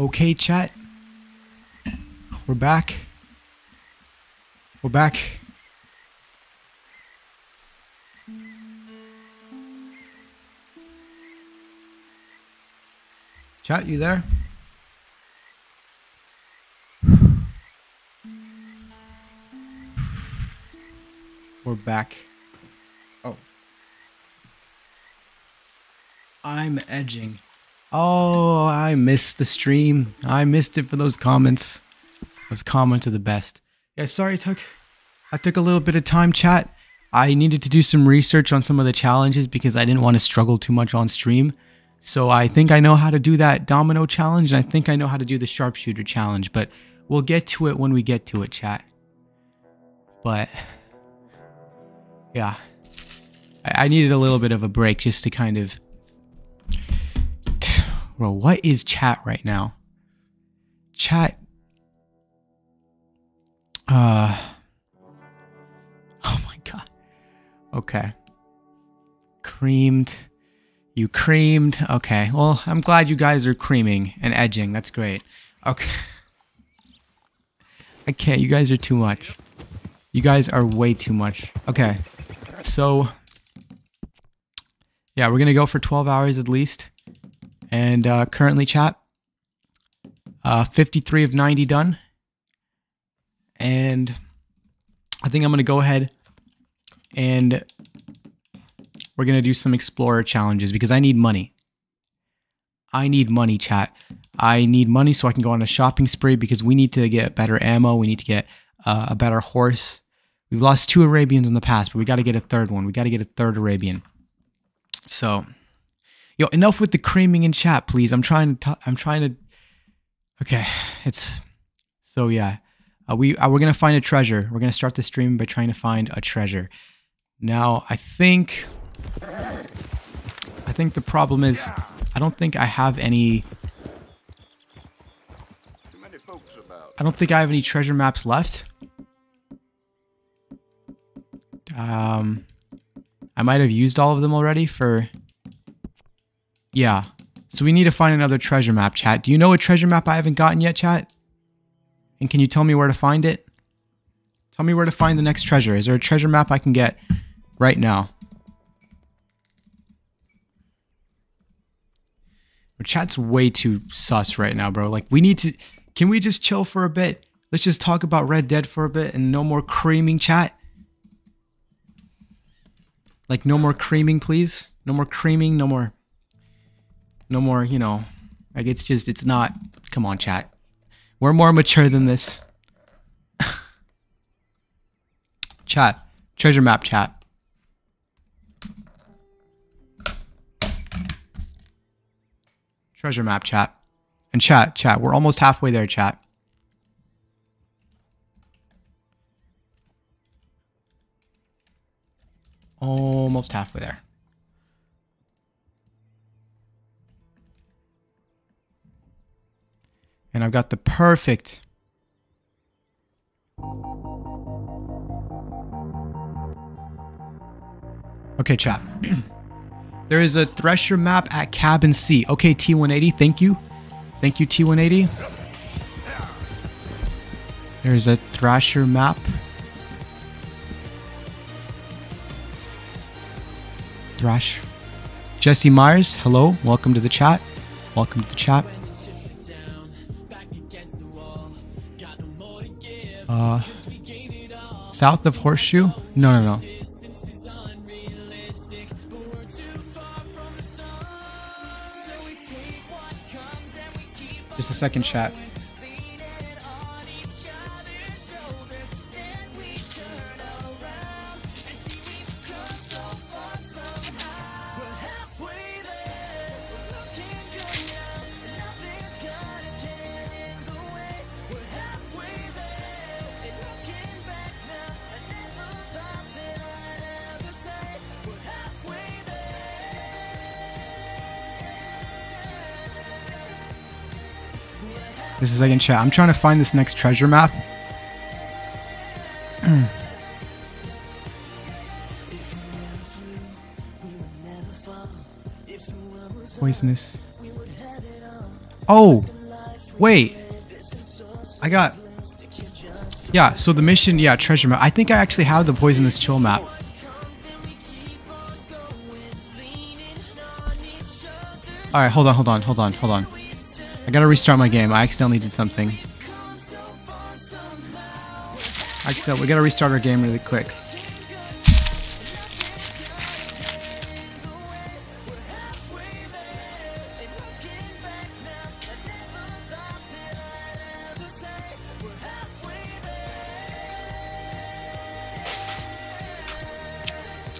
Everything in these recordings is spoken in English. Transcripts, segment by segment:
Okay, chat. We're back. We're back. Chat, you there? We're back. Oh. I'm edging. Oh, I missed the stream. I missed it for those comments. Those comments are the best. Yeah, sorry it took I took a little bit of time chat. I needed to do some research on some of the challenges because I didn't want to struggle too much on stream. So I think I know how to do that domino challenge and I think I know how to do the sharpshooter challenge, but we'll get to it when we get to it, chat. But yeah. I, I needed a little bit of a break just to kind of Bro, what is chat right now? Chat uh Oh my god. Okay. Creamed. You creamed. Okay. Well, I'm glad you guys are creaming and edging. That's great. Okay. I can't. You guys are too much. You guys are way too much. Okay. So, yeah, we're going to go for 12 hours at least. And uh, currently, chat, uh, 53 of 90 done. And I think I'm going to go ahead and we're going to do some explorer challenges because I need money. I need money, chat. I need money so I can go on a shopping spree because we need to get better ammo. We need to get uh, a better horse. We've lost two Arabians in the past, but we got to get a third one. We got to get a third Arabian. So, yo, enough with the creaming in chat, please. I'm trying to. I'm trying to. Okay, it's so yeah. Uh, we uh, we're gonna find a treasure. We're gonna start the stream by trying to find a treasure. Now, I think I think the problem is I don't think I have any I don't think I have any treasure maps left. Um I might have used all of them already for Yeah. So we need to find another treasure map, chat. Do you know a treasure map I haven't gotten yet, chat? And can you tell me where to find it? Tell me where to find the next treasure. Is there a treasure map I can get right now? Chat's way too sus right now, bro. Like, we need to... Can we just chill for a bit? Let's just talk about Red Dead for a bit and no more creaming, chat. Like, no more creaming, please. No more creaming, no more... No more, you know... Like, it's just, it's not... Come on, chat. We're more mature than this. chat. Treasure map chat. Treasure map chat. And chat, chat. We're almost halfway there, chat. Almost halfway there. And I've got the perfect Okay, chat. there is a Thresher map at Cabin C. Okay, T180, thank you. Thank you, T180. There's a Thrasher map. Thrash. Jesse Myers, hello. Welcome to the chat. Welcome to the chat. Uh, south of Horseshoe? No, no, no. Just a second, chat. Just a second, chat. I'm trying to find this next treasure map. Poisonous. Oh! Wait. I got... Yeah, so the mission, yeah, treasure map. I think I actually have the poisonous trail map. Alright, hold on, hold on, hold on, hold on. I gotta restart my game. I accidentally did something. I Accidentally, we gotta restart our game really quick.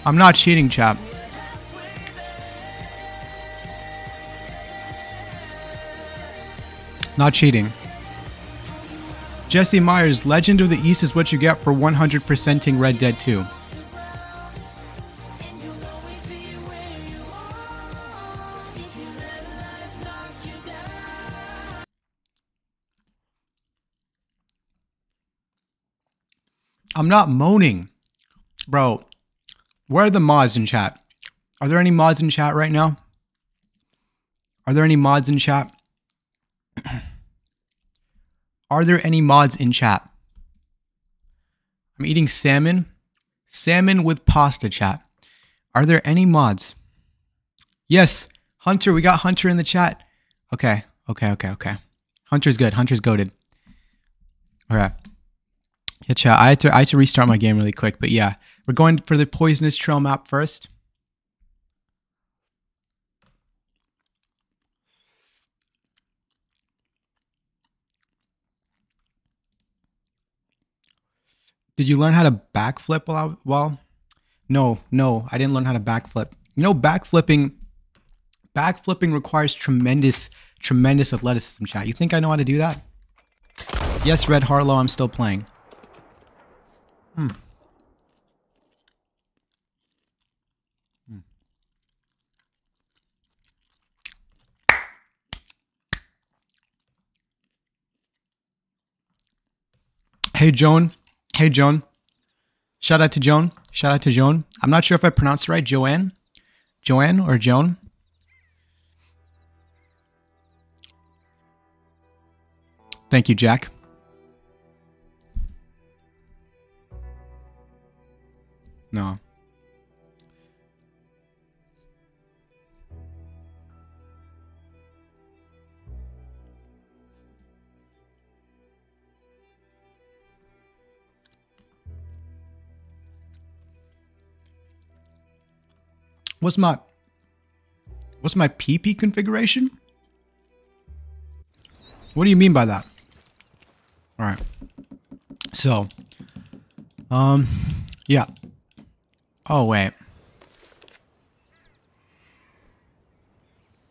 I'm not cheating, chap. Not cheating. Jesse Myers, Legend of the East is what you get for 100%ing Red Dead 2. I'm not moaning. Bro, where are the mods in chat? Are there any mods in chat right now? Are there any mods in chat? Are there any mods in chat? I'm eating salmon. Salmon with pasta chat. Are there any mods? Yes, Hunter, we got Hunter in the chat. Okay, okay, okay, okay. Hunter's good. Hunter's goaded. All right. Yeah, chat. I had to I had to restart my game really quick, but yeah, we're going for the poisonous trail map first. Did you learn how to backflip while, while? No, no, I didn't learn how to backflip. You know, backflipping, backflipping requires tremendous, tremendous athleticism. Chat. You think I know how to do that? Yes, Red Harlow, I'm still playing. Hmm. hmm. Hey, Joan. Hey, Joan. Shout out to Joan. Shout out to Joan. I'm not sure if I pronounced it right. Joanne? Joanne or Joan? Thank you, Jack. No. What's my what's my PP configuration? What do you mean by that? All right. So, um, yeah. Oh wait.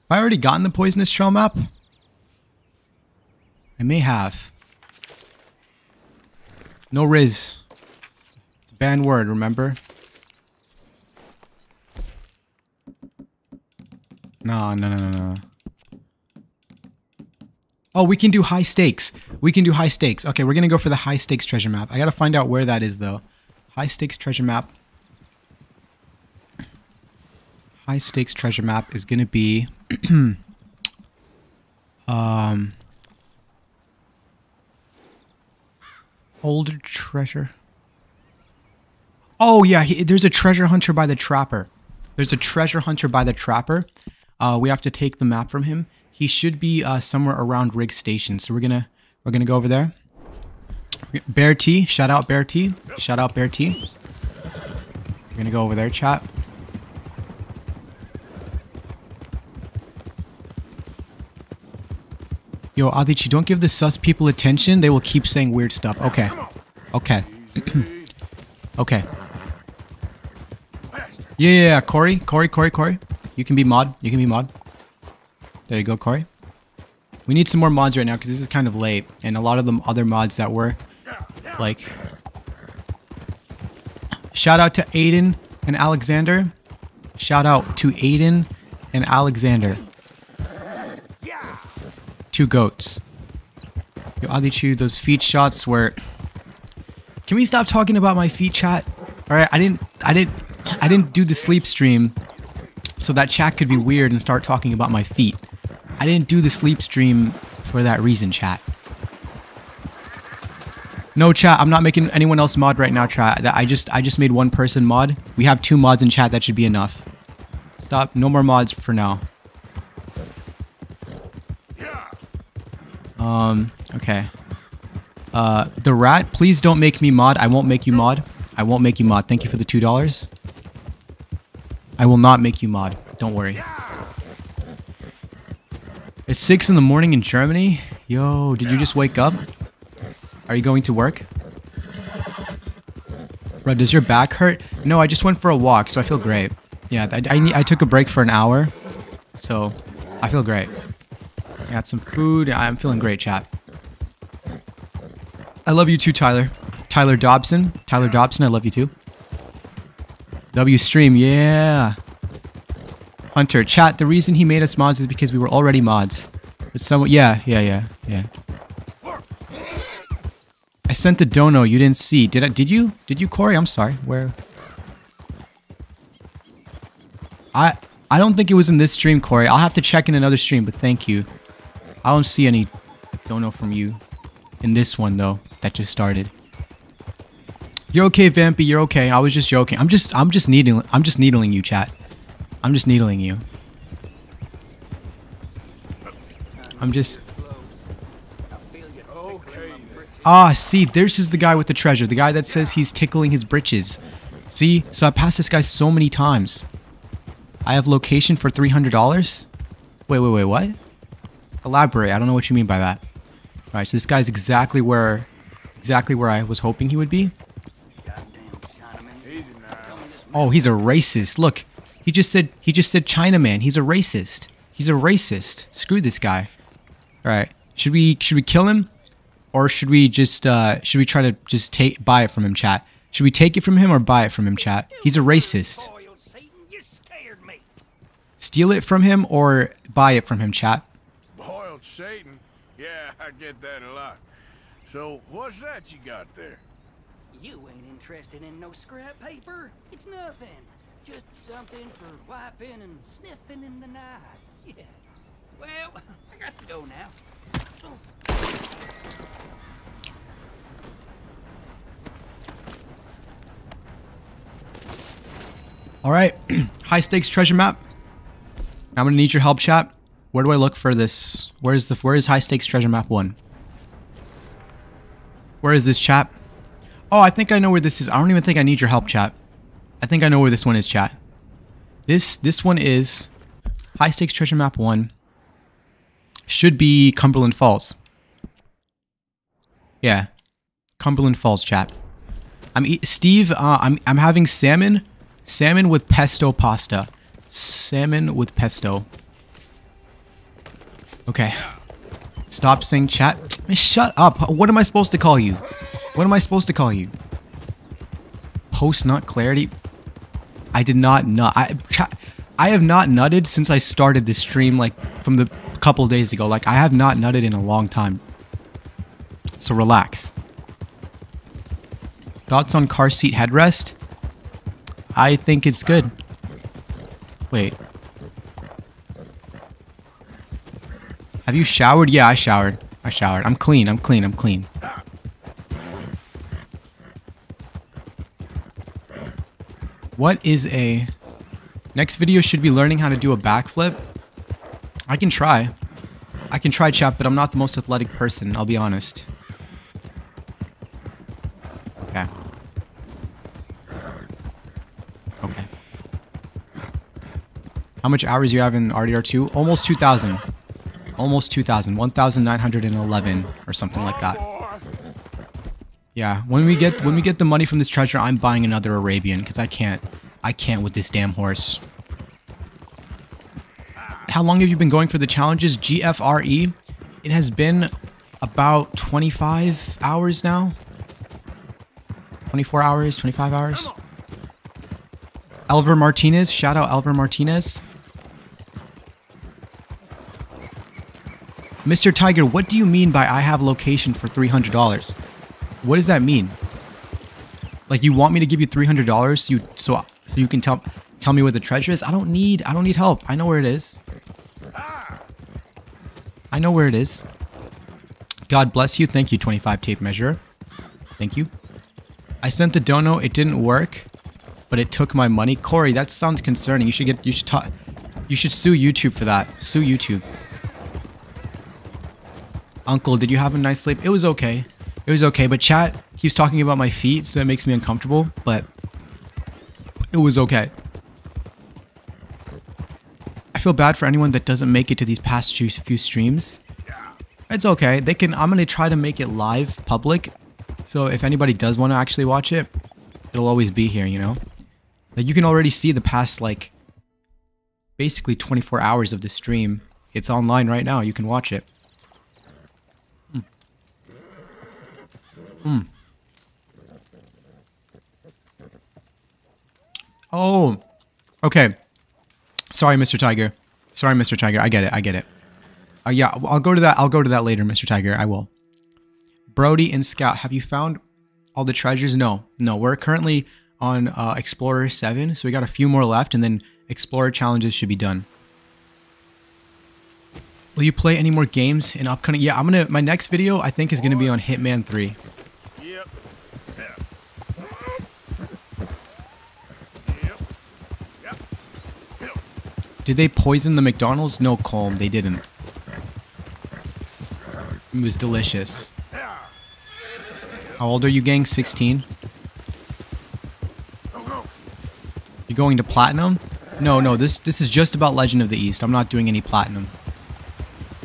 Have I already gotten the poisonous trail map? I may have. No Riz. It's a banned word, remember? No, no, no, no, no. Oh, we can do high stakes. We can do high stakes. Okay, we're going to go for the high stakes treasure map. I got to find out where that is, though. High stakes treasure map. High stakes treasure map is going to be... um... Older treasure. Oh, yeah, he, there's a treasure hunter by the trapper. There's a treasure hunter by the trapper. Uh, we have to take the map from him. He should be uh, somewhere around Riggs Station. So we're gonna we're gonna go over there. Bear T, shout out Bear T, shout out Bear T. We're gonna go over there, chat. Yo, Adichu, don't give the sus people attention. They will keep saying weird stuff. Okay. Okay. okay. Yeah, yeah, yeah, Corey, Corey, Corey, Corey. You can be mod. You can be mod. There you go, Corey. We need some more mods right now because this is kind of late. And a lot of the other mods that were like... Shout out to Aiden and Alexander. Shout out to Aiden and Alexander. Two goats. Yo, Adichu, those feet shots were... Can we stop talking about my feet chat? Alright, I didn't... I didn't... I didn't do the sleep stream so that chat could be weird and start talking about my feet. I didn't do the sleep stream for that reason, chat. No chat, I'm not making anyone else mod right now, chat. I just I just made one person mod. We have two mods in chat, that should be enough. Stop, no more mods for now. Um, okay. Uh, the rat, please don't make me mod. I won't make you mod. I won't make you mod. Thank you for the $2. I will not make you mod. Don't worry. It's 6 in the morning in Germany? Yo, did you just wake up? Are you going to work? Bro, does your back hurt? No, I just went for a walk, so I feel great. Yeah, I, I, I took a break for an hour, so I feel great. I got some food. I'm feeling great, chat. I love you too, Tyler. Tyler Dobson. Tyler Dobson, I love you too. W stream, yeah. Hunter, chat, the reason he made us mods is because we were already mods. But someone, yeah, yeah, yeah, yeah. I sent a dono you didn't see. Did I, did you? Did you, Corey? I'm sorry. Where? I, I don't think it was in this stream, Corey. I'll have to check in another stream, but thank you. I don't see any dono from you in this one, though, that just started. You're okay, Vampy. You're okay. I was just joking. I'm just, I'm just needling, I'm just needling you, chat. I'm just needling you. I'm just... Ah, see, this is the guy with the treasure. The guy that says he's tickling his britches. See? So I passed this guy so many times. I have location for $300? Wait, wait, wait, what? Elaborate. I don't know what you mean by that. Alright, so this guy's exactly where... Exactly where I was hoping he would be. Oh, he's a racist. Look, he just said he just said Chinaman. He's a racist. He's a racist. Screw this guy. All right. Should we should we kill him, or should we just uh, should we try to just take buy it from him, chat? Should we take it from him or buy it from him, chat? He's a racist. Steal it from him or buy it from him, chat. Boiled Satan? Yeah, I get that a lot. So, what's that you got there? You ain't interested in no scrap paper. It's nothing. Just something for wiping and sniffing in the night. Yeah. Well, I got to go now. Oh. All right, high stakes treasure map. I'm gonna need your help, chat. Where do I look for this? Where's the where is high stakes treasure map one? Where is this chat? Oh, I think I know where this is. I don't even think I need your help, chat. I think I know where this one is, chat. This this one is high stakes treasure map one. Should be Cumberland Falls. Yeah, Cumberland Falls, chat. I'm Steve. Uh, I'm I'm having salmon, salmon with pesto pasta, salmon with pesto. Okay. Stop saying chat. Shut up. What am I supposed to call you? What am I supposed to call you? Post nut clarity. I did not nut. I I have not nutted since I started this stream, like from the couple days ago. Like I have not nutted in a long time. So relax. Thoughts on car seat headrest? I think it's good. Wait. Have you showered? Yeah, I showered. I showered. I'm clean. I'm clean. I'm clean. What is a... Next video should be learning how to do a backflip. I can try. I can try, chap, but I'm not the most athletic person, I'll be honest. Okay. Okay. How much hours you have in RDR2? Almost 2,000. Almost 2,000. 1,911 or something like that. Yeah, when we get when we get the money from this treasure, I'm buying another Arabian because I can't I can't with this damn horse. How long have you been going for the challenges? GFRE? It has been about 25 hours now. 24 hours, 25 hours. Elver Martinez, shout out Elver Martinez. Mr. Tiger, what do you mean by I have location for $300? What does that mean? Like you want me to give you $300 so you so so you can tell tell me where the treasure is? I don't need I don't need help. I know where it is. I know where it is. God bless you. Thank you, 25 tape measure. Thank you. I sent the dono. It didn't work, but it took my money. Corey, that sounds concerning. You should get. You should talk. You should sue YouTube for that. Sue YouTube. Uncle, did you have a nice sleep? It was okay. It was okay, but chat keeps talking about my feet, so it makes me uncomfortable, but it was okay. I feel bad for anyone that doesn't make it to these past few streams. It's okay. They can I'm going to try to make it live public. So if anybody does want to actually watch it, it'll always be here, you know? Like you can already see the past like basically 24 hours of the stream. It's online right now. You can watch it. Hmm. Oh, okay. Sorry, Mr. Tiger. Sorry, Mr. Tiger. I get it. I get it. Uh, yeah, I'll go to that. I'll go to that later, Mr. Tiger. I will. Brody and Scout, have you found all the treasures? No, no. We're currently on uh, Explorer 7, so we got a few more left, and then Explorer challenges should be done. Will you play any more games in upcoming? Yeah, I'm gonna. My next video, I think, is gonna be on Hitman 3. Yep. Yep. Yep. Did they poison the McDonald's? No, Colm, they didn't. It was delicious. How old are you, gang? 16? Go, go. You going to platinum? No, no. This this is just about Legend of the East. I'm not doing any platinum.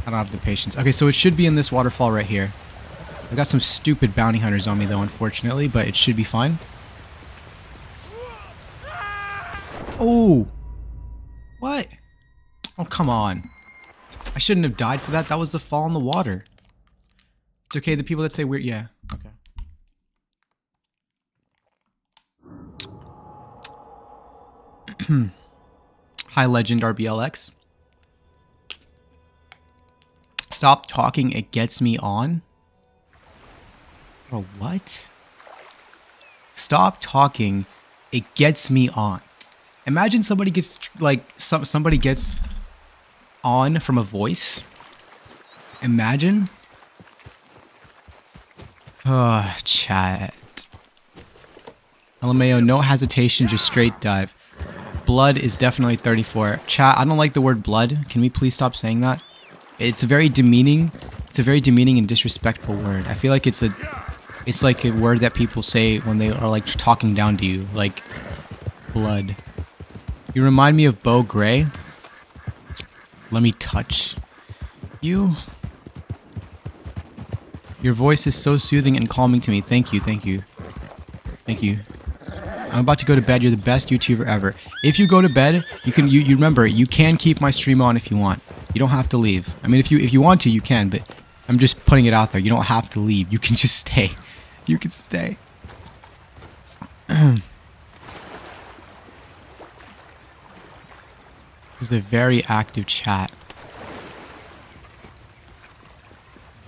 I don't have the patience. Okay, so it should be in this waterfall right here. I got some stupid bounty hunters on me though, unfortunately, but it should be fine. Oh! What? Oh, come on. I shouldn't have died for that. That was the fall in the water. It's okay. The people that say weird, yeah. Okay. Hi, Legend RBLX. Stop talking, it gets me on. Bro, what? Stop talking, it gets me on. Imagine somebody gets, like, some somebody gets on from a voice. Imagine. Oh, chat. LMAO, no hesitation, just straight dive. Blood is definitely 34. Chat, I don't like the word blood. Can we please stop saying that? It's a very demeaning, it's a very demeaning and disrespectful word. I feel like it's a, it's like a word that people say when they are like talking down to you, like blood. You remind me of Bo Gray. Let me touch you. Your voice is so soothing and calming to me. Thank you, thank you. Thank you. I'm about to go to bed. You're the best YouTuber ever. If you go to bed, you can you, you remember you can keep my stream on if you want. You don't have to leave. I mean, if you if you want to, you can. But I'm just putting it out there. You don't have to leave. You can just stay. You can stay. this is a very active chat.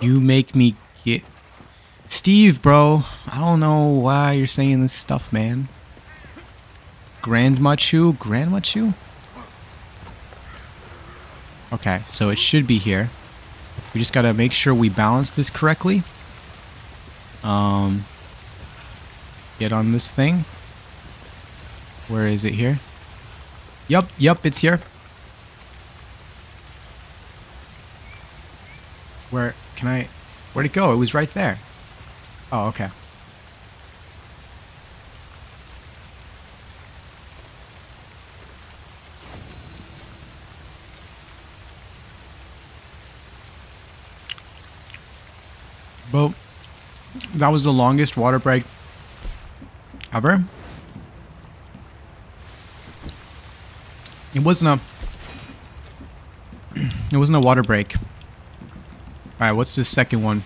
You make me get Steve, bro. I don't know why you're saying this stuff, man. Grandma Chew? Grandma Chew? Okay, so it should be here. We just gotta make sure we balance this correctly. Um, get on this thing. Where is it here? Yup, yup, it's here. Where can I? Where'd it go? It was right there. Oh, okay. Well, that was the longest water break ever. It wasn't a. It wasn't a water break. All right, what's the second one?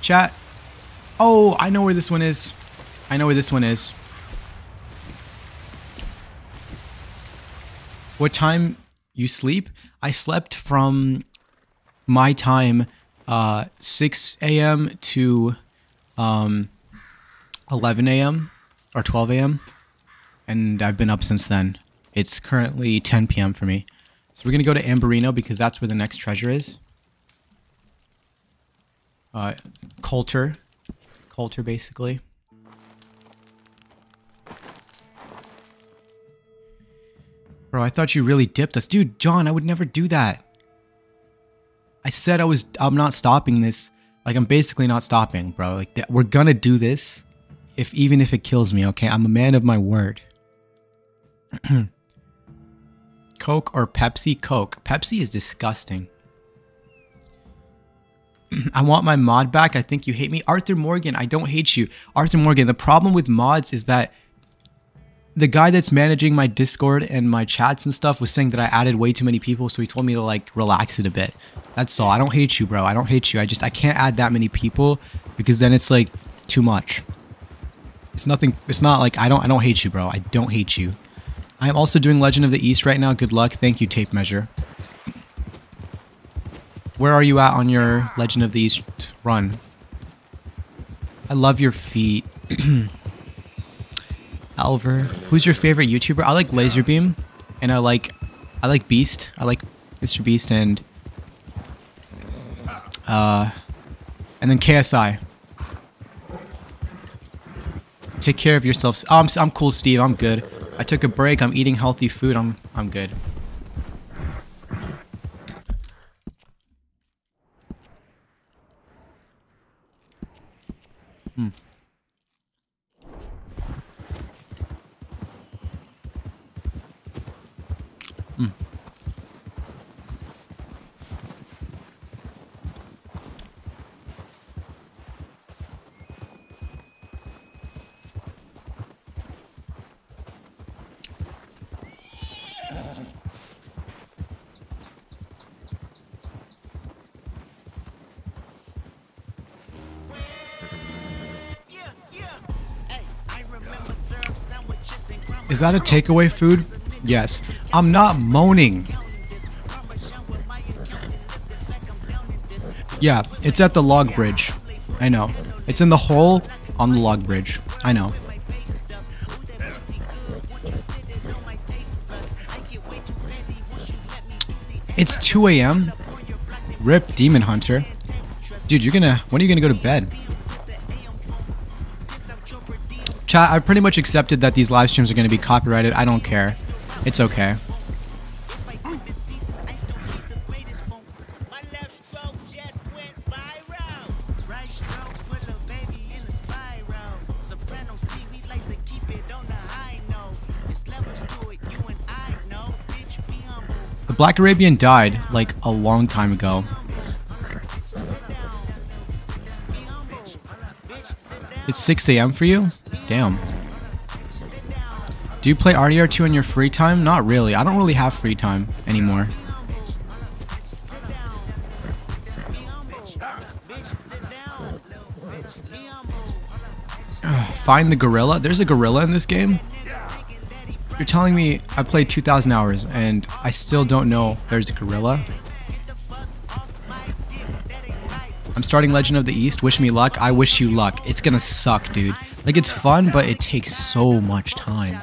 Chat. Oh, I know where this one is. I know where this one is. What time you sleep? I slept from my time uh, 6 a.m. to um, 11 a.m. or 12 a.m. And I've been up since then. It's currently 10 p.m. for me. So we're gonna go to Ambarino because that's where the next treasure is. Uh, Colter. Colter, basically. Bro, I thought you really dipped us. Dude, John, I would never do that. I said I was, I'm not stopping this. Like, I'm basically not stopping, bro. Like, we're gonna do this. If, even if it kills me, okay? I'm a man of my word. Coke or Pepsi? Coke. Pepsi is disgusting. I want my mod back. I think you hate me. Arthur Morgan, I don't hate you. Arthur Morgan, the problem with mods is that the guy that's managing my Discord and my chats and stuff was saying that I added way too many people, so he told me to like relax it a bit. That's all. I don't hate you, bro. I don't hate you. I just I can't add that many people because then it's like too much. It's nothing it's not like I don't I don't hate you, bro. I don't hate you. I am also doing Legend of the East right now. Good luck. Thank you, tape measure. Where are you at on your Legend of the East run? I love your feet. Alver. Who's your favorite YouTuber? I like Laserbeam, and I like, I like Beast. I like Mr. Beast and, uh, and then KSI. Take care of yourself. Oh, I'm, I'm cool, Steve. I'm good. I took a break. I'm eating healthy food. I'm, I'm good. Hmm. Is that a takeaway food? Yes. I'm not moaning. Yeah, it's at the log bridge. I know. It's in the hole on the log bridge. I know. It's 2 a.m. Rip Demon Hunter. Dude, you're gonna. When are you gonna go to bed? Chat, I've pretty much accepted that these live streams are gonna be copyrighted. I don't care. It's okay. The Black Arabian died like a long time ago. It's 6 a.m. for you? Damn. Do you play RDR2 in your free time? Not really. I don't really have free time anymore. Find the gorilla? There's a gorilla in this game? You're telling me I played 2,000 hours and I still don't know there's a gorilla? I'm starting Legend of the East. Wish me luck. I wish you luck. It's gonna suck, dude. Like, it's fun, but it takes so much time.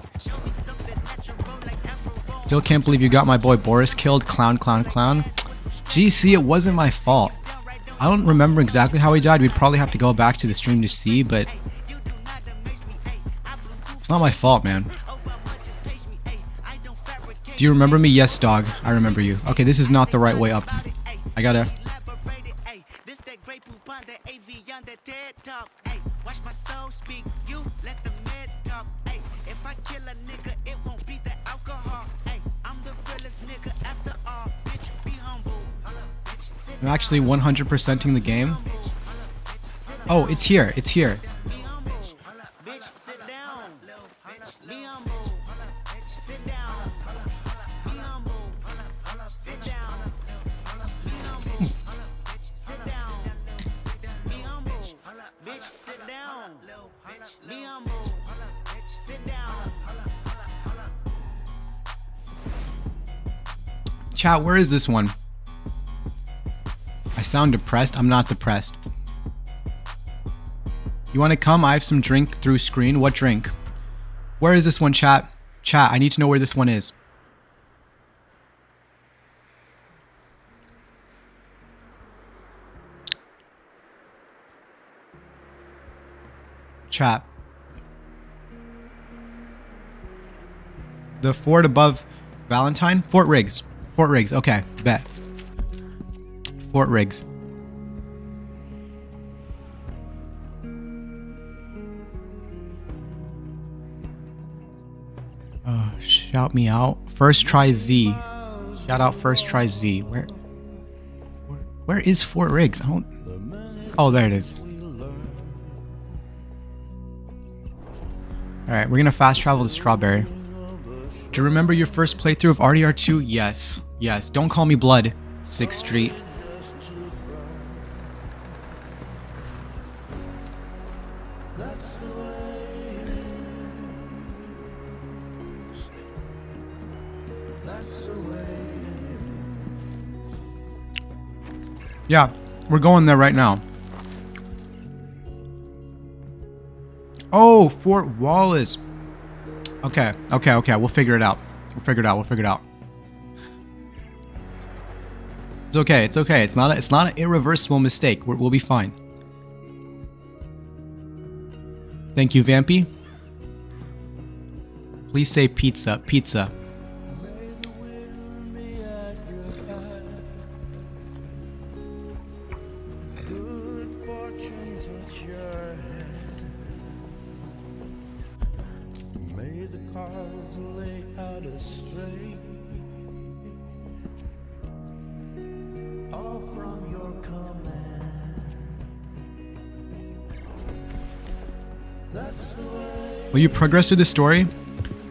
Still can't believe you got my boy Boris killed. Clown, clown, clown. GC, it wasn't my fault. I don't remember exactly how he died. We'd probably have to go back to the stream to see, but... It's not my fault, man. Do you remember me? Yes, dog. I remember you. Okay, this is not the right way up. I gotta... Watch my soul speak, you let the meds talk. Ay, if I kill a nigga, it won't be the alcohol. Ay, I'm the realest nigga after all. Bitch, be humble. I'm actually 100%ing the game. Oh, it's here. It's here. Chat, where is this one? I sound depressed. I'm not depressed. You want to come? I have some drink through screen. What drink? Where is this one, chat? Chat, I need to know where this one is. Chat. The fort above Valentine? Fort Riggs. Fort Riggs. Okay, bet. Fort Riggs. Uh, shout me out. First try Z. Shout out first try Z. Where where, where is Fort Riggs? I don't Oh, there it is. Alright, we're gonna fast travel to Strawberry. Do you remember your first playthrough of RDR2? Yes. Yes. Don't call me Blood. 6th Street. Yeah, we're going there right now. Oh, Fort Wallace. Okay, okay, okay. We'll figure it out. We'll figure it out. We'll figure it out. It's okay. It's okay. It's not. A, it's not an irreversible mistake. We're, we'll be fine. Thank you, Vampy. Please say pizza. Pizza. Will you progress through the story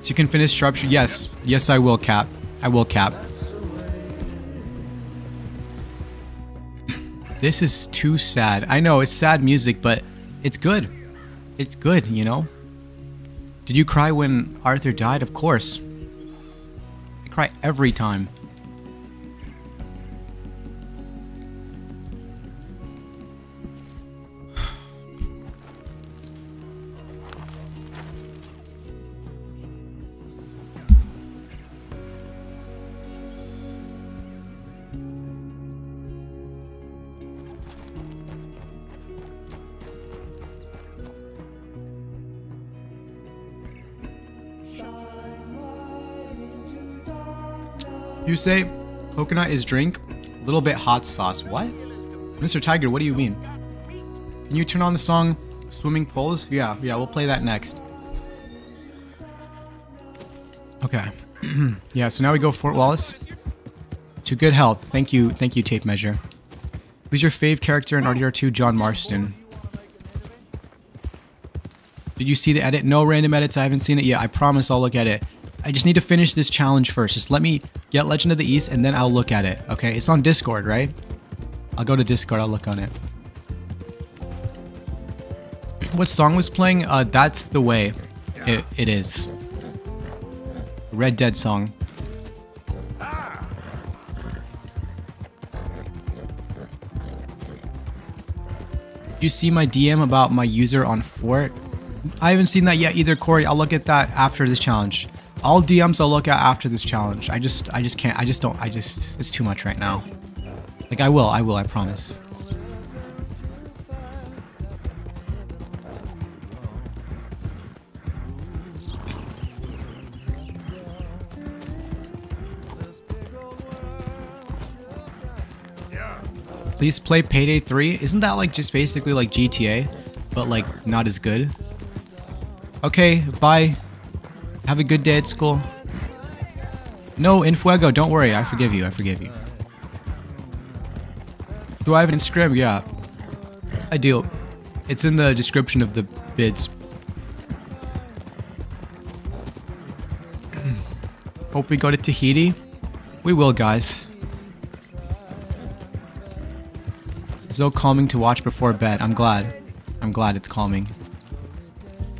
so you can finish Sharpshooter? Yes. Yes, I will, Cap. I will, Cap. This is too sad. I know it's sad music, but it's good. It's good, you know? Did you cry when Arthur died? Of course. I cry every time. You say coconut is drink, little bit hot sauce. What? Mr. Tiger, what do you mean? Can you turn on the song Swimming Pools? Yeah, yeah, we'll play that next. Okay. yeah, so now we go Fort Wallace. To good health. Thank you, thank you, tape measure. Who's your fave character in RDR2? John Marston. Did you see the edit? No random edits. I haven't seen it yet. I promise I'll look at it. I just need to finish this challenge first. Just let me get Legend of the East and then I'll look at it. Okay, it's on Discord, right? I'll go to Discord. I'll look on it. What song was playing? Uh, that's the way it, it is. Red Dead song. You see my DM about my user on Fort? I haven't seen that yet either, Corey. I'll look at that after this challenge. All DMs I'll look at after this challenge. I just, I just can't. I just don't. I just, it's too much right now. Like I will, I will. I promise. Please play Payday 3. Isn't that like just basically like GTA, but like not as good? Okay, bye. Have a good day at school. No, Infuego, don't worry. I forgive you. I forgive you. Do I have an Instagram? Yeah. I do. It's in the description of the bids. Hope we go to Tahiti. We will, guys. So calming to watch before bed. I'm glad. I'm glad it's calming.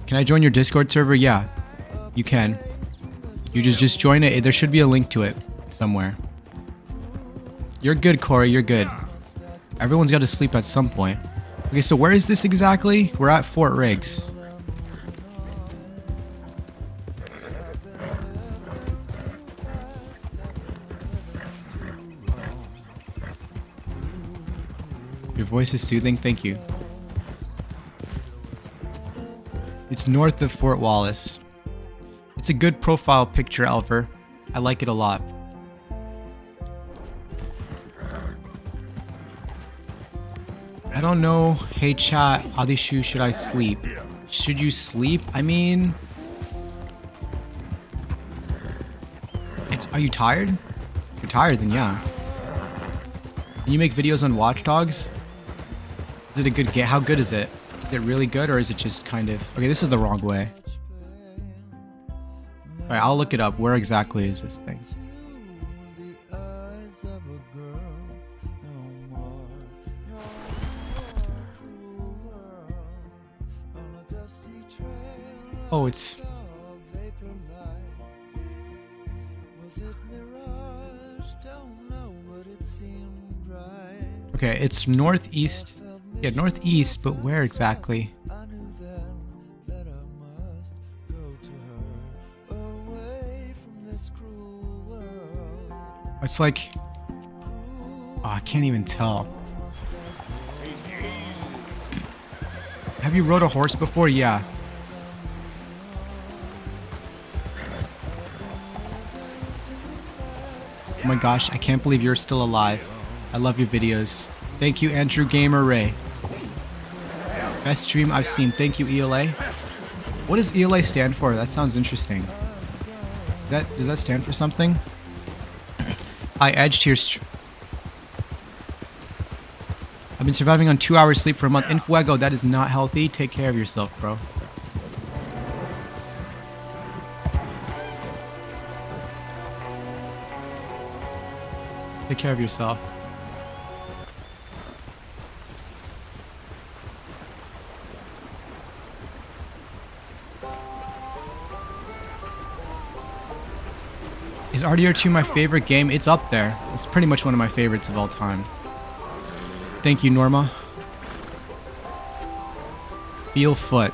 Can I join your Discord server? Yeah, you can. You just just join it. There should be a link to it somewhere. You're good, Corey. You're good. Everyone's got to sleep at some point. Okay, so where is this exactly? We're at Fort Riggs. Your voice is soothing. Thank you. It's north of Fort Wallace. It's a good profile picture, Elver. I like it a lot. I don't know. Hey chat, Adichu, should I sleep? Should you sleep? I mean... Are you tired? If you're tired, then yeah. Can you make videos on Watch Dogs? Is it a good game? How good is it? Is it really good or is it just kind of... Okay, this is the wrong way. Alright, I'll look it up. Where exactly is this thing? Oh, it's... Okay, it's northeast. Yeah, northeast, but where exactly? It's like... Oh, I can't even tell. Have you rode a horse before? Yeah. Oh my gosh, I can't believe you're still alive. I love your videos. Thank you, Andrew Gamer Ray. Best stream I've seen. Thank you, ELA. What does ELA stand for? That sounds interesting. That, does that stand for something? I edged here. I've been surviving on two hours sleep for a month. In Fuego, that is not healthy. Take care of yourself, bro. Take care of yourself. Is RDR2 my favorite game? It's up there. It's pretty much one of my favorites of all time. Thank you, Norma. Feel foot.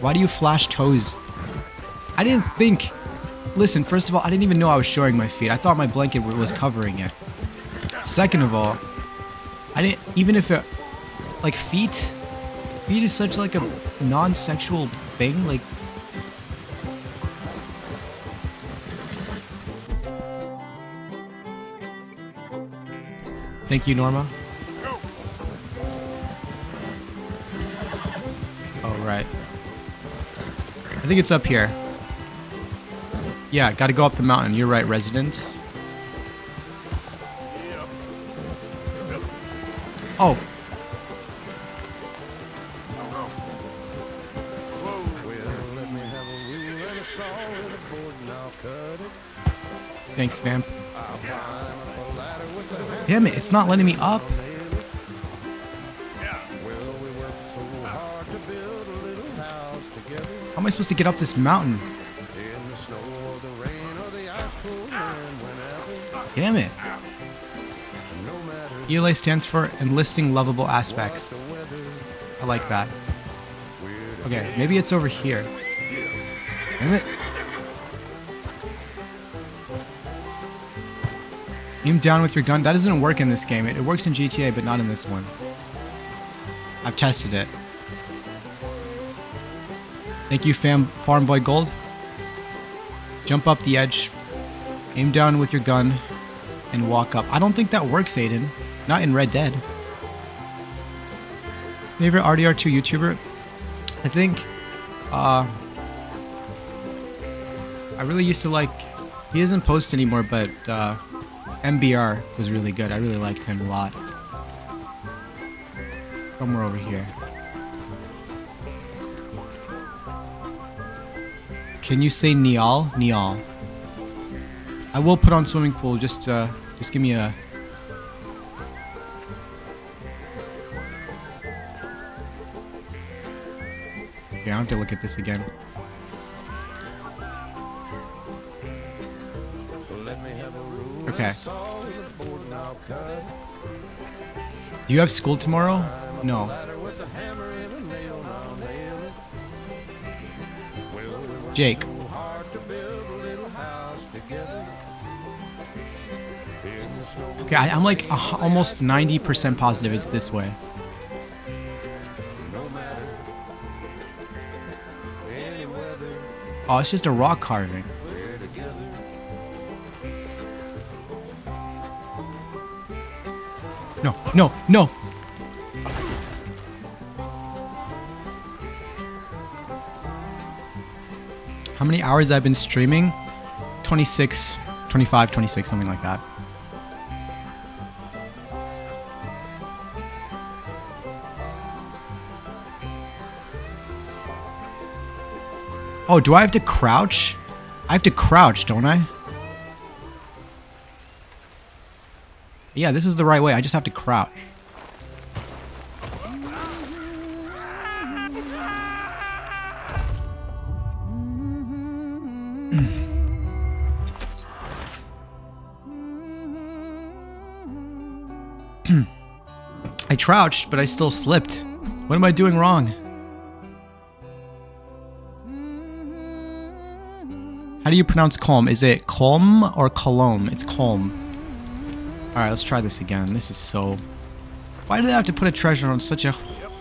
Why do you flash toes? I didn't think... Listen, first of all, I didn't even know I was showing my feet. I thought my blanket was covering it. Second of all, I didn't... Even if it... Like, feet... Feet is such, like, a non-sexual thing. Like, Thank you, Norma. Oh, right. I think it's up here. Yeah, gotta go up the mountain. You're right, resident. Oh. Thanks, Vamp. Damn it, it's not letting me up. How am I supposed to get up this mountain? Damn it. ELA stands for Enlisting Lovable Aspects. I like that. Okay, maybe it's over here. Damn it. Aim down with your gun. That doesn't work in this game. It, it works in GTA, but not in this one. I've tested it. Thank you, fam Farm Boy Gold. Jump up the edge. Aim down with your gun. And walk up. I don't think that works, Aiden. Not in Red Dead. Favorite RDR2 YouTuber? I think... Uh... I really used to like... He doesn't post anymore, but... Uh, MBR was really good. I really liked him a lot. Somewhere over here. Can you say Nial? Nial. I will put on swimming pool. Just, uh, just give me a. Yeah, I have to look at this again. Do you have school tomorrow? No. Jake. Okay, I, am like almost 90% positive it's this way. Oh, it's just a rock carving. No, no. How many hours I've been streaming? 26, 25, 26, something like that. Oh, do I have to crouch? I have to crouch, don't I? Yeah, this is the right way. I just have to crouch. I crouched, but I still slipped. What am I doing wrong? How do you pronounce calm? Is it calm or colom? It's calm. Alright, let's try this again. This is so... Why do they have to put a treasure on such a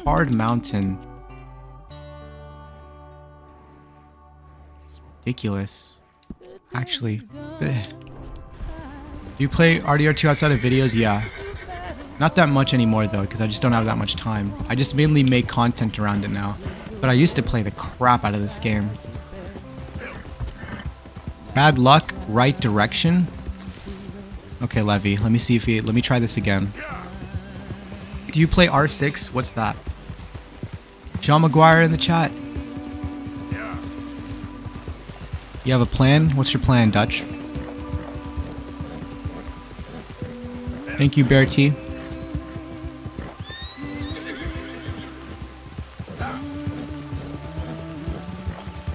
hard mountain? It's ridiculous. Actually, you play RDR2 outside of videos? Yeah. Not that much anymore though, because I just don't have that much time. I just mainly make content around it now. But I used to play the crap out of this game. Bad luck, right direction. Okay, Levy, let me see if he, let me try this again. Do you play R6? What's that? John McGuire in the chat. Yeah. You have a plan? What's your plan, Dutch? Thank you, Bear T.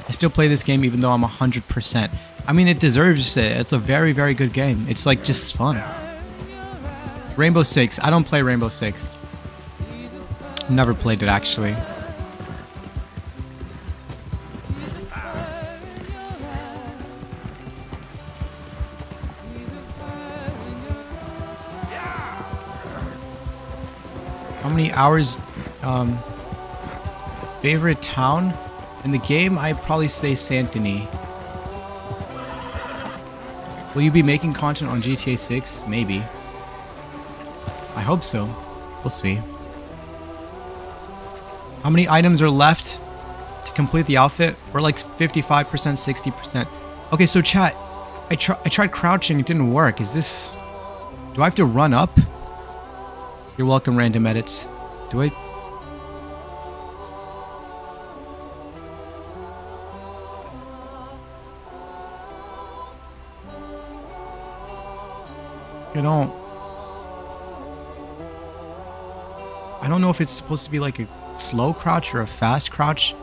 I still play this game even though I'm 100%. I mean, it deserves it. It's a very, very good game. It's like just fun. Rainbow Six. I don't play Rainbow Six. Never played it actually. How many hours? Um, favorite town in the game? I'd probably say Saint Denis. Will you be making content on GTA 6? Maybe. I hope so. We'll see. How many items are left to complete the outfit? We're like 55%, 60%. Okay, so chat, I, try I tried crouching, it didn't work. Is this... Do I have to run up? You're welcome, random edits. Do I... I if it's supposed to be like a slow crouch or a fast crouch.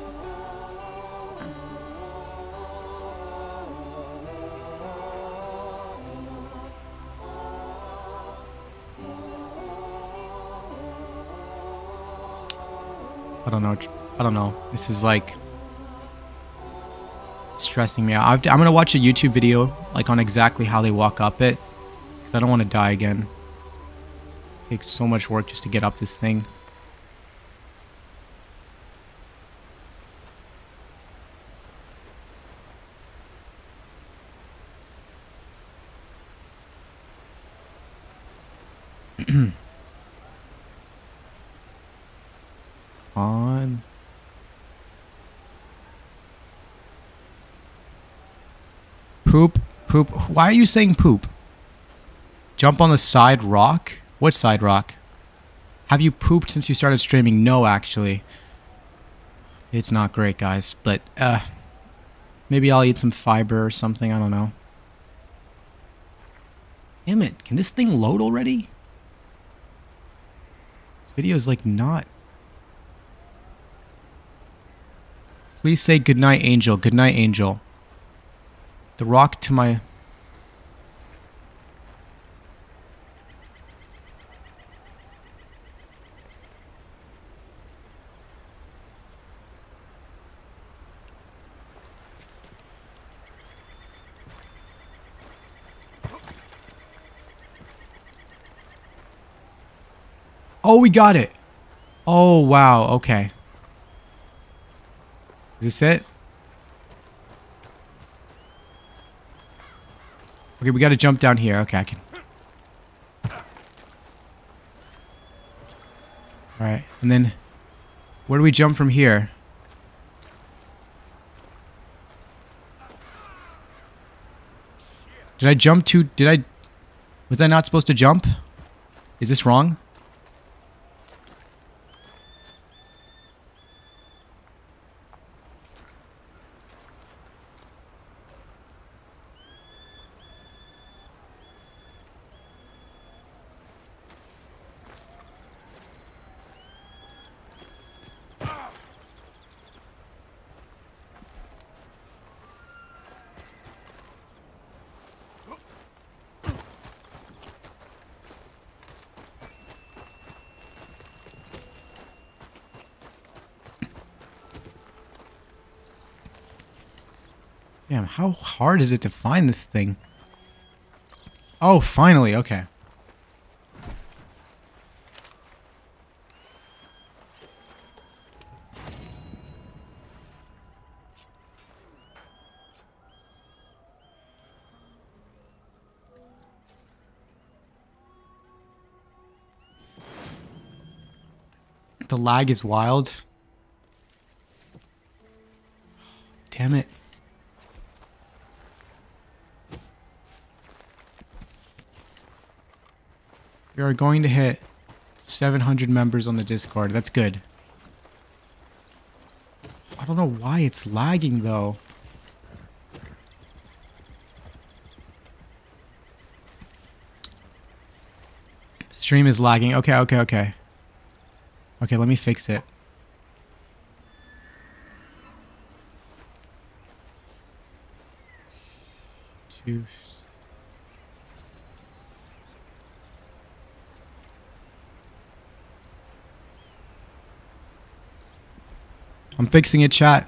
I don't know. I don't know. This is like stressing me out. I've, I'm gonna watch a YouTube video like on exactly how they walk up it because I don't want to die again. It takes so much work just to get up this thing. on. Poop, poop. Why are you saying poop? Jump on the side rock? What side rock? Have you pooped since you started streaming? No, actually. It's not great, guys, but uh maybe I'll eat some fiber or something, I don't know. Damn it, can this thing load already? This is like not Please say goodnight, Angel. Goodnight, Angel. The rock to my... we got it. Oh, wow. Okay. Is this it? Okay, we got to jump down here. Okay, I can. All right, and then where do we jump from here? Did I jump to? Did I? Was I not supposed to jump? Is this wrong? Damn, how hard is it to find this thing? Oh, finally, okay. The lag is wild. Damn it. We are going to hit 700 members on the Discord. That's good. I don't know why it's lagging though. Stream is lagging. Okay, okay, okay. Okay, let me fix it. Two. I'm fixing it, chat.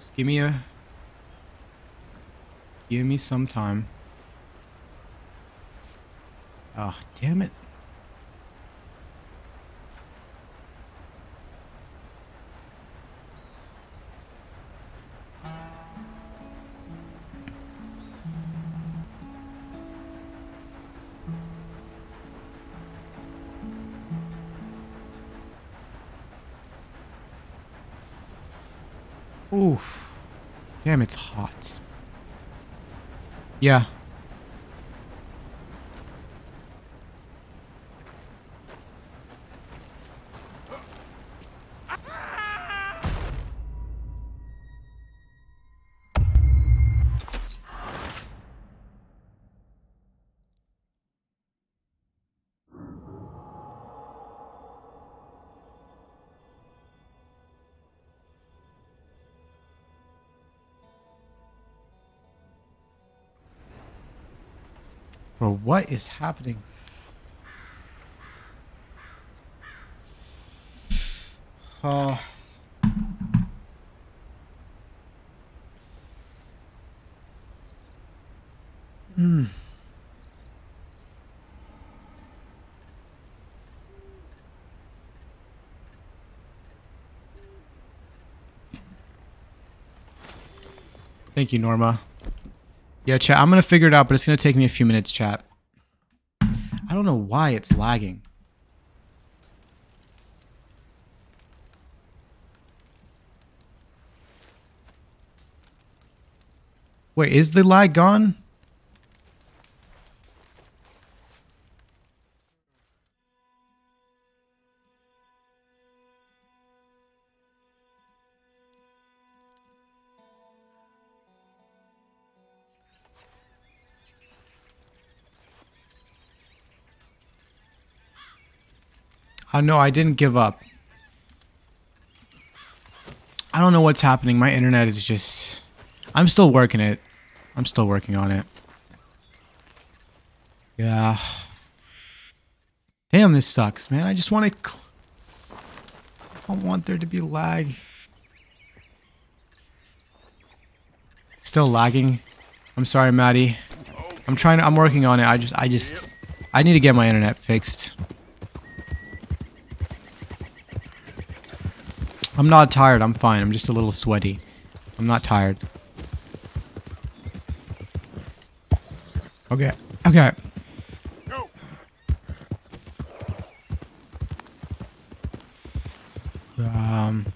Just give me a... Give me some time. Oh, damn it. Oof. Damn, it's hot. Yeah. What is happening? Oh. Hmm. Thank you, Norma. Yeah, chat. I'm gonna figure it out, but it's gonna take me a few minutes, chat. Don't know why it's lagging. Wait, is the lag gone? Oh, no, I didn't give up. I don't know what's happening. My internet is just... I'm still working it. I'm still working on it. Yeah. Damn, this sucks, man. I just want to... I don't want there to be lag. Still lagging. I'm sorry, Maddie. I'm trying to... I'm working on it. I just... I just... I need to get my internet fixed. I'm not tired. I'm fine. I'm just a little sweaty. I'm not tired. Okay. Okay. Um.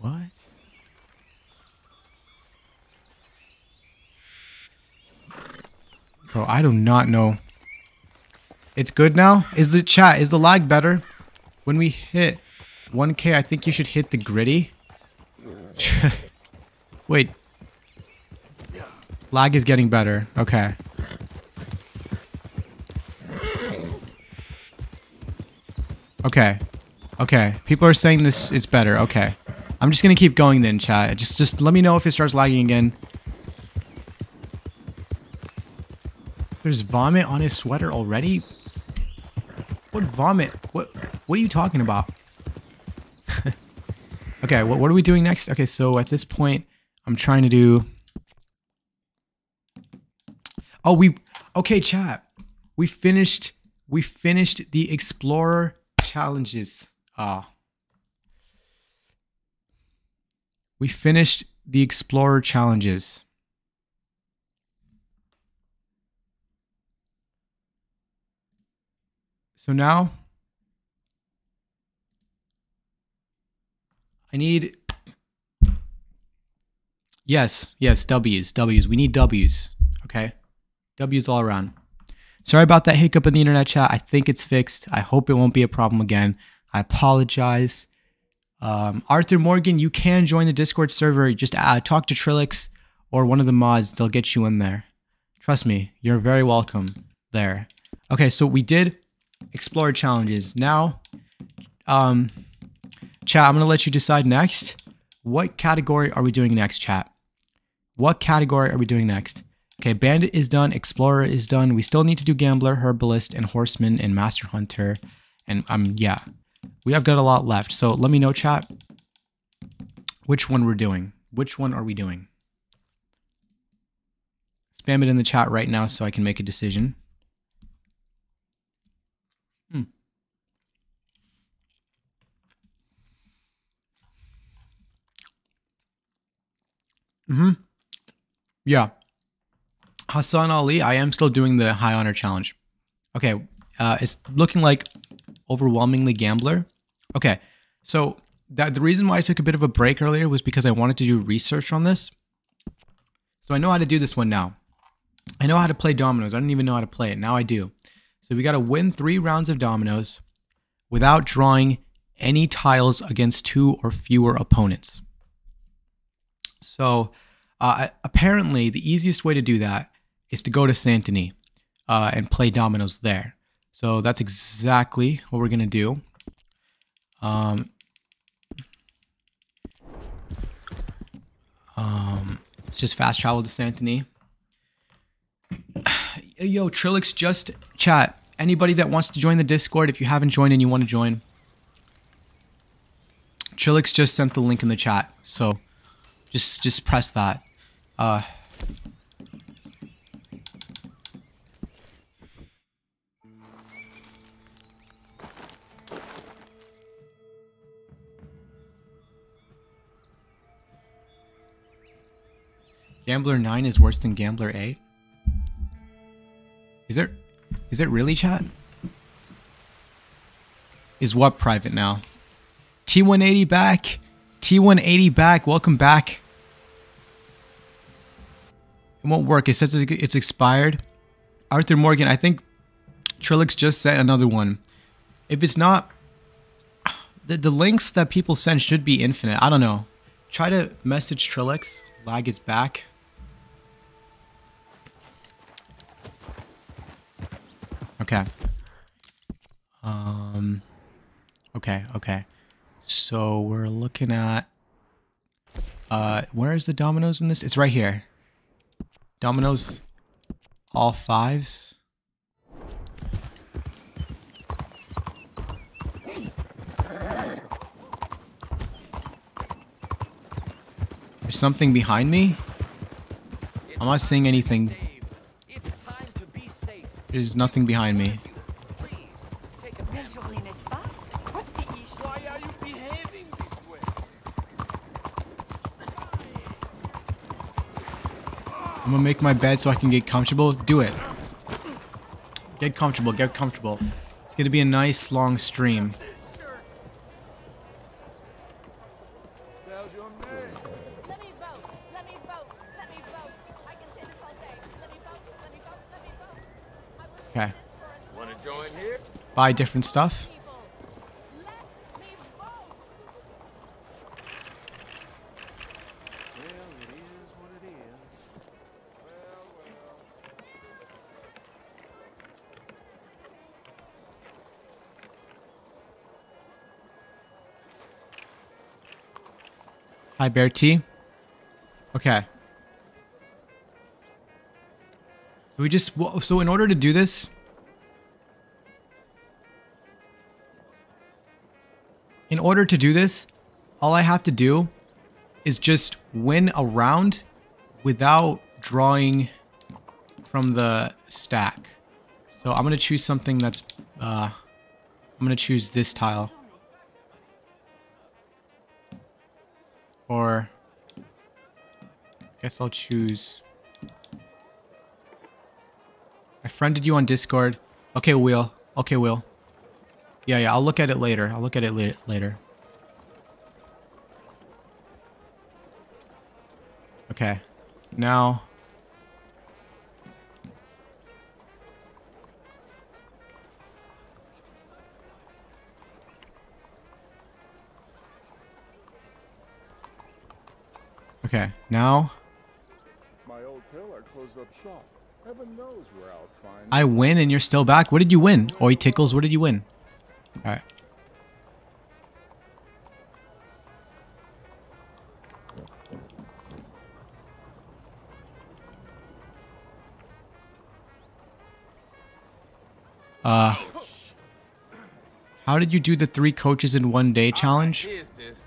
What? Bro, I do not know. It's good now? Is the chat, is the lag better? When we hit 1k, I think you should hit the gritty. Wait. Lag is getting better. Okay. Okay. Okay. People are saying this it's better. Okay. I'm just gonna keep going then, chat. Just just let me know if it starts lagging again. There's vomit on his sweater already? What vomit? What what are you talking about? okay, what, what are we doing next? Okay, so at this point, I'm trying to do Oh, we okay, chat. We finished we finished the explorer challenges. Ah. We finished the explorer challenges. So now I need Yes, yes, W's, W's. We need W's. Okay? W's all around. Sorry about that hiccup in the internet chat. I think it's fixed. I hope it won't be a problem again. I apologize. Um, Arthur Morgan, you can join the Discord server. Just uh, talk to Trilix or one of the mods. They'll get you in there. Trust me, you're very welcome there. Okay, so we did explore challenges. Now, um, chat, I'm going to let you decide next. What category are we doing next, chat? What category are we doing next? Okay, Bandit is done. Explorer is done. We still need to do Gambler, Herbalist, and Horseman, and Master Hunter. And um, yeah, we have got a lot left. So let me know, chat, which one we're doing. Which one are we doing? Spam it in the chat right now so I can make a decision. Mm-hmm. Yeah. Hassan Ali, I am still doing the high honor challenge. Okay, uh, it's looking like overwhelmingly gambler. Okay, so that the reason why I took a bit of a break earlier was because I wanted to do research on this. So I know how to do this one now. I know how to play dominoes. I didn't even know how to play it. Now I do. So we got to win three rounds of dominoes without drawing any tiles against two or fewer opponents. So uh, apparently, the easiest way to do that is to go to Saint Denis uh, and play dominoes there. So that's exactly what we're going to do. Um, um, just fast travel to Saint Denis. Yo, Trilix, just chat. Anybody that wants to join the Discord, if you haven't joined and you want to join, Trilix just sent the link in the chat. So just just press that. Uh Gambler 9 is worse than Gambler 8? Is there is it really chat? Is what private now? T180 back. T180 back. Welcome back. It won't work. It says it's expired. Arthur Morgan, I think Trilix just sent another one. If it's not, the, the links that people send should be infinite. I don't know. Try to message Trilix. Lag is back. Okay. Um. Okay. Okay. So we're looking at. Uh, where is the dominoes in this? It's right here. Dominoes, all fives. There's something behind me. I'm not seeing anything. There's nothing behind me. I'm gonna make my bed so I can get comfortable. Do it. Get comfortable, get comfortable. It's gonna be a nice long stream. How's your man? Let me vote. Let me vote. Let me vote. I can say this all day. Let me vote. Let me vote. Let me vote. I will Okay. Wanna join here? Buy different stuff. people. Let me vote. Well, it is what it is. Well, well. Hi, Bear T. Okay. So we just so in order to do this, in order to do this, all I have to do is just win a round without drawing from the stack. So I'm gonna choose something that's uh, I'm gonna choose this tile. Or I guess I'll choose. I friended you on Discord. Okay, Will. Okay, Will. Yeah, yeah. I'll look at it later. I'll look at it la later. Okay. Now. Okay, now My old tailor closed up shop. Heaven knows where I'll find I win and you're still back. What did you win? Oi Tickles, what did you win? Alright. Uh How did you do the three coaches in one day challenge? Here's this.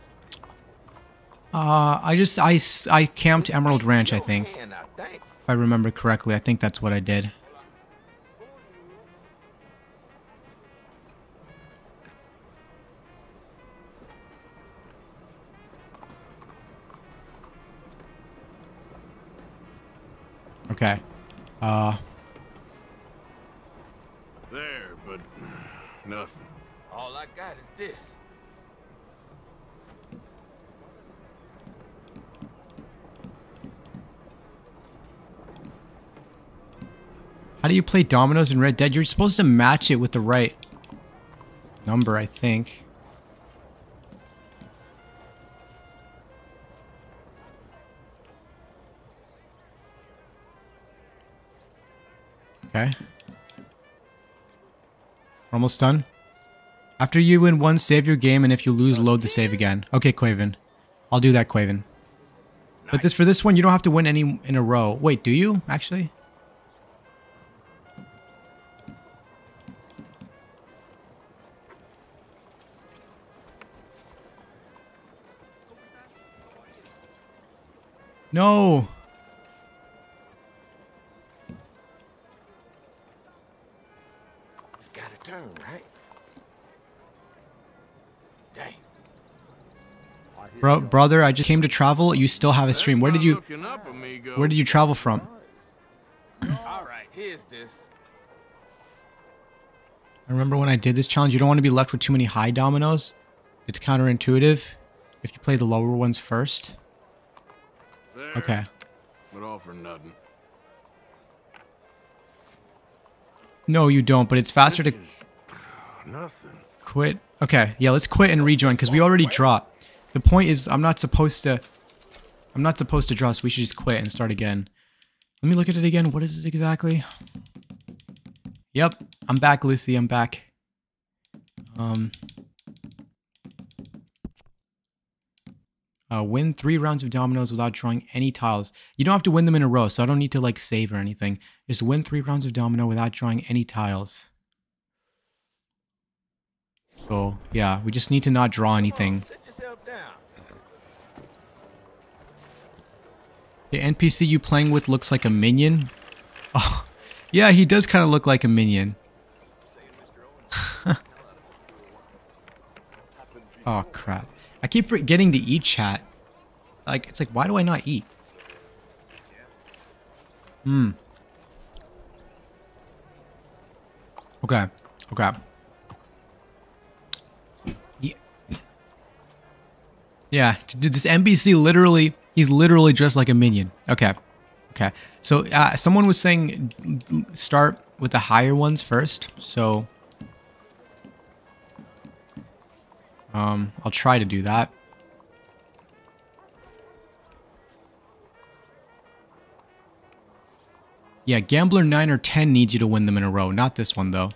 Uh I just I, I camped Emerald Ranch, I think. If I remember correctly, I think that's what I did. Okay. Uh, how do you play dominoes in Red Dead? You're supposed to match it with the right number, I think. Okay. We're almost done. After you win one, save your game, and if you lose, load the save again. Okay, Quaven. I'll do that, Quaven. But this for this one, you don't have to win any in a row. Wait, do you actually? No. It's got to turn, right? Dang. Bro, brother, I just came to travel. You still have a stream. Where did you up. Where did you travel from? All right, here's this. I remember when I did this challenge, you don't want to be left with too many high dominoes. It's counterintuitive if you play the lower ones first. Okay. But all for nothing. No, you don't, but it's faster to This is nothing. quit. Okay, yeah, let's quit and rejoin because we already dropped. The point is, I'm not supposed to. I'm not supposed to draw, so we should just quit and start again. Let me look at it again. What is it exactly? Yep, I'm back, Lucy. I'm back. Um. Uh, win three rounds of dominoes without drawing any tiles. You don't have to win them in a row, so I don't need to like save or anything. Just win three rounds of domino without drawing any tiles. So yeah, we just need to not draw anything. Sit yourself down. The NPC you playing with looks like a minion. Oh, Yeah, he does kind of look like a minion. oh crap! I keep forgetting to eat chat. Like it's like, why do I not eat? Hmm. Okay. Okay. Yeah. Yeah, dude, this NPC literally, he's literally dressed like a minion. Okay. Okay. So, uh, someone was saying start with the higher ones first. So, um, I'll try to do that. Yeah, Gambler 9 or 10 needs you to win them in a row. Not this one, though.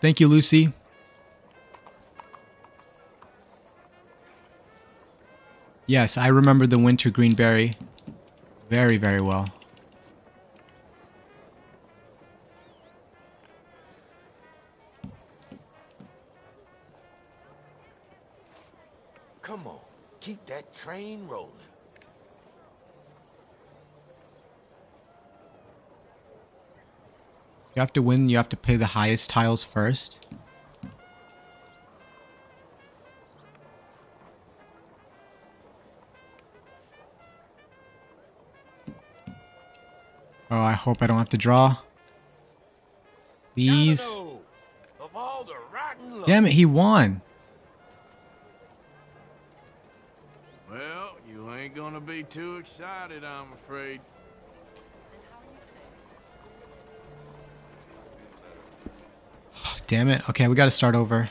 Thank you, Lucy. Yes, I remember the wintergreen berry very, very well. Keep that train rolling. You have to win, you have to pay the highest tiles first. Oh, I hope I don't have to draw. Please. Domino, Of all the rotten luck. Damn it, he won. Ain't gonna be too excited, I'm afraid. Damn it. Okay, we gotta start over.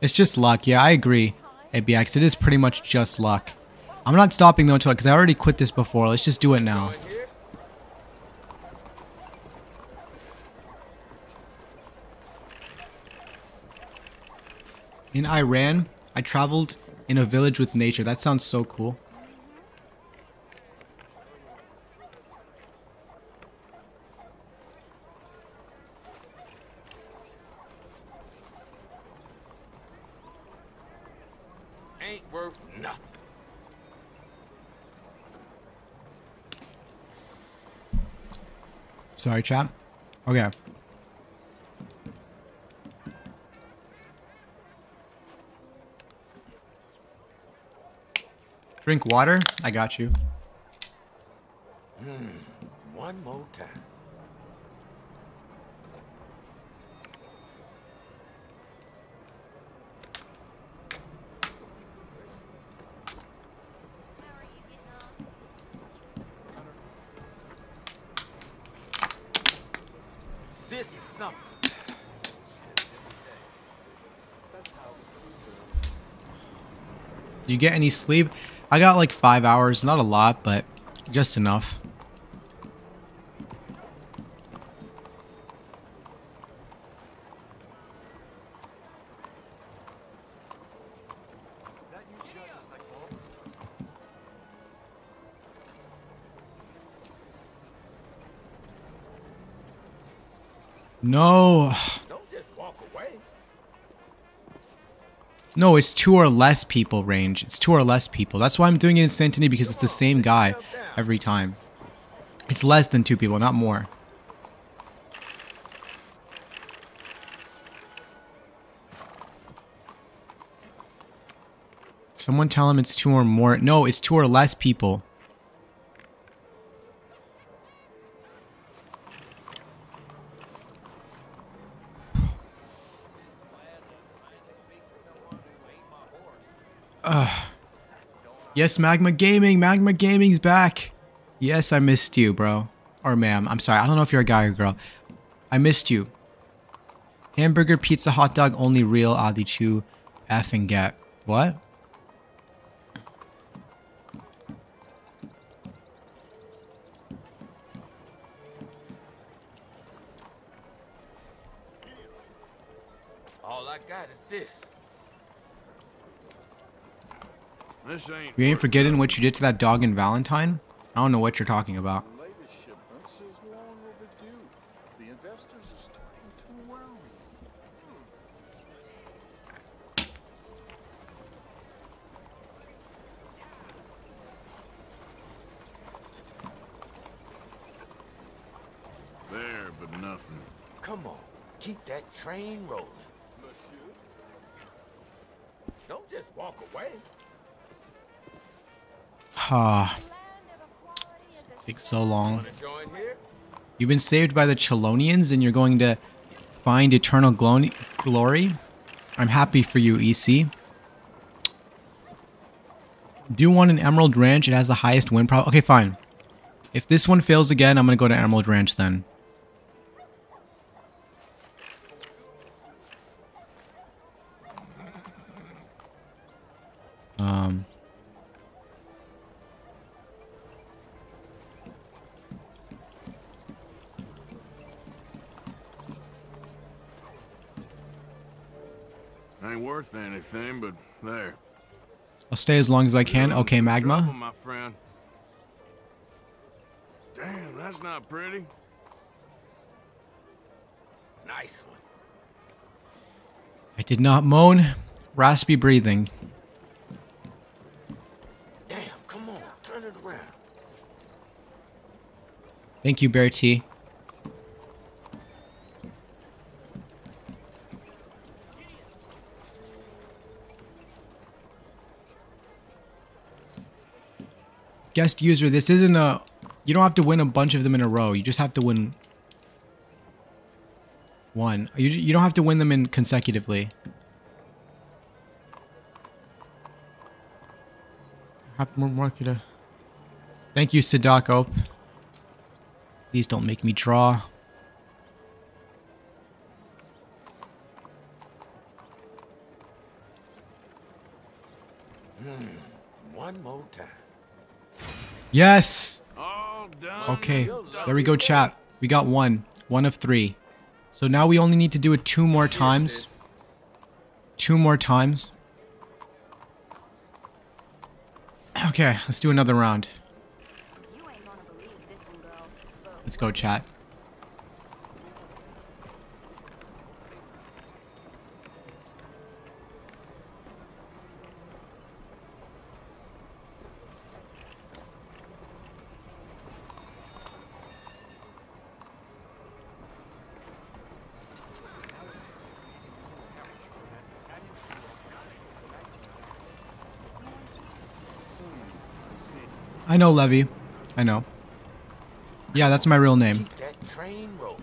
It's just luck. Yeah, I agree. ABX, it is pretty much just luck. I'm not stopping though until because I already quit this before. Let's just do it now. In Iran, I traveled in a village with nature. That sounds so cool. Ain't worth nothing. Sorry, chap. Okay. Drink water? I got you. Hmm, one more time. This is something. Do you get any sleep? I got like five hours. Not a lot, but just enough. No. No, it's two or less people range. It's two or less people. That's why I'm doing it in Saint Denis because it's the same guy every time. It's less than two people, not more. Someone tell him it's two or more. No, it's two or less people. Yes, Magma Gaming. Magma Gaming's back. Yes, I missed you, bro. Or ma'am. I'm sorry. I don't know if you're a guy or girl. I missed you. Hamburger, pizza, hot dog, only real, Adichu, F and get. What? You ain't forgetting what you did to that dog in Valentine? I don't know what you're talking about. There, but nothing. Come on, keep that train rolling. Don't just walk away. Ah, takes so long. You've been saved by the Chelonians and you're going to find eternal glo- glory. I'm happy for you, EC. Do you want an Emerald Ranch? It has the highest win prob. Okay, fine. If this one fails again, I'm going to go to Emerald Ranch then. Ain't worth anything, but there. I'll stay as long as I can. Okay, Magma. trouble, my friend. Damn, that's not pretty. Nice one. I did not moan. Raspy breathing. Damn, come on, turn it around. Thank you, Bear T. Guest user, this isn't a... You don't have to win a bunch of them in a row. You just have to win... One. You, you don't have to win them in consecutively. Have more market. Thank you, Sadako. Please don't make me draw. Hmm, one more time. Yes! Okay, there we go, chat. We got one. One of three. So now we only need to do it two more times. Two more times. Okay, let's do another round. You ain't gonna believe this one, girl. But Let's go, chat. I know, Levy. I know. Yeah, that's my real name. Keep that train rolling.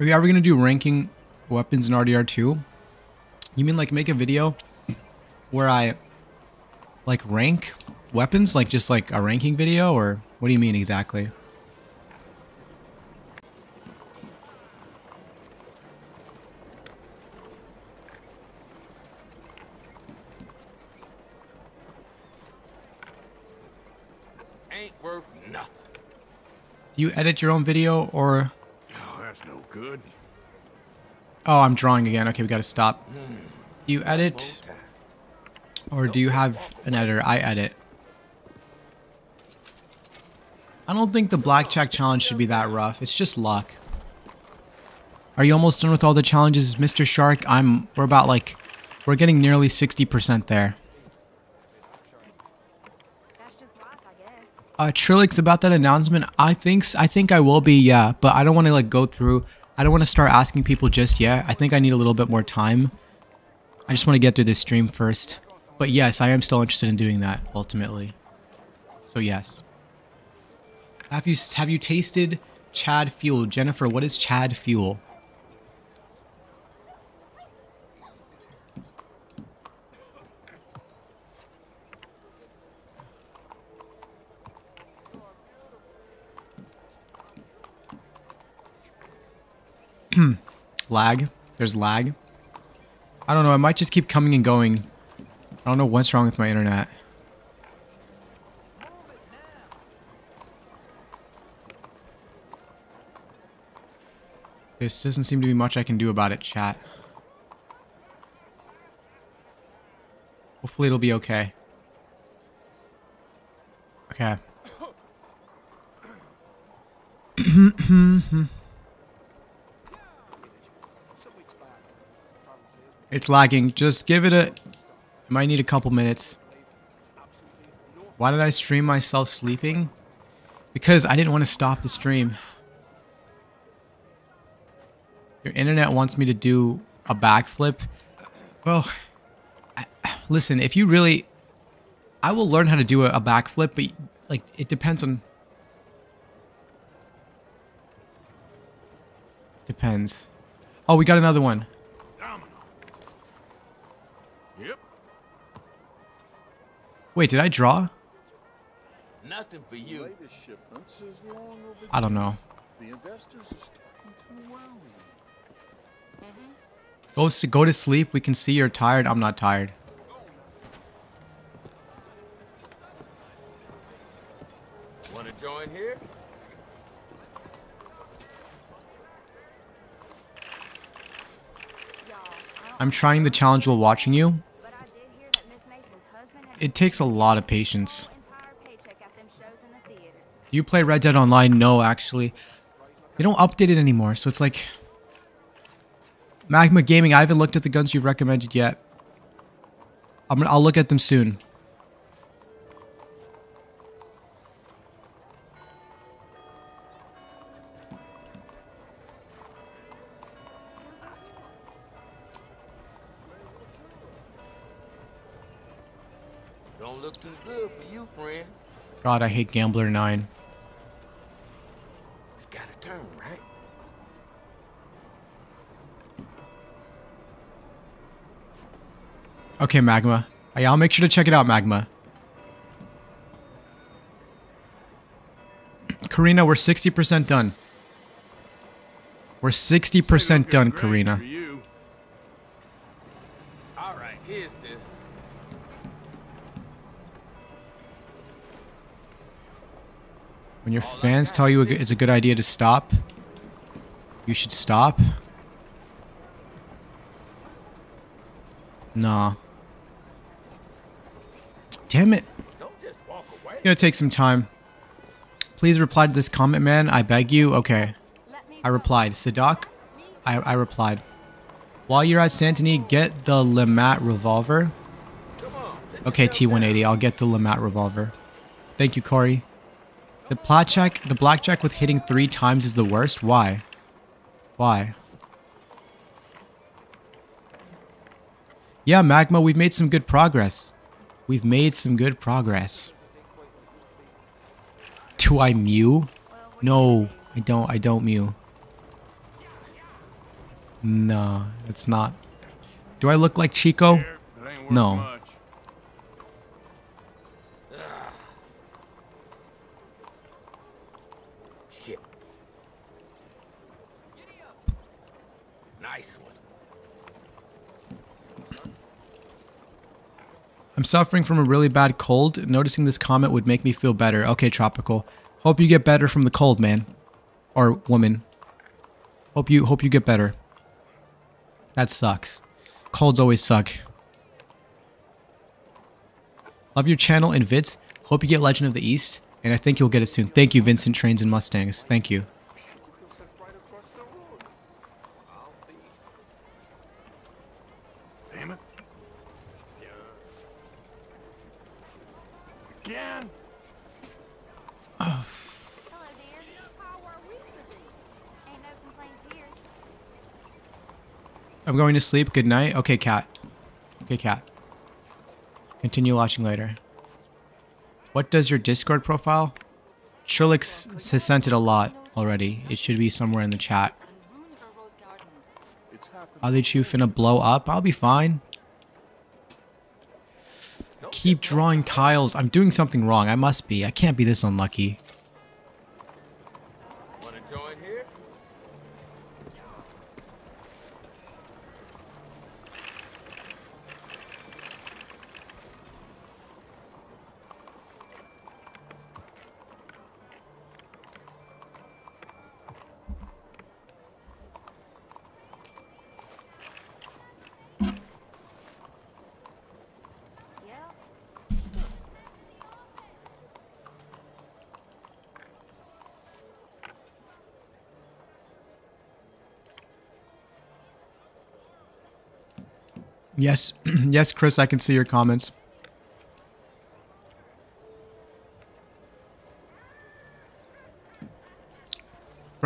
Are we ever gonna do ranking weapons in RDR2? You mean like make a video where I like rank weapons, like just like a ranking video, or what do you mean exactly? Ain't worth nothing. Do you edit your own video, or Oh, that's no good. oh, I'm drawing again. Okay, we gotta stop. Do you edit, or do you have an editor? I edit. I don't think the blackjack challenge should be that rough. It's just luck. Are you almost done with all the challenges, Mr. Shark? I'm. We're about like, we're getting nearly 60% there. that's just life, I guess. Uh, Trilix, about that announcement, I think I think I will be, yeah, but I don't want to like go through. I don't want to start asking people just yet. I think I need a little bit more time. I just want to get through this stream first. But yes, I am still interested in doing that ultimately. So yes. Have you have you tasted Chad Fuel, Jennifer? What is Chad Fuel? Hmm. lag. There's lag. I don't know. I might just keep coming and going. I don't know what's wrong with my internet. This doesn't seem to be much I can do about it, chat. Hopefully it'll be okay. Okay. Hmm, hmm, It's lagging. Just give it a... Might need a couple minutes. Why did I stream myself sleeping? Because I didn't want to stop the stream. Your internet wants me to do a backflip. Well, I- listen, if you really... I will learn how to do a, a backflip, but like it depends on... Depends. Oh, we got another one. Wait, did I draw? Nothing for you. Latest shipments is long overdue. I don't know. The investors are starting to. Go, go to sleep. We can see you're tired. I'm not tired. Wanna join here? I'm trying the challenge while watching you. But I did hear that Miss Mason's husband had It takes a lot of patience. entire paycheck at them shows in the theater. Do you play Red Dead Online? No, actually. They don't update it anymore, so it's like... Magma Gaming, I haven't looked at the guns you've recommended yet. I'm gonna, I'll look at them soon. God, I hate Gambler 9. It's gotta turn, right? Okay, Magma. Uh, yeah, I'll make sure to check it out, Magma. Karina, we're 60% done. We're 60% Looking done, great Karina. When your fans tell you it's a good idea to stop, you should stop. Nah. Damn it. It's gonna take some time. Please reply to this comment, man. I beg you. Okay. I replied. Sadak, I, I replied. While you're at Santony, get the Lemat revolver. Okay, T180. I'll get the Lemat revolver. Thank you, Corey. The blackjack, the blackjack with hitting three times is the worst. Why? Why? Yeah, Magma, we've made some good progress. We've made some good progress. Do I mew? No, I don't. I don't mew. No, it's not. Do I look like Chico? No. much. Shit. Nice one. I'm suffering from a really bad cold. Noticing this comment would make me feel better. Okay, Tropical. Hope you get better from the cold, man. Or woman. Hope you hope you get better. That sucks. Colds always suck. Love your channel and vids. Hope you get Legend of the East. And I think you'll get it soon. Thank you, Vincent Trains and Mustangs. Thank you. Damn it. Again? Hello, dear. How are we today? Ain't no complaints here. I'm going to sleep. Good night. Okay, cat. Okay, cat. Continue watching later. What does your Discord profile? Sherlix has sent it a lot already. It should be somewhere in the chat. Are they two finna blow up? I'll be fine. Keep drawing tiles. I'm doing something wrong. I must be. I can't be this unlucky. Yes. yes, Chris, I can see your comments.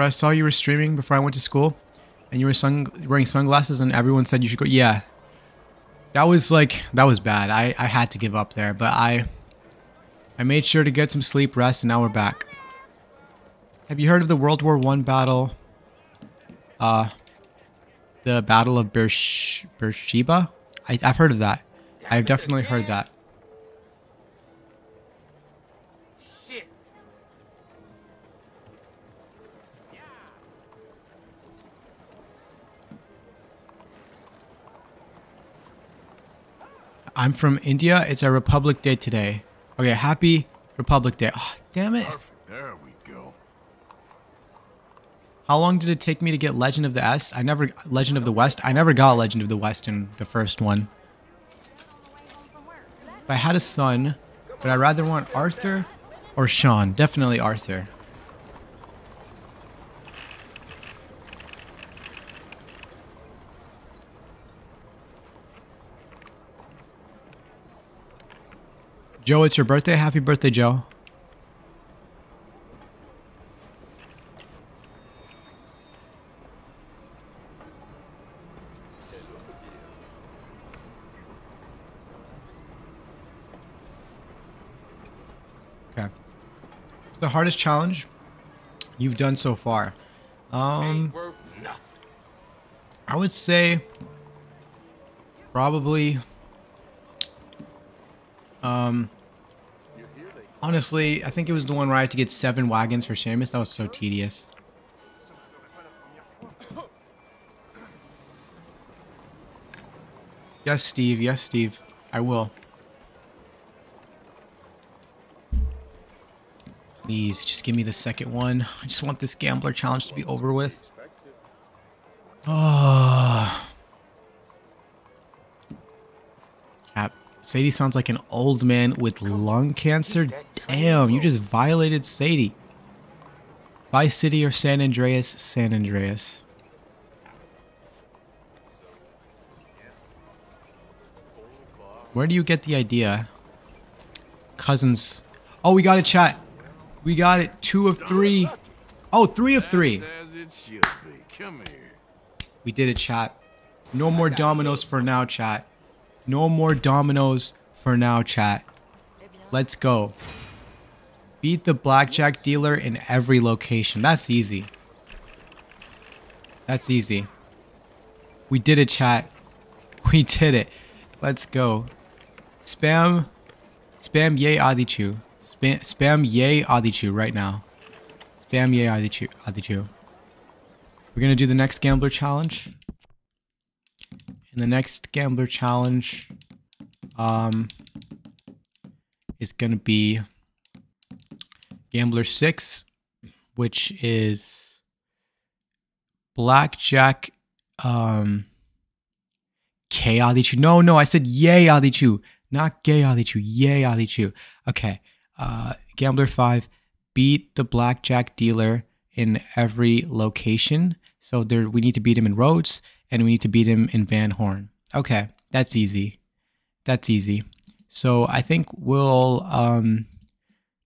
Jennifer, I saw you were streaming before I went to school, and you were sun- wearing sunglasses, and everyone said you should go. Yeah, that was like that was bad. I I had to give up there, but I I made sure to get some sleep, rest, and now we're back. Have you heard of the World War One battle? Uh, the Battle of Beersh-. I, I've heard of that. I've definitely heard that. Shit. I'm from India. It's a Republic Day today. Okay, happy Republic Day. Oh, damn it. Perfect. There we go. How long did it take me to get Legend of the S? I never Legend of the West. I never got Legend of the West in the first one. If I had a son, would I rather want Arthur or Sean? Definitely Arthur. Joe, it's your birthday. Happy birthday, Joe. The hardest challenge you've done so far. Um, I would say probably um honestly, I think it was the one where I had to get seven wagons for Seamus. That was so tedious. Yes, Steve. Yes, Steve. I will. Please, just give me the second one. I just want this gambler challenge to be over with. Oh. Cap. Sadie sounds like an old man with lung cancer. Damn, you just violated Sadie. Vice City or San Andreas? San Andreas. Where do you get the idea? Cousins. Oh, we got a chat. We got it. Two of three. Oh, three of three. We did it, chat. No more dominoes for now, chat. No more dominoes for now, chat. Let's go. Beat the blackjack dealer in every location. That's easy. That's easy. We did it, chat. We did it. Let's go. Spam. Spam yay Adichu. Spam, spam yay Adichu right now. Spam yay Adichu. Adichu. We're gonna do the next gambler challenge. And the next gambler challenge um is gonna be Gambler 6, which is Blackjack um K Adichu. No, no, I said yay Adichu, not gay Adichu. Yay Adichu. Okay. Uh Gambler 5 beat the blackjack dealer in every location. So there we need to beat him in Rhodes and we need to beat him in Van Horn. Okay, that's easy. That's easy. So I think we'll um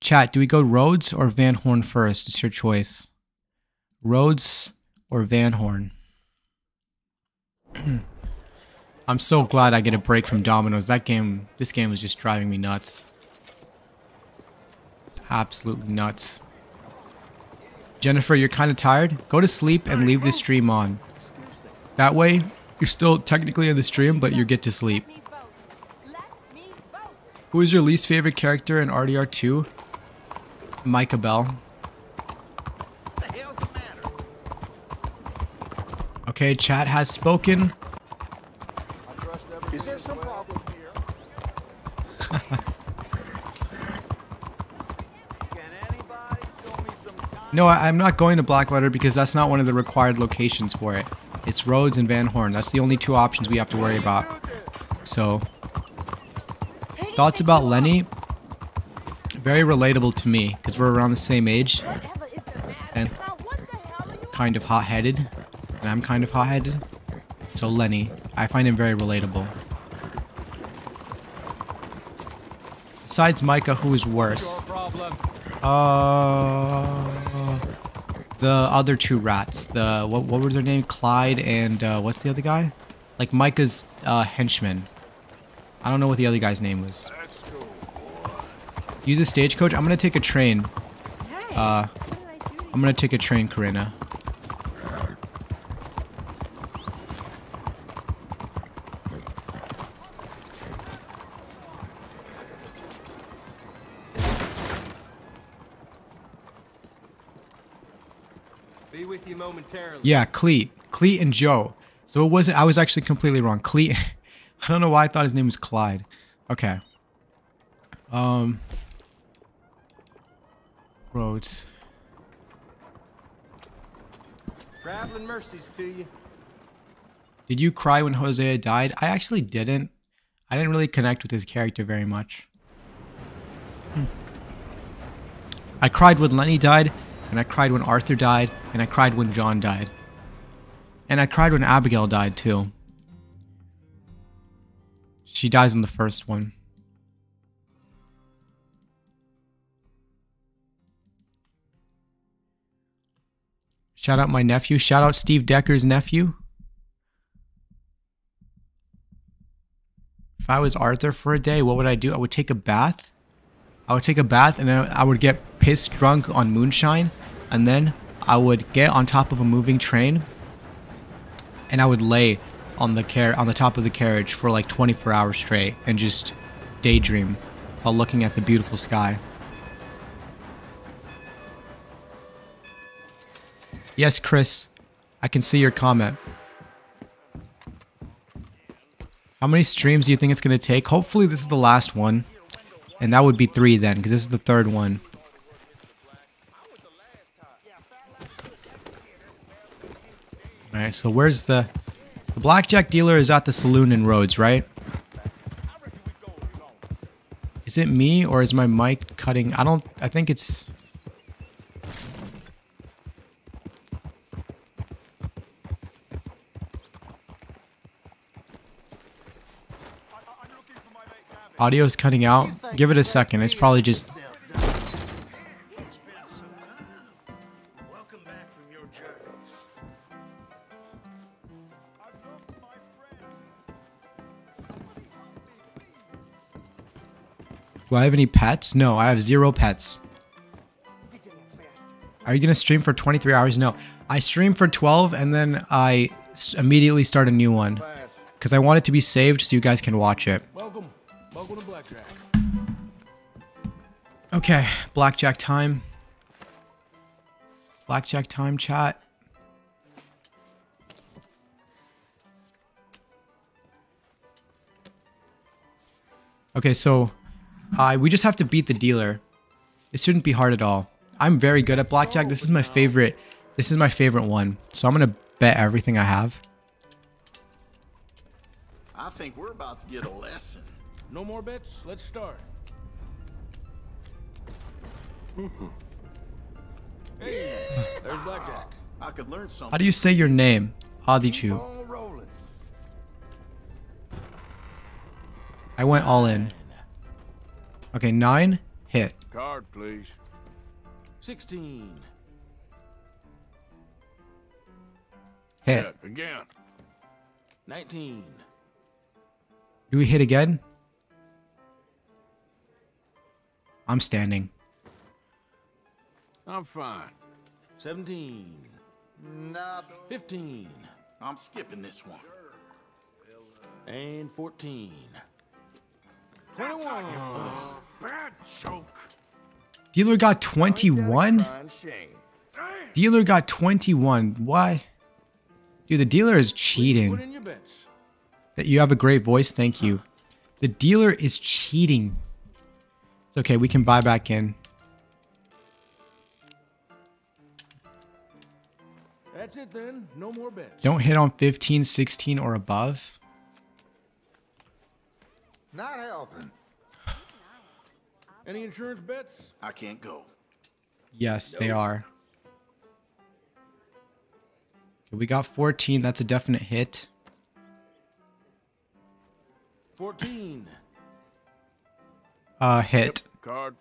chat, do we go Rhodes or Van Horn first? It's your choice. Rhodes or Van Horn? I'm so glad I get a break from Dominoes. That game this game was just driving me nuts. Absolutely nuts. Jennifer, you're kind of tired? Go to sleep and leave the stream on. That way, you're still technically in the stream, but you get to sleep. Let me vote. Let me vote. Who is your least favorite character in RDR2? Micah Bell. What the hell's the matter? Okay, chat has spoken. Is there some problem here? No, I, I'm not going to Blackwater because that's not one of the required locations for it. It's Rhodes and Van Horn. That's the only two options we have to worry about. So, thoughts about Lenny? Very relatable to me because we're around the same age and kind of hot-headed, and I'm kind of hot-headed. So Lenny, I find him very relatable. Besides Micah, who is worse? Uh, the other two rats. The what what was their name? Clyde and uh, what's the other guy? Like Micah's uh, henchman. I don't know what the other guy's name was. Let's go, boy. Use a stagecoach. I'm gonna take a train. Uh, what did I do? I'm gonna take a train, Karina. Be with you momentarily. Yeah, Cleet. Cleet and Joe. So it wasn't. I was actually completely wrong. Cleet. I don't know why I thought his name was Clyde. Okay. Um. Rhodes. Traveling mercies to you. Did you cry when Hosea died? I actually didn't. I didn't really connect with his character very much. Hmm. I cried when Lenny died, and I cried when Arthur died, and I cried when John died. And I cried when Abigail died too. She dies in the first one. Shout out my nephew. Shout out Steve Decker's nephew. If I was Arthur for a day, what would I do? I would take a bath. I would take a bath and then I would get pissed drunk on moonshine. And then I would get on top of a moving train and I would lay on the car- on the top of the carriage for like 24 hours straight and just daydream while looking at the beautiful sky. Yes, Chris. I can see your comment. How many streams do you think it's going to take? Hopefully this is the last one. And that would be three then, because this is the third one. Alright, so where's the... The blackjack dealer is at the saloon in Rhodes, right? Is it me, or is my mic cutting? I don't... I think it's... Audio's cutting out. Give it a second. It's probably just Do I have any pets? No, I have zero pets. Are you gonna stream for 23 hours? No, I stream for 12 and then I immediately start a new one because I want it to be saved so you guys can watch it. Welcome. Welcome to Blackjack. Okay, blackjack time. Blackjack time, chat. Okay, so uh, we just have to beat the dealer. It shouldn't be hard at all. I'm very good at blackjack. This is my favorite. This is my favorite one. So I'm gonna bet everything I have. I think we're about to get a lesson. No more bets? Let's start. hey, there's Blackjack. I could learn something. How do you say your name? Hadichu. All. I went all in. Okay, nine hit. Card, please. 16. Hit. Bet again. 19. Do we hit again? I'm standing. I'm fine. 17. Nah, 15. I'm skipping this one. And 14. 21. Bad joke. Dealer got 21? Dealer got 21. Why? Dude, the dealer is cheating. in your bets. That you have a great voice, thank you. The dealer is cheating. It's okay, we can buy back in. That's it then. No more bets. Don't hit on 15, 16, or above. Not helping. Any insurance bets? I can't go. Yes, they are. Okay, we got 14. That's a definite hit. 14. Uh, hit. Card.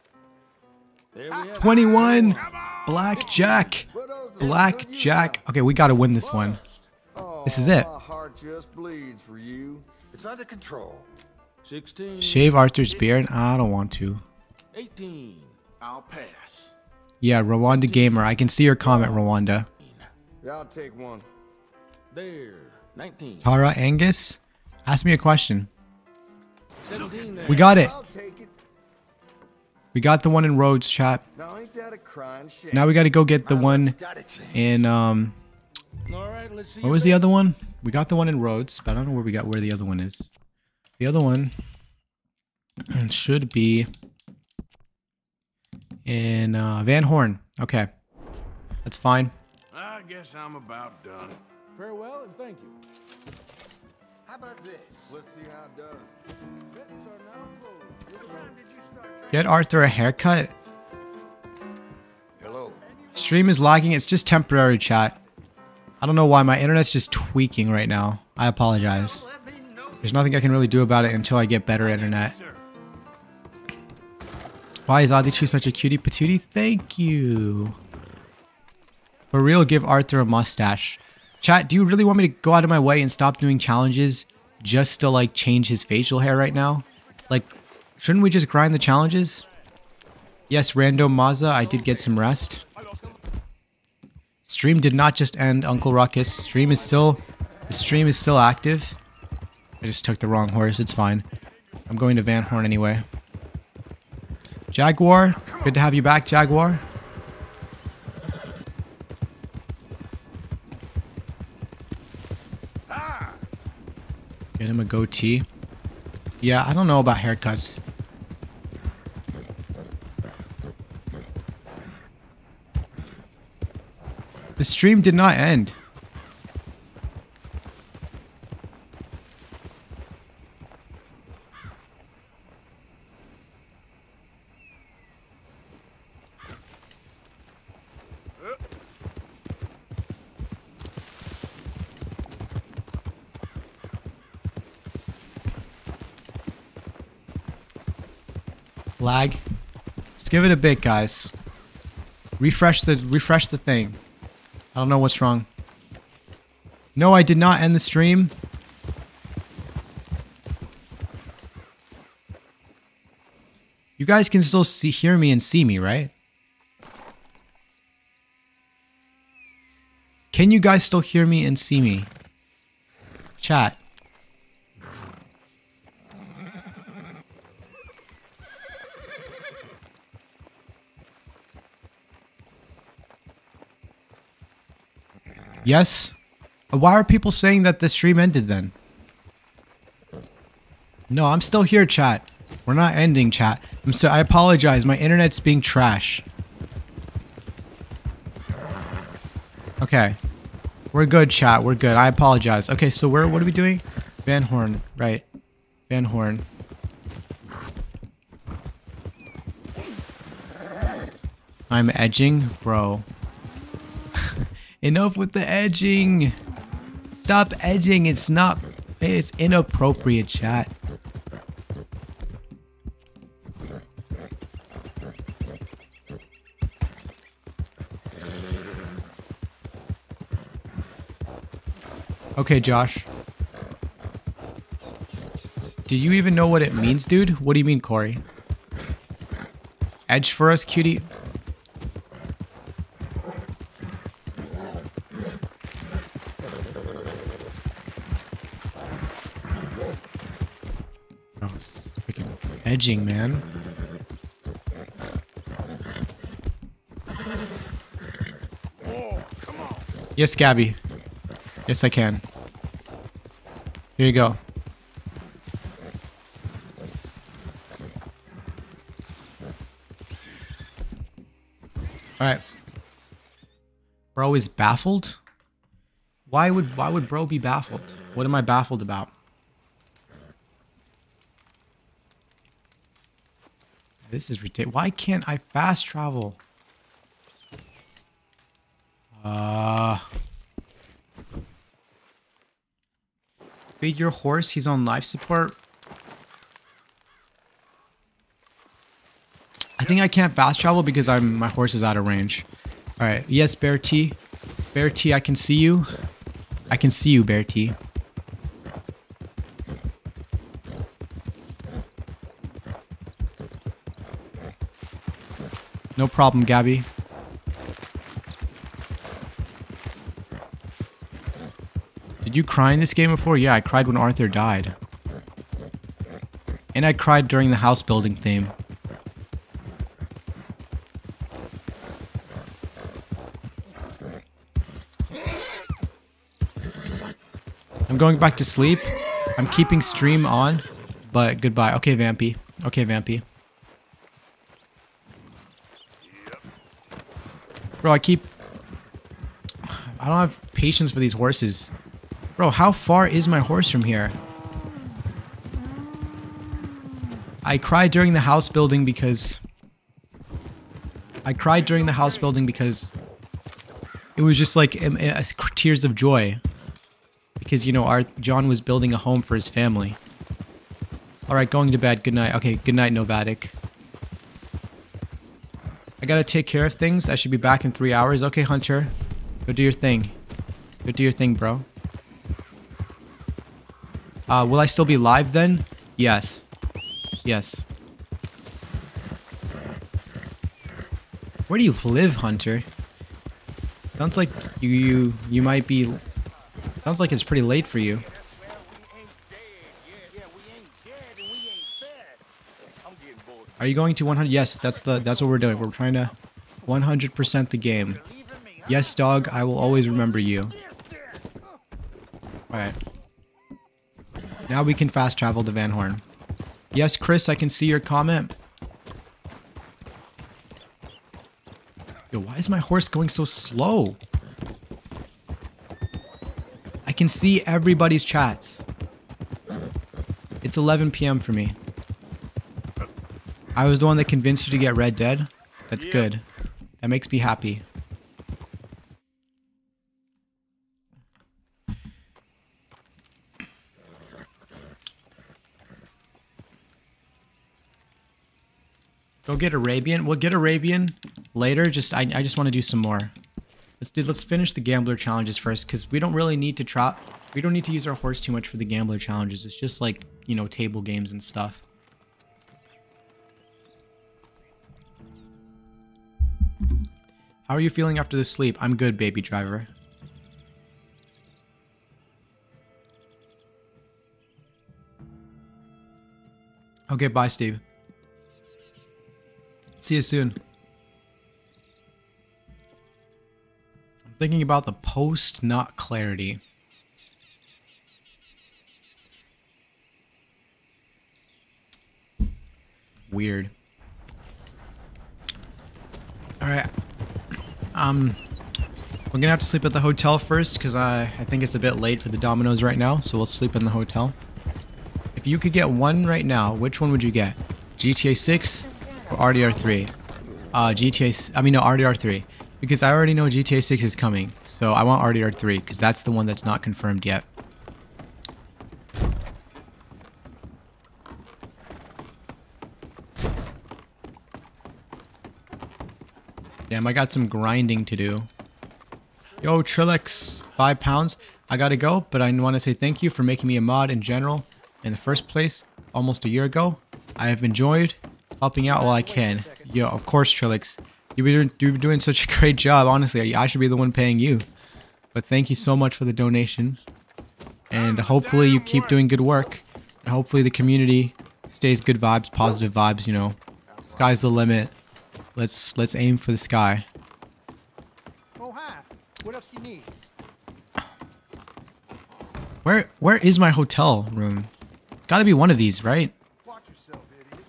There we 21. Blackjack. Blackjack. Okay, we gotta win this one. This is it. Heart just bleeds for you. It's under control. 16. Shave Arthur's beard? I don't want to. 18. I'll pass. Yeah, Rwanda Gamer. I can see your comment, Rwanda. Yeah, I'll take one. There. 19. Tara Angus? Ask me a question. 17. there. We got it. I'll take it. We got the one in Rhodes, chat. Now ain't that a crying shame? Now we gotta go get the one in, um, All right, let's see. what your was the other one? We got the one in Rhodes, but I don't know where we got where the other one is. The other one should be in uh, Van Horn. Okay, that's fine. I guess I'm about done. Farewell and thank you. How about this? Let's see how it does. Are now. What time did you start? Get Arthur a haircut. Hello. Stream is lagging. It's just temporary, chat. I don't know why my internet's just tweaking right now. I apologize. There's nothing I can really do about it until I get better internet. Why is Adichu such a cutie patootie? Thank you. For real, give Arthur a mustache. Chat, do you really want me to go out of my way and stop doing challenges just to like change his facial hair right now? Like, shouldn't we just grind the challenges? Yes, random Mazza, I did get some rest. Stream did not just end, Uncle Ruckus. Stream is still, the stream is still active. I just took the wrong horse. It's fine. I'm going to Van Horn anyway. Jaguar, good to have you back, Jaguar. Get him a goatee. Yeah, I don't know about haircuts. The stream did not end. Lag. Just give it a bit, guys. Refresh the refresh the thing. I don't know what's wrong. No, I did not end the stream. You guys can still see hear me and see me, right? Can you guys still hear me and see me? Chat. Yes? Why are people saying that the stream ended then? No, I'm still here, chat. We're not ending, chat. I'm so I apologize. My internet's being trash. Okay. We're good, chat. We're good. I apologize. Okay, so where what are we doing? Van Horn, right. Van Horn. I'm edging, bro. Enough with the edging. Stop edging. It's not. It's inappropriate, chat. Okay, Josh. Do you even know what it means, dude? What do you mean, Corey? Edge for us, cutie? Edging, man. Yes, Gabby. Yes, I can. Here you go. Alright. Bro is baffled? Why would why would bro be baffled? What am I baffled about? This is ridiculous. Why can't I fast travel? Uh Feed your horse, he's on life support. I think I can't fast travel because I'm my horse is out of range. All right. Yes, Bear T. Bear T, I can see you. I can see you, Bear T. No problem, Gabby. Did you cry in this game before? Yeah, I cried when Arthur died. And I cried during the house building theme. I'm going back to sleep. I'm keeping stream on, but goodbye. Okay, Vampy. Okay, Vampy. Bro, I keep... I don't have patience for these horses. Bro, how far is my horse from here? I cried during the house building because... I cried during the house building because... It was just like um, uh, tears of joy. Because, you know, our John was building a home for his family. Alright, going to bed. Good night. Okay, good night, Novatic. I gotta take care of things. I should be back in three hours. Okay, Hunter. Go do your thing. Go do your thing, bro. Uh, will I still be live then? Yes. Yes. Where do you live, Hunter? Sounds like you you you might be. Sounds like it's pretty late for you. Are you going to 100? Yes, that's the that's what we're doing. We're trying to 100% the game. Yes, dog. I will always remember you. All right. Now we can fast travel to Van Horn. Yes, Chris, I can see your comment. Yo, why is my horse going so slow? I can see everybody's chats. It's 11 p.m. for me. I was the one that convinced you to get Red Dead. That's good. That makes me happy. Go get Arabian. We'll get Arabian later. Just I, I just want to do some more. Let's do, let's finish the gambler challenges first because we don't really need to try. We don't need to use our horse too much for the gambler challenges. It's just like you know table games and stuff. How are you feeling after the sleep? I'm good, baby driver. Okay, bye, Steve. See you soon. I'm thinking about the post, not clarity. Weird. Alright. Um, we're gonna have to sleep at the hotel first because I, I think it's a bit late for the Dominoes right now, so we'll sleep in the hotel. If you could get one right now, which one would you get? GTA 6 or RDR3? Uh, GTA, I mean no, RDR3. Because I already know GTA 6 is coming, so I want RDR3 because that's the one that's not confirmed yet. Damn, I got some grinding to do. Yo, Trillix, five pounds. I gotta go, but I want to say thank you for making me a mod in general in the first place almost a year ago. I have enjoyed helping out while I can. Yo, of course, Trillix. You've been, you've been doing such a great job. Honestly, I should be the one paying you. But thank you so much for the donation. And hopefully you keep doing good work. And hopefully the community stays good vibes, positive vibes, you know. Sky's the limit. Let's let's aim for the sky. Oh hi. What else do you need? Where where is my hotel room? It's got to be one of these, right? Watch yourself, idiot.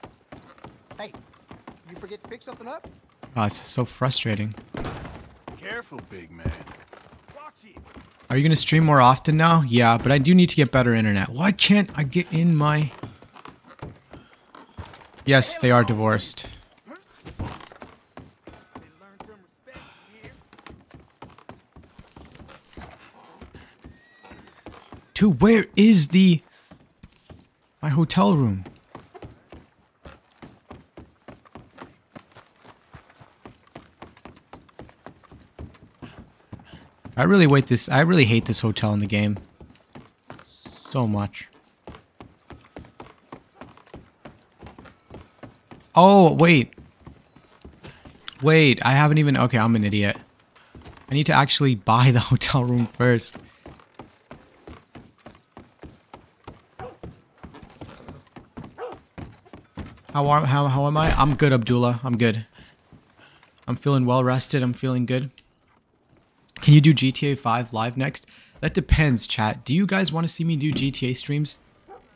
Hey, you forget to pick something up? Oh, it's so frustrating. Careful, big man. Are you gonna stream more often now? Yeah, but I do need to get better internet. Why can't I get in my? Yes, they are divorced. Dude, where is the my hotel room? I really wait this. I really hate this hotel in the game. So much. Oh, wait. Wait, I haven't even... Okay, I'm an idiot. I need to actually buy the hotel room first. How how how am I? I'm good, Abdullah. I'm good. I'm feeling well rested. I'm feeling good. Can you do GTA 5 live next? That depends, chat. Do you guys want to see me do GTA streams?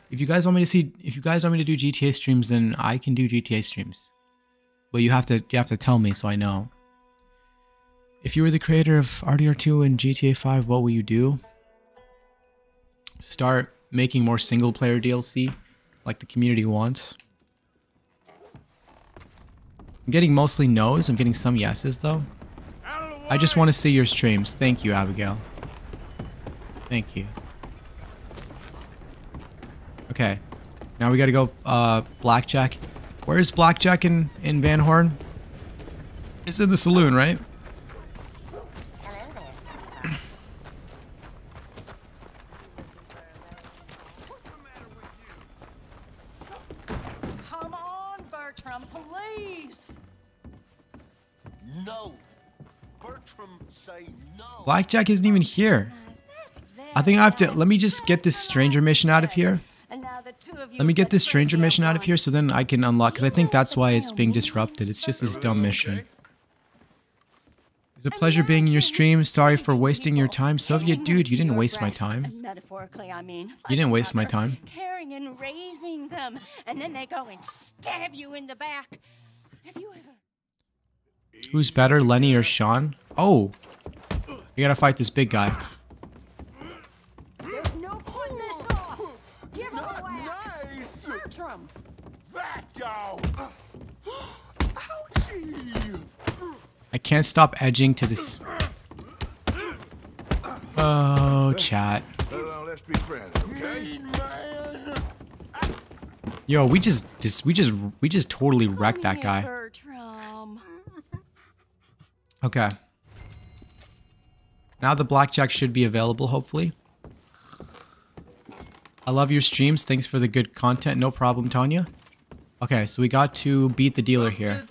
If you guys want me to see if you guys want me to do GTA streams, then I can do GTA streams. But you have to you have to tell me so I know. If you were the creator of RDR2 and GTA 5, what will you do? Start making more single player DLC like the community wants. I'm getting mostly no's. I'm getting some yeses though. I just want to see your streams. Thank you, Abigail. Thank you. Okay. Now we gotta go uh Blackjack. Where's Blackjack in, in Van Horn? It's in the saloon, right? Blackjack isn't even here. I think I have to let me just get this stranger mission out of here. And now the two of you Let me get this stranger mission out of here so then I can unlock because I think that's why it's being disrupted. It's just this dumb mission. It's a pleasure being in your stream. Sorry for wasting your time. Soviet dude, you didn't waste my time. Metaphorically, I mean. You didn't waste my time. Carrying and raising them, and then they go and stab you in the back. Have you ever? Who's better, Lenny or Sean? Oh, we gotta fight this big guy. There's no putting this off. Give him a whack. Nice. Bertram. That dog. Ouchie. I can't stop edging to this. Oh, chat. Let's be friends, okay? Yo, we just, just we just we just totally wrecked Come that here, guy. Bertram. Okay. Now the blackjack should be available, hopefully. I love your streams. Thanks for the good content. No problem, Tanya. Okay, so we got to beat the dealer here.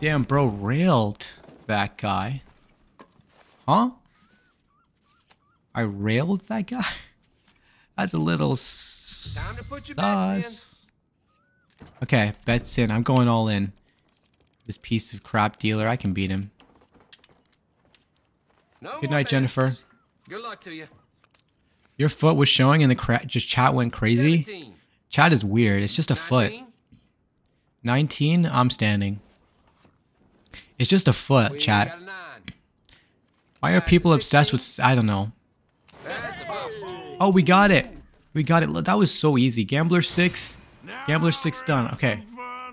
Damn, bro, railed that guy. Huh? I railed that guy? That's a little Time to put your sus. Okay, bets in. I'm going all in. This piece of crap dealer, I can beat him. No Good night, Jennifer. Good luck to you. Your foot was showing and the cra- just chat went crazy. 17, Chat is weird. It's just a foot. 19. 19, I'm standing. It's just a foot, We chat. a. Why are people obsessed with I don't know. Oh, we got it. We got it. That was so easy. Gambler 6. Gambler 6 done. Okay.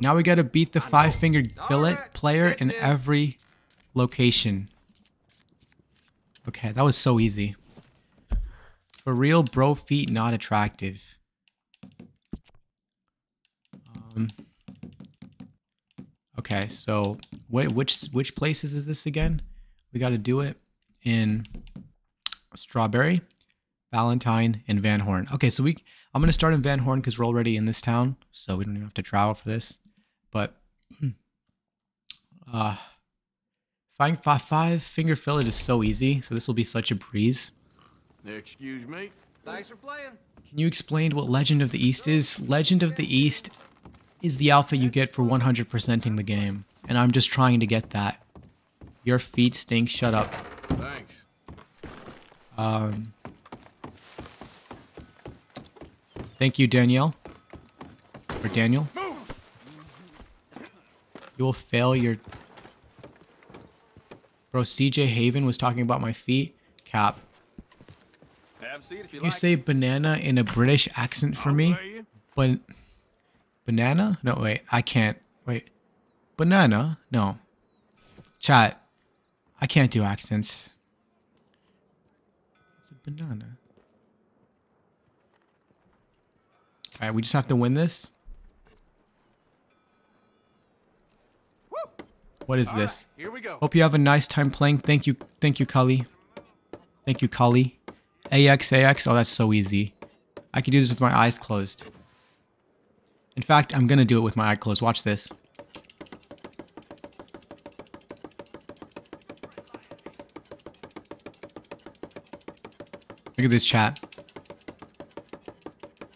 Now we got to beat the five-fingered fillet player in every location. Okay, that was so easy. For real, bro feet not attractive. Um, okay, so wh- which which places is this again? We got to do it in Strawberry, Valentine, and Van Horn. Okay, so we I'm gonna start in Van Horn because we're already in this town, so we don't even have to travel for this. But uh, five, five, five finger fillet is so easy, so this will be such a breeze. Excuse me? Thanks for playing. Can you explain what Legend of the East is? Legend of the East is the alpha you get for 100%ing the game, and I'm just trying to get that. Your feet stink. Shut up. Thanks. Um, thank you, Danielle. Or Daniel. You will fail your. Bro, CJ Haven was talking about my feet. Cap. Have seat if you Can you say banana in a British accent for me? Play you? But banana? No, wait. I can't. Wait. Banana? No. Chat. I can't do accents. It's a banana. All right, we just have to win this. What is All this? right, here we go. Hope you have a nice time playing. Thank you. Thank you, Kali. Thank you, Kali. AX, AX. Oh, that's so easy. I could do this with my eyes closed. In fact, I'm going to do it with my eye closed. Watch this. Look at this chat.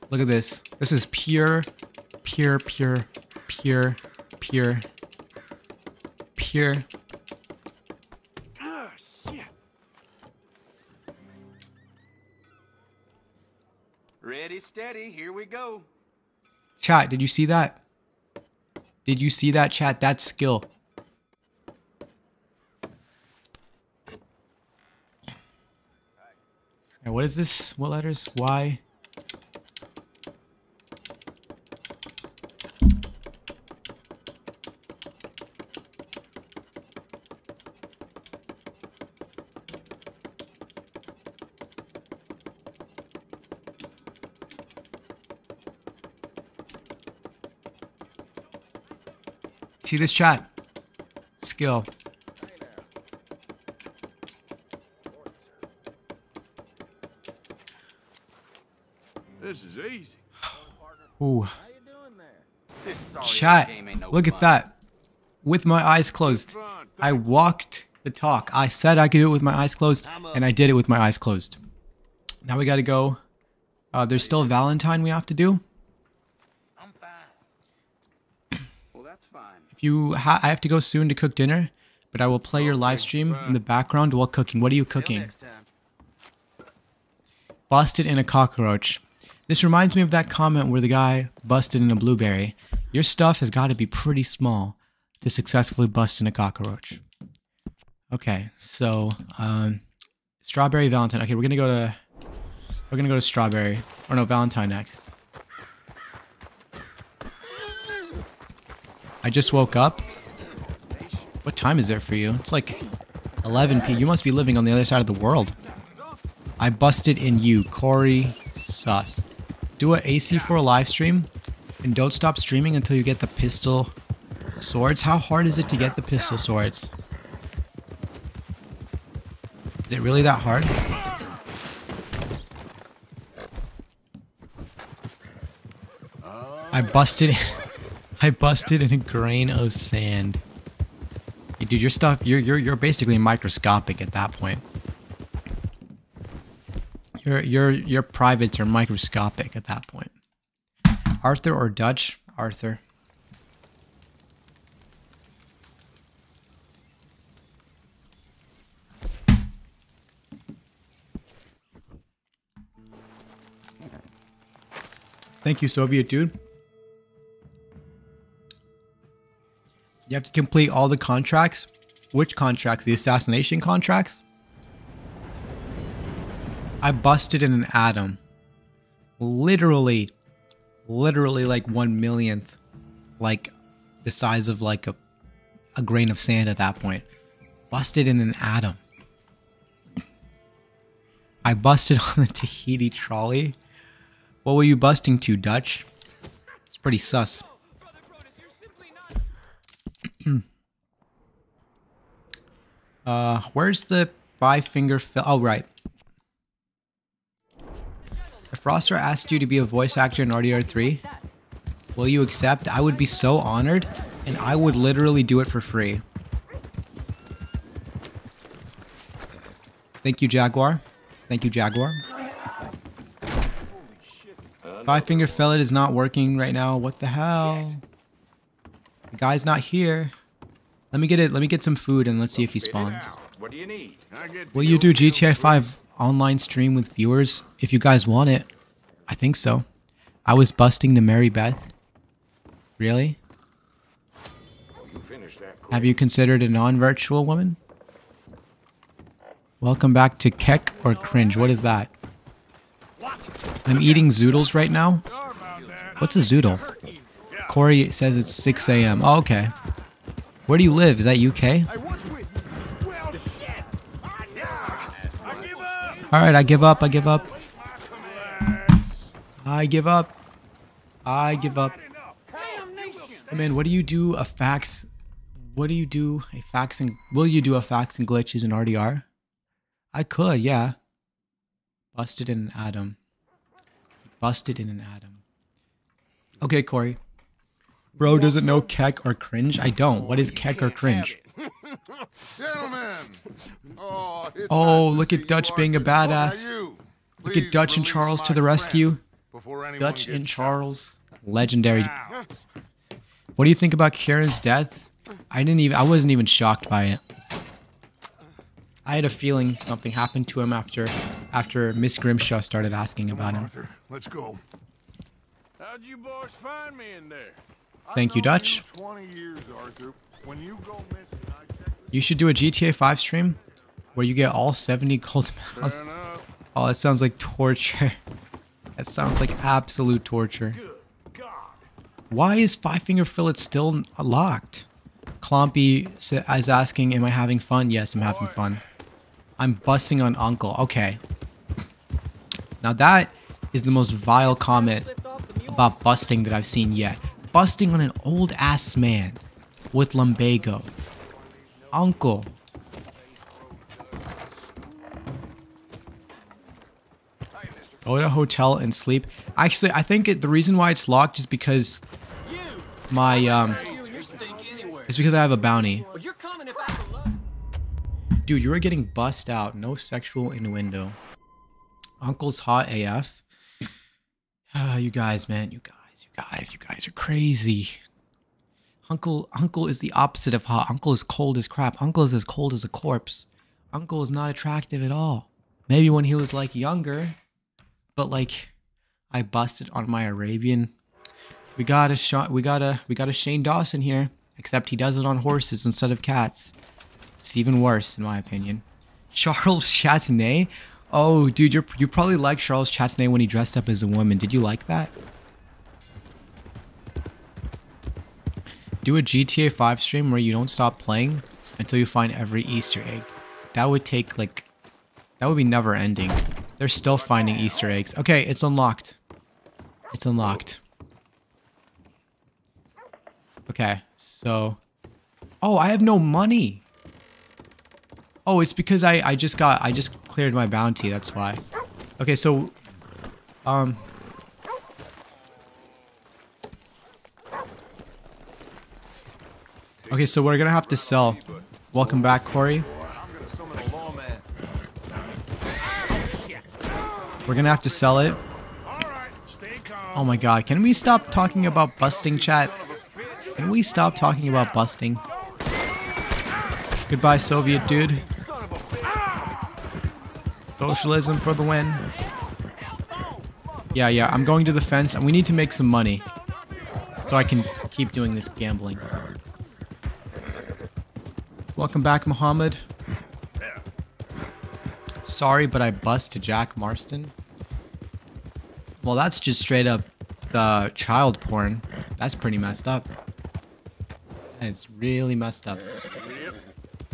Look at this. This is pure, pure, pure, pure, pure, pure. Ah, shit. Ready, steady, here we go. Chat, did you see that? Did you see that chat? That skill. What is this? What letters? Y? See this chat? Skill. This is easy. Ooh. This sorry Chat. game ain't no Look at that. With my eyes closed. I walked the talk. I said I could do it with my eyes closed, and I did it with my eyes closed. Now we gotta go. Uh, there's still Valentine we have to do. I'm fine. well, that's fine. If you, ha- I have to go soon to cook dinner, but I will play your live stream in the background while cooking. What are you cooking? Busted in a cockroach. This reminds me of that comment where the guy busted in a blueberry. Your stuff has got to be pretty small to successfully bust in a cockroach. Okay, so um, strawberry Valentine. Okay, we're gonna go to we're gonna go to strawberry or no Valentine next. I just woke up. What time is it for you? It's like 11 p. You must be living on the other side of the world. I busted in you, Corey Sus. Do a AC for a live stream, and don't stop streaming until you get the pistol swords. How hard is it to get the pistol swords? Is it really that hard? I busted. I busted in a grain of sand. Hey, dude, your stuff. You're you're you're basically microscopic at that point. Your your your privates are microscopic at that point. Arthur or Dutch? Arthur. Thank you, Soviet dude. You have to complete all the contracts. Which contracts? The assassination contracts? I busted in an atom. Literally, literally like one millionth, like the size of like a, a grain of sand at that point. Busted in an atom. I busted on the Tahiti trolley. What were you busting to, Dutch? It's pretty sus. Uh, where's the five finger fill? Oh, right. If Rockstar asked you to be a voice actor in RDR3, will you accept? I would be so honored, and I would literally do it for free. Thank you, Jaguar. Thank you, Jaguar. Five finger fillet is not working right now. What the hell? The guy's not here. Let me get it. Let me get some food and let's see if he spawns. What do you need? Will you do GTA 5 online stream with viewers if you guys want it? I think so. I was busting to Mary Beth. Really? You finish that Have you considered a non-virtual woman? Welcome back to Keck or Cringe. What is that? I'm eating zoodles right now. Sorry about that. What's a zoodle? Corey says it's 6 a.m. Oh, okay. Where do you live? Is that UK? Hey, what's with you? Well, shit. I, I give up. All right, I give up. I give up. I give up. I give up. Hey, man, what do you do a fax What do you do? A fax and will you do a fax and glitches in RDR? I could, yeah. Busted in an atom. Busted in an atom. Okay, Corey. Bro doesn't know keck or cringe. I don't. What is keck or cringe? Gentlemen! Oh, it's Oh, look at Dutch being a artists. What about badass. you? Look at Dutch and Charles to the rescue. before anyone Dutch gets and shot. Charles. Legendary. What do you think about Kieran's death? I didn't even I wasn't even shocked by it. I had a feeling something happened to him after after Miss Grimshaw started asking about him. Arthur, let's go. How'd you boys find me in there? Thank you, Dutch. you 20 years, Arthur. When you go missing, I check with You should do a GTA 5 stream where you get all 70 gold medals. Oh, that sounds like torture. That sounds like absolute torture. Why is Five Finger Fillet still locked? Clompy is asking, Am I having fun? Yes, I'm having fun. I'm busting on Uncle. Okay. Now that is the most vile comment about busting that I've seen yet. Busting on an old ass man with lumbago. Uncle. Go to a hotel and sleep. Actually, I think it, the reason why it's locked is because my um, it's because I have a bounty. You're. Dude, you were getting bussed out. No sexual innuendo. Uncle's hot AF. Ah, you guys, man, you guys, guys, you guys are crazy. Uncle, Uncle is the opposite of hot. Uncle is cold as crap. Uncle is as cold as a corpse. Uncle is not attractive at all. Maybe when he was like younger, but like, I busted on my Arabian. We got a shot. We got a we got a Shane Dawson here, except he does it on horses instead of cats. It's even worse, in my opinion. Charles Chatanet. Oh, dude, you're you probably like Charles Chatenay when he dressed up as a woman. Did you like that? Do a GTA 5 stream where you don't stop playing until you find every Easter egg. That would take like that would be never ending. They're still finding Easter eggs. Okay, it's unlocked. It's unlocked. Okay, so Oh, I have no money. Oh, it's because I I just got I just cleared my bounty, that's why. Okay, so um Okay, so we're gonna have to sell. Welcome back, Corey. We're gonna have to sell it. Oh my god, can we stop talking about busting, chat? Can we stop talking about busting? Goodbye, Soviet dude. Socialism for the win. Yeah, yeah, I'm going to the fence, and we need to make some money. So I can keep doing this gambling. Welcome back, Mohammed. Sorry, but I bust to Jack Marston. Well, that's just straight up the child porn. That's pretty messed up. That is really messed up.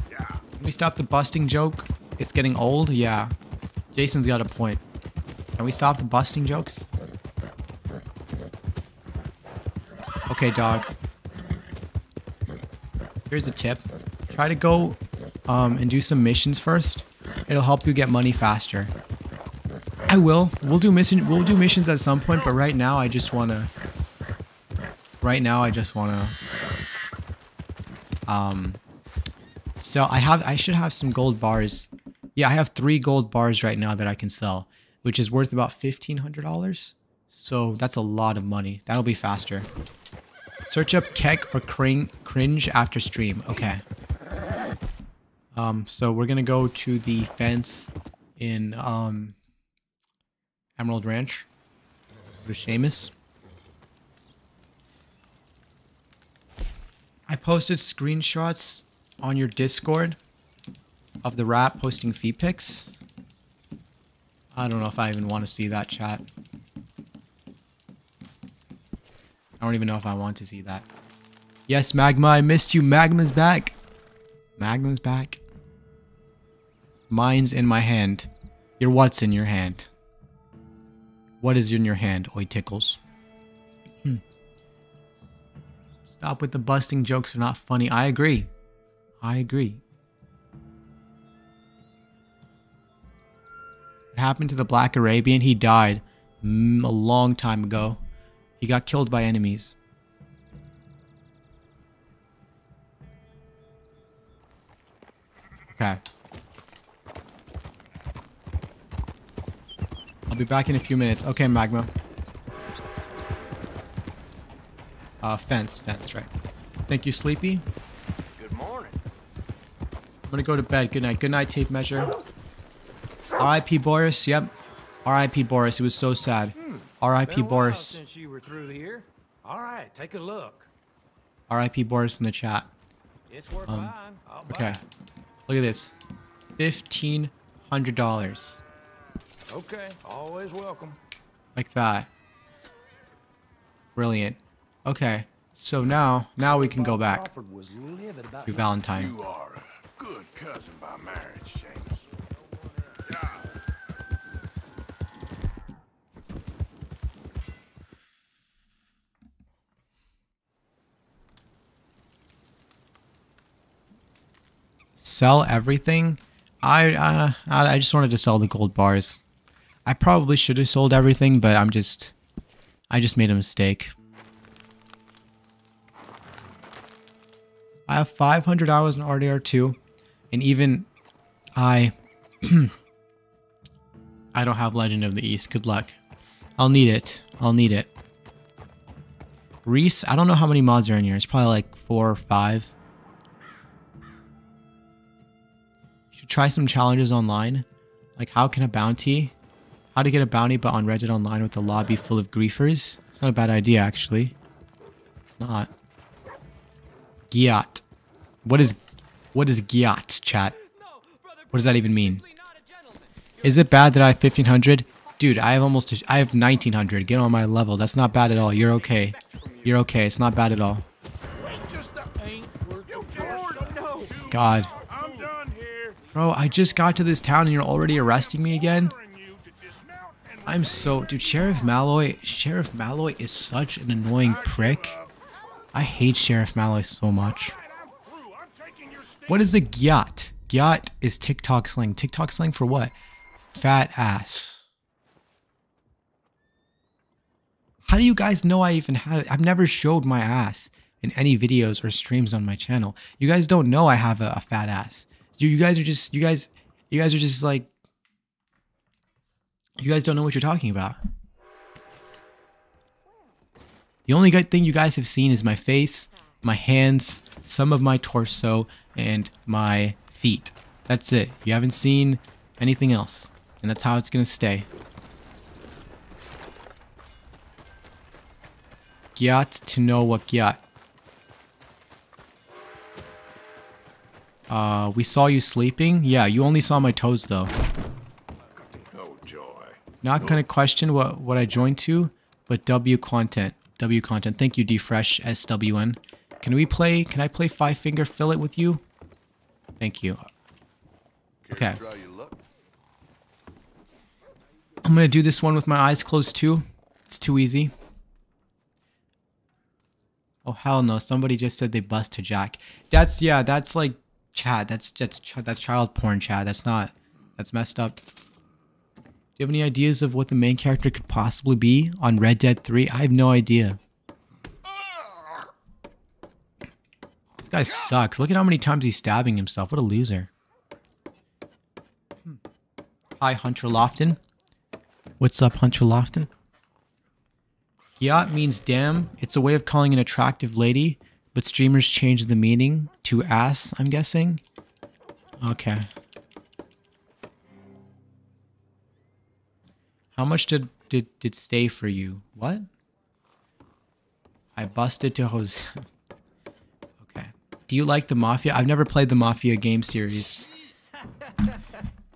Can we stop the busting joke? It's getting old? Yeah. Jason's got a point. Can we stop the busting jokes? Okay, dog. Here's a tip. Try to go um, and do some missions first. It'll help you get money faster. I will. We'll do mission. We'll do missions at some point, but right now I just wanna. Right now I just wanna. Um. Sell. I have. I should have some gold bars. Yeah, I have three gold bars right now that I can sell, which is worth about fifteen hundred dollars. So that's a lot of money. That'll be faster. Search up Keck or cring, Cringe after stream. Okay. Um, so we're gonna go to the fence in um, Emerald Ranch. To Seamus. I posted screenshots on your Discord of the rat posting feed pics. I don't know if I even want to see that chat. I don't even know if I want to see that. Yes, Magma, I missed you. Magma's back. Magma's back. Mine's in my hand. Your what's in your hand? What is in your hand, Oi Tickles? Hmm. Stop with the busting jokes. They're not funny. I agree. I agree. What happened to the Black Arabian? He died mm, a long time ago. He got killed by enemies. Okay. I'll be back in a few minutes. Okay, Magma. Uh, fence, fence, right. Thank you, Sleepy. Good morning. I'm gonna go to bed. Good night. Good night, tape measure. R.I.P. Boris. Yep. R.I.P. Boris. It was so sad. R.I.P. A while Boris. since you were through here. All right, take a look. R.I.P. Boris in the chat. It's worth Um, buying. I'll buy Okay. Look at this. Fifteen hundred dollars. Okay, always welcome. Like that. Brilliant. Okay. So now, now we can go back Crawford was livid about to Valentine. You are a good cousin by marriage, Seamus. Sell everything. I uh, I I just wanted to sell the gold bars. I probably should have sold everything, but I'm just I just made a mistake. I have 500 hours in RDR2 and even I I don't have Legend of the East. Good luck. I'll need it. I'll need it. Reese, I don't know how many mods are in here. It's probably like 4 or 5. You should try some challenges online. Like how can a bounty how to get a bounty but on Red Dead online with a lobby full of griefers? It's not a bad idea actually. It's not. Gyat. What is what is Gyat, chat? What does that even mean? Is it bad that I have 1500? Dude, I have almost I have 1900. Get on my level. That's not bad at all. You're okay. You're okay. It's not bad at all. God. Bro, I just got to this town and you're already arresting me again? I'm so... Dude, Sheriff Malloy... Sheriff Malloy is such an annoying prick. I hate Sheriff Malloy so much. What is the gyat? Gyat is TikTok slang. TikTok slang for what? Fat ass. How do you guys know I even have... I've never showed my ass in any videos or streams on my channel. You guys don't know I have a, a fat ass. You, you guys are just... You guys... You guys are just like... You guys don't know what you're talking about. The only good thing you guys have seen is my face, my hands, some of my torso, and my feet. That's it. You haven't seen anything else. And that's how it's gonna stay. Gyat to know what gyat. Uh, we saw you sleeping? Yeah, you only saw my toes though. Not gonna question what what I joined to, but W content. W content. Thank you, Defresh SWN. Can we play? Can I play Five Finger Fillet with you? Thank you. Okay. Try your luck. I'm gonna do this one with my eyes closed too. It's too easy. Oh hell no! Somebody just said they bust to Jack. That's yeah. That's like chat. That's that's that's child porn chat. That's not. That's messed up. Do you have any ideas of what the main character could possibly be on Red Dead 3? I have no idea. This guy sucks. Look at how many times he's stabbing himself. What a loser. Hi, Hunter Lofton. What's up, Hunter Lofton? Yacht means damn. It's a way of calling an attractive lady, but streamers changed the meaning to ass, I'm guessing. Okay. How much did did did stay for you? What? I busted to Jose. okay. Do you like the Mafia? I've never played the Mafia game series.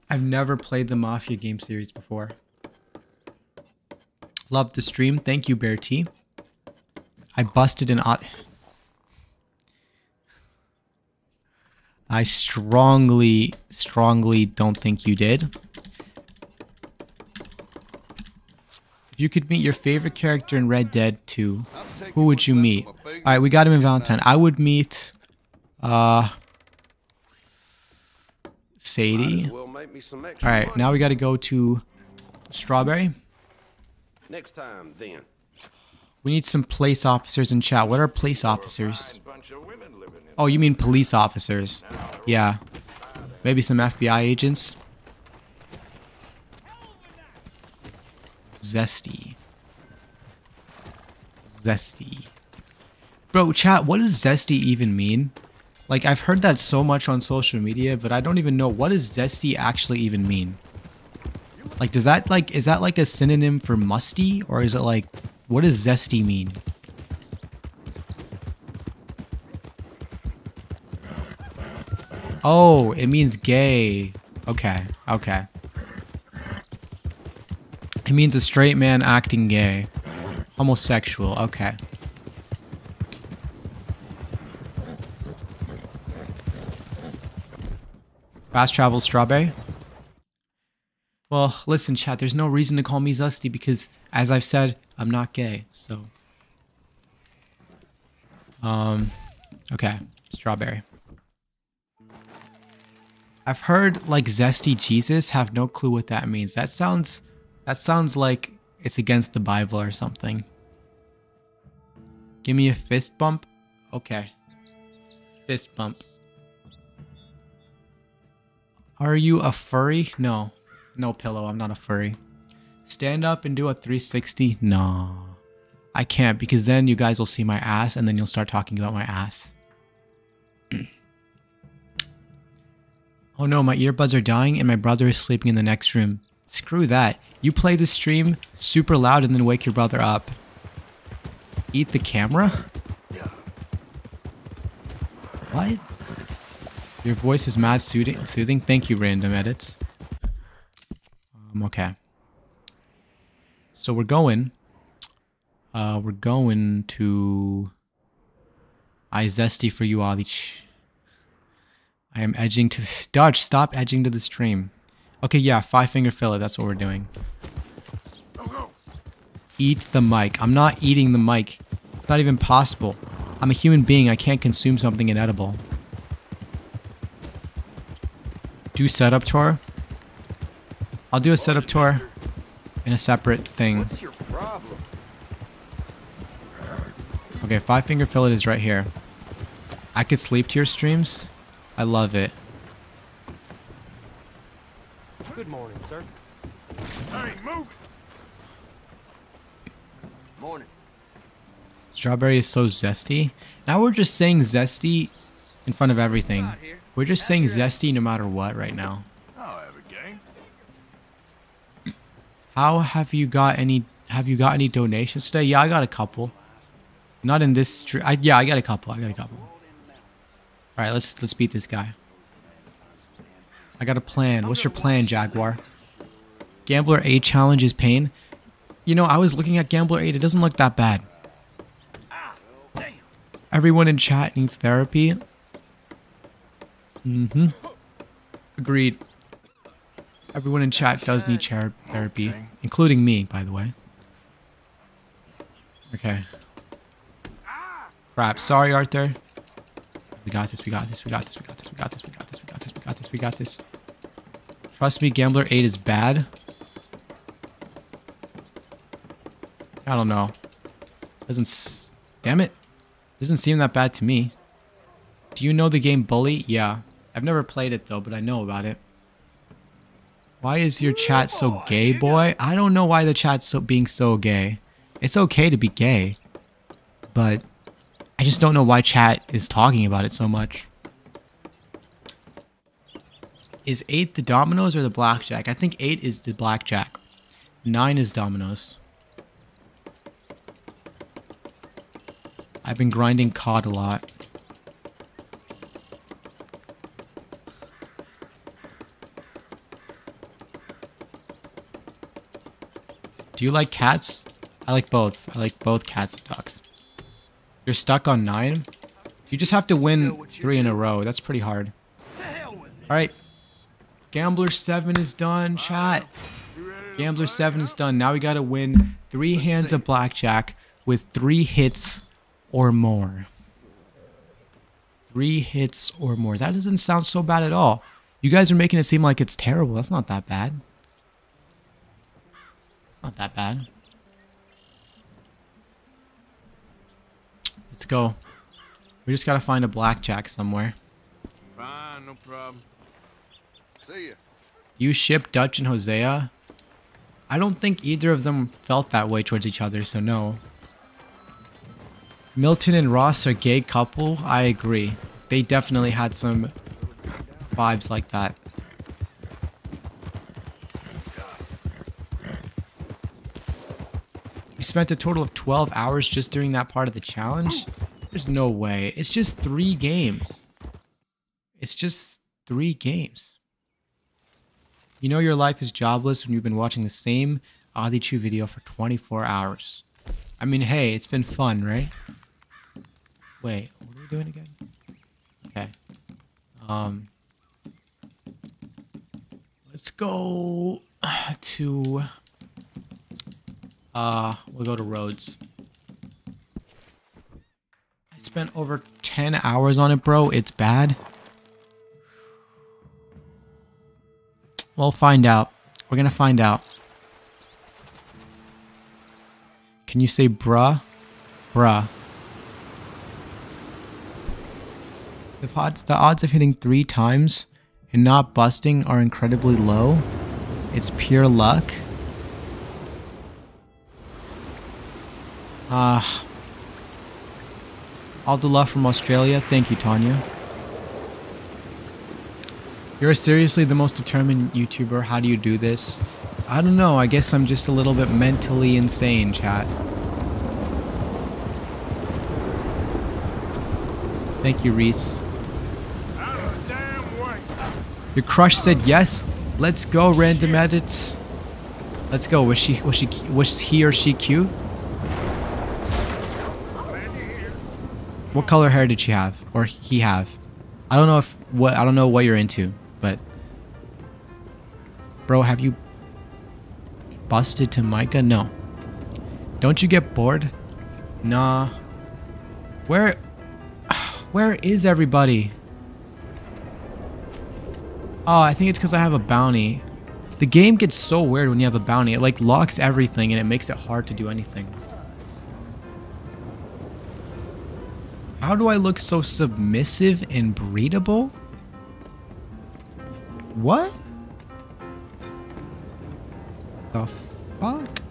I've never played the Mafia game series before. Love the stream. Thank you, Bear T. I busted an ot. I strongly, strongly don't think you did. If If you could meet your favorite character in Red Dead 2, who would you meet? Alright, we got him in Valentine. I would meet uh Sadie. Well, make me some extra Alright, now we gotta go to Strawberry. Next time, then. We need some police officers in chat. What are police officers? Oh, you mean police officers. Yeah. Maybe some FBI agents. Zesty. Zesty. Bro, chat, what does zesty even mean? Like, I've heard that so much on social media, but I don't even know what does zesty actually even mean. Like, does that, like, is that like a synonym for musty? Or is it like, what does zesty mean? Oh, it means gay. Okay, okay. It means a straight man acting gay. Homosexual, okay. Fast travel strawberry? Well, listen, chat, there's no reason to call me Zesty because, as I've said, I'm not gay, so. Um, okay, strawberry. I've heard like zesty Jesus, have no clue what that means. That sounds, that sounds like it's against the Bible or something. Give me a fist bump? Okay. Fist bump. Are you a furry? No. No pillow, I'm not a furry. Stand up and do a 360? No. I can't because then you guys will see my ass and then you'll start talking about my ass. oh no, my earbuds are dying and my brother is sleeping in the next room. Screw that. You play the stream super loud and then wake your brother up. Eat the camera? What? Your voice is mad soothing. soothing. Thank you, random edits. Um, okay. So we're going. Uh, we're going to. I zesty for you, Alich. I am edging to the Dodge. Stop edging to the stream. Okay, yeah, five finger fillet. That's what we're doing. Eat the mic. I'm not eating the mic. It's not even possible. I'm a human being. I can't consume something inedible. Do setup tour. I'll do a setup tour in a separate thing. What's your problem? Okay, five finger fillet is right here. I could sleep to your streams. I love it. Good sir. Hey, move Morning. Strawberry is so zesty. Now we're just saying zesty in front of everything. We're just saying zesty no matter what right now. I'll game. How have you got any have you got any donations today? Yeah, I got a couple. Not in this stream. I, yeah, I got a couple. I got a couple. All right, let's let's beat this guy. I got a plan. What's your plan, Jaguar? Gambler 8 challenge is pain. You know, I was looking at Gambler 8. It doesn't look that bad. Everyone in chat needs therapy. Mm-hmm. Agreed. Everyone in chat does need therapy, including me, by the way. Okay. Crap. Sorry, Arthur. We got this. We got this. We got this. We got this. We got this. We got this. We got this. We got this. We got this. Trust me, Gambler 8 is bad. I don't know. Doesn't. S Damn it. Doesn't seem that bad to me. Do you know the game Bully? Yeah. I've never played it though, but I know about it. Why is your chat so gay, boy? I don't know why the chat's so being so gay. It's okay to be gay, but I just don't know why chat is talking about it so much. Is 8 the dominoes or the blackjack? I think 8 is the blackjack. 9 is dominoes. I've been grinding COD a lot. Do you like cats? I like both. I like both cats and dogs. You're stuck on 9? You just have to win 3 in a row. That's pretty hard. Alright. Gambler 7 is done, chat. Gambler 7 is done. Now we gotta win three hands of blackjack with three hits or more. Three hits or more. That doesn't sound so bad at all. You guys are making it seem like it's terrible. That's not that bad. It's not that bad. Let's go. We just gotta find a blackjack somewhere. Fine, no problem. See ya. You ship Dutch and Hosea? I don't think either of them felt that way towards each other, so no. Milton and Ross are gay couple? I agree. They definitely had some vibes like that. We spent a total of 12 hours just doing that part of the challenge? There's no way. It's just three games. It's just three games. You know your life is jobless when you've been watching the same Adichu video for 24 hours. I mean, hey, it's been fun, right? Wait, what are we doing again? Okay. Um, let's go to, uh, we'll go to Rhodes. I spent over 10 hours on it, bro. It's bad. We'll find out. We're gonna find out. Can you say bruh? Bruh. The odds, the odds of hitting three times and not busting are incredibly low. It's pure luck. Ah. all the love from Australia. Thank you, Tanya. You're seriously the most determined YouTuber. How do you do this? I don't know. I guess I'm just a little bit mentally insane, chat. Thank you, Reese. Your crush said yes. Let's go, random edits. Let's go. Was she was she was he or she cute? What color hair did she have or he have? I don't know if what I don't know what you're into, bro, have you busted to Micah? No. Don't you get bored? Nah. Where where is everybody? Oh, I think it's because I have a bounty. The game gets so weird when you have a bounty. It like locks everything and it makes it hard to do anything. How do I look so submissive and breedable? What? The fuck?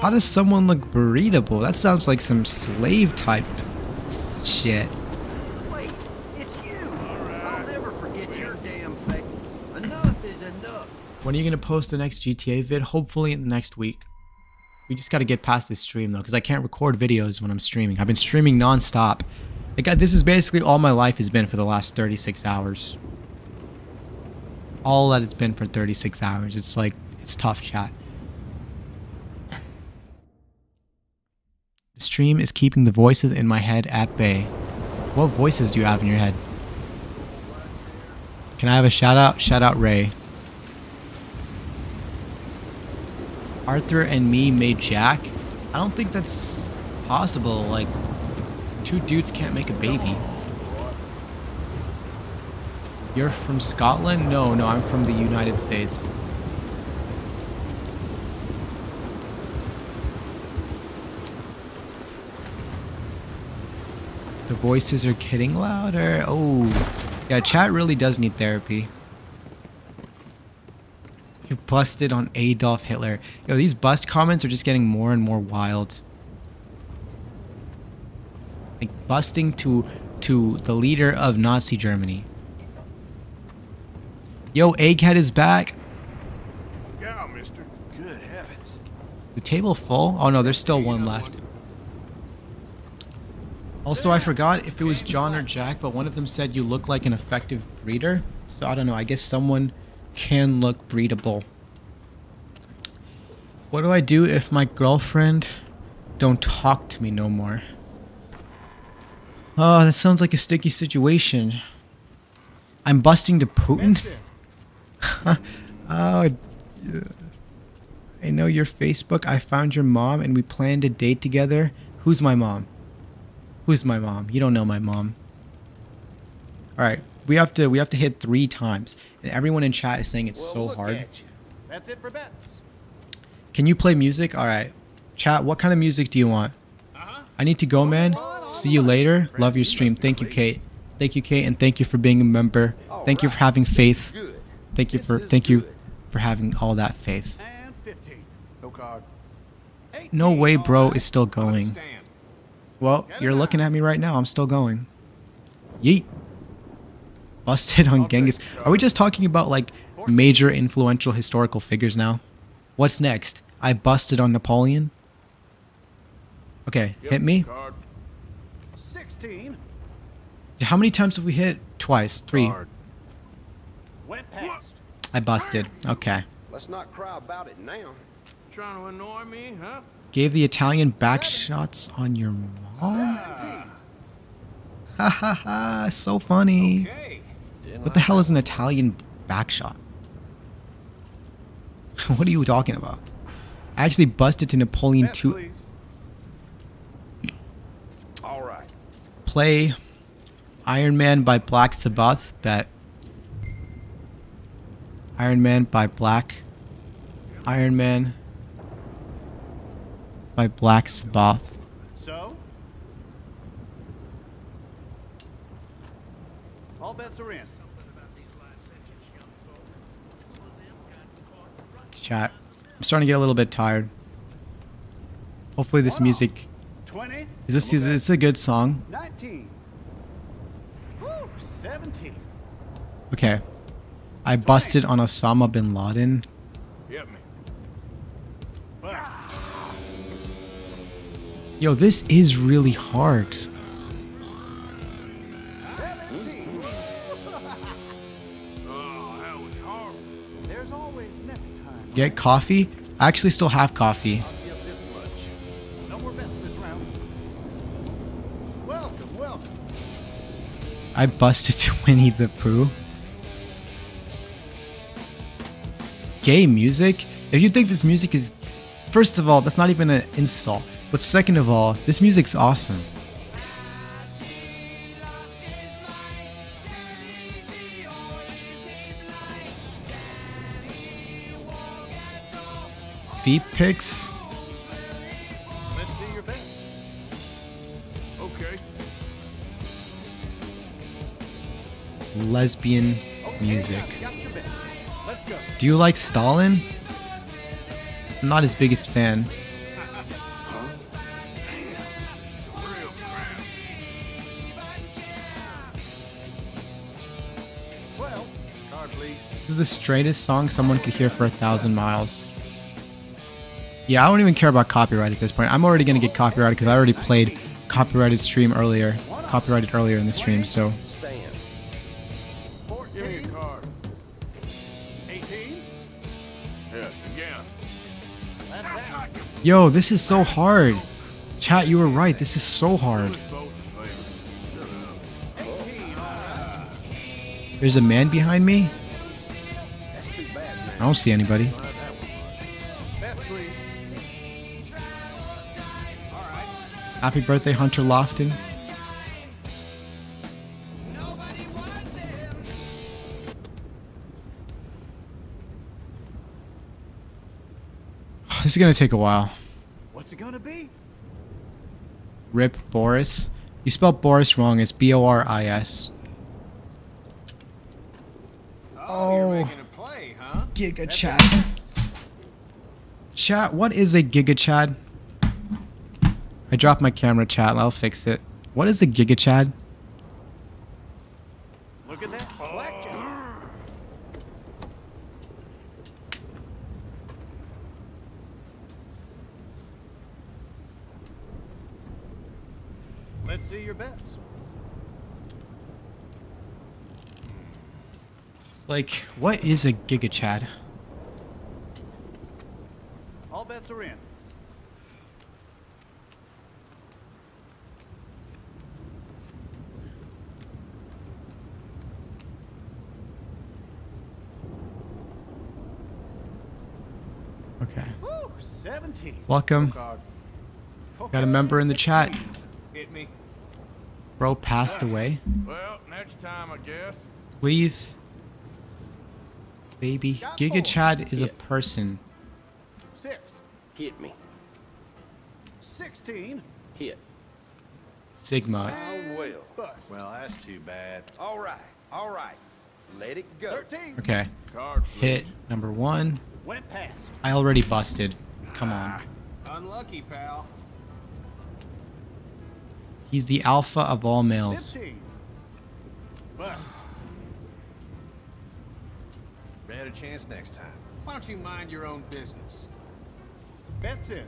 How does someone look breedable? That sounds like some slave type shit. Wait, it's you. I'll never forget your damn face. Enough is enough. When are you gonna post the next GTA vid? Hopefully in the next week. We just gotta get past this stream though, because I can't record videos when I'm streaming. I've been streaming non-stop. Like, I- this is basically all my life has been for the last 36 hours. All that it's been for 36 hours. It's like, it's tough, chat. The stream is keeping the voices in my head at bay. What voices do you have in your head? Can I have a shout out? Shout out Ray. Arthur and me made Jack. I don't think that's possible. Like, two dudes can't make a baby. You're from Scotland? No, no, I'm from the United States. The voices are getting louder. Oh, yeah, chat really does need therapy. You busted on Adolf Hitler. Yo, these bust comments are just getting more and more wild. Like busting to to the leader of Nazi Germany. Yo, Egghead is back. Yeah, mister. Good heavens. The table full? Oh no, there's still one left. Also, I forgot if it was John or Jack, but one of them said you look like an effective breeder. So I don't know. I guess someone can look breedable. What do I do if my girlfriend don't talk to me no more? Oh, that sounds like a sticky situation. I'm busting to Putin? oh, yeah. I know your Facebook. I found your mom and we planned a date together. Who's my mom? Who's my mom? You don't know my mom. All right, we have to we have to hit three times, and everyone in chat is saying it's Well, so hard. That's it for bets. Can you play music? All right, chat. What kind of music do you want? I need to go, man. See you later. Love your stream. Thank you, Kate. Thank you, Kate, and thank you for being a member. Thank you for having faith. Thank you for thank you for having all that faith. No card. No way, bro, is still going. Well, you're looking at me right now. I'm still going. Yeet. Busted on Genghis. Are we just talking about like major influential historical figures now? What's next? I busted on Napoleon. Okay, hit me. 16. How many times have we hit? Twice. Three. I busted. Okay. Let's not cry about it now. Trying to annoy me, huh? Gave the Italian back shots on your mom? Ha ha ha. So funny. What the hell is an Italian back shot? what are you talking about? I actually busted to Napoleon 2. All right. Play Iron Man by Black Sabbath. Bet. Iron Man by Black. Iron Man by Black Sabbath. So? All bets are in. Chat. I'm starting to get a little bit tired. Hopefully this music 20. is this is this a good song? 19. Woo, 17. Okay. I busted on Osama bin Laden. Yo, this is really hard. 17. That was horrible. There's always next time. Get coffee? I actually still have coffee. I busted to Winnie the Pooh. Gay music? If you think this music is. First of all, that's not even an insult. But second of all, this music's awesome. Feet bets. Okay. Lesbian music. Do you like Stalin? I'm not his biggest fan. The straightest song someone could hear for a thousand miles. Yeah, I don't even care about copyright at this point. I'm already gonna get copyrighted because I already played copyrighted stream earlier, copyrighted earlier in the stream. So Stand. Give me a card. 18. Yeah, again. That's that. Yo, this is so hard. Chat, you were right. This is so hard. There's a man behind me. I don't see anybody. Happy birthday, Hunter Lofton. This is gonna take a while. What's it gonna be? Rip Boris. You spelled Boris wrong. It's B O R I S. Oh, play, huh? Giga Chad. Chat, what is a Giga Chad? I dropped my camera, chat. I'll fix it. What is a Giga Chad? Look at that. Blackjack. Let's see your bets. Like, what is a Giga Chad? All bets are in. Okay. Woo, 17. Welcome. Got a member in the chat. Hit me. Bro passed away. Well, next time, I guess. Please. Baby. Giga Chad is a person. Six. Hit me. 16. Hit. Sigma. Oh, well. Bust. Well, that's too bad. All right. All right. Let it go. 13. Okay. Card, please. Hit number one. Went past. I already busted. Come on. Ah. Unlucky, pal. He's the alpha of all males. 15. Bust. Better chance next time. Why don't you mind your own business? Bets in.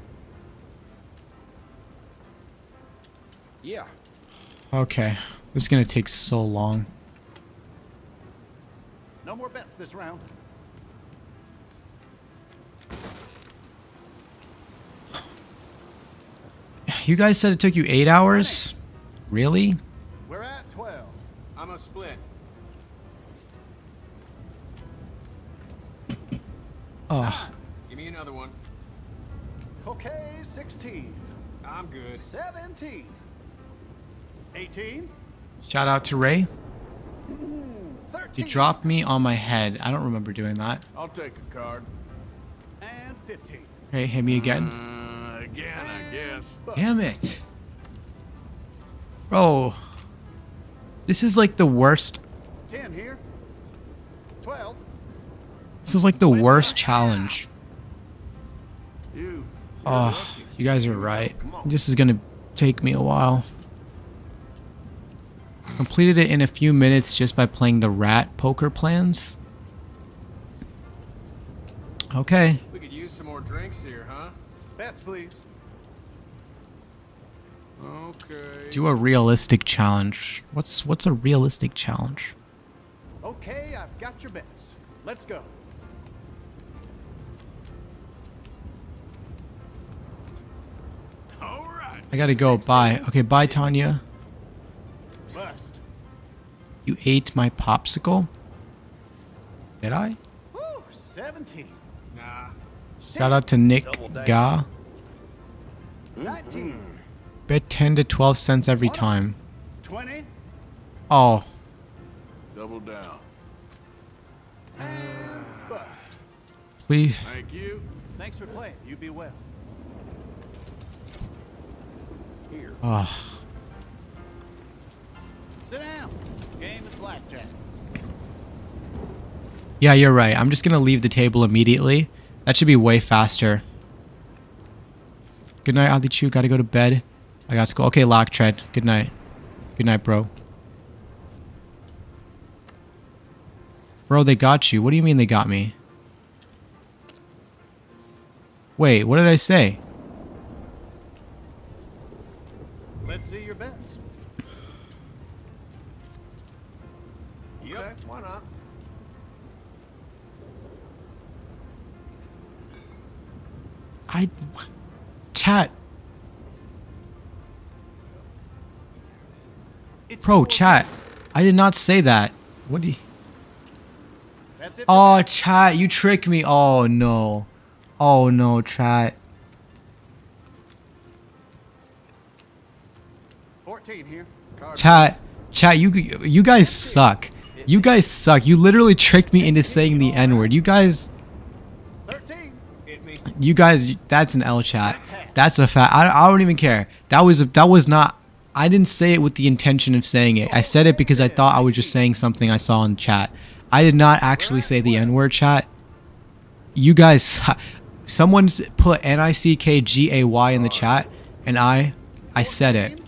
Yeah. Okay. This is gonna take so long. No more bets this round. You guys said it took you eight hours? Really? We're at 12. I'm a split. Oh. Give me another one. Okay, 16. I'm good. 17. 18. Shout out to Ray. 13. You dropped me on my head. I don't remember doing that. I'll take a card. And 15. Okay, hit me again. Uh, again, I guess. Damn it. Bro. This is like the worst. 10 here. 12. This is like the worst challenge. Oh, you guys are right. This is gonna take me a while. Completed it in a few minutes just by playing the rat poker plans. Okay. We could use some more drinks here, huh? Bets, please. Okay. Do a realistic challenge. What's what's a realistic challenge? Okay, I've got your bets. Let's go. I gotta go. Bye. Okay, bye, Tanya. Bust. You ate my popsicle? Did I? Woo, 17. Nah. Shout out to Nick Ga. Hmm? 19. Bet 10 to 12 cents every time. 20. Oh, Double down. Bust. please. Thank you. Thanks for playing. You be well. Here. Oh, Sit down. Game of blackjack. yeah, you're right. I'm just gonna leave the table immediately. That should be way faster. Good night, Adichu. Gotta go to bed. I got school. Okay, lock tread. Good night. Good night, bro. Bro, they got you. What do you mean they got me? Wait, what did I say? I chat. Pro, chat. I did not say that. What do you. Oh, chat, you tricked me. Oh no. Oh no, chat. 14 here. Chat, chat, you you guys suck. You guys suck. You literally tricked me into saying the N-word. You guys 13. Hit me. You guys that's an L chat. That's a fact. I, I don't even care. That was a, that was not I didn't say it with the intention of saying it. I said it because I thought I was just saying something I saw in chat. I did not actually say the N-word chat. You guys someone's put N I C K G A Y in the chat and I I said it.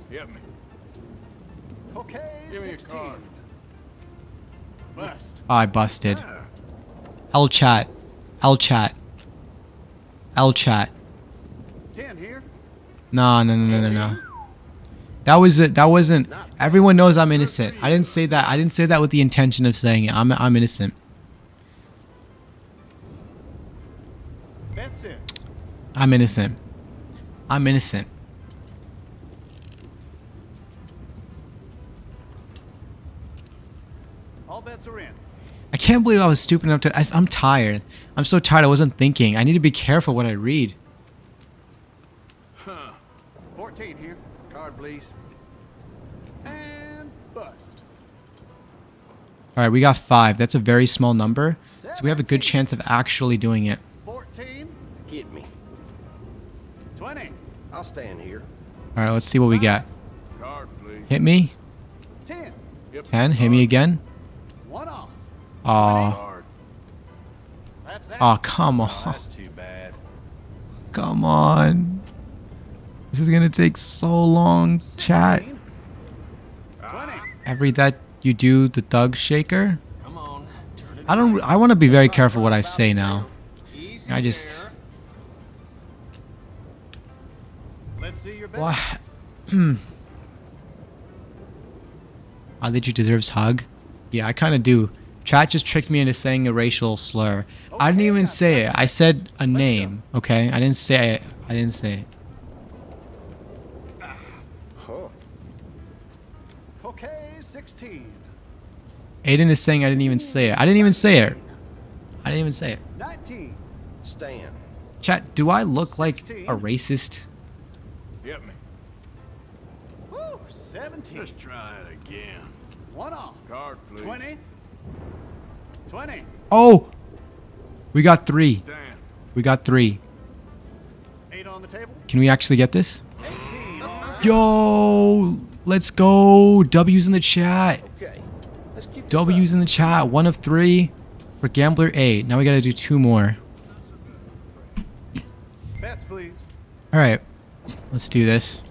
Okay, Give me a 16. card. Bust. I busted. L chat. L chat. L chat. 10 here. No, no, no, no, no, no. That was it. That wasn't. Everyone knows I'm innocent. I didn't say that. I didn't say that with the intention of saying it. I'm I'm innocent. I'm innocent. I'm innocent. All bets are in. I can't believe I was stupid enough to. I, am tired. I'm so tired. I wasn't thinking. I need to be careful what I read. Huh. 14 here. Card, please. And bust. All right, we got five. That's a very small number, so we have a good chance of actually doing it. 14. Hit me. 20. I'll stand here. All right, let's see what we got. Card, please. Hit me. 10. Yep. Ten. Hit me again. One off. Aw. Card. That's that. Aw, come on. That's too bad. Come on. This is gonna take so long, chat. 20. Every that you do the thug shaker. Come on. Turn it I don't. I want to be very careful what I say now. I just. there. Let's see your best. What? Hmm. I think you deserves hug. Yeah, I kind of do. Chat just tricked me into saying a racial slur. I didn't even say it. I said a name. Okay, I didn't say it. I didn't say it. Okay, 16. Aiden is saying I didn't even say it. I didn't even say it. I didn't even say it. 19. Stand. Chat, do I look like a racist? Hit me. Woo, 17. Let's try it again. One off. Card, please. 20. 20. Oh! We got three. Stand. We got three. 8 on the table. Can we actually get this? 18. All right. Yo! Let's go! W's in the chat. Okay. Let's keep W's up. in the chat. One of three for Gambler 8. Now we gotta do two more. Bets, please. Alright. Let's do this.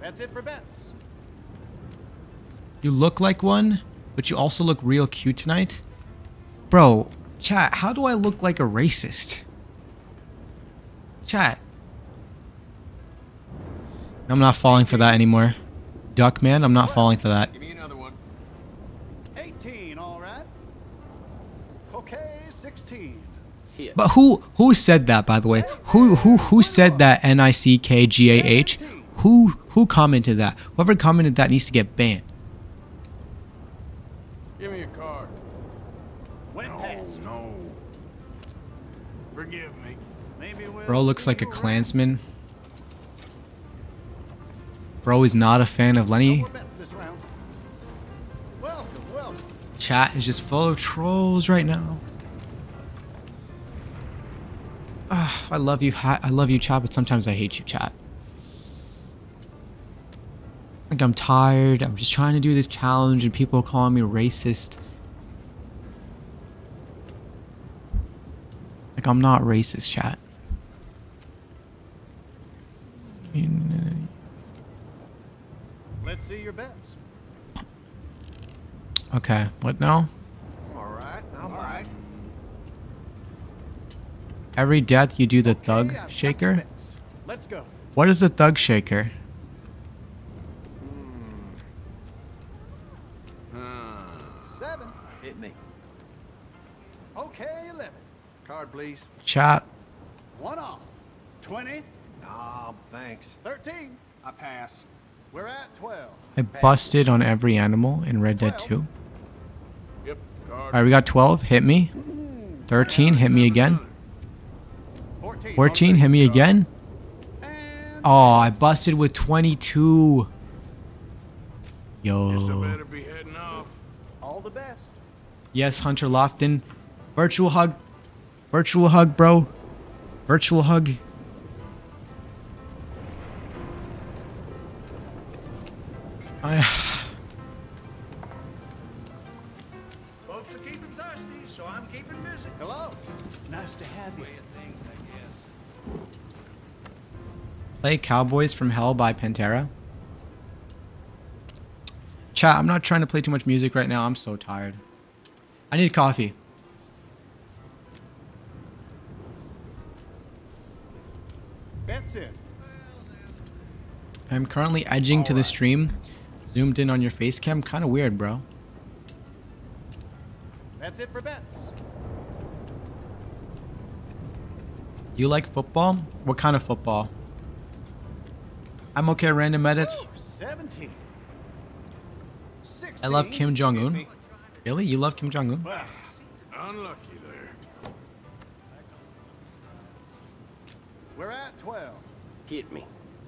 That's it for bets. You look like one, but you also look real cute tonight. Bro, chat, how do I look like a racist? Chat. I'm not falling for that anymore. Duckman, I'm not falling for that. Give me another one. 18. All right. Okay, 16. Hit. But who who said that by the way? Who who who said that N I C K G A H? Who who commented that? Whoever commented that needs to get banned. Give me a card. Went No, past. no. Forgive me. Maybe we'll Bro looks like a. Klansman. Bro is not a fan of Lenny. Chat is just full of trolls right now. Ah, I love you, I love you, chat, but sometimes I hate you, chat. Like I'm tired. I'm just trying to do this challenge, and people are calling me racist. Like I'm not racist, chat. I mean, Let's see your bets. uh, Okay, what now? All right. All right. Every death you do the Okay, thug I've shaker. Let's go. What is the thug shaker? Seven. Hit me. Okay, 11. Card, please. Chat. One off. 20. Nah, thanks. 13. I pass. We're at 12. I busted on every animal in Red Dead 2. Yep. Alright, we got 12. Hit me. 13. Hit me again. 14. 14. Hit me again. Oh, I busted with 22. Yo. better be heading off. all the best. Yes, Hunter Lofton. Virtual hug. Virtual hug, bro. Virtual hug. I, Folks are keeping thirsty, so I'm keeping busy. Hello. Nice to have you. Play Cowboys from Hell by Pantera. Chat, I'm not trying to play too much music right now. I'm so tired. I need coffee. That's it. I'm currently edging to the stream. Zoomed in on your face cam. Kind of weird, bro. That's it for bets. You like football? What kind of football? I'm okay, random edit. Woo, 17. I love Kim Jong Un. Really? You love Kim Jong Un? Bust. Unlucky there. We're at 12. Hit me.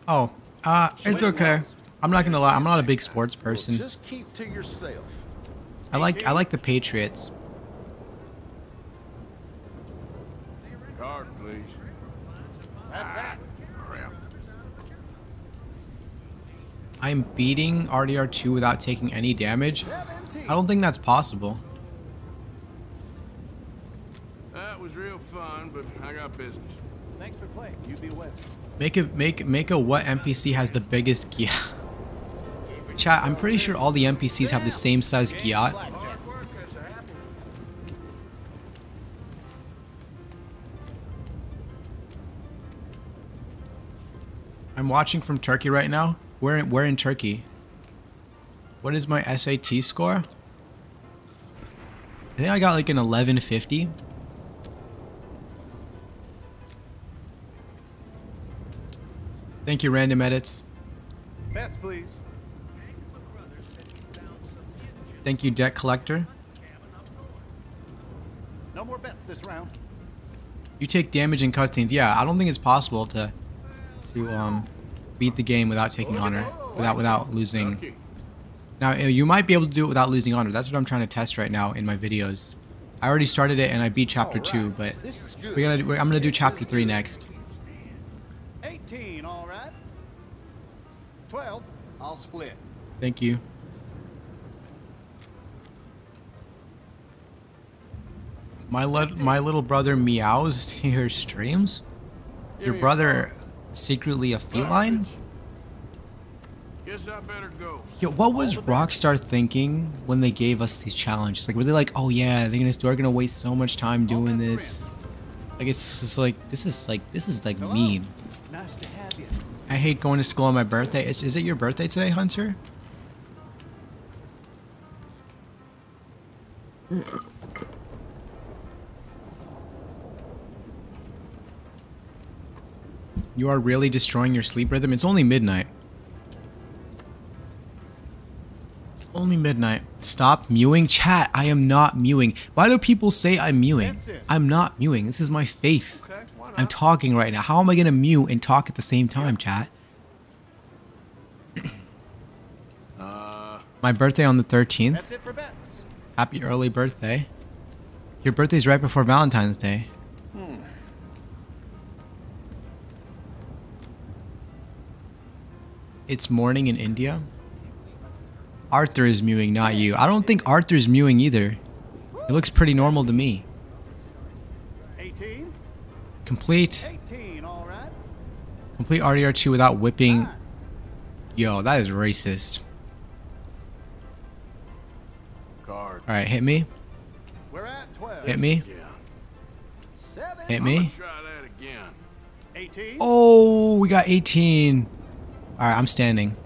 Oh, uh, it's okay. I'm not gonna lie. I'm not a big sports person. Just keep to yourself. I like I like the Patriots. Card, please. That's that. Crap. I'm beating RDR2 without taking any damage. I don't think that's possible. That was real fun, but I got business. Thanks for playing. You be well. Make a make make a what NPC has the biggest gyat. Chat, I'm pretty sure all the NPCs have the same size gyat. I'm watching from Turkey right now. We're we're in Turkey? What is my SAT score? I think I got like an 1150. Thank you, random edits. Bets, please. Thank you, debt collector. No more bets this round. You take damage in cutscenes. Yeah, I don't think it's possible to to um beat the game without taking honor, without without losing. Now uh, you might be able to do it without losing honor. That's what I'm trying to test right now in my videos. I already started it and I beat chapter two, but we're gonna do, I'm gonna do chapter three next. 18, all right. 12. I'll split. Thank you. My le- my little brother meows to your streams. Your brother secretly a feline? Guess I better go. Yo, what was Rockstar thinking when they gave us these challenges? Like, were they like, "Oh yeah, they're gonna they're gonna waste so much time doing this"? Like, it's just like this is like this is like mean. Nice to have you. I hate going to school on my birthday. Is, is it your birthday today, Hunter? You are really destroying your sleep rhythm. It's only midnight. It's only midnight. Stop mewing. Chat, I am not mewing. Why do people say I'm mewing? I'm not mewing. This is my faith. I'm talking right now. How am I going to mew and talk at the same time, chat? Uh, My birthday on the 13th. That's it for bets. Happy early birthday. Your birthday's right before Valentine's Day. Hmm. It's morning in India. Arthur is mewing, not you. I don't think Arthur's mewing either. It looks pretty normal to me. 18. Complete. 18, all right. Complete RDR2 without whipping. Ah. Yo, that is racist. card. Alright, hit me. We're at 12. Hit me. Yeah. Seven. Hit me. Try that again. 18. Oh, we got 18. Alright, I'm standing.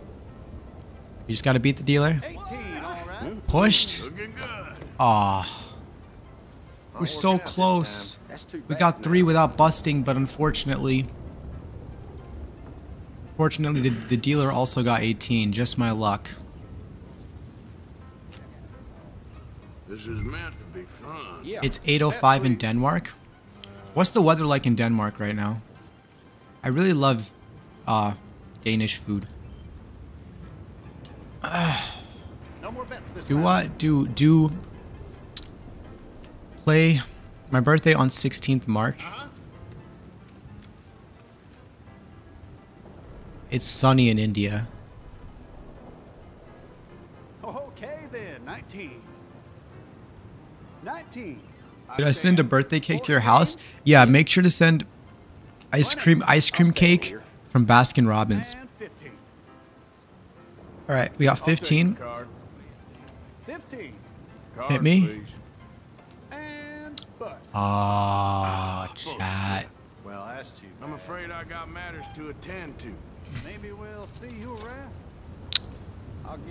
You just gotta beat the dealer. 18, all right. Pushed. Looking good. Aw. We're so close. We got three without busting, but unfortunately... Fortunately, the, the dealer also got 18. Just my luck. This is meant to be fun. It's 8.05 in Denmark. What's the weather like in Denmark right now? I really love uh, Danish food. No more bets this Do what? Do do play my birthday on 16th March. Uh-huh. It's sunny in India. Okay then, 19. 19. Did I send a birthday cake to your house? Yeah, make sure to send ice cream ice cream cake from Baskin Robbins. All right, we got 15. Card. 15. Card, Hit me. please. And bust. Ah, chat. Well, that's too I'm afraid I got matters to attend to. Maybe we'll see you around.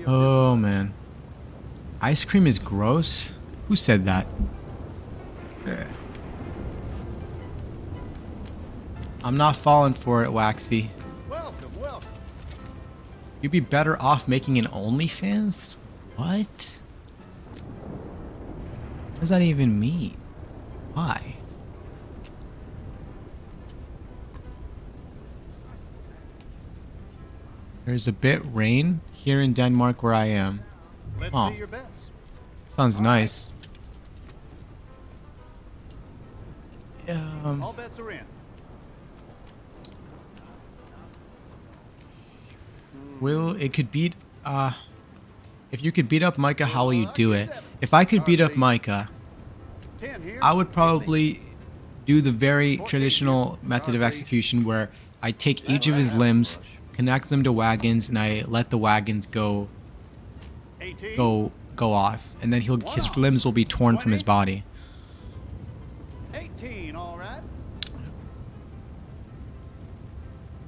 Oh man. Ice cream is gross? Who said that? Yeah. I'm not falling for it, Waxy. Welcome, welcome. You'd be better off making an OnlyFans? What? What does that even mean? Why? There's a bit rain here in Denmark where I am. Let's Oh. see your bets. Sounds nice. Um, All bets are in. Will it could beat uh if you could beat up Micah, how will you do it? If I could beat up Micah, I would probably do the very traditional method of execution where I take each of his limbs, connect them to wagons, and I let the wagons go go go off, and then he'll his limbs will be torn from his body. 18, all right.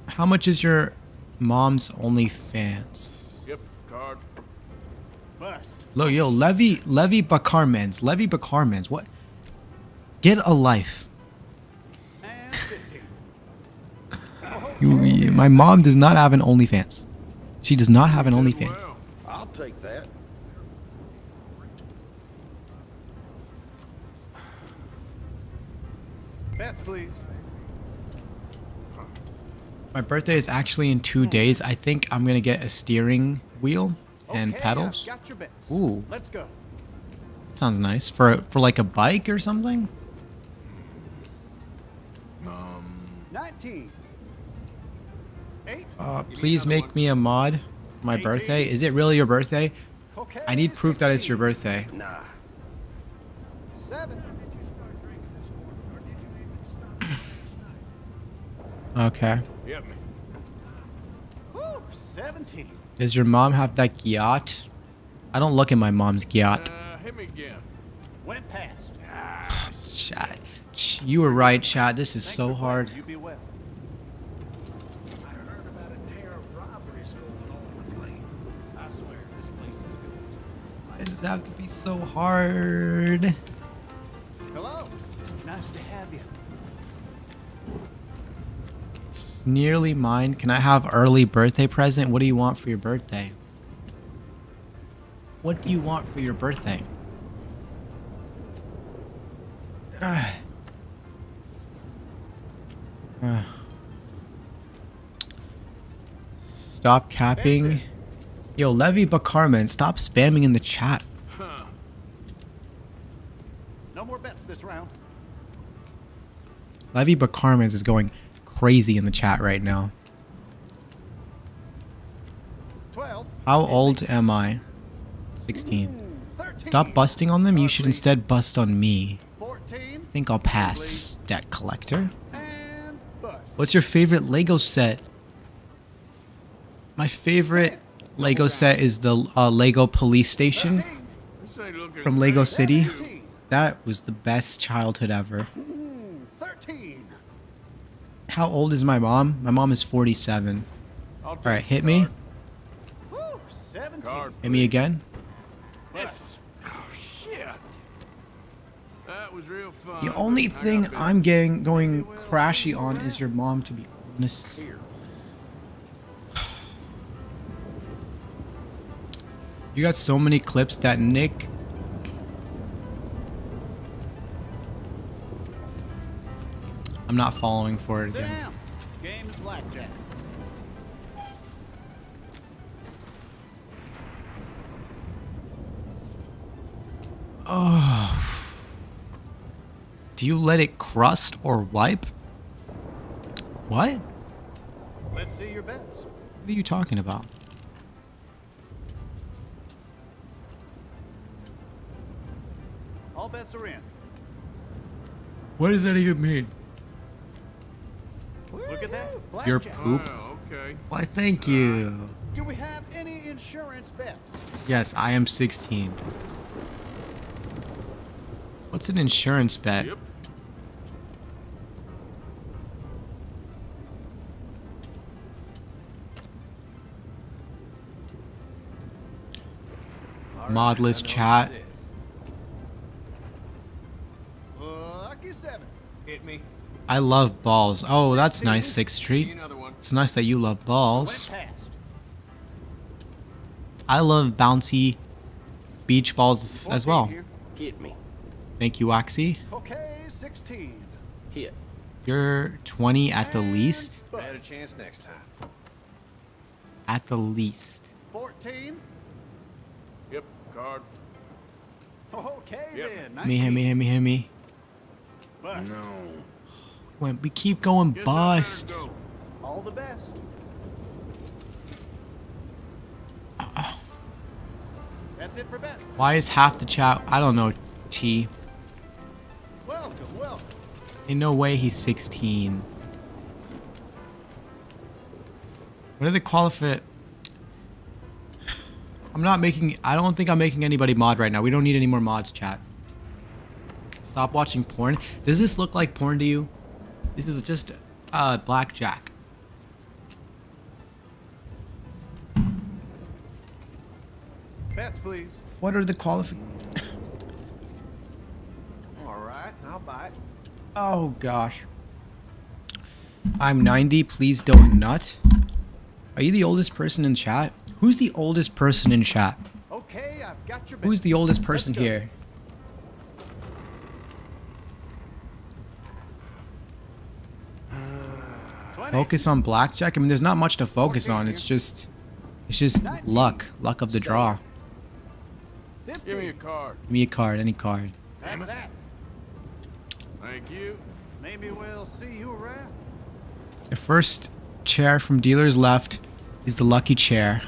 How much is your mom's OnlyFans? Yep, card. Bust. Look, yo, Levy, Levy Bakarmans, Levy Bakarmans, what? Get a life. You, you- my mom does not have an OnlyFans. She does not have an OnlyFans. Well, I'll take that. Bets, please. My birthday is actually in two days. I think I'm gonna get a steering wheel and Okay, I've pedals. Got your bets. Ooh. Let's go. Sounds nice for for like a bike or something. Um. 19. 8. Uh, please make me a mod. for My birthday. Is it really your birthday? Okay. I need proof that it's your birthday. Nah. 7. Okay. Get me. Woo, 17. Does your mom have that yacht? I don't look at my mom's yacht. Uh, hit me again. Went past. Chat. Ch- You were right, chat. This is Thanks so hard. You be well. I heard about a tear of robberies going on with Lane. I swear, this place is good. Why does it have to be so hard? Hello. Nice to It's nearly mine. Can I have early birthday present? What do you want for your birthday? What do you want for your birthday? Ah. Ah. Stop capping. Yo, Levy Bakarman, stop spamming in the chat. Huh. No more bets this round. Levy Bakarman is going crazy in the chat right now. How old am I? 16. Mm, 13. Stop busting on them. You should instead bust on me. 14. think I'll pass. Debt collector. What's your favorite Lego set? My favorite Lego set is the uh, Lego Police Station This ain't looking from Lego. City. That was the best childhood ever. 13. How old is my mom? My mom is 47. All right, hit me. Woo, 17. Card. Hit me again. Yes. Oh shit. That was real fun. The only thing. I'm getting going crashy on is your mom, to be honest. You got so many clips that Nick. I'm not following for it again. down. Game blackjack. Oh. Do you let it crust or wipe? What? What Let's see your bets. What are you talking about? All bets are in. What does that even mean? Look at that. Your poop? Well, okay. Why, thank you. Uh, do we have any insurance bets? Yes, I am 16. What's an insurance bet? Yep. Modless chat. Lucky seven. Hit me. I love balls. Oh, that's nice, 6th Street. It's nice that you love balls. I love bouncy beach balls as well. Hit me. Thank you, Waxy. Okay, 16. Hit. You're 20 at the least. Better chance next time. At the least. 14. Yep, card. Okay Yep. then. Me, hit me, hit me, hit me. Bust. No. When we keep going Guess bust. go. All the best. That's it for bets. Why is half the chat? I don't know. T. Welcome, welcome. In no way he's 16. What are the qualifi? I'm not making. I don't think I'm making anybody mod right now. We don't need any more mods, chat. Stop watching porn. Does this look like porn to you? This is just uh, blackjack. Bets, please. What are the qualifi? All right, I'll bite. Oh gosh. I'm 90. Please don't nut. Are you the oldest person in chat? Who's the oldest person in chat? Okay, I've got your bets. Who's the oldest person here? Focus on blackjack. I mean, there's not much to focus on. It's just, it's just luck, luck of the draw. Give me a card. Give me a card, any card. That's that. Thank you. Maybe we'll see you around. The first chair from dealer's left is the lucky chair.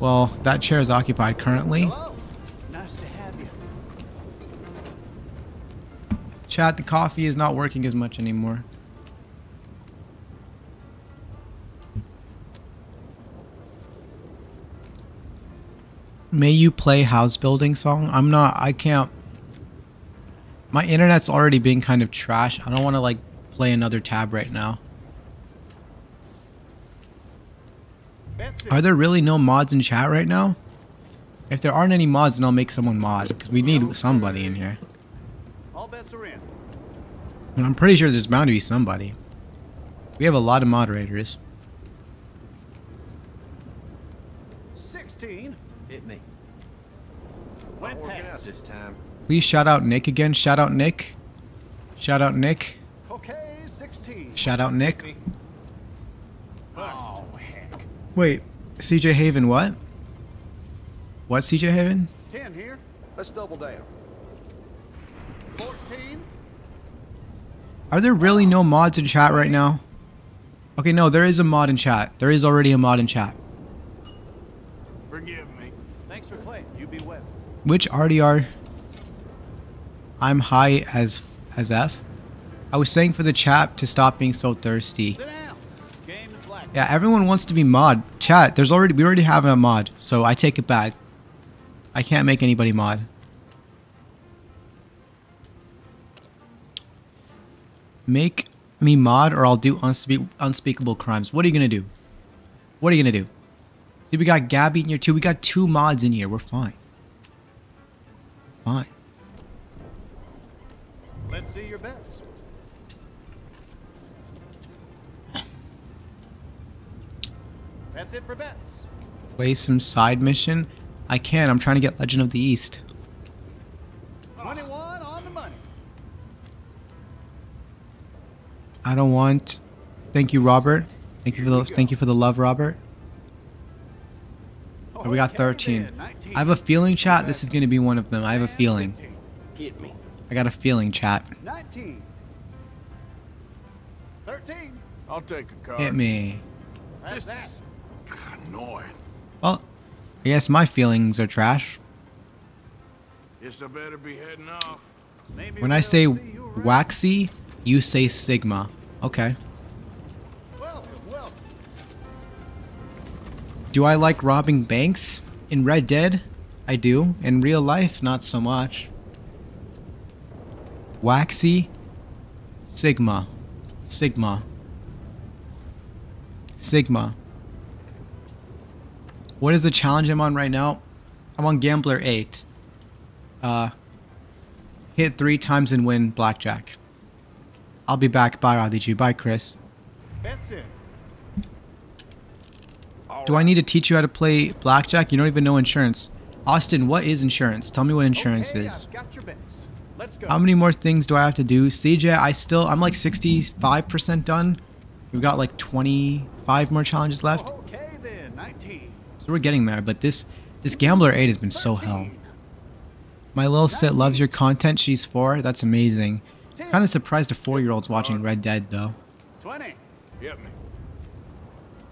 Well, that chair is occupied currently. Hello. Nice to have you. Chat, the coffee is not working as much anymore. May you play house building song? I'm not, I can't. My internet's already been kind of trash. I don't want to like play another tab right now. Are there really no mods in chat right now? If there aren't any mods, then I'll make someone mod because we need somebody in here. All bets are in. And I'm pretty sure there's bound to be somebody. We have a lot of moderators. 16. Hit me. Went Not working past. out this time. Please shout out Nick again. Shout out Nick. Shout out Nick. Okay, 16. Shout out Nick. Oh, heck. Wait, CJ Haven, what? What, CJ Haven? 10 here. Let's double down. 14. Are there really no mods in chat right now? Okay, no, there is a mod in chat. There is already a mod in chat. Forgive me. Thanks for playing. You be well. Which RDR? I'm high as as F. I was saying for the chat to stop being so thirsty. Sit down. Game is black. Yeah, everyone wants to be mod. Chat, there's already we already have a mod, so I take it back. I can't make anybody mod. Make me mod or I'll do unspe- unspeakable crimes. What are you gonna do? What are you gonna do? See, we got Gabby in here too. We got two mods in here. We're fine. Fine. Let's see your bets. That's it for bets. Play some side mission. I can. I'm trying to get Legend of the East. 21 on the money. I don't want. Thank you, Robert. Thank you for the thank you for the love, Robert. Oh, we got 13. I have a feeling, chat. This is gonna be one of them. I have a feeling. Hit me. I got a feeling, chat. 19. 13. I'll take a card. Hit me. That's This that. is annoying. Well, I guess my feelings are trash. Guess I better be heading off. Maybe When I say you waxy, you say sigma. Okay. Welcome, welcome. Do I like robbing banks in Red Dead? I do. In real life, not so much. Waxy, Sigma, Sigma, Sigma. What is the challenge I'm on right now? I'm on Gambler 8. Uh, hit three times and win blackjack. I'll be back. Bye, Adichu. Bye, Chris. Do I need to teach you how to play blackjack? You don't even know insurance. Austin, what is insurance? Tell me what insurance Okay, is. I've got your bets. Let's go. How many more things do I have to do? CJ, I still, I'm like 65% done. We've got like 25 more challenges left. Okay then, 19. So we're getting there, but this, this Gambler 8 has been so hell. My little sit loves your content. She's four. That's amazing. Kind of surprised a four-year-old's watching Red Dead though. 20. Get me.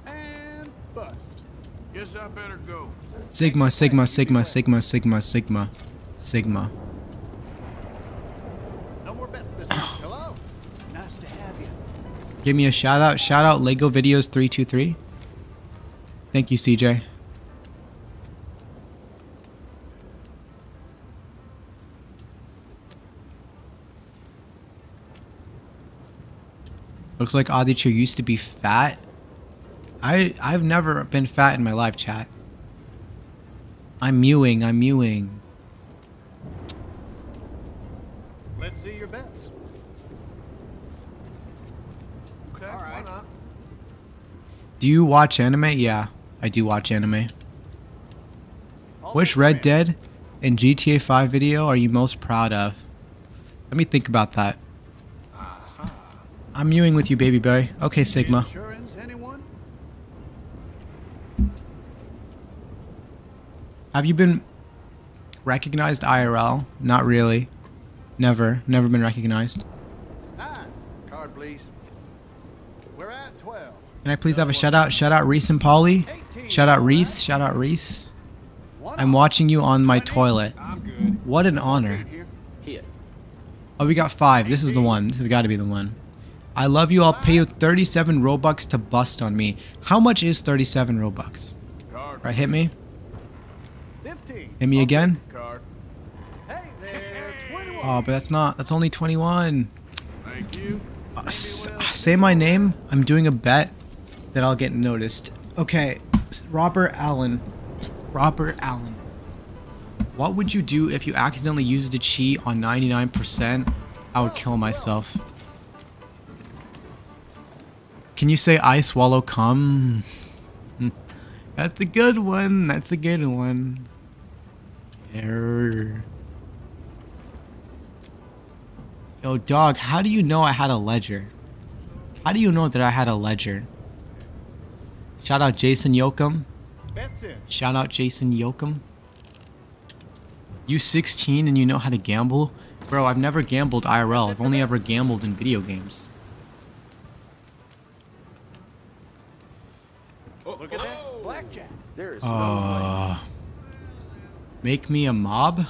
And bust. Guess I better go. Sigma, Sigma, Sigma, Sigma, Sigma, Sigma, Sigma. No more bets this week. Hello. Nice to have you. Give me a shout out. Shout out Lego Videos 323. Thank you, CJ. Looks like Adichu used to be fat. I I've never been fat in my life, chat. I'm mewing, I'm mewing. Let's see your bets. Okay, why not? Do you watch anime? Yeah, I do watch anime. Which Red Dead and GTA 5 video are you most proud of? Let me think about that. I'm mewing with you, baby boy. Okay, Sigma. Have you been recognized IRL? Not really. Never. Never been recognized. Nine. Card, please. We're at 12. Can I please have a shout out? Shout out Reese and Polly. Shout out Reese. Shout out Reese. I'm watching you on my toilet. What an honor. Oh, we got five. This is the one. This has got to be the one. I love you. I'll pay you 37 Robux to bust on me. How much is 37 Robux? Right, hit me. 15. Hit me again. Card. 21. Oh, but that's not. That's only 21. Thank you. Uh, say my name. I'm doing a bet that I'll get noticed. Okay, Robert Allen. Robert Allen. What would you do if you accidentally used a cheat on 99%? I would kill myself. Can you say I swallow cum? Hmm. That's a good one. That's a good one. Error. Yo, dog, how do you know I had a ledger? How do you know that I had a ledger? Shout out Jason Yoakum. Bets. Shout out Jason Yoakum. You 16 and you know how to gamble? Bro, I've never gambled IRL. I've only ever gambled in video games. Look at that. Blackjack. There is Uh, make me a mob?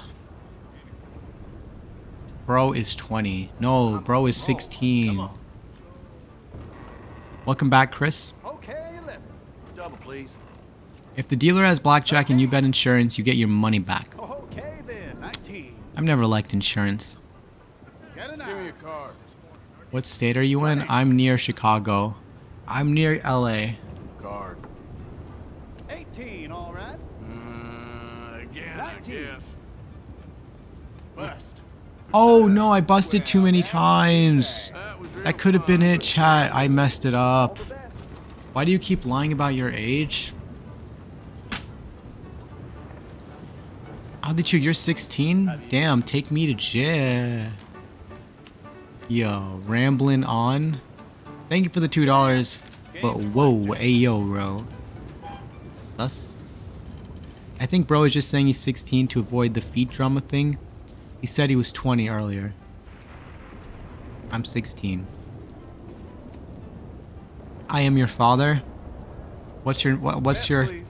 Bro is 20. No, bro is 16. Welcome back, Chris. Okay, 11. Double, please. If the dealer has blackjack and you bet insurance, you get your money back. Okay then, 19. I've never liked insurance. Got a Give me a card. What state are you in? I'm near Chicago. I'm near LA. Card. 18, all right. Uh, again, I 19. guess. Bust. Oh no, I busted too many times. That That could have been it, chat. I messed it up. Why do you keep lying about your age? How did you? You're 16? Damn, take me to jail. Yo, rambling on. Thank you for the two dollars. But whoa, ayo, bro. Sus. I think bro is just saying he's 16 to avoid the feet drama thing. He said he was 20 earlier. I'm 16. I am your father. What's your what, what's Bet, your please.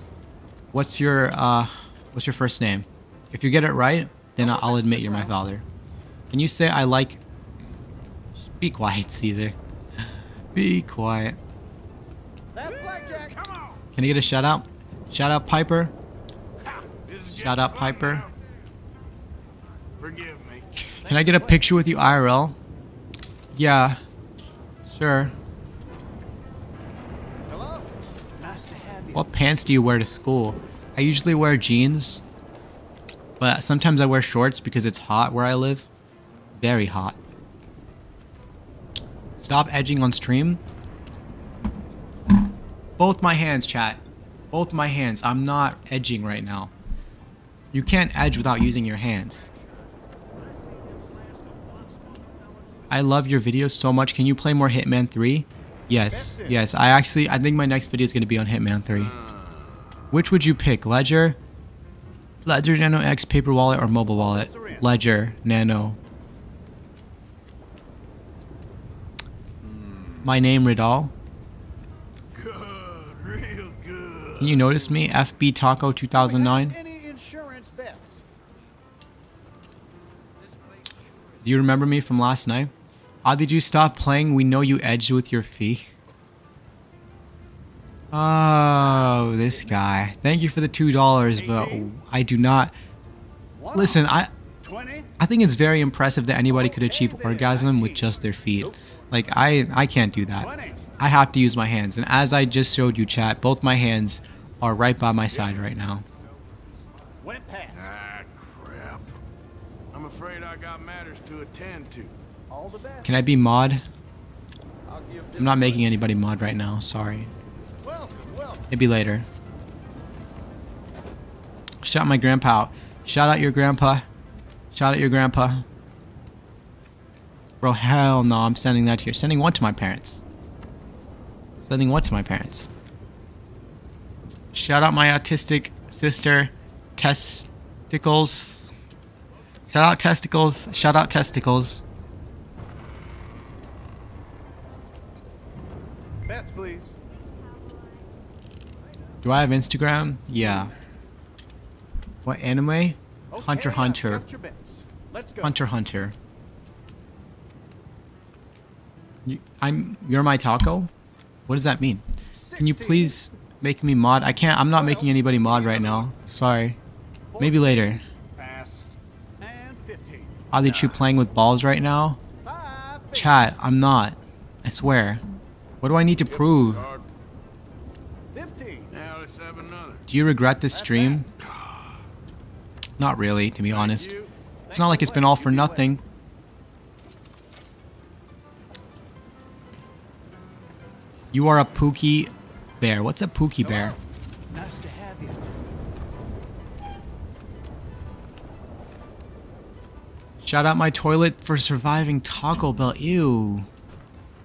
what's your uh what's your first name? If you get it right, then I'll I'll admit you're my father. Can you say I like Be quiet, Caesar. Be quiet. That's blackjack. Come on. Can I get a shout out? Shout out Piper. Shout out Piper. Forgive me. Can I get a picture with you IRL? Yeah. Sure. What pants do you wear to school? I usually wear jeans, but sometimes I wear shorts because it's hot where I live. Very hot. Stop edging on stream. Both my hands, chat. Both my hands. I'm not edging right now. You can't edge without using your hands. I love your videos so much. Can you play more Hitman 3? Yes, yes. I actually, I think my next video is going to be on Hitman 3. Uh. Which would you pick? Ledger? Ledger Nano X paper wallet or mobile wallet? Ledger Nano. Hmm. My name Ridal. Good, real good. Can you notice me? FB Taco 2009. Any insurance bets? Do you remember me from last night? How did you stop playing? We know you edged with your feet. Oh, this guy. Thank you for the two dollars, but I do not. Listen, I. I think it's very impressive that anybody could achieve orgasm with just their feet. Like I, I can't do that. I have to use my hands, and as I just showed you, chat, both my hands are right by my side right now. Went past. Ah, crap. I'm afraid I got matters to attend to. Can I be mod? I'm not making anybody mod right now. Sorry. Maybe later. Shout my grandpa out. Shout out your grandpa. Shout out your grandpa. Bro, hell no. I'm sending that here. Sending what to my parents? Sending what to my parents? Shout out my autistic sister, Testicles. Shout out Testicles. Shout out Testicles. Do I have Instagram? Yeah. What anime? Okay, Hunter I've Hunter. got your bets. Let's go. Hunter Hunter. You, I'm you're my taco? What does that mean? Can you please make me mod? I can't I'm not making anybody mod right now. Sorry. Maybe later. Pass. And 15. Are they you playing with balls right now? Chat, I'm not. I swear. What do I need to prove? Do you regret this stream? Not really, to be honest. It's not like it's been all for nothing. You are a Pookie Bear. What's a Pookie Bear? Nice to have you. Shout out my toilet for surviving Taco Bell. Ew.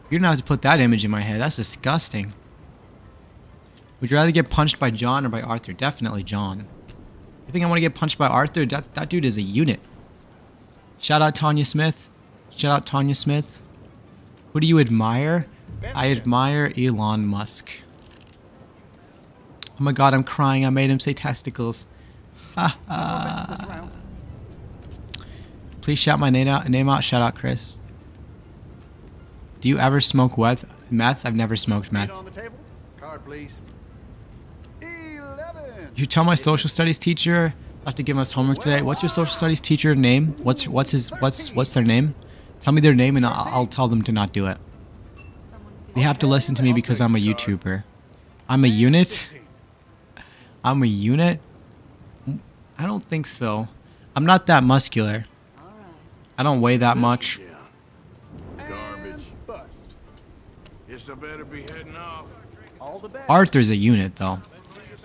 You're gonna have to put that image in my head. That's disgusting. Would you rather get punched by John or by Arthur? Definitely John. You think I want to get punched by Arthur? That, that dude is a unit. Shout out Tanya Smith. Shout out Tanya Smith. Who do you admire? I admire Elon Musk. Oh my god, I'm crying. I made him say testicles. Ha ha. Please shout my name out. Name out. Shout out Chris. Do you ever smoke meth? Meth? I've never smoked meth. On the table. Card, please. 11. You tell my social studies teacher not to give us homework today. What's your social studies teacher name? What's what's his what's what's their name? Tell me their name and I'll, I'll tell them to not do it. They have to listen to me because I'm a YouTuber. I'm a unit. I'm a unit. I don't think so. I'm not that muscular. I don't weigh that much. Garbage. Bust. Guess I better be heading off. All the best. Arthur's a unit though.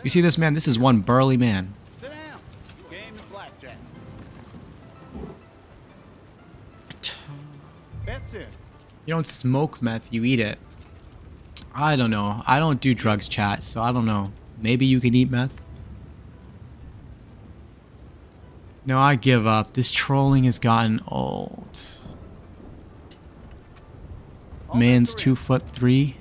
You see this man? This is one burly man. Sit down. Game of blackjack. Bets in. You don't smoke meth, you eat it. I don't know. I don't do drugs, chat, so I don't know. Maybe you can eat meth? No, I give up. This trolling has gotten old. Man's two foot three.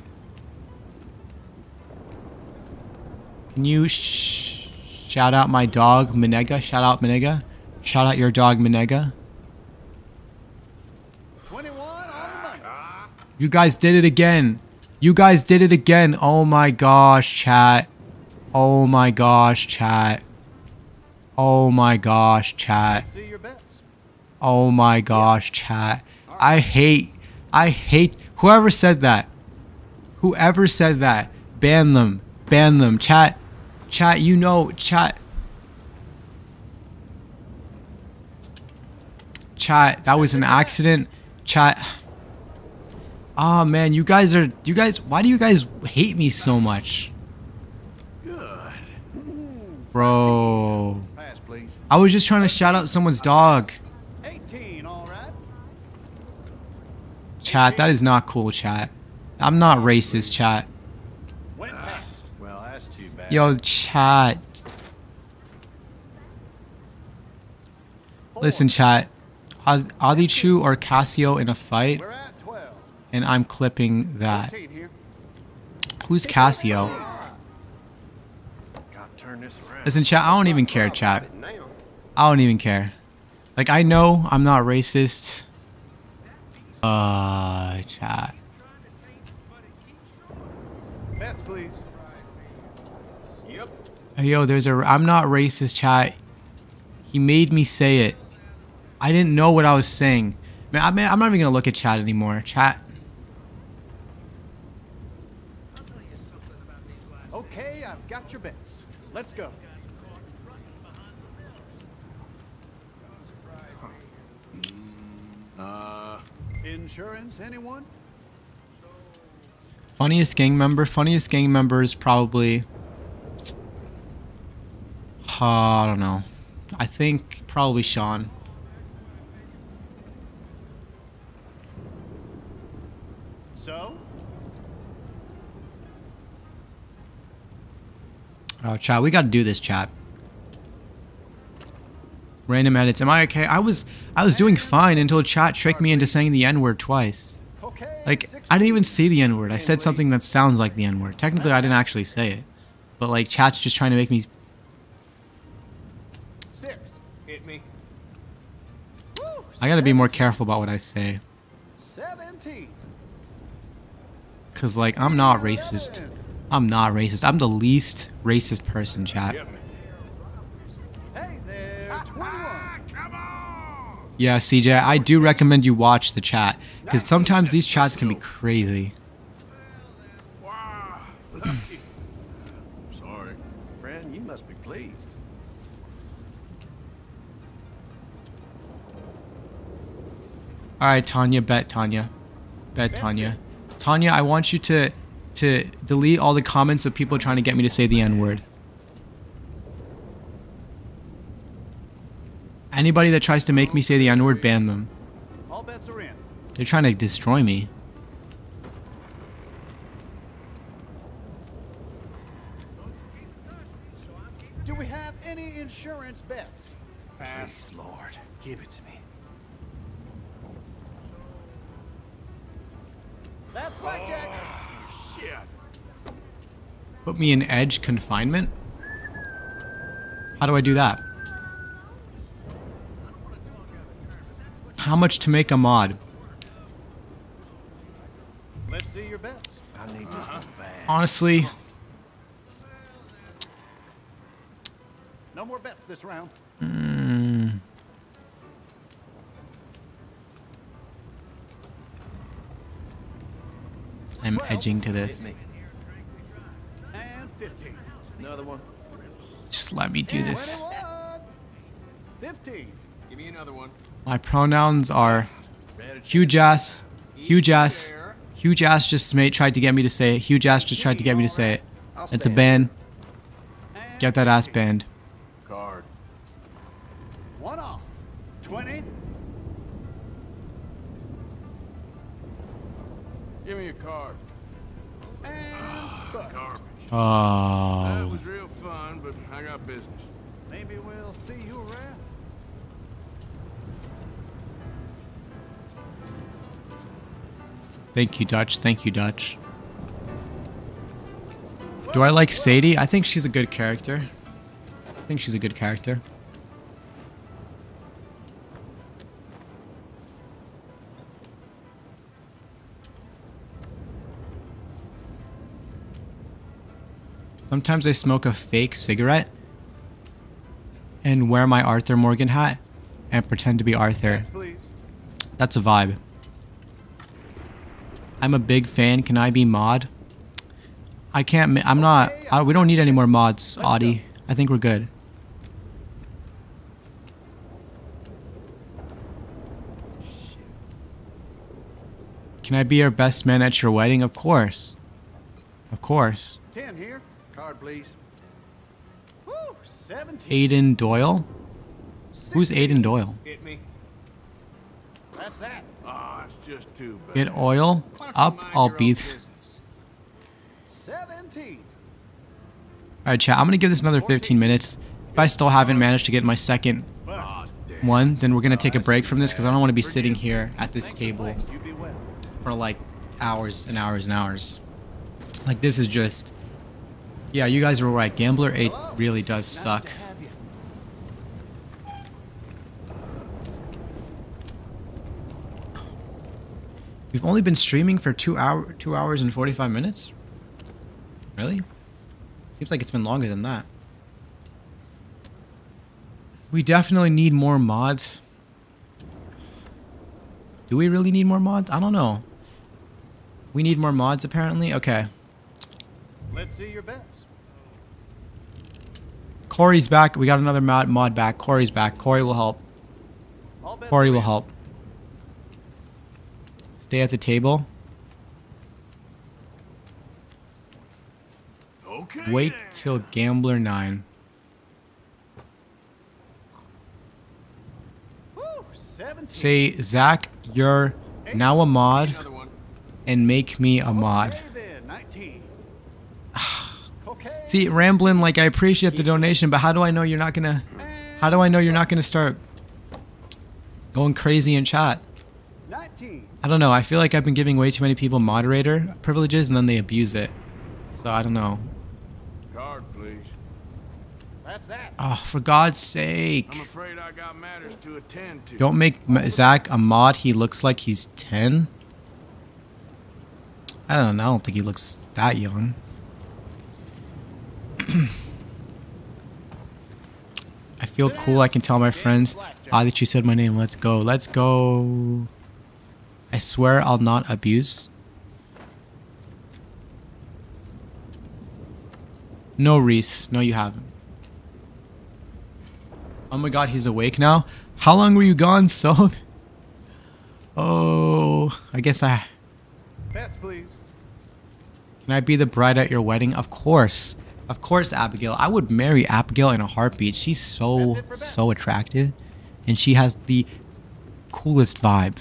Can you sh shout out my dog, Minega? Shout out Minega. Shout out your dog, Minega. 21 on the money. You guys did it again. You guys did it again. Oh my gosh, chat. Oh my gosh, chat. Oh my gosh, chat. Oh my gosh, chat. I hate, I hate, whoever said that. Whoever said that. Ban them. Ban them. Chat, chat, you know, chat. Chat, that was an accident. Chat. Oh man, you guys are, you guys, why do you guys hate me so much? Bro. I was just trying to shout out someone's dog. 18, all right? Chat, that is not cool, chat. I'm not racist, chat. Went past. Well, that's too bad. Yo, chat. Listen, chat. Ad- Adichu or Casio in a fight, We're at 12. and I'm clipping that. Who's Casio? Gotta turn this around. Listen, chat. I don't even care, chat. I don't even care. Like, I know I'm not racist. Uh, chat. Bets, please. Yo, there's a. I'm not racist, chat. He made me say it. I didn't know what I was saying. Man, I mean, I'm not even gonna look at chat anymore. Chat. Okay, I've got your bets. Let's go. Uh, Insurance, anyone? Funniest gang member. Funniest gang member is probably. Uh, I don't know. I think probably Sean. So? Oh, chat. We got to do this, chat. Random edits. Am I okay? I was I was doing fine until chat tricked me into saying the N word twice. Okay. Like I didn't even say the N word. I said something that sounds like the N word. Technically, I didn't actually say it, but like chat's just trying to make me. Six. Hit me. Woo, I gotta be more careful about what I say, 17. cause like I'm not racist. I'm not racist. I'm the least racist person, chat. Hey there, 21. Yeah, CJ, I do recommend you watch the chat, cause sometimes these chats can be crazy. All right, Tanya, bet Tanya, bet Tanya, Tanya. I want you to to delete all the comments of people trying to get me to say the N word. Anybody that tries to make me say the N word, ban them. All bets are in. They're trying to destroy me. Put me in edge confinement. How do I do that? How much to make a mod? Let's see your bets. I need this one bad. Honestly, No more bets this round. mm, I'm edging to this. Hit me. And 15. Another one. Just let me do this. 15. Give me another one. My pronouns are huge ass, huge ass, huge ass. Just mate tried to get me to say it. Huge ass just tried to get me to say it. It's a ban. Get that ass banned. Card. One off. 20. Give me a card. And bust. Garbage. That Oh, was real fun, but I got business. Maybe we'll see you around. thank you, Dutch. Thank you, Dutch. Do I like Sadie? I think she's a good character. I think she's a good character. Sometimes I smoke a fake cigarette and wear my Arthur Morgan hat and pretend to be Arthur. Please. That's a vibe. I'm a big fan. Can I be mod? I can't. I'm not. I, we don't need any more mods, Audie. I think we're good. Can I be your best man at your wedding? Of course. Of course. 10 here. Card, please. Woo, 17. Aiden Doyle. Who's Aiden Doyle? Hit me. That's that. Ah, it's just too bad. Get oil up. I'll be. Th- 17. All right, chat. I'm gonna give this another 15 minutes. If I still haven't managed to get my second one, then we're gonna take a break from this because I don't want to be sitting here at this table You be well. for like hours and hours and hours. Like this is just. Yeah, you guys were right. Gambler 8 really does suck. We've only been streaming for two hour, two hours and 45 minutes. Really? Seems like it's been longer than that. We definitely need more mods. Do we really need more mods? I don't know. We need more mods apparently. Okay. Let's see your bets. Corey's back. We got another mod mod back. Corey's back. Corey will help. Corey will help. Stay at the table. Okay. Wait then. till Gambler 9. Woo, 17. Say, Zach, you're now a mod and make me a mod. Okay then, 19. okay. See, rambling like, I appreciate the donation, but how do I know you're not gonna. How do I know you're not gonna start going crazy in chat? I don't know. I feel like I've been giving way too many people moderator privileges and then they abuse it. So I don't know. Card, please. That's that. Oh, for God's sake. I'm afraid I got matters to attend to. Don't make Zach a mod. He looks like he's 10. I don't know. I don't think he looks that young. I feel cool. I can tell my friends ah, that you said my name. Let's go. Let's go. I swear I'll not abuse. No, Reese. No, you haven't. Oh my god, he's awake now? How long were you gone, so? Oh, I guess I... Bets, please. Can I be the bride at your wedding? Of course. Of course, Abigail. I would marry Abigail in a heartbeat. She's so, That's it for so attractive. And she has the coolest vibe.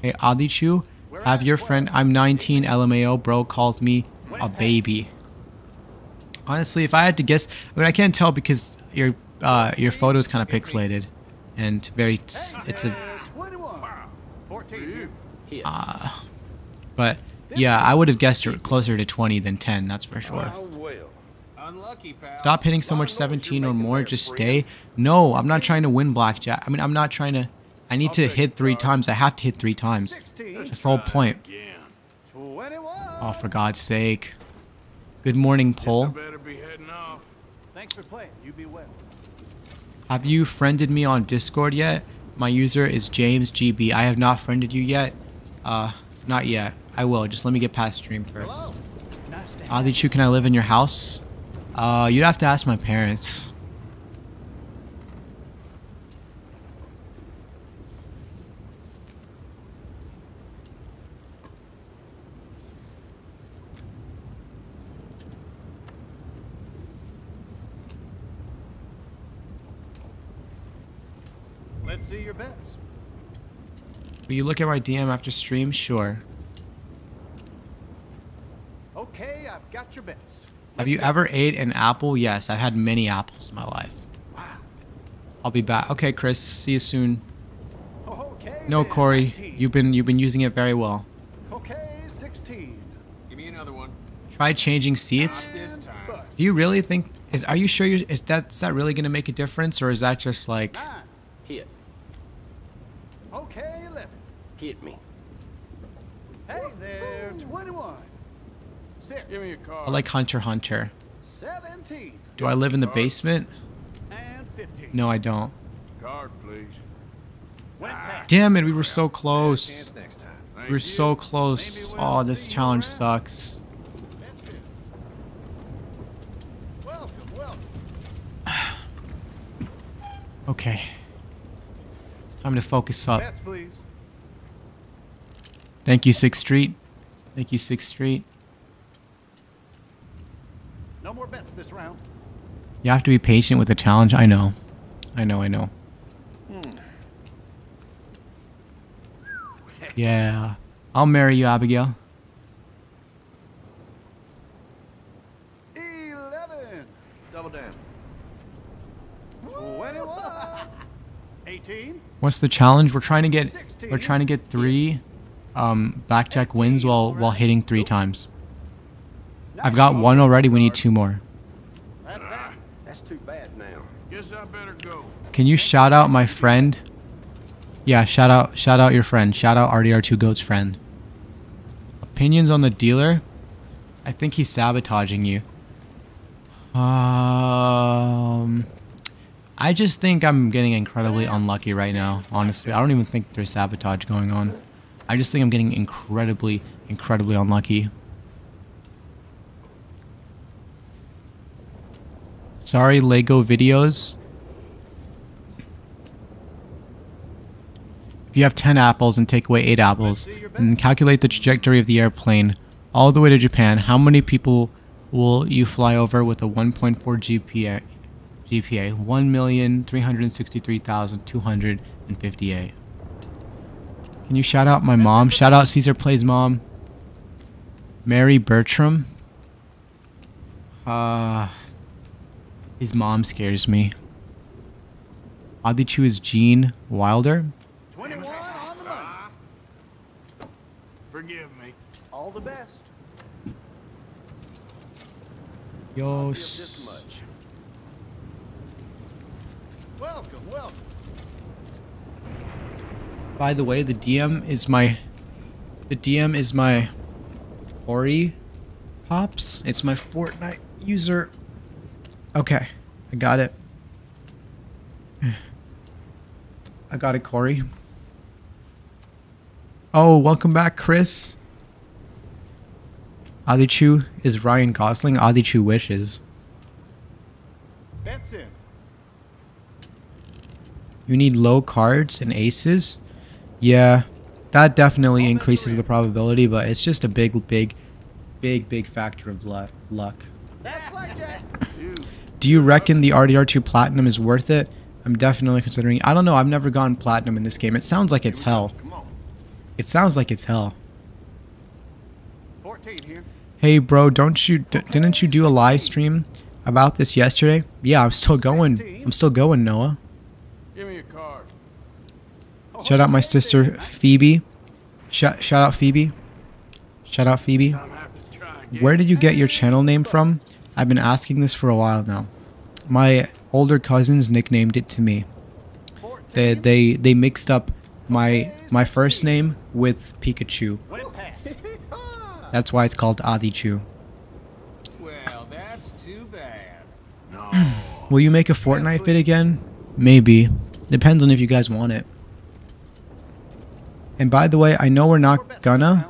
Hey, Adichu, have your friend... I'm 19, LMAO, bro, called me a baby. Honestly, if I had to guess... I mean, I can't tell because your uh, your photo is kind of pixelated. And very... It's, it's a... 21. 14. Uh, but yeah, I would have guessed closer to 20 than 10, that's for sure. Well. Unlucky, pal. Stop hitting so much 17 or more, just stay. No, I'm not trying to win blackjack. I mean, I'm not trying to. I need to hit three times. I have to hit three times. 16. That's the whole point. Again. 21. Oh, for God's sake. Good morning, Guess I Pole. better be heading off. Thanks for playing. You be well. Have you friended me on Discord yet? My user is JamesGB. I have not friended you yet. Uh, not yet. I will. Just let me get past stream first. Hello. Nice to Adichu, can I live in your house? Uh, you'd have to ask my parents. Let's see your bets. Will you look at my DM after stream? Sure. Okay, I've got your bets. Have you ever ate an apple? Yes, I've had many apples in my life. Wow. I'll be back. Okay, Chris. See you soon. Okay. No, then, Corey. 19. You've been you've been using it very well. Okay, 16. Give me another one. Try changing seats. Do you really think is are you sure you is that is that really gonna make a difference or is that just like Nine. Hit. Okay, 11. Hit me. Hey there, 21. 6. Give me a card. I like Hunter Hunter? 17. Do I live in the basement? And 15. No, I don't. Card, please. Went. Ah. Damn it, we were so close. Chance next time. Thank We were so close. Oh, this challenge sucks. Welcome, welcome. Okay. It's time to focus up. Bets, please. Thank you, Sixth Street. Thank you, Sixth Street. No more bets this round. You have to be patient with the challenge. I know. I know, I know. Yeah. I'll marry you, Abigail. Eleven. Double down. Twenty-one. Eighteen. What's the challenge? We're trying to get we're trying to get three um blackjack wins while while hitting three times. I've got one already, we need two more. That's that. That's too bad now. Guess I better go. Can you shout out my friend? Yeah, shout out shout out your friend. Shout out RDR2 Goat's friend. Opinions on the dealer? I think he's sabotaging you. Um I just think I'm getting incredibly unlucky right now, honestly. I don't even think there's sabotage going on. I just think I'm getting incredibly, incredibly unlucky. Sorry, Lego videos. If you have 10 apples and take away 8 apples, and then calculate the trajectory of the airplane all the way to Japan, how many people will you fly over with a 1.4 GPA? GPA 1,363,258. Can you shout out my mom? Shout out Caesar Plays mom. Mary Bertram. Uh, his mom scares me. Adichu is Gene Wilder. Twenty-one on the money. Forgive me. All the best. Yo. Welcome, welcome. By the way, the DM is my the DM is my Ori Pops. It's my Fortnite user. Okay, I got it. I got it, Corey. Oh, welcome back, Chris. Adichu is Ryan Gosling. Adichu wishes. Bets in. You need low cards and aces. Yeah, that definitely increases the probability, but it's just a big, big, big, big factor of luck. Luck. That's blackjack. Do you reckon the RDR2 Platinum is worth it? I'm definitely considering. I don't know. I've never gotten Platinum in this game. It sounds like it's hell. It sounds like it's hell. Hey, bro, don't you d- didn't you do a live stream about this yesterday? Yeah, I'm still going. I'm still going, Noah. Give me a card. Shout out my sister Phoebe. Shout shout out Phoebe. Shout out Phoebe. Where did you get your channel name from? I've been asking this for a while now. My older cousins nicknamed it to me. They they they mixed up my my first name with Pikachu. That's why it's called Adichu. Well, that's too bad. Will you make a Fortnite vid again? Maybe. Depends on if you guys want it. And by the way, I know we're not gonna.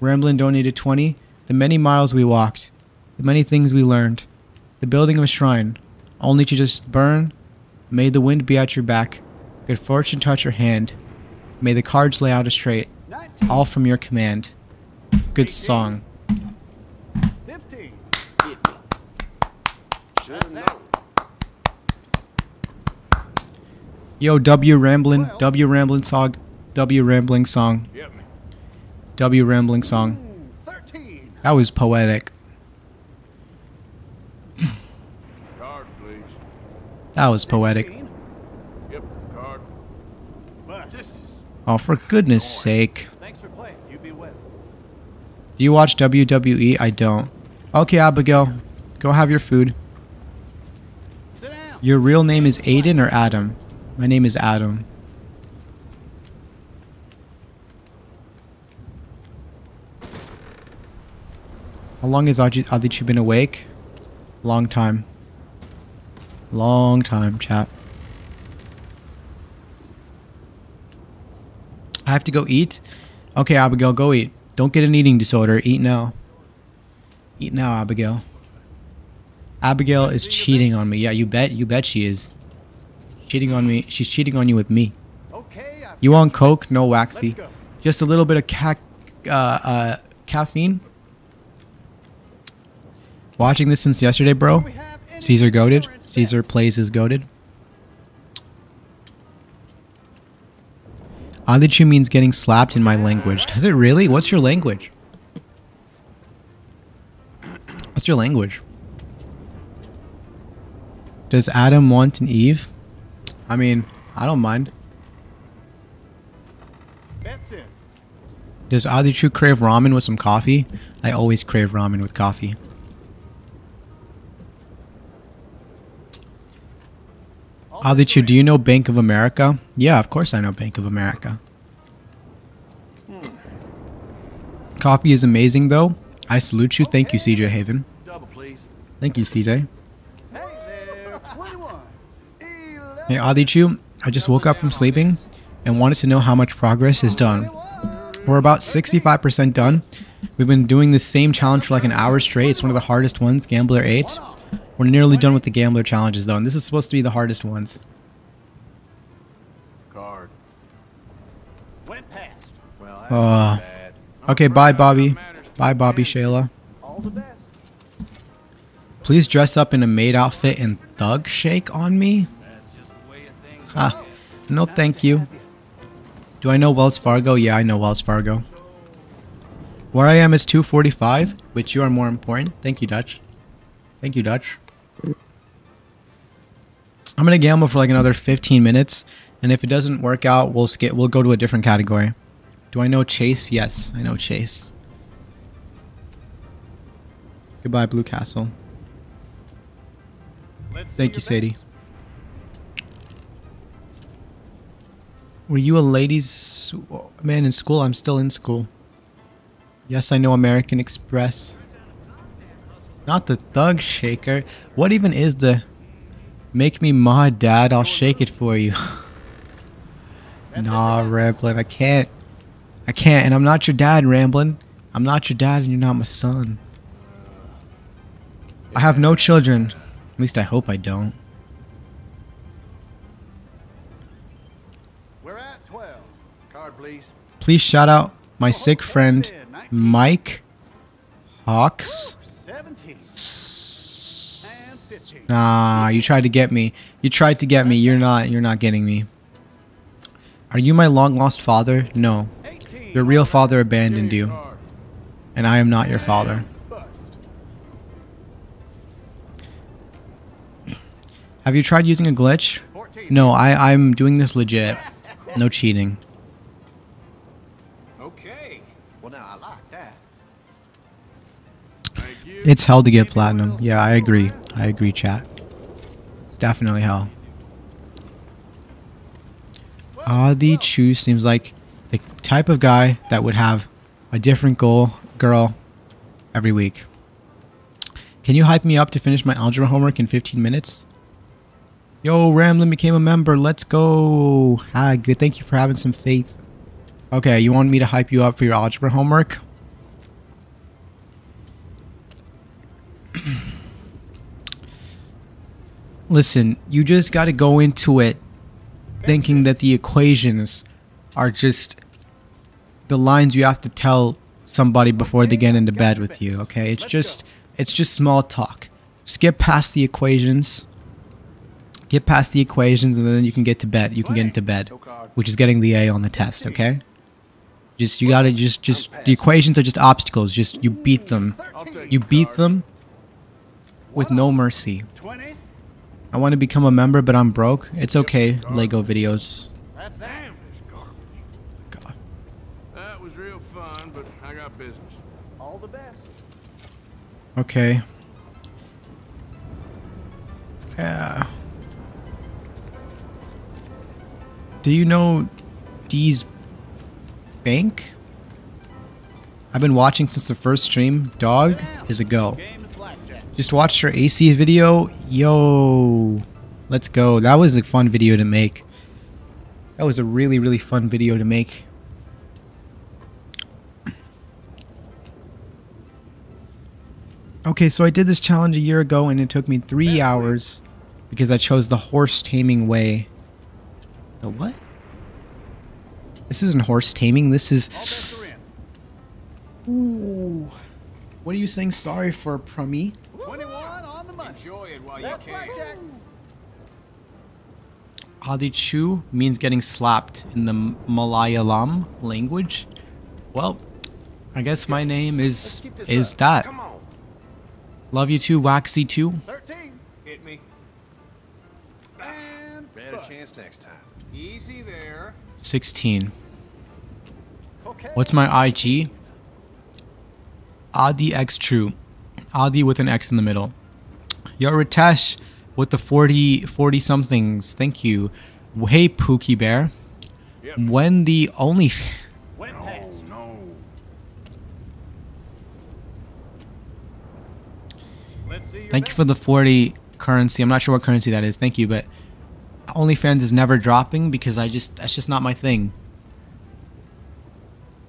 Ramblin donated 20. The many miles we walked. The many things we learned. The building of a shrine. Only to just burn. May the wind be at your back. Good fortune touch your hand. May the cards lay out a straight. All from your command. Good song. Fifteen. Yo, W Ramblin, W Ramblin song, W Rambling song, W Rambling song. That was poetic. Card, please. That was poetic. Yep, card. Oh, for goodness sake. Do you watch WWE? I don't. Okay, Abigail. Go have your food. Your real name is Aiden or Adam? My name is Adam. How long has Adi- Adichu been awake? Long time. Long time, chat. I have to go eat? Okay, Abigail, go eat. Don't get an eating disorder. Eat now. Eat now, Abigail. Abigail is cheating on me. Yeah, you bet. You bet she is. Cheating on me. She's cheating on you with me. Okay. You want Coke? No waxy. Just a little bit of ca- uh, uh, caffeine. Watching this since yesterday, bro. Caesar goaded. Caesar plays is goaded. Adichu means getting slapped in my language. Does it really? What's your language? What's your language? Does Adam want an Eve? I mean, I don't mind. That's. Does Adichu crave ramen with some coffee? I always crave ramen with coffee. Adichu, do you know Bank of America? Yeah, of course I know Bank of America. Hmm. Coffee is amazing though. I salute you. Thank you, CJ Haven. Double, please. Thank you, CJ. Hey there, 21. Hey, Adichu, I just woke up from sleeping and wanted to know how much progress is done. We're about 65% done. We've been doing the same challenge for like an hour straight. It's one of the hardest ones, Gambler 8. We're nearly done with the Gambler challenges though, and this is supposed to be the hardest ones. Card. Went past. Well, that's Uh, bad. okay, bye, Bobby. Bye, Bobby Shayla. All the best. Please dress up in a maid outfit and thug shake on me. Ah, no thank you. Do I know Wells Fargo? Yeah, I know Wells Fargo. Where I am is 245, which you are more important. Thank you, Dutch. Thank you, Dutch. I'm gonna gamble for like another 15 minutes, and if it doesn't work out, we'll skip. We'll go to a different category. Do I know Chase? Yes, I know Chase. Goodbye, Blue Castle. Let's Thank you, Sadie. Were you a ladies man in school? I'm still in school. Yes, I know American Express. Not the thug shaker. What even is the make me my dad? I'll oh, shake it for you. nah, Ramblin. I can't. I can't, and I'm not your dad, Ramblin. I'm not your dad, and you're not my son. I have no children. At least I hope I don't. We're at 12. Card, please. Please shout out my oh, sick friend Mike Hawks. 17. And 15. Nah, you tried to get me. You tried to get me. You're not. You're not getting me. Are you my long lost father? No. Your real father abandoned you, and I am not your father. Have you tried using a glitch? No, I I'm doing this legit. No cheating. Okay. Well, now I like that. Thank you. It's hell to get platinum. Yeah, I agree. I agree, chat. It's definitely hell. Adichu seems like the type of guy that would have a different goal girl every week. Can you hype me up to finish my algebra homework in 15 minutes? Yo, Ramlin became a member. Let's go. Ah, good. Thank you for having some faith. Okay, you want me to hype you up for your algebra homework? Listen, you just got to go into it thinking that the equations are just the lines you have to tell somebody before they get into bed with you, okay? It's just it's just small talk. Skip past the equations. Get past the equations and then you can get to bed. You can get into bed, which is getting the A on the test, okay? Just you got to just just the equations are just obstacles. Just you beat them. You beat them with no mercy. 20. I want to become a member, but I'm broke. It's okay, Lego videos. That's. Damn this garbage. God. That was real fun, but I got business. All the best. Okay. Yeah. Do you know D's Bank? I've been watching since the first stream. Dog is a go. Game is blackjack. Just watched her AC video. Yo. Let's go. That was a fun video to make. That was a really, really fun video to make. Okay, so I did this challenge a year ago and it took me three hours because I chose the horse taming way. The what? This isn't horse taming. This is. All bets are in. Ooh. What are you saying sorry for, Prummy? 21 on the money. Enjoy it while That's you can. blackjack. Adichu means getting slapped in the Malayalam language. Well, I guess my name is is up. that. Come on. Love you too, Waxy too. 13. Hit me. And Better bust. chance next time. Easy there. 16. Okay. What's my IG? Adi X True. Adi with an X in the middle. Yo, Ritesh with the 40, 40 somethings. Thank you. Hey, Pookie Bear. Yep. When the only. Went Oh, no. Let's see Thank you for the 40 currency. I'm not sure what currency that is. Thank you, but OnlyFans is never dropping because I just that's just not my thing.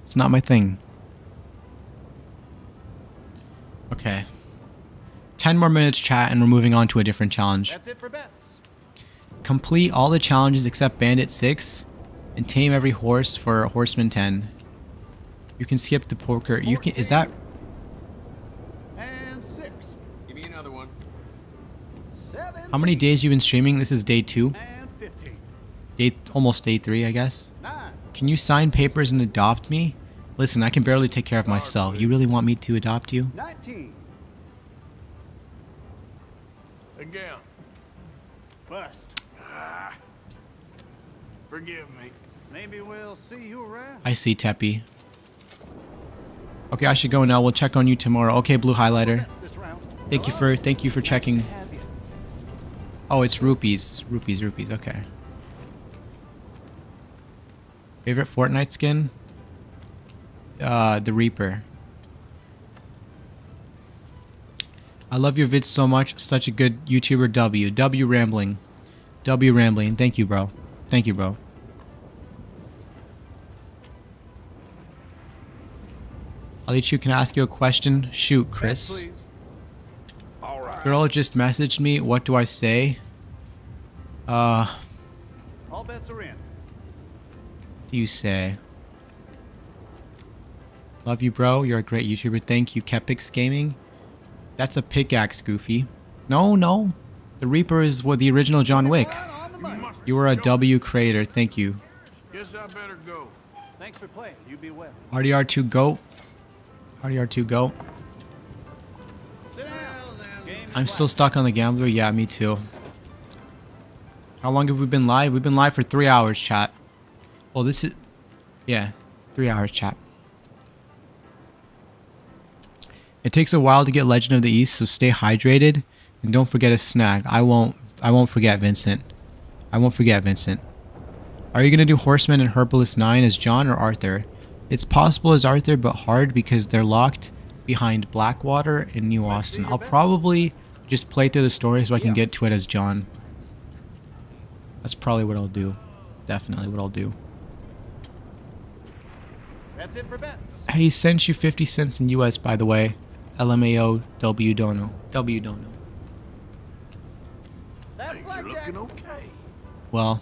It's not my thing. Okay. 10 more minutes chat and we're moving on to a different challenge. That's it for bets. Complete all the challenges except Bandit 6 and tame every horse for Horseman 10. You can skip the poker. You can is that And six. Give me another one. Seven. how many days you been streaming? This is day 2. And 15. Day almost day 3, I guess. Nine. Can you sign papers and adopt me? Listen, I can barely take care of myself. You really want me to adopt you? 19. Again. Bust. Ah. Forgive me. Maybe we'll see you around. I see, Teppy. Okay, I should go now. We'll check on you tomorrow. Okay, Blue Highlighter. Bets this round. Thank you for thank you for checking. Oh, it's rupees. Rupees, rupees. Okay. Favorite Fortnite skin? Uh, the Reaper. I love your vids so much. Such a good YouTuber. W. W Rambling. W Rambling. Thank you, bro. Thank you, bro. Adichu, can I ask you a question? Shoot, Chris. right. Girl just messaged me. What do I say? Uh, All bets are in. do you say? Love you, bro. You're a great YouTuber. Thank you, Kepix Gaming. That's a pickaxe, Goofy. No, no. The Reaper is what the original John Wick. Right on the money. You were a W creator. Thank you. Guess I better go. Thanks for playing. You be well. RDR2 Go. RDR2 Go. Sit down. Game is I'm still stuck on the gambler. Yeah, me too. How long have we been live? We've been live for three hours, chat. Well, this is. Yeah, three hours, chat. It takes a while to get Legend of the East, so stay hydrated and don't forget a snack. I won't. I won't forget Vincent. I won't forget Vincent. Are you gonna do Horseman and Herbalist Nine as John or Arthur? It's possible as Arthur, but hard because they're locked behind Blackwater in New Austin. I'll probably just play through the story so I can get to it as John. That's probably what I'll do. Definitely what I'll do. That's it for bets. Hey, sent you 50 cents in US, by the way. LMAO W Dono. W Dono. That's Things are looking okay. Well,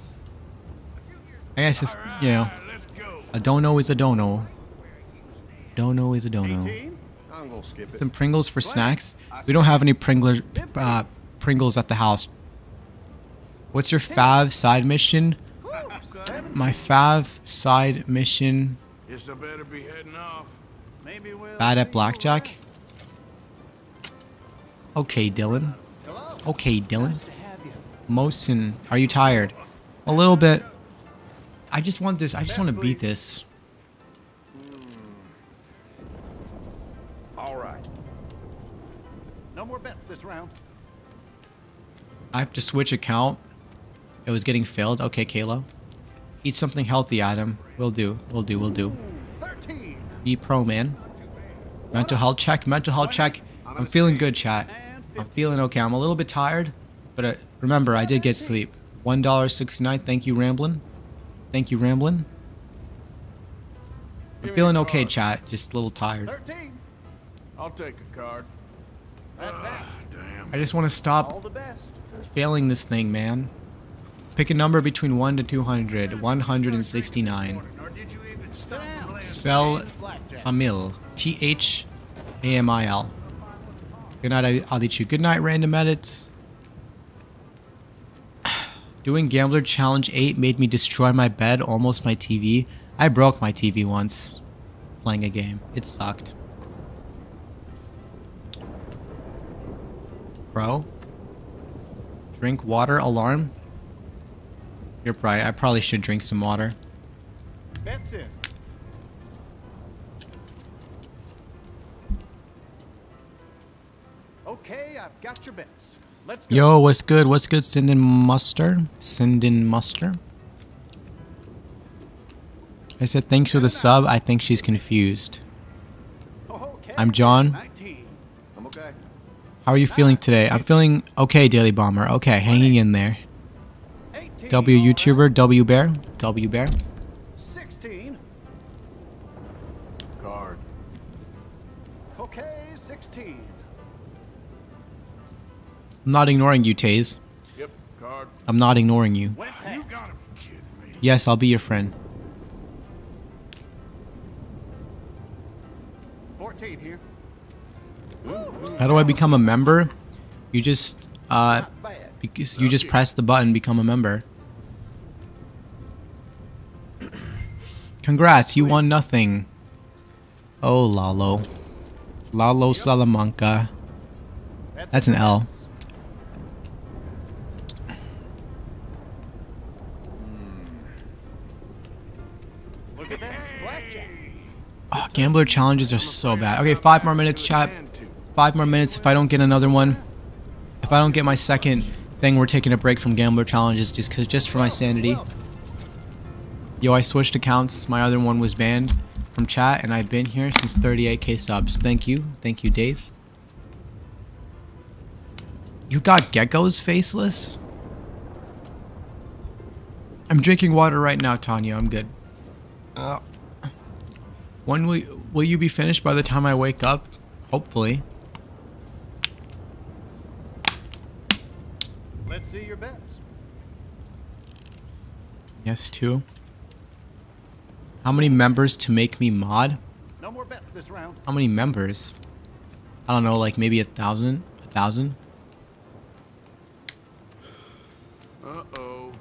I guess it's, you know, All right, let's go. a dono is a dono. Dono is a dono. 18. I'm gonna skip it. Some Pringles for snacks. We don't have any Pringles, uh, Pringles at the house. What's your fav side mission? My fav side mission. Guess I better be heading off. Maybe we'll Bad at you blackjack. Okay, Dylan. Okay, Dylan. Nice to have you. Mosin, are you tired? A little bit. I just want this. I just want to beat this. Hmm. All right. No more bets this round. I have to switch account. It was getting failed. Okay, Kayla. Eat something healthy, Adam. Will do. Will do. Will do. 13. Be pro, man. Mental health check. Mental health check. I'm feeling good, chat. I'm feeling okay. I'm a little bit tired, but uh, remember, I did get sleep. One dollar sixty-nine. Thank you, Ramblin. Thank you, Ramblin. I'm Give feeling okay, chat. Just a little tired. 13. I'll take a card. That's that. Ah, damn. I just want to stop All the best. failing this thing, man. Pick a number between 1 to 200. 169. Or did you even Sit stop down. Spell Blackjack. Amil. Good night, Adichu. Good night, random edits. Doing Gambler Challenge 8 made me destroy my bed, almost my TV. I broke my TV once playing a game. It sucked. Bro? Drink water alarm? You're right. I probably should drink some water. Bets got your bets. Let's go. Yo, what's good? What's good, Sinden Muster? Sinden Muster? I said thanks for the sub. I think she's confused. Okay, I'm John. 19. I'm okay. How are you feeling today? I'm feeling okay, Daily Bomber. Okay, hanging in there. 18. W. YouTuber, W Bear, W Bear. I'm not ignoring you, Taze. Yep, card. I'm not ignoring you. You gotta be kidding me. Yes, I'll be your friend. 14 here. How do I become a member? You just uh because you just press the button become a member. Congrats, you won nothing. Oh Lalo. Lalo Salamanca. That's an L. gambler challenges are so bad. Okay, five more minutes, chat. Five more minutes. If I don't get another one, if I don't get my second thing, we're taking a break from gambler challenges just cause, just for my sanity. Yo, I switched accounts. My other one was banned from chat, and I've been here since 38k subs. Thank you, thank you, Dave. You got geckos faceless? I'm drinking water right now, Tanya. I'm good. Uh, When will will you be finished by the time I wake up? Hopefully. Let's see your bets. Yes, two. How many members to make me mod? No more bets this round. How many members? I don't know, like maybe a thousand? A thousand? Uh-oh.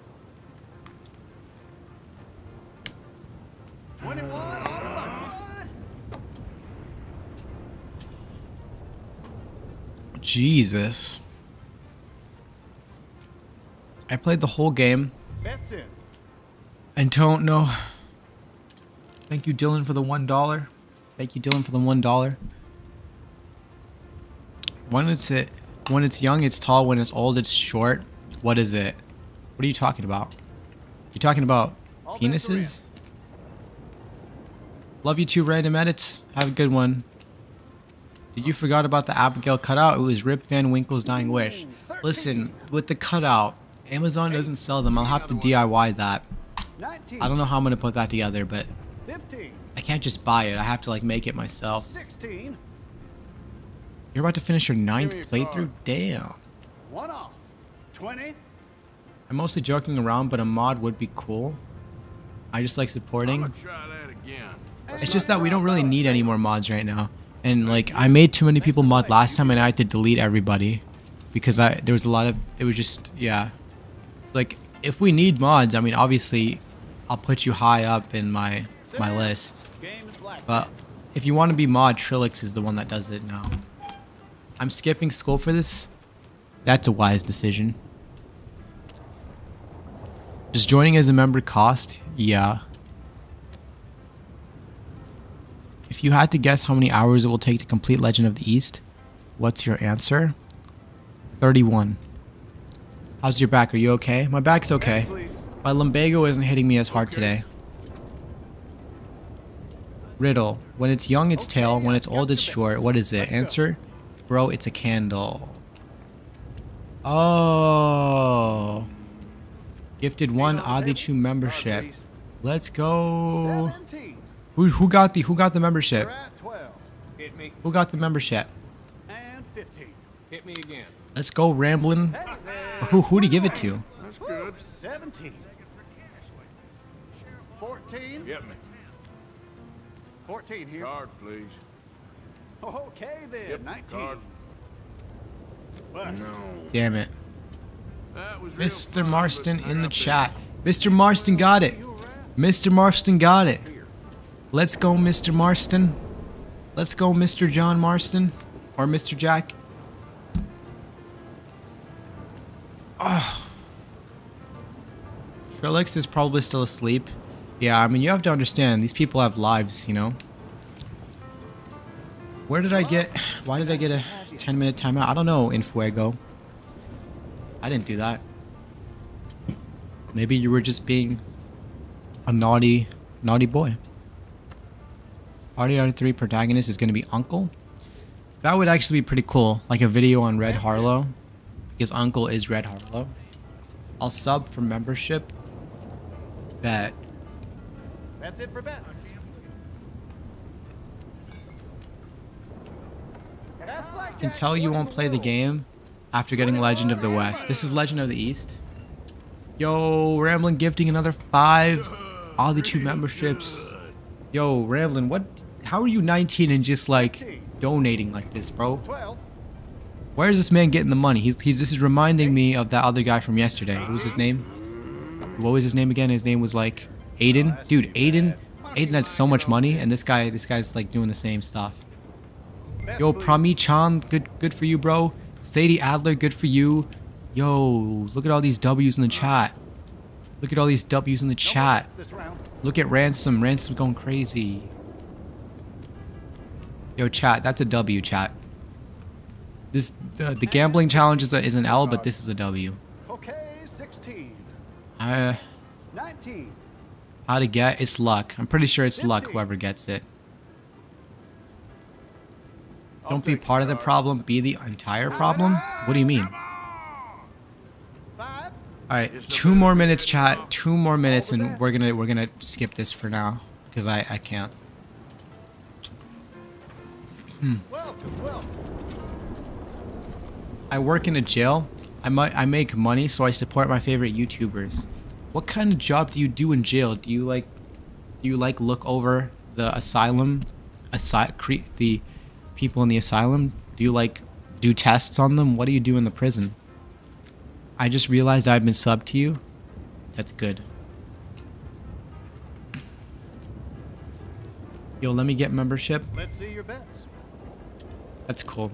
21 on the line. Jesus. I played the whole game That's it. and don't know. Thank you, Dylan, for the one dollar. Thank you, Dylan, for the one dollar. When it's it, when it's young, it's tall. When it's old, it's short. What is it? What are you talking about? You talking about All bets are in. penises? Love you too, random edits. Have a good one. Did you forgot about the Abigail cutout? It was Rip Van Winkle's dying wish. Listen, with the cutout, Amazon doesn't sell them. I'll have to DIY that. I don't know how I'm gonna put that together, but I can't just buy it. I have to like make it myself. You're about to finish your ninth playthrough? card. Damn. One off. 20. I'm mostly joking around, but a mod would be cool. I just like supporting. gonna try that again. It's just that we don't really need any more mods right now. And like I made too many people mod last time and I had to delete everybody because I there was a lot of it was just yeah. It's like if we need mods, I mean obviously I'll put you high up in my my list. But if you want to be mod, Trilix is the one that does it now. I'm skipping school for this. That's a wise decision. Does joining as a member cost? Yeah. If you had to guess how many hours it will take to complete Legend of the East, what's your answer? 31. How's your back? Are you okay? My back's okay. My lumbago isn't hitting me as hard today. Riddle. When it's young, it's tail. When it's old, it's short. What is it? Answer? Bro, it's a candle. Oh. Gifted one Adichu membership. Let's go. 17. Who, who got the who got the membership? You're at 12. Hit me. Who got the membership? And 15. Hit me again. Let's go rambling. Hey. Who who'd he give it to? That's good. 17. 14. Get me. 14 here. Card, please. Okay then. Yep, 19. card. Damn it. That was Mr. Marston in the chat. Mr. Marston got it. Mr. Marston got it. Let's go, Mr. Marston. Let's go, Mr. John Marston. Or Mr. Jack. Oh. Trellix is probably still asleep. Yeah, I mean, you have to understand, these people have lives, you know? Where did I get... Why did I get a 10 minute timeout? I don't know, Infuego. I didn't do that. Maybe you were just being a naughty, naughty boy. Party out of three protagonist is going to be Uncle. That would actually be pretty cool. Like a video on Red Harlow. Because Uncle is Red Harlow. I'll sub for membership. Bet. That's it for bets. I can tell you won't play the game after getting Legend of the West. This is Legend of the East. Yo, Ramblin gifting another five Adichu memberships. Yo, Ramblin, what? How are you 19 and just like donating like this, bro? 12. Where is this man getting the money? He's, he's this is reminding me of that other guy from yesterday. What was his name? What was his name again? His name was like Aiden. Dude, Aiden. Aiden had so much money, and this guy, this guy's like doing the same stuff. Yo, Prami Chan, good, good for you, bro. Sadie Adler, good for you. Yo, look at all these W's in the chat. Look at all these W's in the chat. Look at Ransom. Ransom's going crazy. Yo, chat. That's a W, chat. This the, the gambling challenge is, a, is an L, but this is a W. Okay, 16. Uh, 19. how to get? It's luck. I'm pretty sure it's luck. Whoever gets it. Don't be part of the problem. Be the entire problem. What do you mean? All right, two more minutes, chat. Two more minutes, and we're gonna we're gonna skip this for now because I I can't. Hmm. Welcome, welcome. I work in a jail. I might I make money, so I support my favorite YouTubers. What kind of job do you do in jail? Do you like do you like look over the asylum, the people in the asylum? Do you like do tests on them? What do you do in the prison? I just realized I've been subbed to you. That's good. Yo, let me get membership. Let's see your bets. That's cool.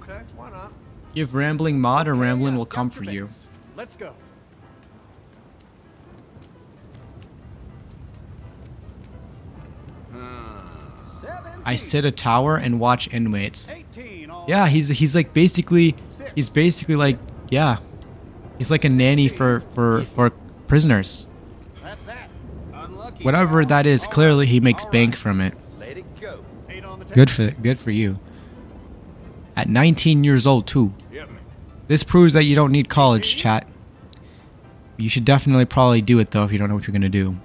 Okay, why not? Give Rambling mod or Okay, Rambling yeah, will come for you. Let's go. I sit a tower and watch inmates. Yeah, he's he's like basically he's basically like yeah. He's like a nanny for for for prisoners. That's that. Unlucky. Whatever that is, clearly he makes bank from it Good for good for you. At 19 years old too. This proves that you don't need college, chat. You should definitely probably do it though if you don't know what you're gonna do.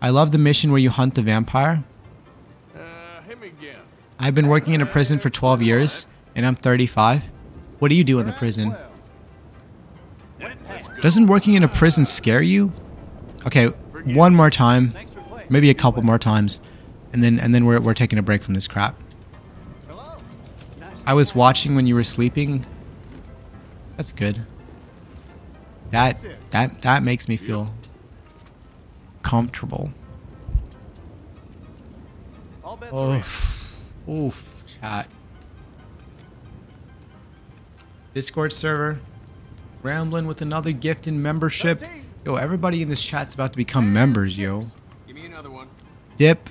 I love the mission where you hunt the vampire. Uh, hit again. I've been working in a prison for 12 years, and I'm 35. What do you do in the prison? Doesn't working in a prison scare you? Okay, one more time, maybe a couple more times, and then and then we're we're taking a break from this crap. Hello. I was watching when you were sleeping. That's good. That that that makes me feel comfortable. Oof. Oof, chat. Discord server. Rambling with another gift in membership. Yo, everybody in this chat's about to become members, yo. Give me another one. Dip.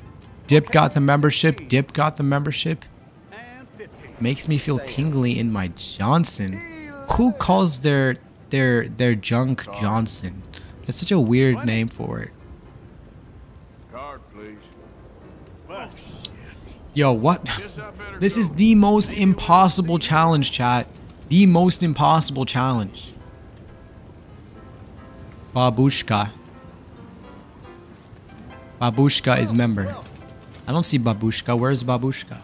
Dip got the membership. Dip got the membership. Makes me feel tingly in my Johnson. Who calls their their their junk Johnson? That's such a weird name for it. Card, please. Well, Yo, what? Guess I better This is the most impossible challenge, chat. The most impossible challenge. Babushka. Babushka is member. I don't see Babushka. Where's Babushka?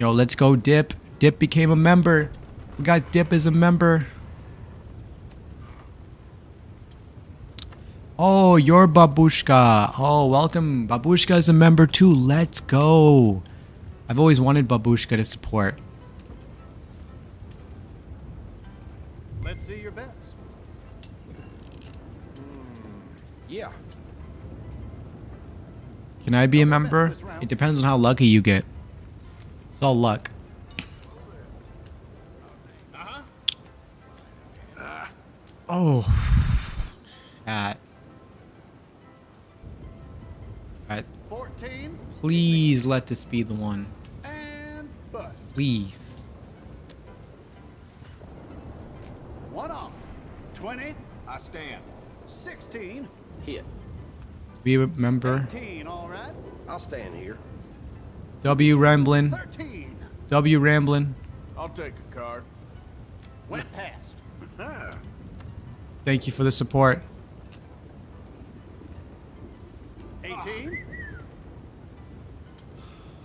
Yo, let's go, Dip. Dip became a member. We got Dip as a member. Oh, you're Babushka. Oh, welcome. Babushka is a member too. Let's go. I've always wanted Babushka to support. Can I be a member? It depends on how lucky you get. It's all luck. Oh. Chat. Chat. 14 Please let this be the one. and bust. Please. One off. 20, I stand. 16, Hit. Be a member. 18, all right. I'll stand here. W Ramblin. 13. W Ramblin. I'll take a card. Went past. Thank you for the support. 18,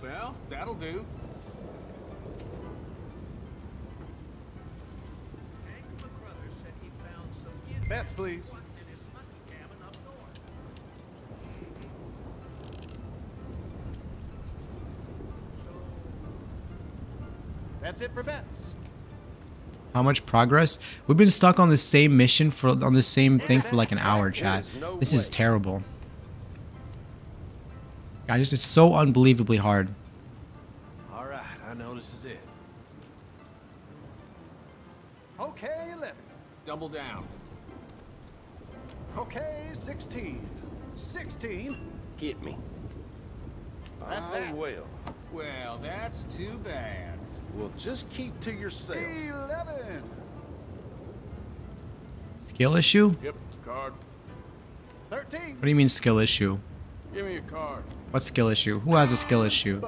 Well, that'll do. Hank McCruthers said he found some bets, please. That's it for bets. How much progress? We've been stuck on the same mission for on the same thing for like an hour, chat. This is terrible. I just it's so unbelievably hard. All right, I know this is it. Okay, 11. Double down. Okay, 16. 16. Hit me. That's I that. will. Well, that's too bad. Well, just keep to yourself. 11. Skill issue? yep, card. 13. What do you mean skill issue? Give me a card. What skill issue? Who has a skill issue?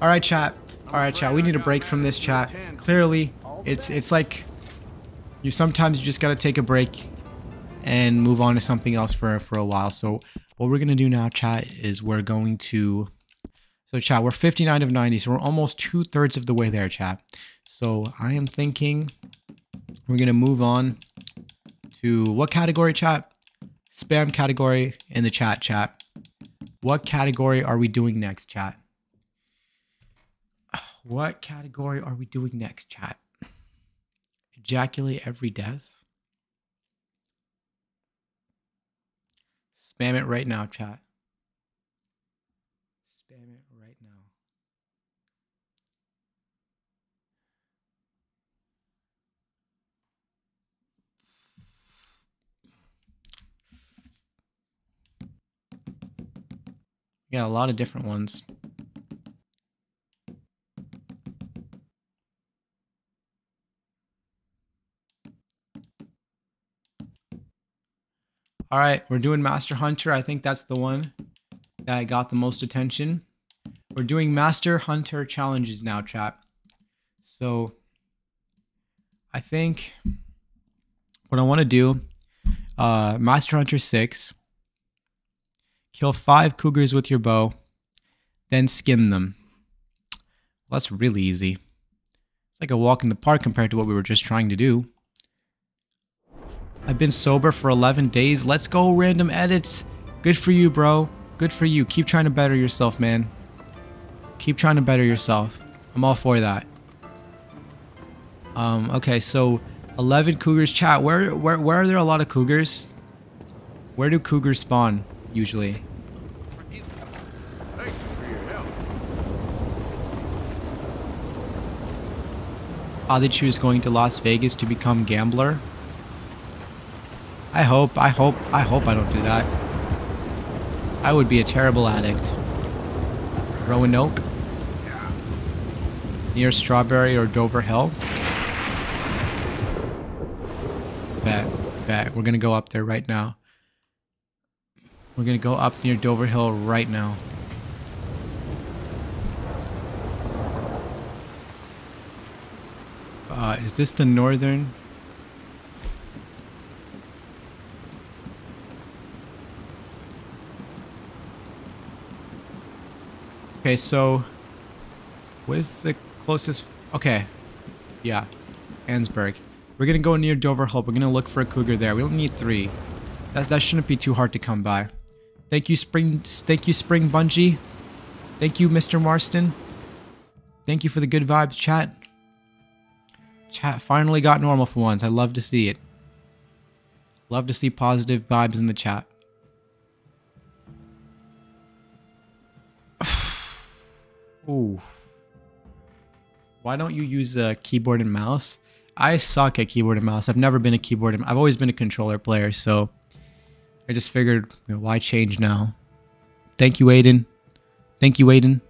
All right, chat. All right, chat. We need a break from this chat. Clearly, it's it's like you sometimes you just gotta take a break and move on to something else for for a while. So what we're gonna do now, chat, is we're going to so chat. We're 59 of 90, so we're almost two thirds of the way there, chat. So I am thinking we're gonna move on to what category, chat? Spam category in the chat, chat. What category are we doing next, chat? What category are we doing next, chat? Ejaculate every death? Spam it right now, chat. Yeah, a lot of different ones. All right, we're doing Master Hunter. I think that's the one that got the most attention. We're doing Master Hunter challenges now, chat. So I think what I want to do, uh, Master Hunter 6, kill five cougars with your bow, then skin them. Well, that's really easy. It's like a walk in the park compared to what we were just trying to do. I've been sober for 11 days. Let's go, random edits. Good for you, bro. Good for you. Keep trying to better yourself, man. Keep trying to better yourself. I'm all for that. Um, okay, so 11 cougars. Chat, where, where, where are there a lot of cougars? Where do cougars spawn, usually? Help. How they choose going to Las Vegas to become gambler? I hope, I hope, I hope I don't do that. I would be a terrible addict. Roanoke? Near Strawberry or Dover Hill? Bet, bet. We're gonna go up there right now. We're gonna go up near Dover Hill right now. Uh, is this the northern? Okay, so what is the closest? Okay, yeah, Annesburg. We're gonna go near Dover Hill. We're gonna look for a cougar there. We only need three. That that shouldn't be too hard to come by. Thank you, Spring. Thank you, Spring Bungee. Thank you, Mr. Marston. Thank you for the good vibes, chat. Chat finally got normal for once. I love to see it. Love to see positive vibes in the chat. Ooh. Why don't you use a keyboard and mouse? I suck at keyboard and mouse. I've never been a keyboard and I've always been a controller player, so I just figured, you know, why change now? Thank you, Aiden. Thank you, Aiden.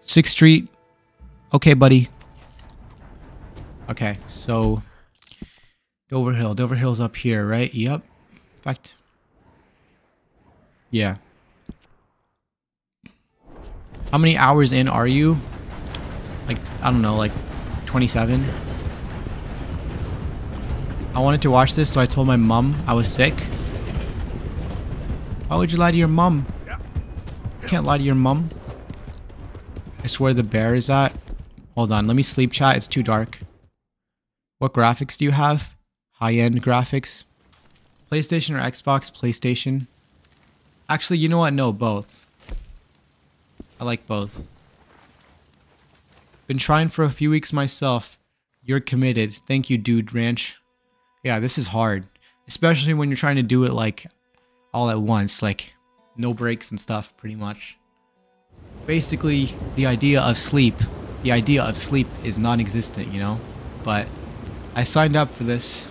Sixth Street. Okay, buddy. Okay, so Dover Hill. Dover Hill's up here, right? Yep. In fact, yeah. How many hours in are you? Like, I don't know, like 27? I wanted to watch this, so I told my mom I was sick. Why would you lie to your mom? You can't lie to your mom. I swear the bear is at. Hold on, let me sleep chat. It's too dark. What graphics do you have? High-end graphics? PlayStation or Xbox? PlayStation. Actually, you know what? No, both. I like both. Been trying for a few weeks myself. You're committed. Thank you, Dude Ranch. Yeah, this is hard. Especially when you're trying to do it like all at once. Like no breaks and stuff, pretty much. Basically, the idea of sleep. The idea of sleep is non-existent, you know? But I signed up for this.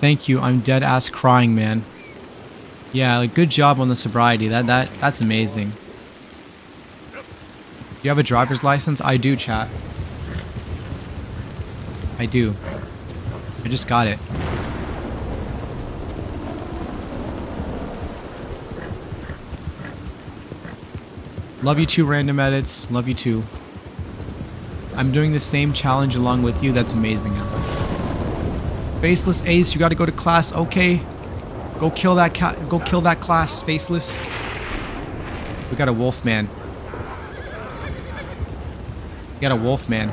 Thank you. I'm dead ass crying, man. Yeah, like good job on the sobriety. That that that's amazing. You have a driver's license? I do, chat. I do. I just got it. Love you too, random edits. Love you too. I'm doing the same challenge along with you. That's amazing, Alex. Faceless Ace, you gotta go to class. Okay. Go kill that cat. Go kill that class, Faceless. We got a wolf man. We got a wolf man.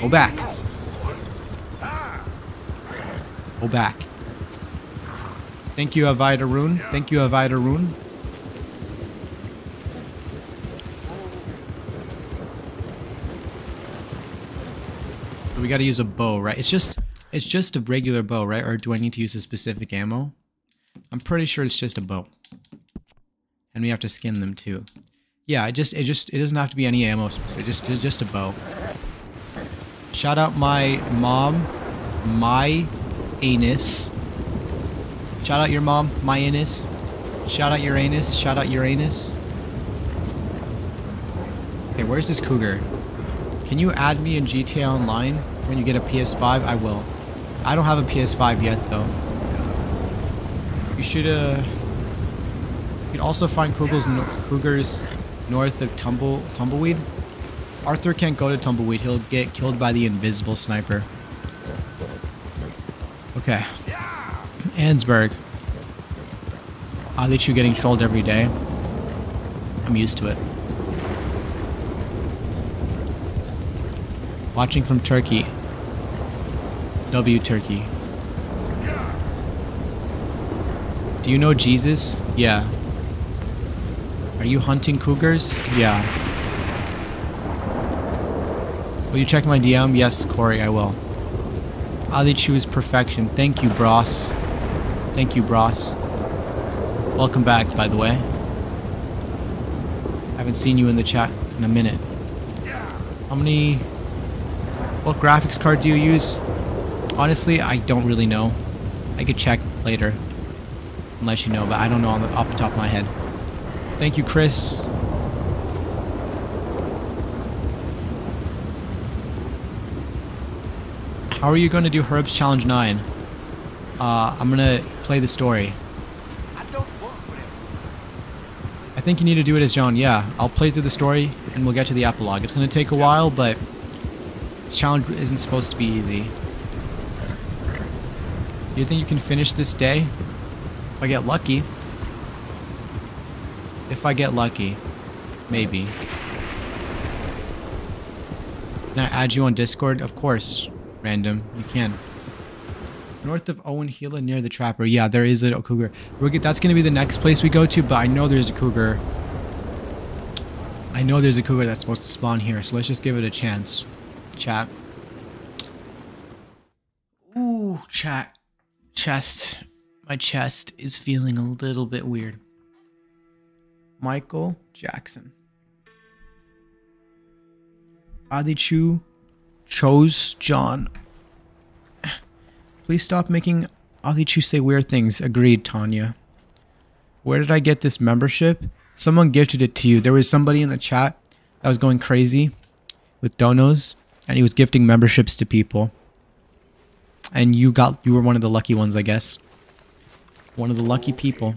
Go back. Go back. Thank you, Avida Rune. Thank you, Avida Rune. We got to use a bow, right? It's just it's just a regular bow, right? Or do I need to use a specific ammo? I'm pretty sure it's just a bow. And we have to skin them too. Yeah, it just it just it doesn't have to be any ammo specific. Just it's just a bow. Shout out my mom, my anus. Shout out your mom, my anus. Shout out Uranus. Shout out Uranus. Okay, where's this cougar? Can you add me in GTA Online when you get a PS5? I will. I don't have a PS5 yet, though. You should, uh... You can also find cougars, no cougars north of Tumble Tumbleweed. Arthur can't go to Tumbleweed. He'll get killed by the invisible sniper. Okay. Annesburg. I'll let you getting trolled every day. I'm used to it. Watching from Turkey. W Turkey. Do you know Jesus? Yeah. Are you hunting cougars? Yeah. Will you check my DM? Yes, Corey, I will. Adichu's perfection. Thank you, Bros. Thank you, Bros. Welcome back, by the way. I Haven't seen you in the chat in a minute. How many... What graphics card do you use? Honestly, I don't really know. I could check later. Unless you know, but I don't know off the top of my head. Thank you, Chris. How are you going to do Herb's Challenge 9? Uh, I'm going to play the story. I think you need to do it as John. Yeah, I'll play through the story and we'll get to the epilogue. It's going to take a while, but this challenge isn't supposed to be easy. Do you think you can finish this day? If I get lucky. If I get lucky. Maybe. Can I add you on Discord? Of course. random. You can. North of Owanjila near the trapper. Yeah, there is a cougar. We're get, that's going to be the next place we go to, but I know there's a cougar. I know there's a cougar that's supposed to spawn here, so let's just give it a chance. Chat. Ooh, chat. Chest. My chest is feeling a little bit weird. Michael Jackson. Adichu chose John. Please stop making Adichu say weird things. Agreed, Tanya. Where did I get this membership? Someone gifted it to you. There was somebody in the chat that was going crazy with donos, and he was gifting memberships to people. And you got you were one of the lucky ones, I guess. One of the lucky people.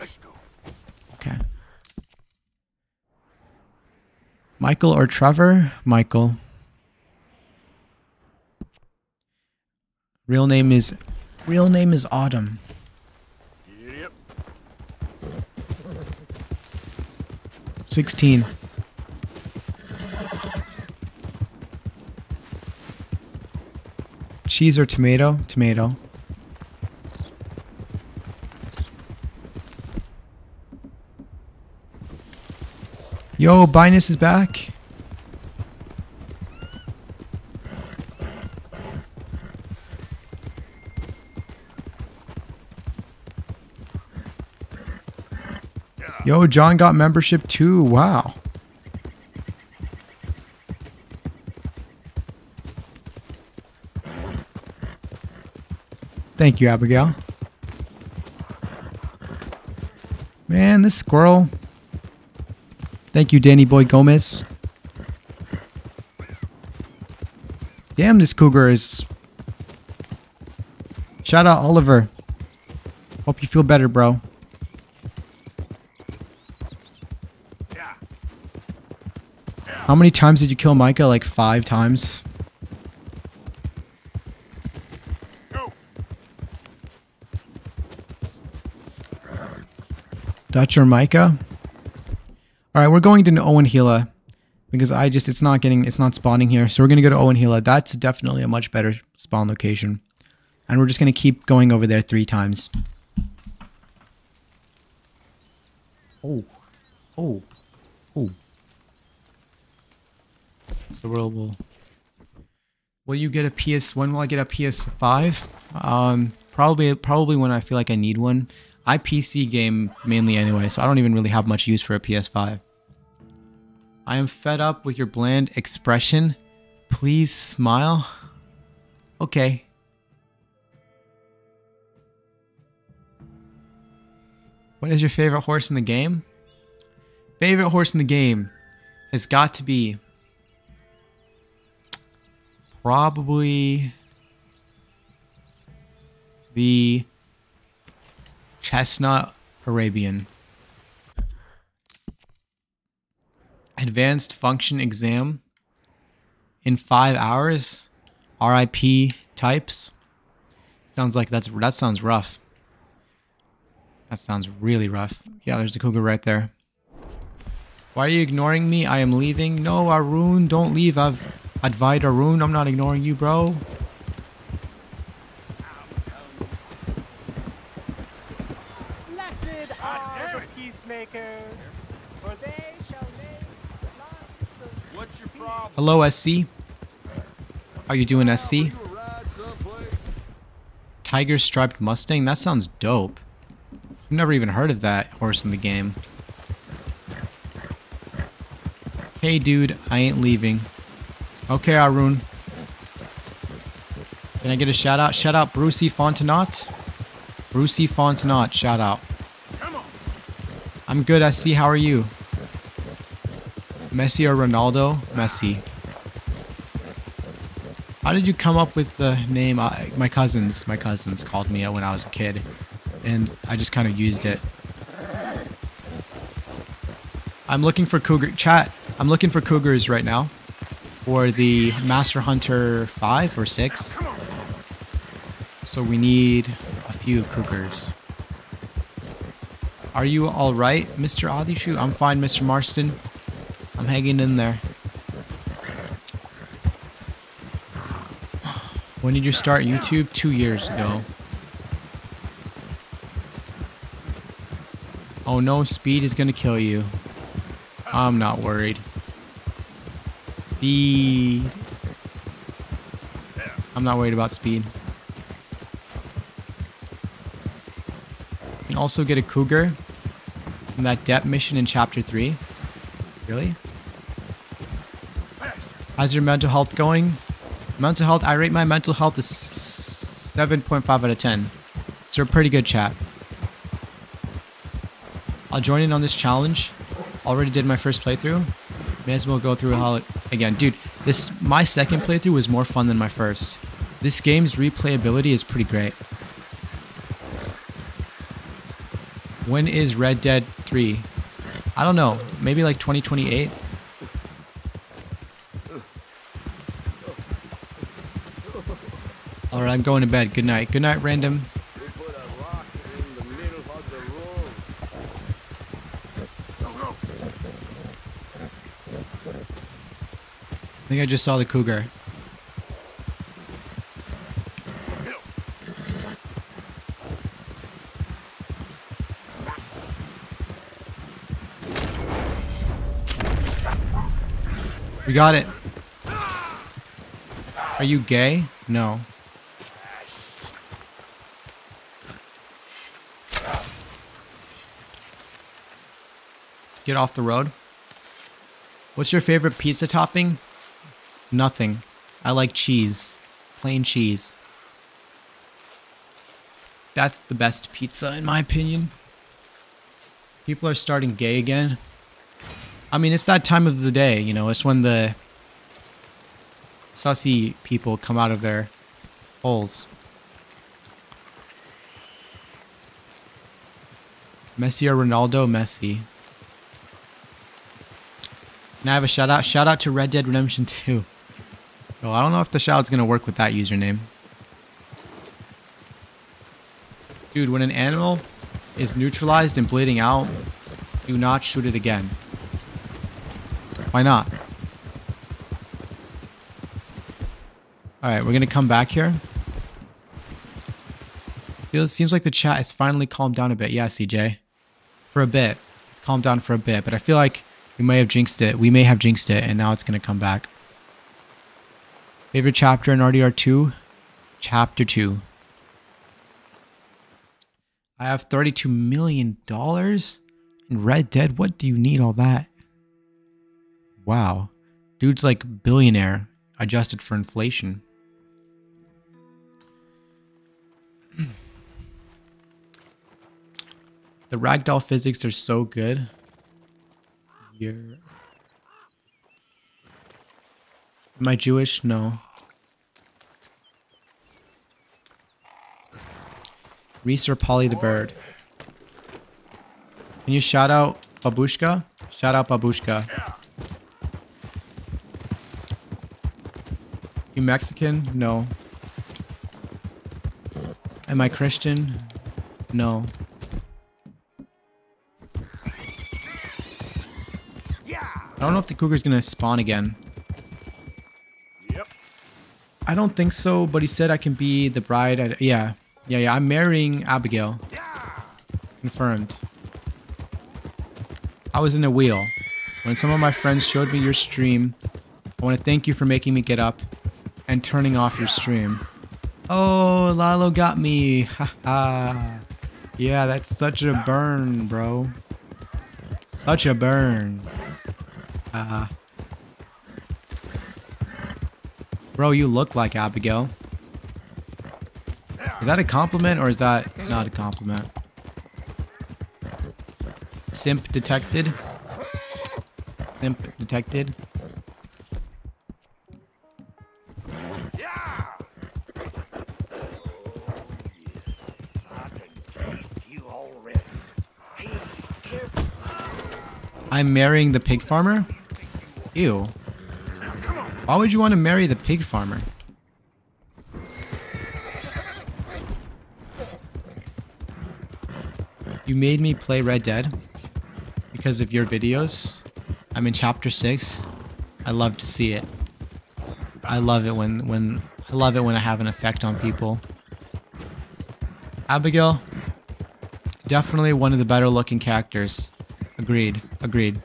Let's go. Okay. Michael or Trevor? Michael. Real name is real name is Autumn. Yep. 16. Cheese or tomato? Tomato. Yo, Binus is back. Yo, John got membership too. Wow. Thank you, Abigail. Man, this squirrel. Thank you, Danny Boy Gomez. Damn, this cougar is... Shout out Oliver. Hope you feel better, bro. How many times did you kill Micah? Like five times? Dutch or Micah? Alright, we're going to Owanjila. Because I just, it's not getting, it's not spawning here. So we're going to go to Owanjila. That's definitely a much better spawn location. And we're just going to keep going over there three times. Oh. Oh. Oh. So we'll, we'll Will you get a PS? When will I get a PS5? Um, probably, probably when I feel like I need one. I PC game mainly anyway, so I don't even really have much use for a PS5. I am fed up with your bland expression. Please smile. Okay. What is your favorite horse in the game? Favorite horse in the game has got to be probably the chestnut Arabian. Advanced function exam in five hours. RIP types. Sounds like that's that sounds rough. That sounds really rough. Yeah, there's the cougar right there. Why are you ignoring me? I am leaving. No, Arun, don't leave. I've advised Arun. I'm not ignoring you, bro. Blessed are the peacemakers, for they shall make What's your problem? Hello, SC. How you doing, SC? Tiger Striped Mustang? That sounds dope. I've never even heard of that horse in the game. Hey, dude, I ain't leaving. Okay, Arun. Can I get a shout out? Shout out Brucey Fontenot. Brucey Fontenot, shout out. I'm good, SC. How are you? Messi or Ronaldo? Messi. How did you come up with the name? Uh, my cousins, my cousins called me when I was a kid, and I just kind of used it. I'm looking for cougar chat. I'm looking for cougars right now, for the Master Hunter five or six. So we need a few cougars. Are you all right, Mr. Adichu? I'm fine, Mr. Marston. I'm hanging in there. When did you start YouTube? Two years ago. Oh no, speed is gonna kill you. I'm not worried. Speed. I'm not worried about speed. You can also get a cougar from that depth mission in chapter 3. Really? How's your mental health going? Mental health, I rate my mental health as 7.5 out of 10. So pretty good chat. I'll join in on this challenge. Already did my first playthrough. May as well go through it again. Dude, this my second playthrough was more fun than my first. This game's replayability is pretty great. When is Red Dead 3? I don't know. Maybe like 2028? Alright, I'm going to bed. Good night. Good night, random. I think I just saw the cougar. We got it. Are you gay? No. Get off the road. What's your favorite pizza topping? Nothing. I like cheese. Plain cheese. That's the best pizza in my opinion. People are starting gay again. I mean, it's that time of the day, you know, it's when the sussy people come out of their holes. Messi or Ronaldo? Messi. Now I have a shout out? Shout out to Red Dead Redemption 2. Oh, I don't know if the shout shout's gonna work with that username. Dude, when an animal is neutralized and bleeding out, do not shoot it again. Why not? Alright, we're gonna come back here. Feels seems like the chat has finally calmed down a bit. Yeah, CJ. For a bit. It's calmed down for a bit, but I feel like we may have jinxed it. We may have jinxed it, and now it's gonna come back. Favorite chapter in RDR2? Chapter 2. I have $32 million in Red Dead. What do you need all that? Wow. Dude's like billionaire, adjusted for inflation. The ragdoll physics are so good. You're... Am I Jewish? No. Reese or Polly the bird. Can you shout out Babushka? Shout out Babushka. You Mexican? No. Am I Christian? No. I don't know if the cougar's gonna spawn again. Yep. I don't think so, but he said I can be the bride. Yeah. Yeah, yeah. I'm marrying Abigail. Confirmed. I was in a wheel. When some of my friends showed me your stream, I want to thank you for making me get up and turning off your stream. Oh, Lalo got me. Haha. yeah, that's such a burn, bro. Such a burn. Uh, bro, you look like Abigail. Is that a compliment or is that not a compliment? Simp detected. Simp detected. I'm marrying the pig farmer? Ew. Why would you want to marry the pig farmer? You made me play Red Dead because of your videos. I'm in chapter 6. I love to see it. I love it when when I love it when I have an effect on people. Abigail, definitely one of the better looking characters. Agreed. Agreed.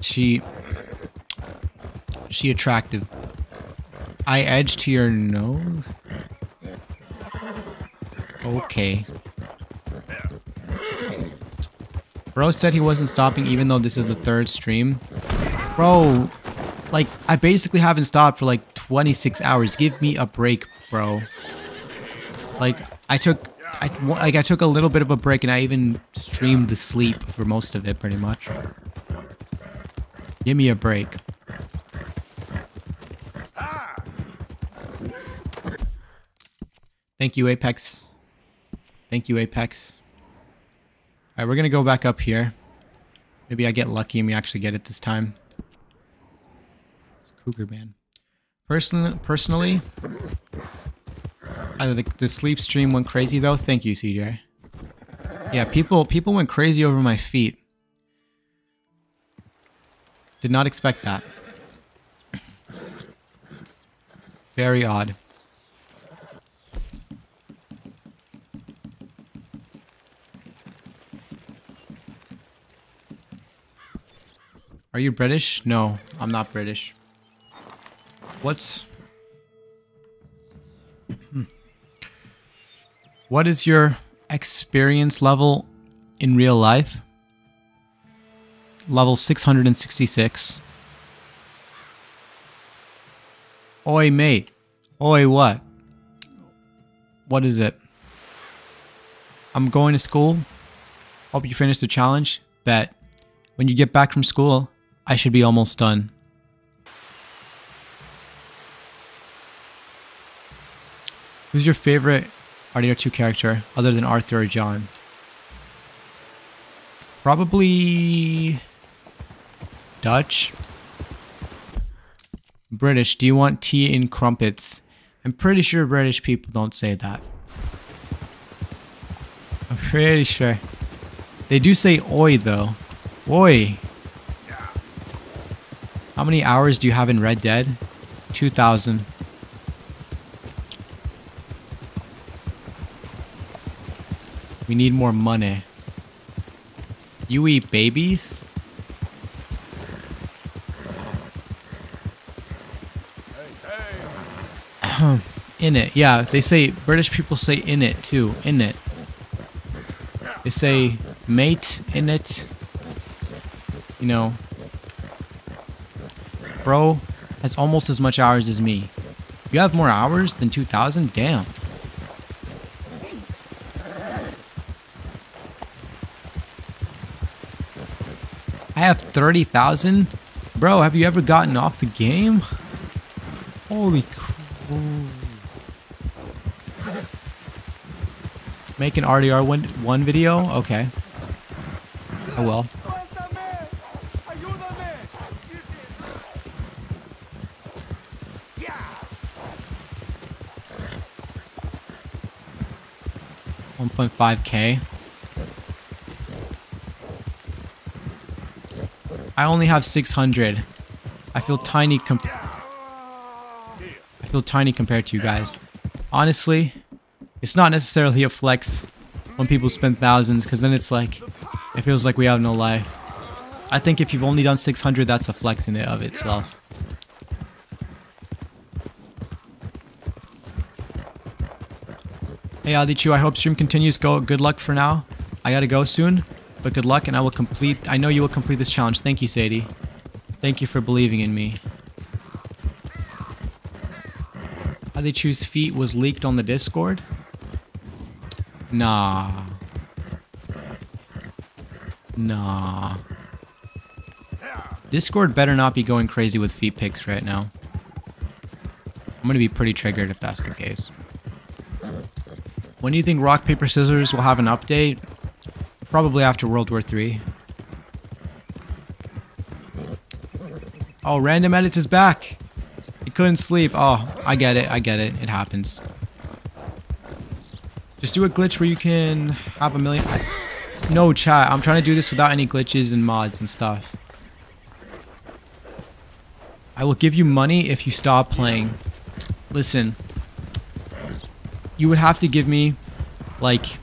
She she attractive. I edge to your nose. Okay. Bro said he wasn't stopping even though this is the third stream. Bro, like I basically haven't stopped for like 26 hours. Give me a break, bro. Like I took I like I took a little bit of a break and I even streamed the sleep for most of it pretty much. Give me a break. Thank you, Apex. Thank you, Apex. Alright, we're gonna go back up here. Maybe I get lucky and we actually get it this time. Cougar Man. Person personally, either the, the sleep stream went crazy though. Thank you, CJ. Yeah, people people went crazy over my feet. Did not expect that. Very odd. Are you British? No, I'm not British. What's... Hmm. What is your experience level in real life? Level 666. Oi, mate. Oi, what? What is it? I'm going to school. Hope you finish the challenge. Bet. When you get back from school, I should be almost done. Who's your favorite RDR2 character other than Arthur or John? Probably Dutch. British. Do you want tea in crumpets? I'm pretty sure British people don't say that. I'm pretty sure. They do say oi though. Oi. How many hours do you have in Red Dead? 2,000. We need more money. You eat babies? in it. Yeah, they say, British people say in it too. In it. They say mate in it. You know. Bro has almost as much hours as me. You have more hours than 2,000? Damn. Have 30,000? Bro, have you ever gotten off the game? Holy crap. Make an RDR one, one video? Okay. I will. One point five K. I only have six hundred. I feel tiny comp I feel tiny compared to you guys. Honestly, it's not necessarily a flex when people spend thousands, because then it's like, it feels like we have no life. I think if you've only done 600, that's a flex in it of itself. Hey Adichu, I hope stream continues. Go, good luck for now. I gotta go soon, but good luck, and I will complete. I know you will complete this challenge. Thank you, Sadie. Thank you for believing in me. Adichu's feet was leaked on the Discord. Nah. Nah. Discord better not be going crazy with feet pics right now. I'm gonna be pretty triggered if that's the case. When do you think Rock, Paper, Scissors will have an update? Probably after World War 3. Oh, Random Edits is back! He couldn't sleep. Oh, I get it, I get it. It happens. Just do a glitch where you can have a million... No, chat. I'm trying to do this without any glitches and mods and stuff. I will give you money if you stop playing. Listen. You would have to give me like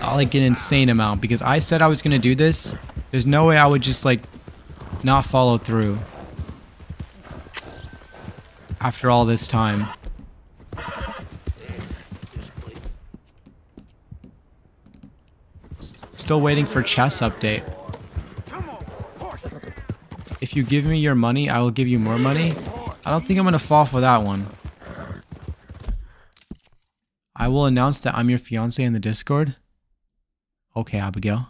like an insane amount because I said I was going to do this. There's no way I would just like not follow through. After all this time. Still waiting for chess update. If you give me your money, I will give you more money. I don't think I'm going to fall for that one. I will announce that I'm your fiance in the Discord. Okay, Abigail.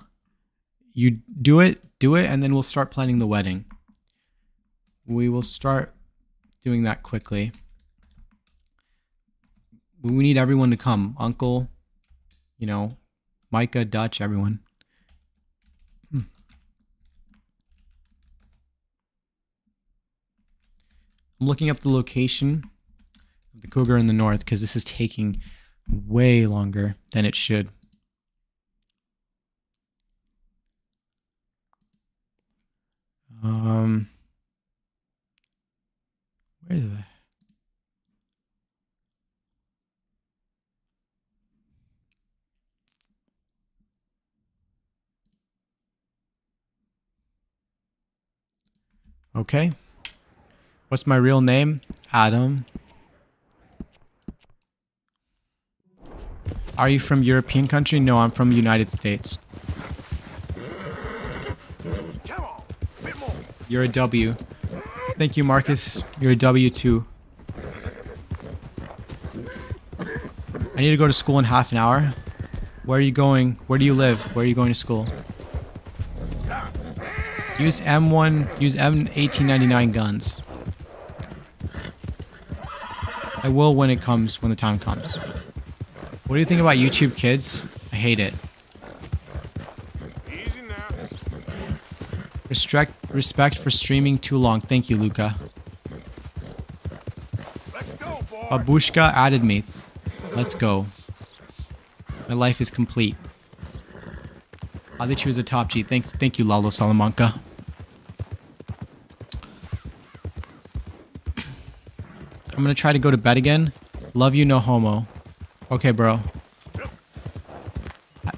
You do it, do it, and then we'll start planning the wedding. We will start doing that quickly. We need everyone to come. Uncle, you know, Micah, Dutch, everyone. Hmm. I'm looking up the location of the cougar in the north because this is taking way longer than it should. Um, where is it? Okay. What's my real name? Adam. Are you from European country? No, I'm from United States. You're a W. Thank you, Marcus. You're a W too. I need to go to school in half an hour. Where are you going? Where do you live? Where are you going to school? Use M1, use M1899 guns. I will when it comes, when the time comes. What do you think about YouTube Kids? I hate it. Respect, respect for streaming too long. Thank you, Luca. Babushka added me. Let's go. My life is complete. I thought she was a top G. Thank, thank you, Lalo Salamanca. I'm gonna try to go to bed again. Love you, no homo. Okay, bro.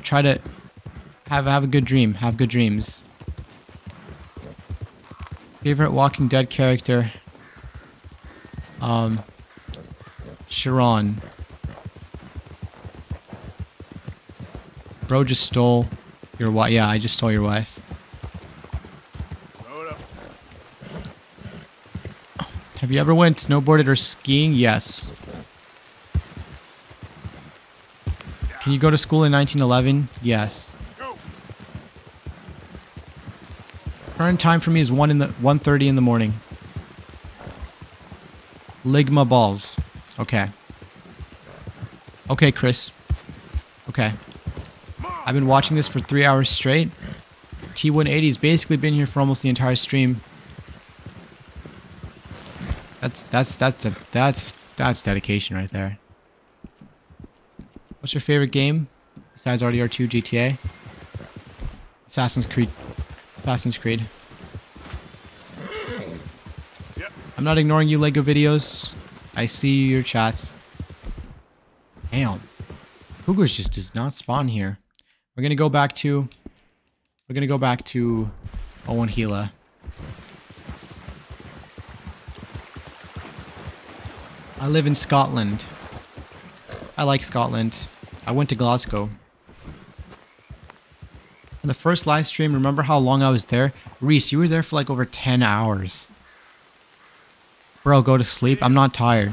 Try to have have a good dream. Have good dreams. Favorite Walking Dead character? Um, Sharon. Bro just stole your wife. Yeah, I just stole your wife. Have you ever went snowboarded or skiing? Yes. Can you go to school in 1911? Yes. Current time for me is 1 in the 1:30 in the morning. Ligma balls. Okay. Okay, Chris. Okay. I've been watching this for 3 hours straight. T180's basically been here for almost the entire stream. That's that's that's a, that's that's dedication right there. What's your favorite game besides RDR2 GTA? Assassin's Creed. Assassin's Creed. I'm not ignoring you Lego videos. I see your chats. Damn. Cougars just does not spawn here. We're gonna go back to we're gonna go back to Owanjila. I live in Scotland. I like Scotland. I went to Glasgow. The first live stream, remember how long I was there? Reese, you were there for like over 10 hours. Bro, go to sleep. I'm not tired.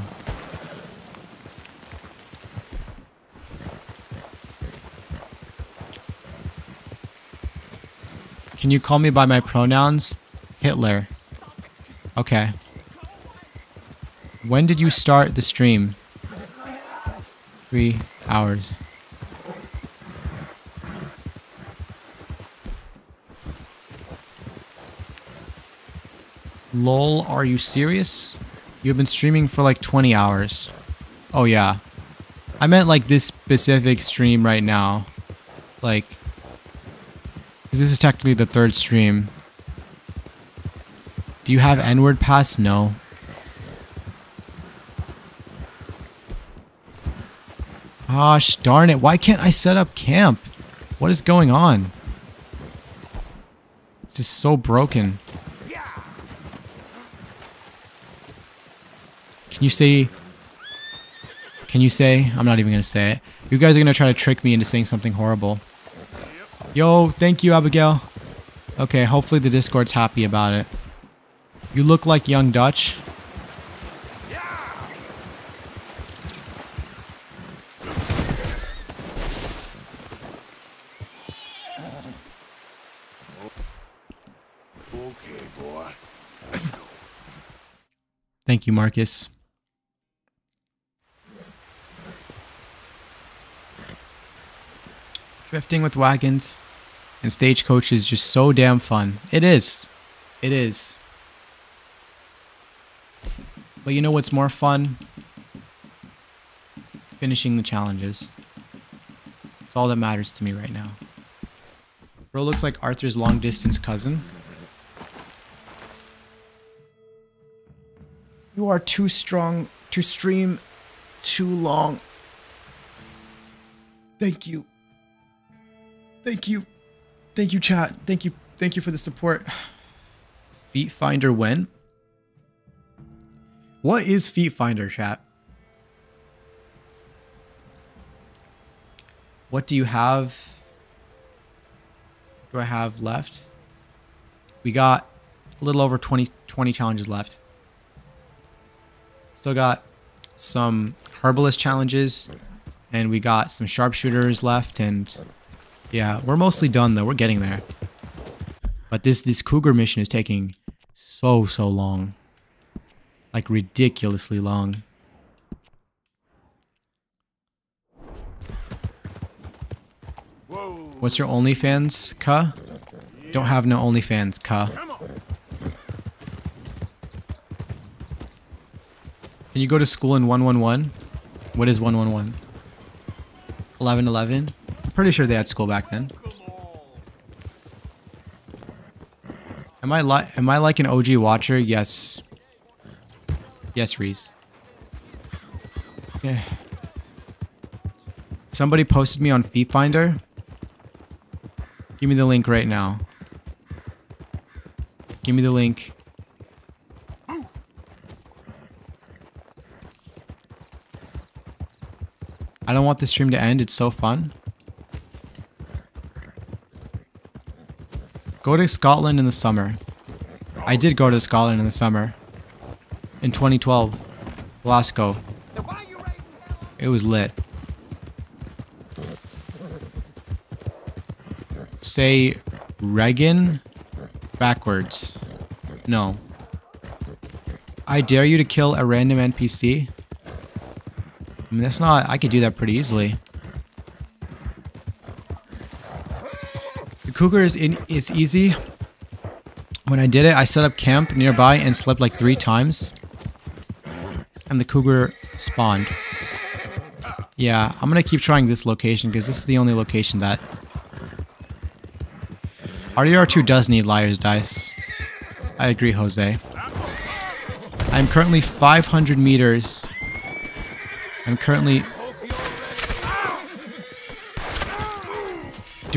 Can you call me by my pronouns? Hitler. Okay. When did you start the stream? Three hours. Lol, are you serious? You've been streaming for like 20 hours. Oh yeah. I meant like this specific stream right now. Like, 'cause this is technically the third stream. Do you have N-word pass? No. Gosh darn it. Why can't I set up camp? What is going on? It's just so broken. Can you say... Can you say... I'm not even going to say it. You guys are going to try to trick me into saying something horrible. Yo, thank you, Abigail. Okay, hopefully the Discord's happy about it. You look like young Dutch. Okay, boy. Let's go. Thank you, Marcus. Drifting with wagons and stagecoach is just so damn fun. It is. It is. But you know what's more fun? Finishing the challenges. It's all that matters to me right now. Bro looks like Arthur's long distance cousin. You are too strong to stream too long. Thank you. Thank you. Thank you, chat. Thank you. Thank you for the support. Feet Finder when? What is Feet Finder, chat? What do you have? What do I have left? We got a little over 20, 20 challenges left. Still got some herbalist challenges and we got some sharpshooters left and yeah, we're mostly done though. We're getting there. But this this cougar mission is taking so so long. Like ridiculously long. Whoa. What's your OnlyFans, Ka? Don't have no OnlyFans, Ka. Can you go to school in 111? What is 111? 1111? Pretty sure they had school back then. Am I like am I like an OG watcher? Yes. Yes, Reese. Okay. Somebody posted me on Feet Finder. Give me the link right now. Give me the link. I don't want the stream to end. It's so fun. Go to Scotland in the summer. I did go to Scotland in the summer. In 2012. Glasgow. It was lit. Say Reagan backwards. No. I dare you to kill a random NPC. I mean, that's not... I could do that pretty easily. Cougar is, in, easy. When I did it, I set up camp nearby and slept like three times. And the cougar spawned. Yeah, I'm to keep trying this location because this is the only location that... RDR2 does need liar's dice. I agree, Jose. I'm currently 500 meters I'm currently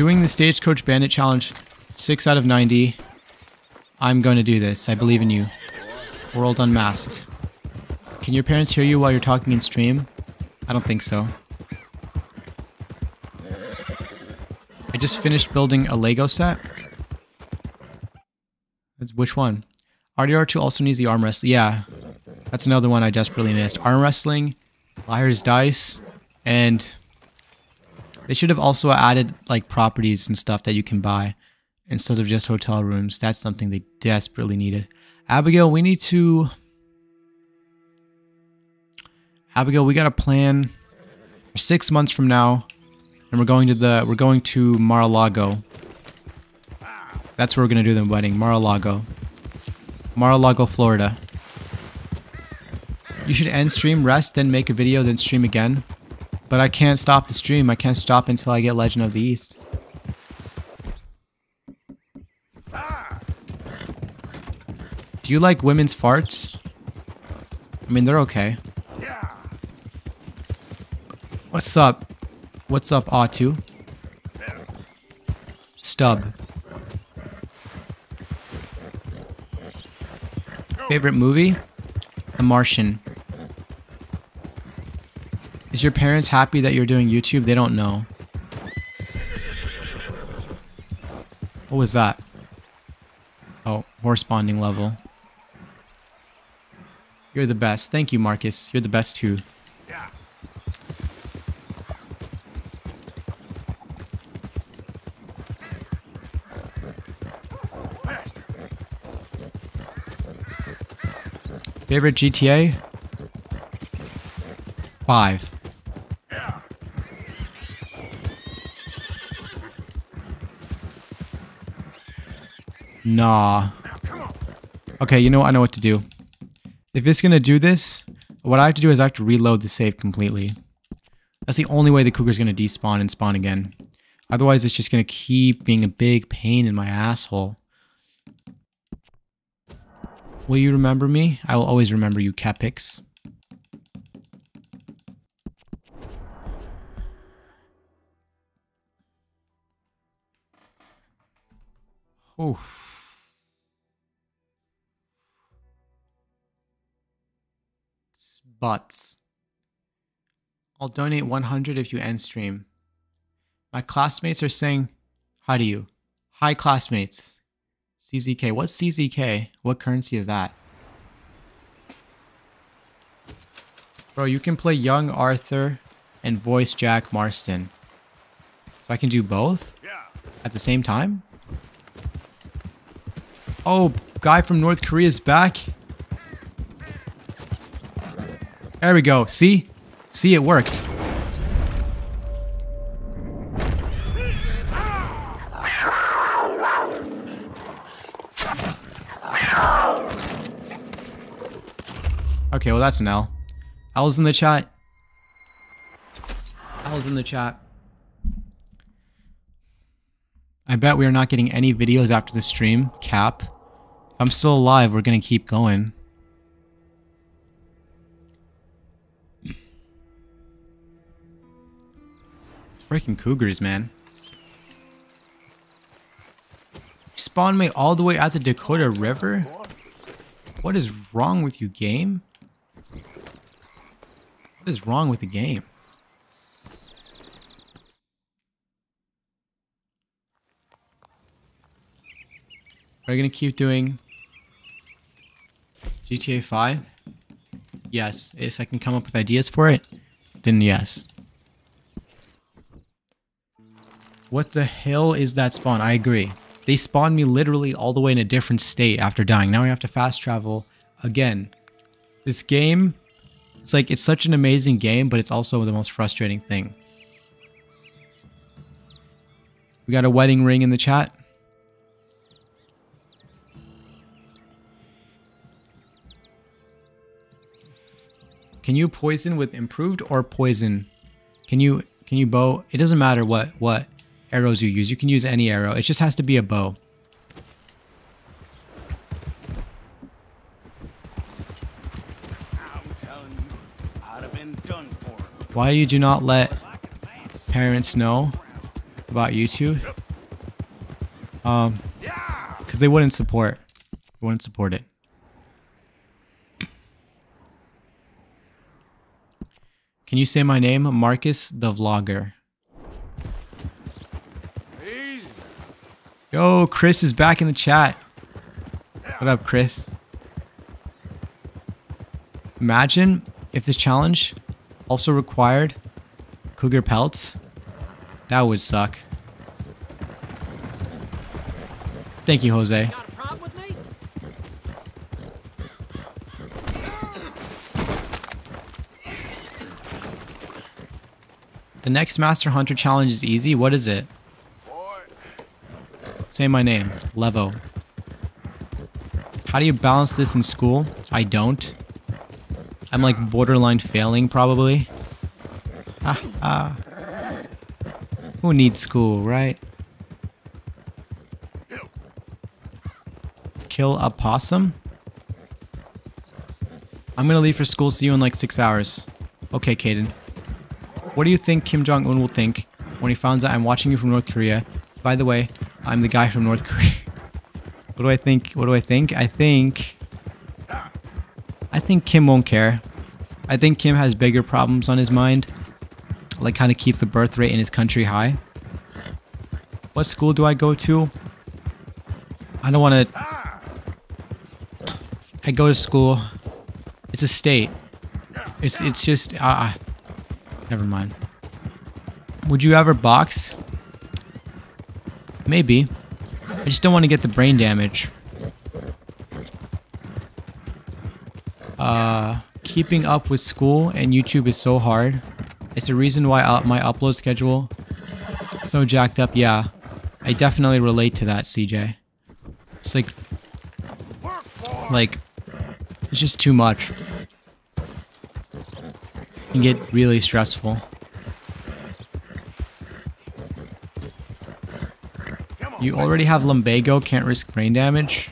doing the Stagecoach Bandit Challenge 6 out of 90. I'm going to do this. I believe in you. World Unmasked. Can your parents hear you while you're talking in stream? I don't think so. I just finished building a Lego set. That's, which one? RDR2 also needs the arm wrestling. Yeah, that's another one I desperately missed. Arm wrestling Liar's Dice, and they should have also added like properties and stuff that you can buy instead of just hotel rooms. That's something they desperately needed. Abigail, we need to... Abigail, we got a plan for six months from now, and we're going to the we're going to Mar-a-Lago. That's where we're gonna do the wedding, Mar-a-Lago, Mar-a-Lago, Florida. You should end stream, rest, then make a video, then stream again. But I can't stop the stream. I can't stop until I get Legend of the East. Do you like women's farts? I mean, they're okay. What's up? What's up, Atu? Stub. Favorite movie? The Martian. Is your parents happy that you're doing YouTube? They don't know. What was that? Oh, horse bonding level. You're the best. Thank you, Marcus. You're the best too. Favorite GTA? Five. Nah. Okay, you know what? I know what to do. If it's gonna do this, what I have to do is I have to reload the save completely. That's the only way the cougar's gonna despawn and spawn again. Otherwise, it's just gonna keep being a big pain in my asshole. Will you remember me? I will always remember you, Capix. Oof. Butts. I'll donate 100 if you end stream. My classmates are saying hi to you. Hi, classmates. CZK. What's CZK? What currency is that? Bro, you can play young Arthur and voice Jack Marston. So I can do both? At the same time? Oh, guy from North Korea is back. There we go. See? See, it worked. Okay, well that's an L. L's in the chat. L's in the chat. I bet we are not getting any videos after the stream. Cap. If I'm still alive, we're gonna keep going. Freaking cougars, man. Spawn me all the way at the Dakota River? What is wrong with you, game? What is wrong with the game? Are you gonna keep doing GTA 5? Yes. If I can come up with ideas for it, then yes. What the hell is that spawn? I agree. They spawned me literally all the way in a different state after dying. Now I have to fast travel again. This game, it's like, it's such an amazing game, but it's also the most frustrating thing. We got a wedding ring in the chat. Can you poison with improved or poison? Can you can you bow? It doesn't matter what what arrows you use. You can use any arrow. It just has to be a bow. Why you do not let parents know about YouTube? Um, because they wouldn't support. They wouldn't support it. Can you say my name? Marcus the Vlogger. Yo, Chris is back in the chat. What up, Chris? Imagine if this challenge also required cougar pelts. That would suck. Thank you, Jose. The next Master Hunter challenge is easy. What is it? Say my name. Levo. How do you balance this in school? I don't. I'm like borderline failing probably. Ah, ah. Who needs school, right? Kill a possum? I'm gonna leave for school. See you in like six hours. Okay, Caden. What do you think Kim Jong Un will think when he finds out I'm watching you from North Korea? By the way, I'm the guy from North Korea. what do I think? What do I think? I think. I think Kim won't care. I think Kim has bigger problems on his mind, like how to keep the birth rate in his country high. What school do I go to? I don't want to. I go to school. It's a state. It's it's just. Uh, never mind. Would you ever box? Maybe. I just don't want to get the brain damage. Uh, keeping up with school and YouTube is so hard. It's the reason why my upload schedule is so jacked up. Yeah, I definitely relate to that, CJ. It's like, like, it's just too much. It can get really stressful. You already have lumbago, can't risk brain damage?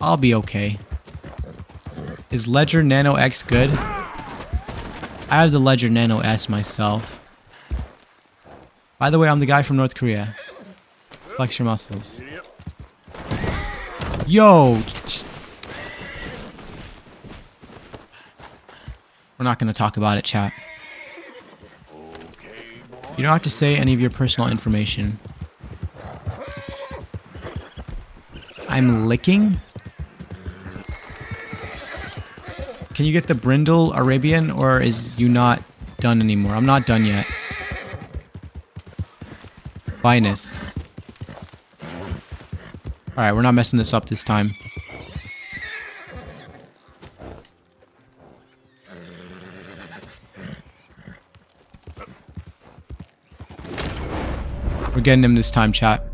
I'll be okay. Is Ledger Nano X good? I have the Ledger Nano S myself. By the way, I'm the guy from North Korea. Flex your muscles. Yo! We're not going to talk about it, chat. You don't have to say any of your personal information. I'm licking? Can you get the Brindle Arabian or is you not done anymore? I'm not done yet. Finest. Alright, we're not messing this up this time. We're getting him this time, chat.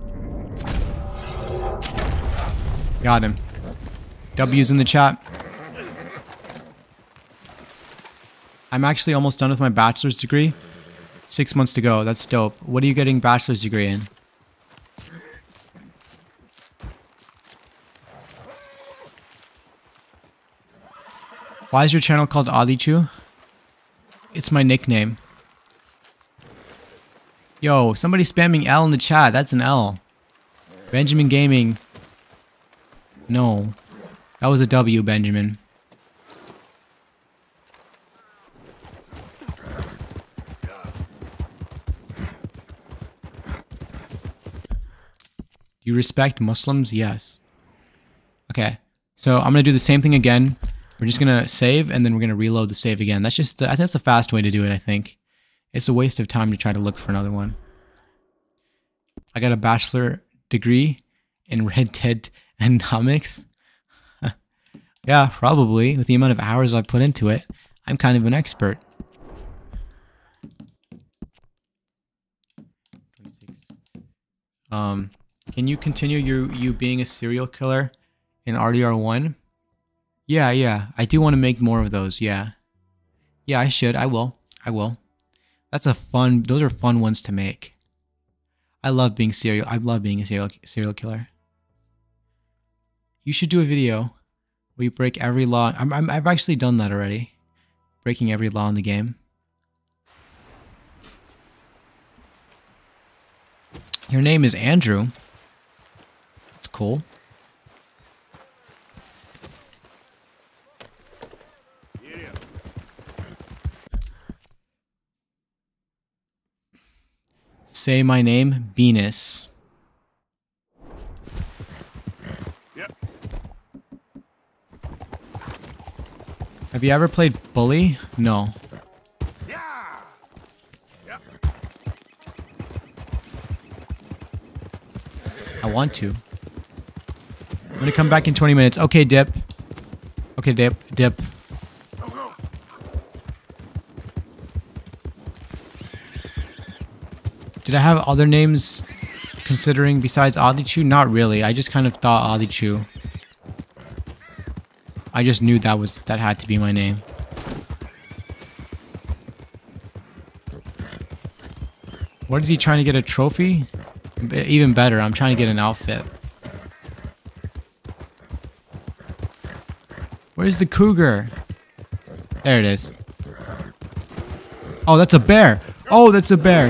Got him. W's in the chat. I'm actually almost done with my bachelor's degree. Six months to go. That's dope. What are you getting bachelor's degree in? Why is your channel called Adichu? It's my nickname. Yo, somebody spamming L in the chat. That's an L. Benjamin Gaming. No. That was a W, Benjamin. Do you respect Muslims? Yes. Okay. So I'm going to do the same thing again. We're just going to save and then we're going to reload the save again. That's just, the, I think that's a fast way to do it, I think. It's a waste of time to try to look for another one. I got a bachelor degree in Red Dead Economics. yeah, probably. With the amount of hours I put into it, I'm kind of an expert. Um, can you continue your you being a serial killer in RDR1? Yeah, yeah. I do want to make more of those. Yeah. Yeah, I should. I will. I will. That's a fun. Those are fun ones to make. I love being serial. I love being a serial serial killer. You should do a video where you break every law. I'm, I'm, I've actually done that already. Breaking every law in the game. Your name is Andrew. It's cool. Say my name, Venus. Have you ever played Bully? No. I want to. I'm gonna come back in 20 minutes. Okay, dip. Okay, dip, dip. Did I have other names considering besides Adichu? Not really. I just kind of thought Adichu. I just knew that was that had to be my name. What is he trying to get a trophy? Even better, I'm trying to get an outfit. Where's the cougar? There it is. Oh, that's a bear. Oh, that's a bear.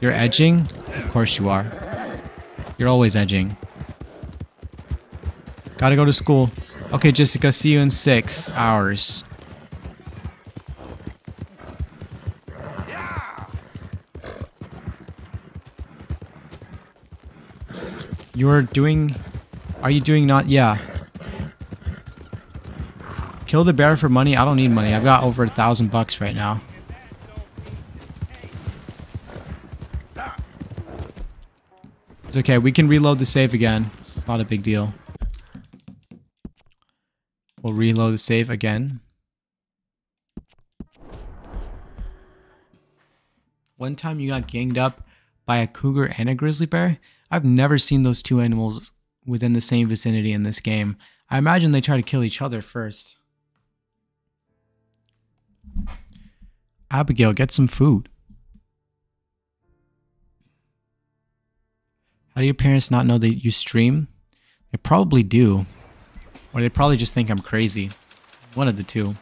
You're edging? Of course you are. You're always edging. Gotta go to school. Okay, Jessica, see you in six hours. You're doing... Are you doing not... Yeah. Kill the bear for money? I don't need money. I've got over a thousand bucks right now. It's okay. We can reload the save again. It's not a big deal. We'll reload the save again. One time you got ganged up by a cougar and a grizzly bear? I've never seen those two animals within the same vicinity in this game. I imagine they try to kill each other first. Abigail, get some food. How do your parents not know that you stream? They probably do. Or they probably just think I'm crazy. One of the two.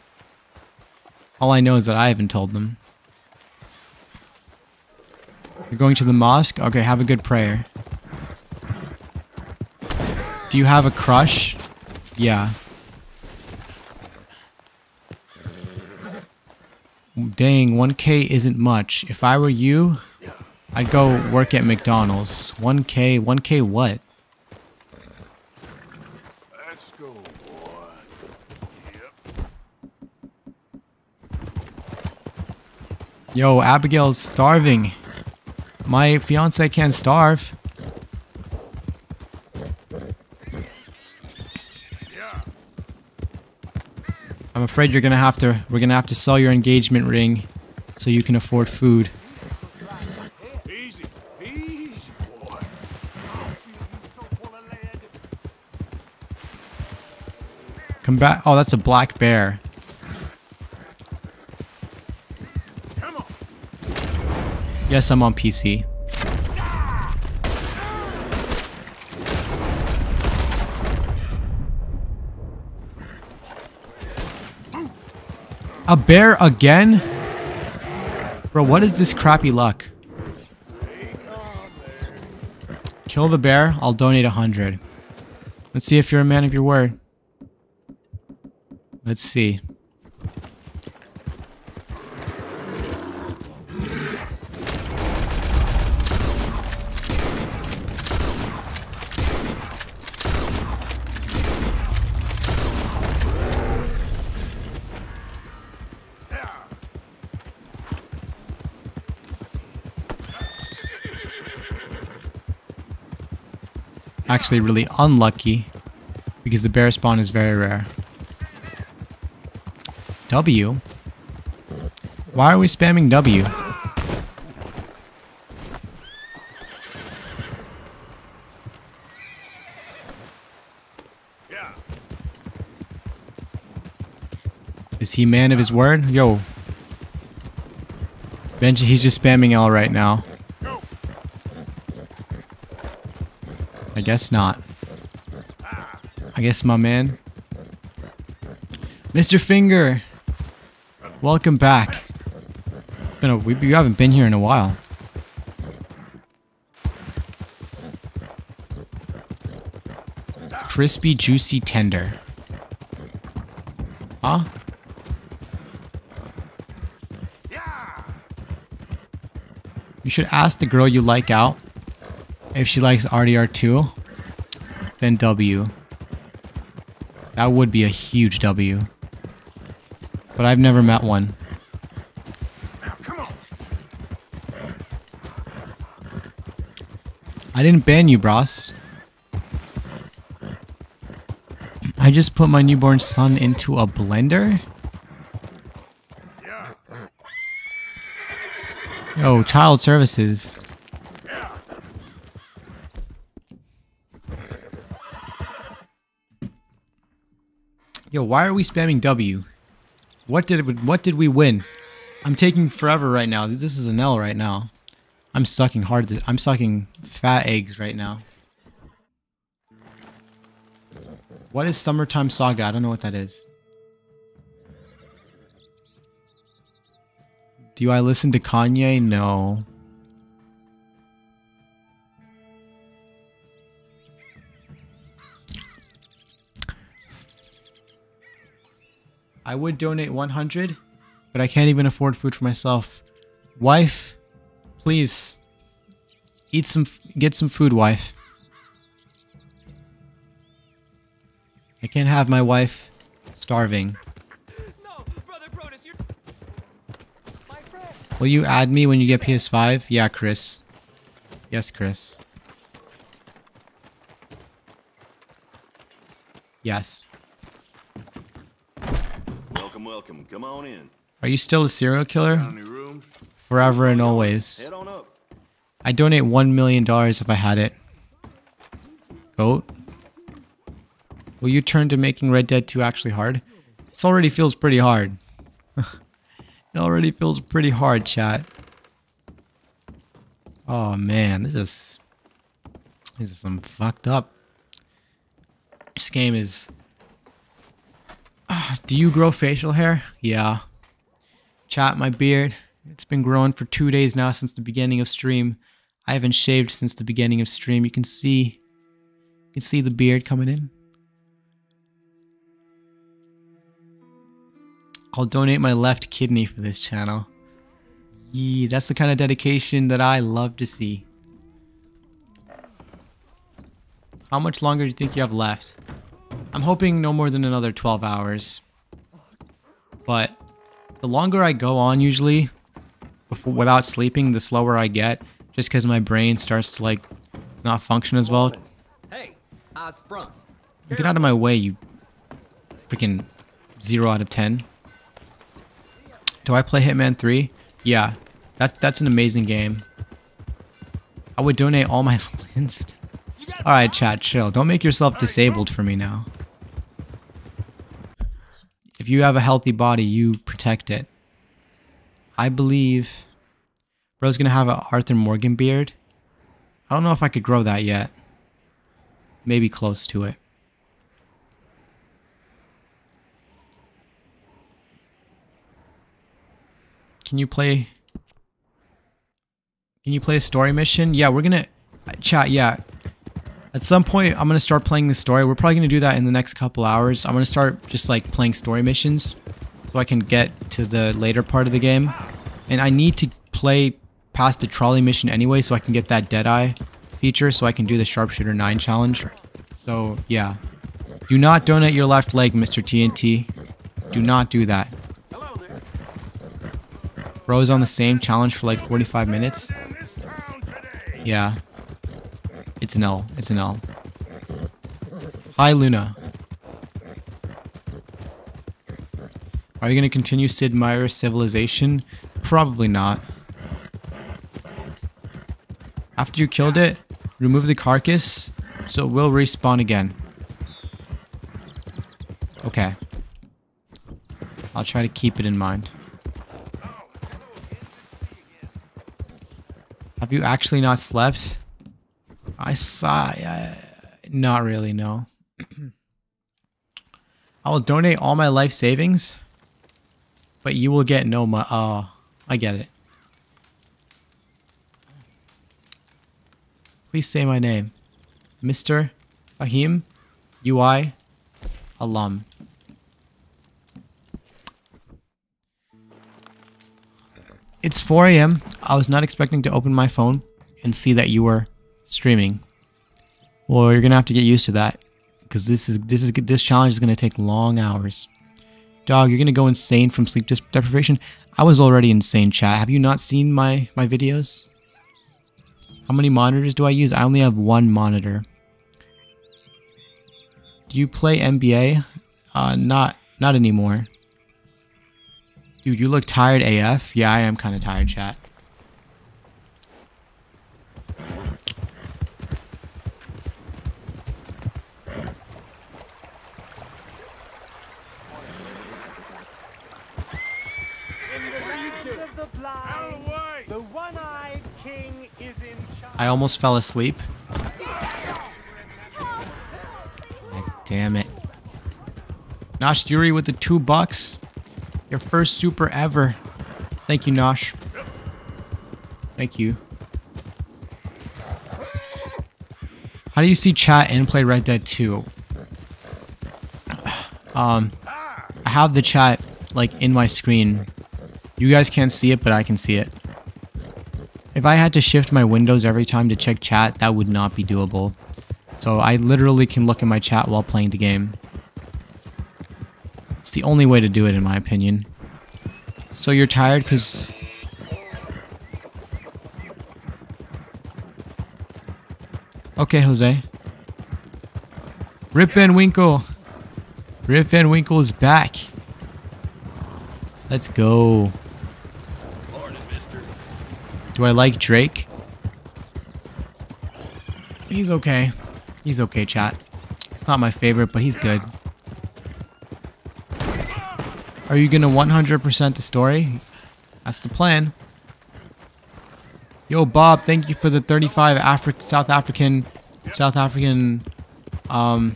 All I know is that I haven't told them. You're going to the mosque? Okay, have a good prayer. Do you have a crush? Yeah. Dang, 1k isn't much. If I were you, I'd go work at McDonald's. 1k, 1k what? Let's go, boy. Yo, Abigail's starving. My fiance can't starve. I'm afraid you're gonna have to. We're gonna have to sell your engagement ring, so you can afford food. Come back. Oh, that's a black bear. Come on. Yes, I'm on PC. A bear again? Bro, what is this crappy luck? Kill the bear, I'll donate a hundred. Let's see if you're a man of your word. Let's see. Actually really unlucky because the bear spawn is very rare. W? Why are we spamming W? Is he man of his word? Yo. Benji, he's just spamming L right now. Guess not. I guess my man. Mr. Finger! Welcome back. Been a, we, you haven't been here in a while. Crispy, juicy, tender. Huh? You should ask the girl you like out if she likes RDR2, then W. That would be a huge W. But I've never met one. I didn't ban you, bros. I just put my newborn son into a blender? Yo, child services. Yo, why are we spamming W? What did it, what did we win? I'm taking forever right now. This is an L right now. I'm sucking hard. To, I'm sucking fat eggs right now. What is Summertime Saga? I don't know what that is. Do I listen to Kanye? No. I would donate 100, but I can't even afford food for myself. Wife, please eat some get some food, wife. I can't have my wife starving. Will you add me when you get PS5? Yeah, Chris. Yes, Chris. Yes. Welcome. Come on in. Are you still a serial killer? Forever and always. Head on up. I donate one million dollars if I had it. Goat. Will you turn to making Red Dead 2 actually hard? This already feels pretty hard. it already feels pretty hard, chat. Oh man, this is this is some fucked up. This game is. Ah, do you grow facial hair? Yeah. Chat, my beard. It's been growing for two days now since the beginning of stream. I haven't shaved since the beginning of stream. You can see, you can see the beard coming in. I'll donate my left kidney for this channel. Yee, that's the kind of dedication that I love to see. How much longer do you think you have left? I'm hoping no more than another 12 hours. But the longer I go on usually, before, without sleeping, the slower I get. Just because my brain starts to like not function as well. Hey, eyes front. Get out of my way, you freaking 0 out of 10. Do I play Hitman 3? Yeah, that, that's an amazing game. I would donate all my lens. Alright, chat, chill. Don't make yourself disabled for me now. If you have a healthy body, you protect it. I believe bro's gonna have an Arthur Morgan beard. I don't know if I could grow that yet. Maybe close to it. Can you play Can you play a story mission? Yeah, we're gonna uh, chat, yeah. At some point I'm gonna start playing the story. We're probably gonna do that in the next couple hours. I'm gonna start just like playing story missions so I can get to the later part of the game. And I need to play past the trolley mission anyway so I can get that Deadeye feature so I can do the Sharpshooter 9 challenge. So, yeah. Do not donate your left leg, Mr. TNT. Do not do that. Bro is on the same challenge for like 45 minutes. Yeah. It's an L. It's an L. Hi, Luna. Are you going to continue Sid Meier's Civilization? Probably not. After you killed it, remove the carcass so it will respawn again. Okay. I'll try to keep it in mind. Have you actually not slept? I saw. Uh, not really, no. I will donate all my life savings, but you will get no money. Oh, I get it. Please say my name. Mr. Fahim UI alum. It's 4 a.m. I was not expecting to open my phone and see that you were streaming. Well, you're gonna have to get used to that because this is this is this challenge is gonna take long hours. Dog, you're gonna go insane from sleep deprivation. I was already insane, chat. Have you not seen my my videos? How many monitors do I use? I only have one monitor. Do you play NBA? Uh, not not anymore. Dude, you look tired AF. Yeah, I am kind of tired, chat. The one-eyed king is in charge. I almost fell asleep. Damn it. Nosh Yuri with the two bucks. Your first super ever. Thank you, Nosh. Thank you. How do you see chat and play Red Dead 2? Um, I have the chat like in my screen. You guys can't see it, but I can see it. If I had to shift my windows every time to check chat, that would not be doable. So I literally can look at my chat while playing the game. It's the only way to do it in my opinion. So you're tired because... Okay, Jose. Rip Van Winkle. Rip Van Winkle is back. Let's go. Do I like Drake? He's okay. He's okay, chat. It's not my favorite, but he's good. Are you gonna 100% the story? That's the plan. Yo, Bob, thank you for the 35 Afri South African, South African, um,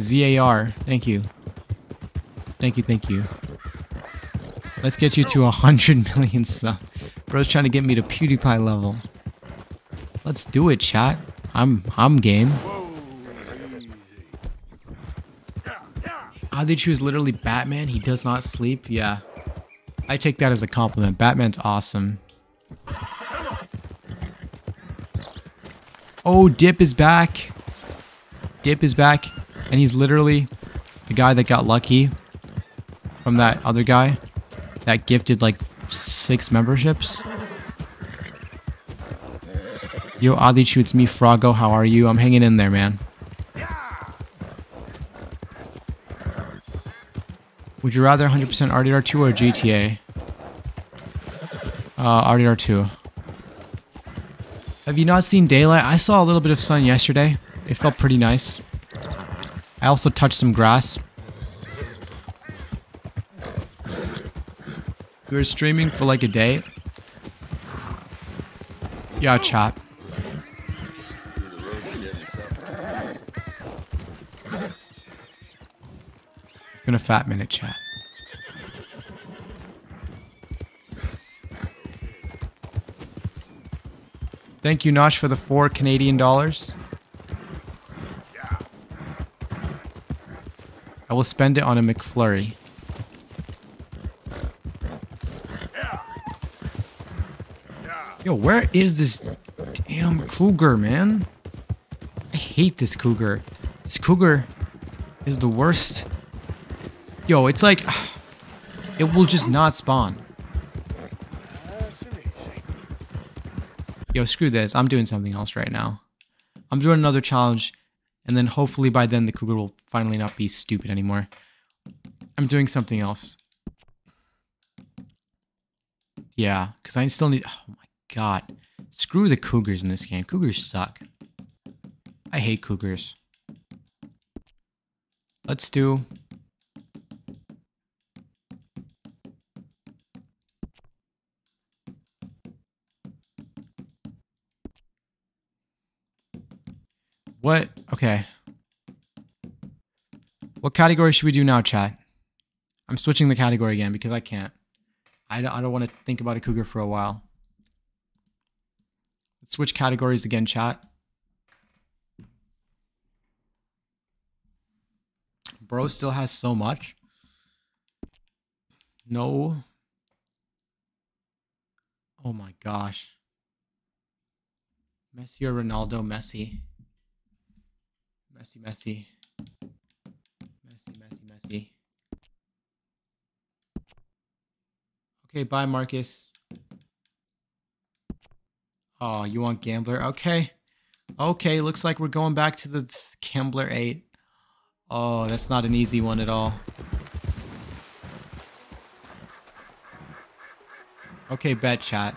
ZAR. Thank you. Thank you, thank you. Let's get you to 100 million subs. Bro's trying to get me to PewDiePie level. Let's do it, chat. I'm I'm game. How they choose literally Batman? He does not sleep. Yeah. I take that as a compliment. Batman's awesome. Oh, Dip is back. Dip is back. And he's literally the guy that got lucky from that other guy that gifted like six memberships. Yo, Adichu, shoots me, Froggo. How are you? I'm hanging in there, man. Would you rather 100% RDR2 or GTA? Uh, RDR2. Have you not seen daylight? I saw a little bit of sun yesterday. It felt pretty nice. I also touched some grass. We were streaming for like a day. Yeah, chat. It's been a fat minute, chat. Thank you, Nosh, for the four Canadian dollars. I will spend it on a McFlurry. Yo, where is this damn cougar, man? I hate this cougar. This cougar is the worst. Yo, it's like... It will just not spawn. Yo, screw this. I'm doing something else right now. I'm doing another challenge, and then hopefully by then the cougar will finally not be stupid anymore. I'm doing something else. Yeah, because I still need... Oh my god. Screw the cougars in this game. Cougars suck. I hate cougars. Let's do... What? Okay. What category should we do now, chat? I'm switching the category again because I can't. I don't, I don't want to think about a cougar for a while. Switch categories again, chat. Bro still has so much. No. Oh my gosh. Messi or Ronaldo? Messi. Messi, Messi. Messi, Messi, Messi. Okay, bye, Marcus. Oh, you want Gambler? Okay. Okay, looks like we're going back to the Gambler 8. Oh, that's not an easy one at all. Okay, bet chat.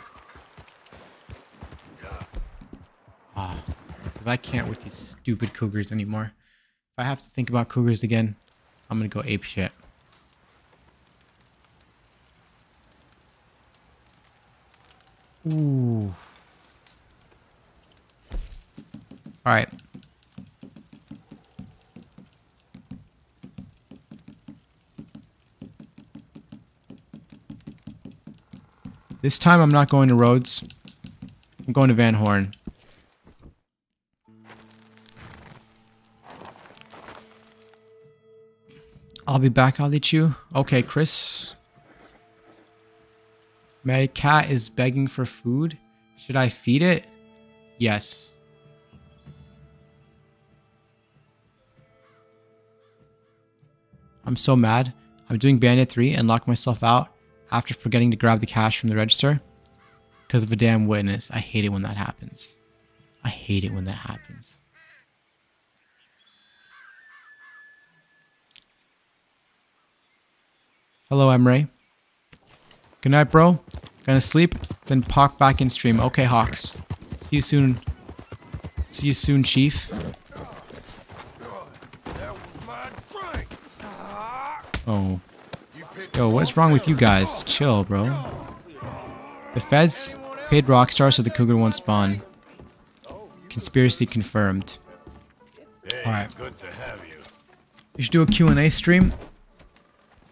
Ah, because I can't with these stupid cougars anymore. If I have to think about cougars again, I'm gonna go ape shit. Ooh. All right. This time I'm not going to Rhodes. I'm going to Van Horn. I'll be back, I'll eat you. Okay, Chris. My cat is begging for food. Should I feed it? Yes. I'm so mad. I'm doing Bandit 3 and locked myself out after forgetting to grab the cash from the register because of a damn witness. I hate it when that happens. I hate it when that happens. Hello, Ray. Good night, bro. Gonna sleep, then pop back in stream. Okay, Hawks. See you soon. See you soon, Chief. Oh. Yo, what's wrong with you guys? Chill, bro. The feds paid Rockstar so the Cougar won't spawn. Conspiracy confirmed. Alright. Good to have you. You should do a Q&A stream.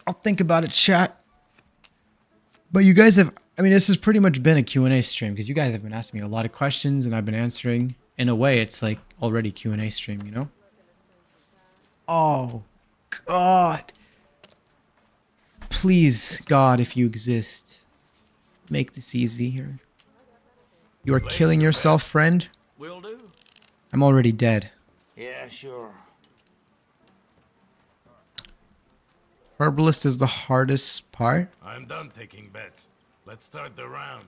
I'll think about it, chat. But you guys have, I mean, this has pretty much been a Q&A stream because you guys have been asking me a lot of questions and I've been answering. In a way, it's like already Q&A stream, you know? Oh, God. Please, God, if you exist, make this easy here. You are killing yourself, friend. Will do. I'm already dead. Yeah, sure. Herbalist is the hardest part. I'm done taking bets. Let's start the round.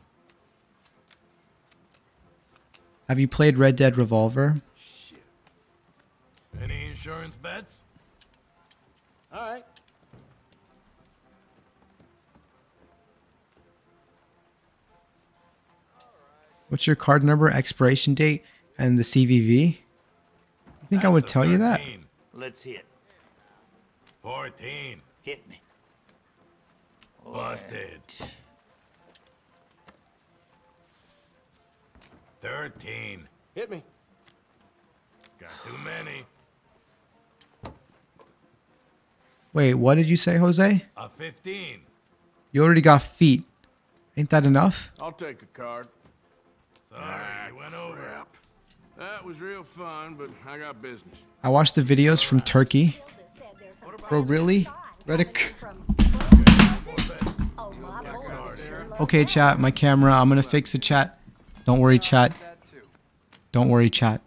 Have you played Red Dead Revolver? Any insurance bets? All right. What's your card number, expiration date, and the CVV? I think I would tell you that? Let's hit. 14. Hit me. Busted. 13. Hit me. Got too many. Wait, what did you say, Jose? A 15. You already got feet. Ain't that enough? I'll take a card. Sorry, you ah, went over. That was real fun, but I got business. I watched the videos from Turkey. Bro, really? Reddick. Okay, chat, my camera. I'm gonna fix the chat. Don't worry, chat. Don't worry, chat.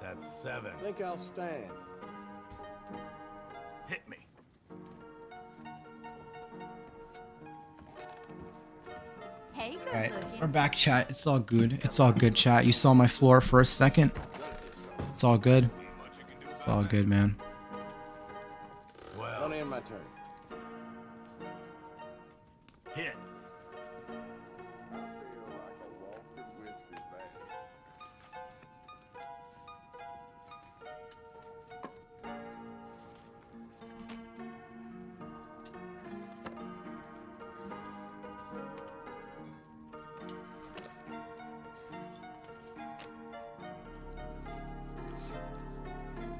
That's seven. I Think I'll stand. Hey, Alright, looking. we're back, chat. It's all good. It's all good, chat. You saw my floor for a second. It's all good. It's all good, man. Don't end my turn.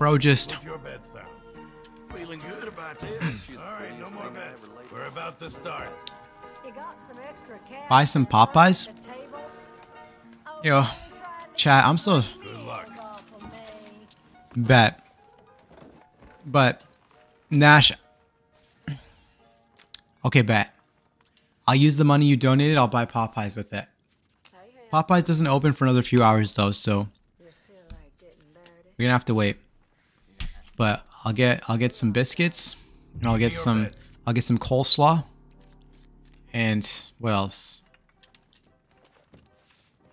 Bro, just your bets down. Feeling good about this. All right, no more bets. We're about to start. You got some extra cash? buy some Popeyes. Yo, chat. I'm still Good luck. bet, but Nash. Okay, bet. I'll use the money you donated. I'll buy Popeyes with it. Popeyes doesn't open for another few hours though, so we're gonna have to wait. But I'll get I'll get some biscuits and I'll get some. I'll get some coleslaw. And what else?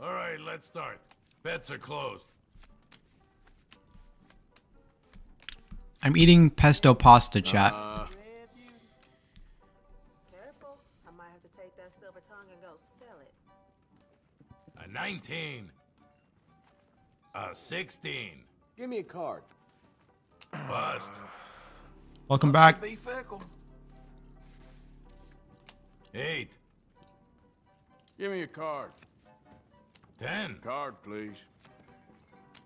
All right, let's start. Bets are closed. I'm eating pesto pasta, chat. Uh, Careful. I might have to take that silver tongue and go sell it. a 19. A 16. Give me a card. Bust. Welcome back. Eight. Give me a card. 10. Card, please.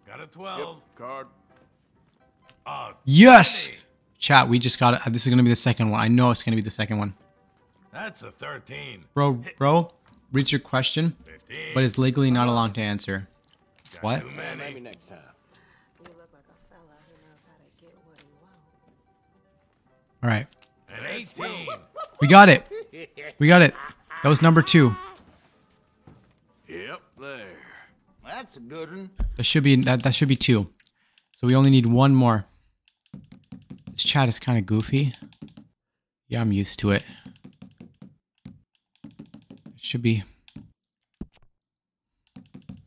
Got a 12. Card. Uh, Yes! Chat, we just got it. This is going to be the second one. I know it's going to be the second one. that's a 13. Bro, bro, read your question, 15. but it's legally not allowed to answer. What? Too Maybe next time. All right. An 18. We got it. We got it. That was number two. Yep, there. That's a good one. That should be that. That should be two. So we only need one more. This chat is kind of goofy. Yeah, I'm used to it. It should be.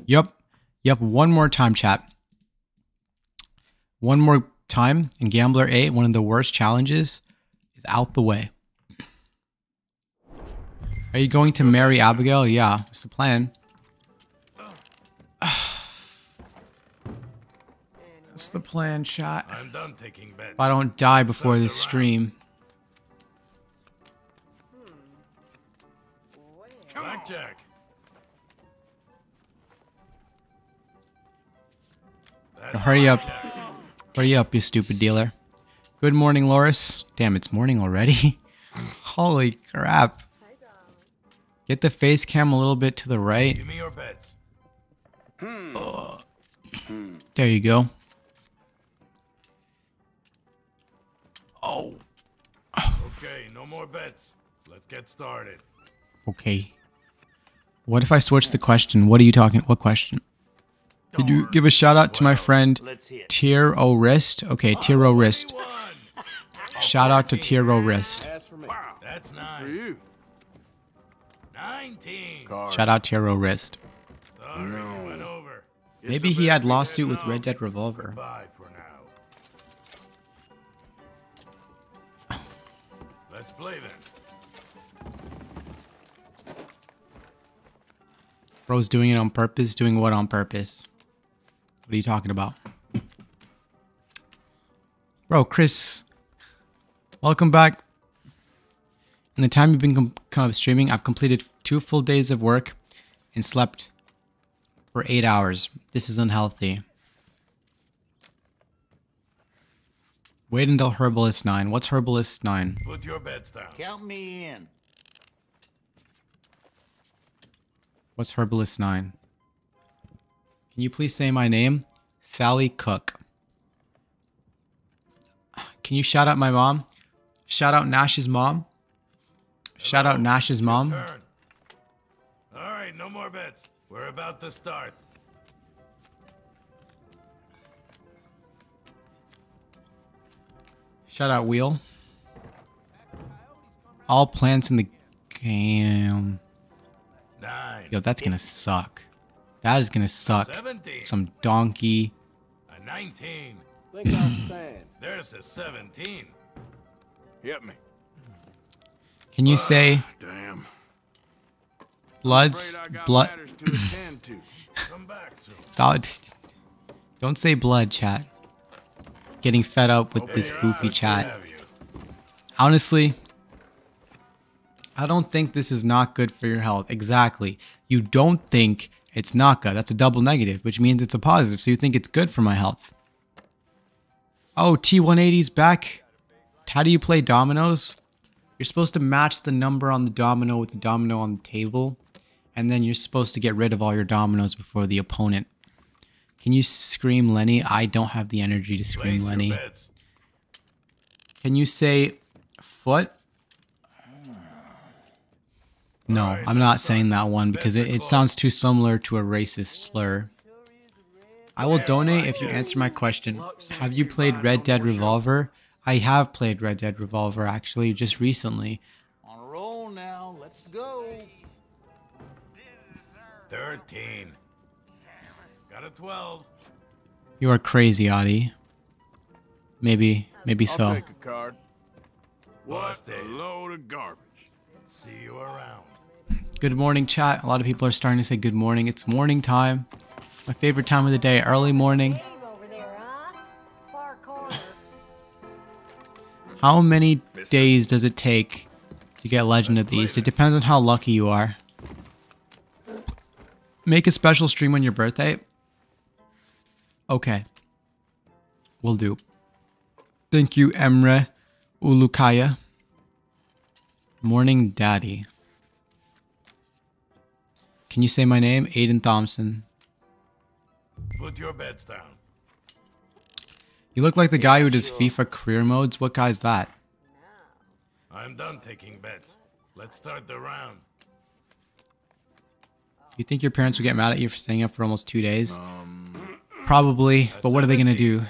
Yep. Yep. One more time, chat. One more time, and Gambler 8, one of the worst challenges, is out the way. Are you going to marry Abigail? Yeah, that's the plan. That's the plan, chat. I'm done taking bets. If I don't die before this stream. Blackjack. Hurry up. Hurry up, you stupid dealer. Good morning, Loris. Damn, it's morning already. Holy crap. Get the face cam a little bit to the right. Give me your bets. Hmm. Ugh. Hmm. There you go. Oh. Okay, no more bets. Let's get started. Okay. What if I switch the question? What are you talking? What question? Could you give a shout out to my friend Tier O Wrist? Okay, Tier O Wrist. Shout out to Tier O Wrist. Ask for me. That's nine. For you. 19. Shout out Tier O Wrist. Sorry, you went over. Maybe he had lawsuit with Red Dead Revolver. Bye for now. Let's play then. Bro's doing it on purpose. Doing what on purpose? What are you talking about? Bro, Chris, welcome back. In the time you've been com- kind of streaming, I've completed two full days of work and slept for eight hours. This is unhealthy. Wait until Herbalist 9. What's Herbalist 9? Put your bets down. Count me in. What's Herbalist 9? Can you please say my name? Sally Cook. Can you shout out my mom? Shout out Nash's mom? Shout out Nash's mom? Turn. All right, no more bets. We're about to start. Shout out Wheel. All plants in the game. Nine. Yo, that's gonna suck. That is gonna suck. 17. Some donkey. A 19. Think I'll stand. There's a 17. Hit me. Can you say ah, Damn. bloods? Afraid I got Blood. matters to attend to. Come back soon. Stop. Don't say blood, chat. Getting fed up with this goofy chat. Honestly, I don't think this is not good for your health. Exactly. You don't think it's not good. That's a double negative, which means it's a positive. So you think it's good for my health. Oh, T180's back. How do you play dominoes? You're supposed to match the number on the domino with the domino on the table. And then you're supposed to get rid of all your dominoes before the opponent. Can you scream Lenny? I don't have the energy to scream Lenny. Can you say foot? No, I'm not saying that one because it, it sounds too similar to a racist slur. I will donate if you answer my question. Have you played Red Dead Revolver? I have played Red Dead Revolver actually just recently. On a roll now. Let's go. 13. Got a 12. You are crazy, Adi. Maybe, maybe I'll so. take a card. What a load of garbage. See you around. Good morning, chat. A lot of people are starting to say good morning. It's morning time. My favorite time of the day, early morning. How many days does it take to get Legend of the East? It depends on how lucky you are. Make a special stream on your birthday. Okay. Will do. Thank you, Emre Ulukaya. Morning Daddy. Can you say my name? Aiden Thompson. Put your beds down. You look like the guy who does FIFA career modes. What guy's that? I'm done taking bets. Let's start the round. You think your parents would get mad at you for staying up for almost two days? Um, Probably, but what are they gonna do?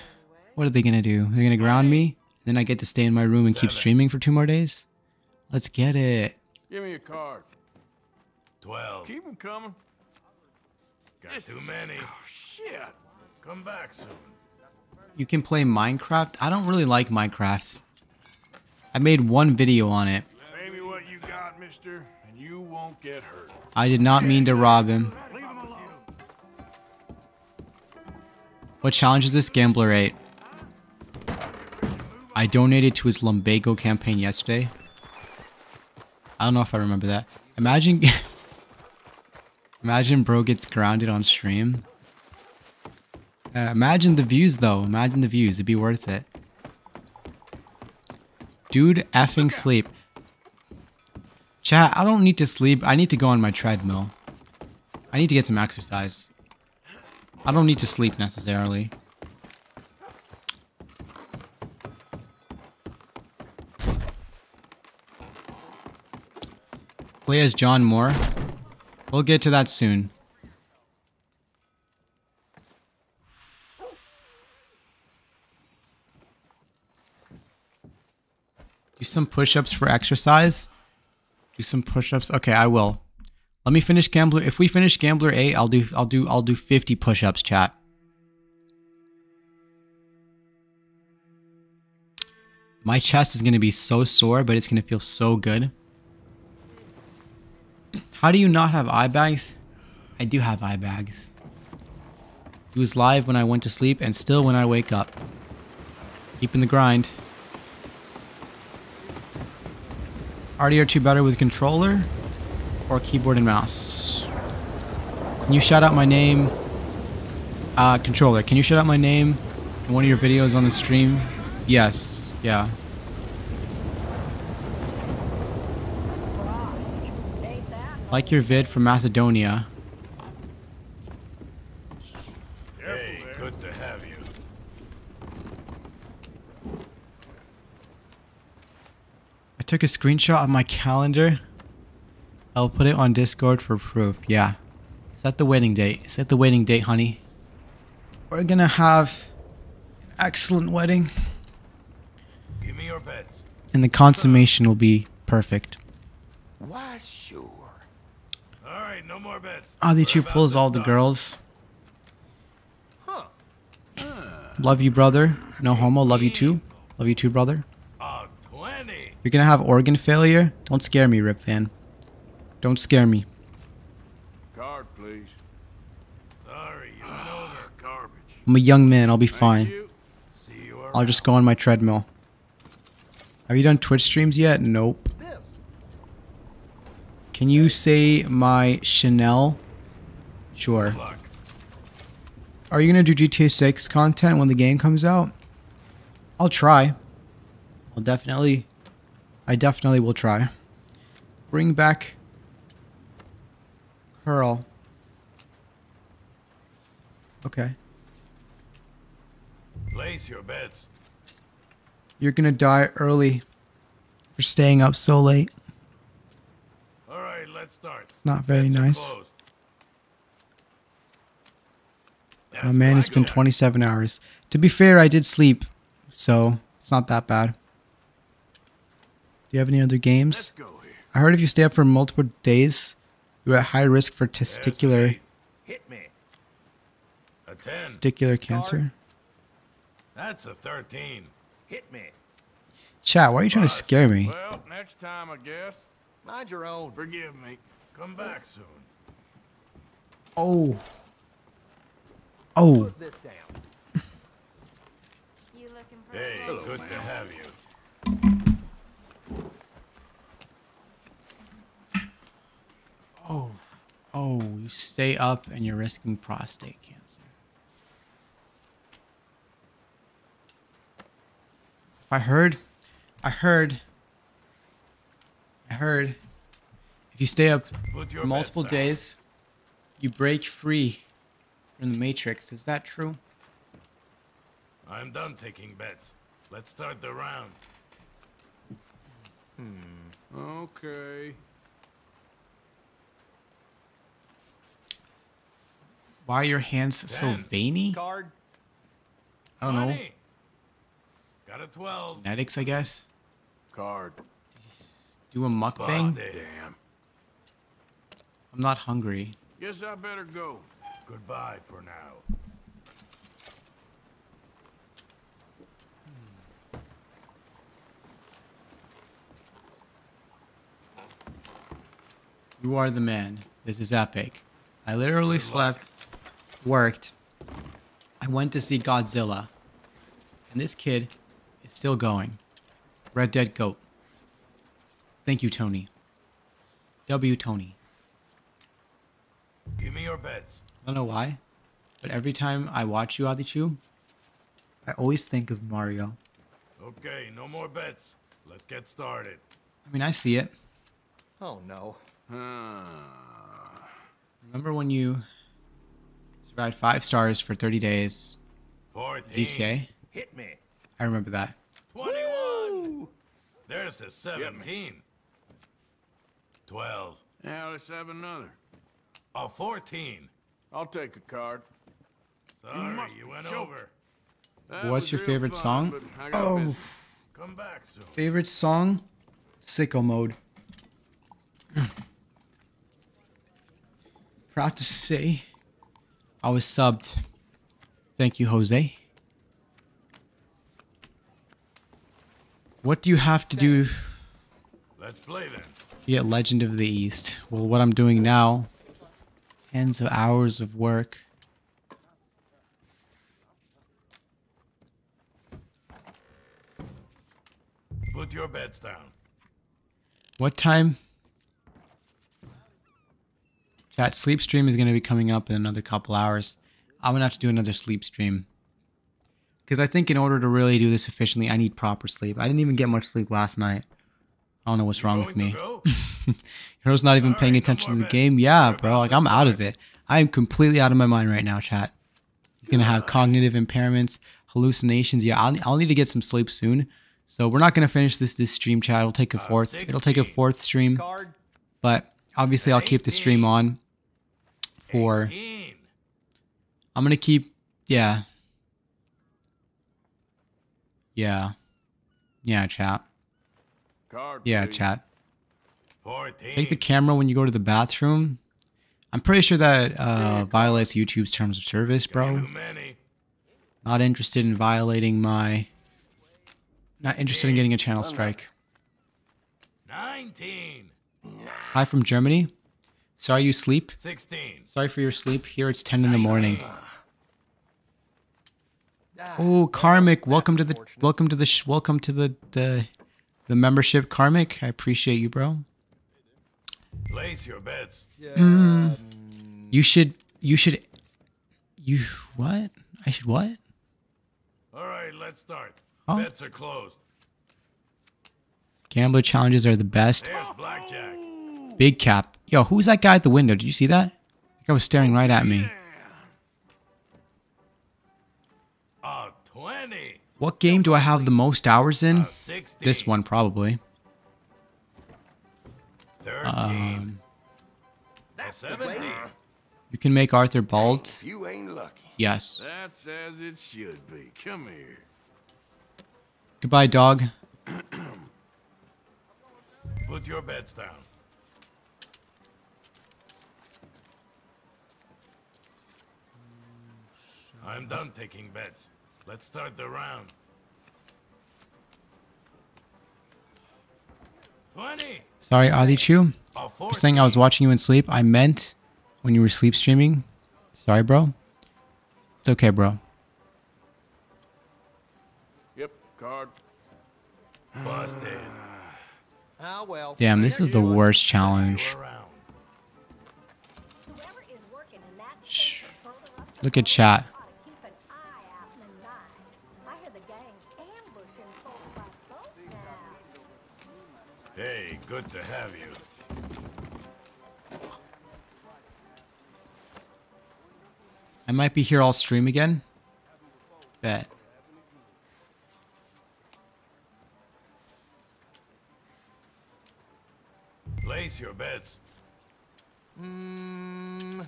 What are they gonna do? They're gonna ground me? Then I get to stay in my room and keep streaming for two more days? Let's get it. Give me a card. Twelve. Keep them coming. Got too many. Oh, shit. Come back soon. You can play Minecraft? I don't really like Minecraft. I made one video on it. Pay me what you got, mister, and you won't get hurt. I did not mean to rob him. What challenge is this? Gambler 8. I donated to his Lumbago campaign yesterday. I don't know if I remember that. Imagine... imagine bro gets grounded on stream. Uh, imagine the views though. Imagine the views. It'd be worth it. Dude effing sleep. Chat, I don't need to sleep. I need to go on my treadmill. I need to get some exercise. I don't need to sleep necessarily. Play as John Moore. We'll get to that soon. Do some push-ups for exercise. Do some push-ups. Okay, I will. Let me finish Gambler. If we finish Gambler 8, I'll do I'll do I'll do 50 push-ups, chat. My chest is going to be so sore, but it's going to feel so good. How do you not have eye bags? I do have eye bags. It was live when I went to sleep and still when I wake up. Keeping the grind. RDR2 better with controller or keyboard and mouse? Can you shout out my name? Uh, controller. Can you shout out my name in one of your videos on the stream? Yes. Yeah. Like your vid from Macedonia. Hey, good to have you. I took a screenshot of my calendar. I'll put it on Discord for proof. Yeah. Set the wedding date. Set the wedding date, honey. We're gonna have an excellent wedding. Give me your beds. And the consummation will be perfect. Why, sure. All right, no more bets. Oh, Adichu We're pulls all the start. girls. Ah. Love you, brother. No homo. Love you too. Love you too, brother. Oh, 20. You're gonna have organ failure? Don't scare me, Rip Van. Don't scare me. Card, please. Sorry, you went ah, over. Garbage. I'm a young man. I'll be fine. See you. I'll just go on my treadmill. Have you done Twitch streams yet? Nope. Can you say my Chanel? Sure. Are you gonna do GTA 6 content when the game comes out? I'll try. I'll definitely. I definitely will try. Bring back. Curl. Okay. Place your bets. You're gonna die early for staying up so late. Let's start. It's not very nice. Oh man, it's been 27 hours. To be fair, I did sleep, so it's not that bad. Do you have any other games? I heard if you stay up for multiple days, you're at high risk for testicular Hit me. A 10. testicular cancer. That's a 13. Hit me. Chat, why are you trying to scare me? Well, next time, I guess. Mind your own. Forgive me. Come back soon. Oh. Oh. Put this down. hey, Hello, good man. to have you. Oh. Oh, you stay up and you're risking prostate cancer. I heard I heard I heard. If you stay up Put your multiple days, you break free from the Matrix. Is that true? I'm done taking bets. Let's start the round. Hmm. Okay. Why are your hands so veiny? Card. I don't know. Got a 12. Genetics, I guess. Card. Do a mukbang. Damn. I'm not hungry. Guess I better go. Goodbye for now. You are the man. This is epic. I literally slept, worked. I went to see Godzilla. And this kid is still going. Red Dead Goat. Thank you, Tony. W. Tony. Give me your bets. I don't know why, but every time I watch you, Adichu, I always think of Mario. Okay, no more bets. Let's get started. I mean, I see it. Oh no. Ah. Remember when you survived five stars for 30 days? 14. GTA? Hit me. I remember that. 21. There's a 17. 12. Now let's have another. A 14. I'll take a card. Sorry, must you, went joking. over. That What's your favorite fun, song? but I got Oh, business. Come back soon. favorite song? Sicko mode. Proud to say, I was subbed. Thank you, Jose. What do you have to do Let's play then. Get Legend of the East? Well, what I'm doing now, tens of hours of work. Put your beds down. What time? That sleep stream is going to be coming up in another couple hours. I'm going to have to do another sleep stream. Because I think in order to really do this efficiently, I need proper sleep. I didn't even get much sleep last night. I don't know what's wrong with me. Hero's not even paying attention to the game. Yeah, bro. Like, I'm out of it. I am completely out of my mind right now, chat. He's going to have cognitive impairments, hallucinations. Yeah, I'll, I'll need to get some sleep soon. So we're not going to finish this this stream, chat. It'll take a fourth. It'll take a fourth stream. But obviously, I'll keep the stream on for. I'm gonna keep. Yeah. Yeah. Yeah, chat. Card, Yeah, please. chat. 14. Take the camera when you go to the bathroom. I'm pretty sure that uh, violates YouTube's terms of service, bro. Too many. Not interested in violating my. Not interested in getting a channel strike. 19. Hi from Germany. Sorry you sleep. 16. Sorry for your sleep. Here it's 10 in the morning. Oh, Karmic, welcome to the welcome to the sh- welcome to the the the membership, Karmic. I appreciate you, bro. Place your bets. Mm. You should you should you what? I should what? All right, let's start. Huh? Bets are closed. Gambler challenges are the best. There's blackjack. Big cap. Yo, who's that guy at the window? Did you see that? That guy was staring right at me. What game do I have the most hours in? This one probably. 13. Um, a 17. you can make Arthur bald. You ain't lucky. Yes. That's as it should be. Come here. Goodbye, dog. Put your beds down. I'm done taking bets. Let's start the round. 20. Sorry, Adichu. A For saying I was watching you in sleep. I meant when you were sleep streaming. Sorry, bro. It's okay, bro. Yep, card. Busted. Ah well. Damn, this is the worst challenge. Shh. Look at chat. Good to have you. I might be here all stream again. Bet. Place your bets. Mmm.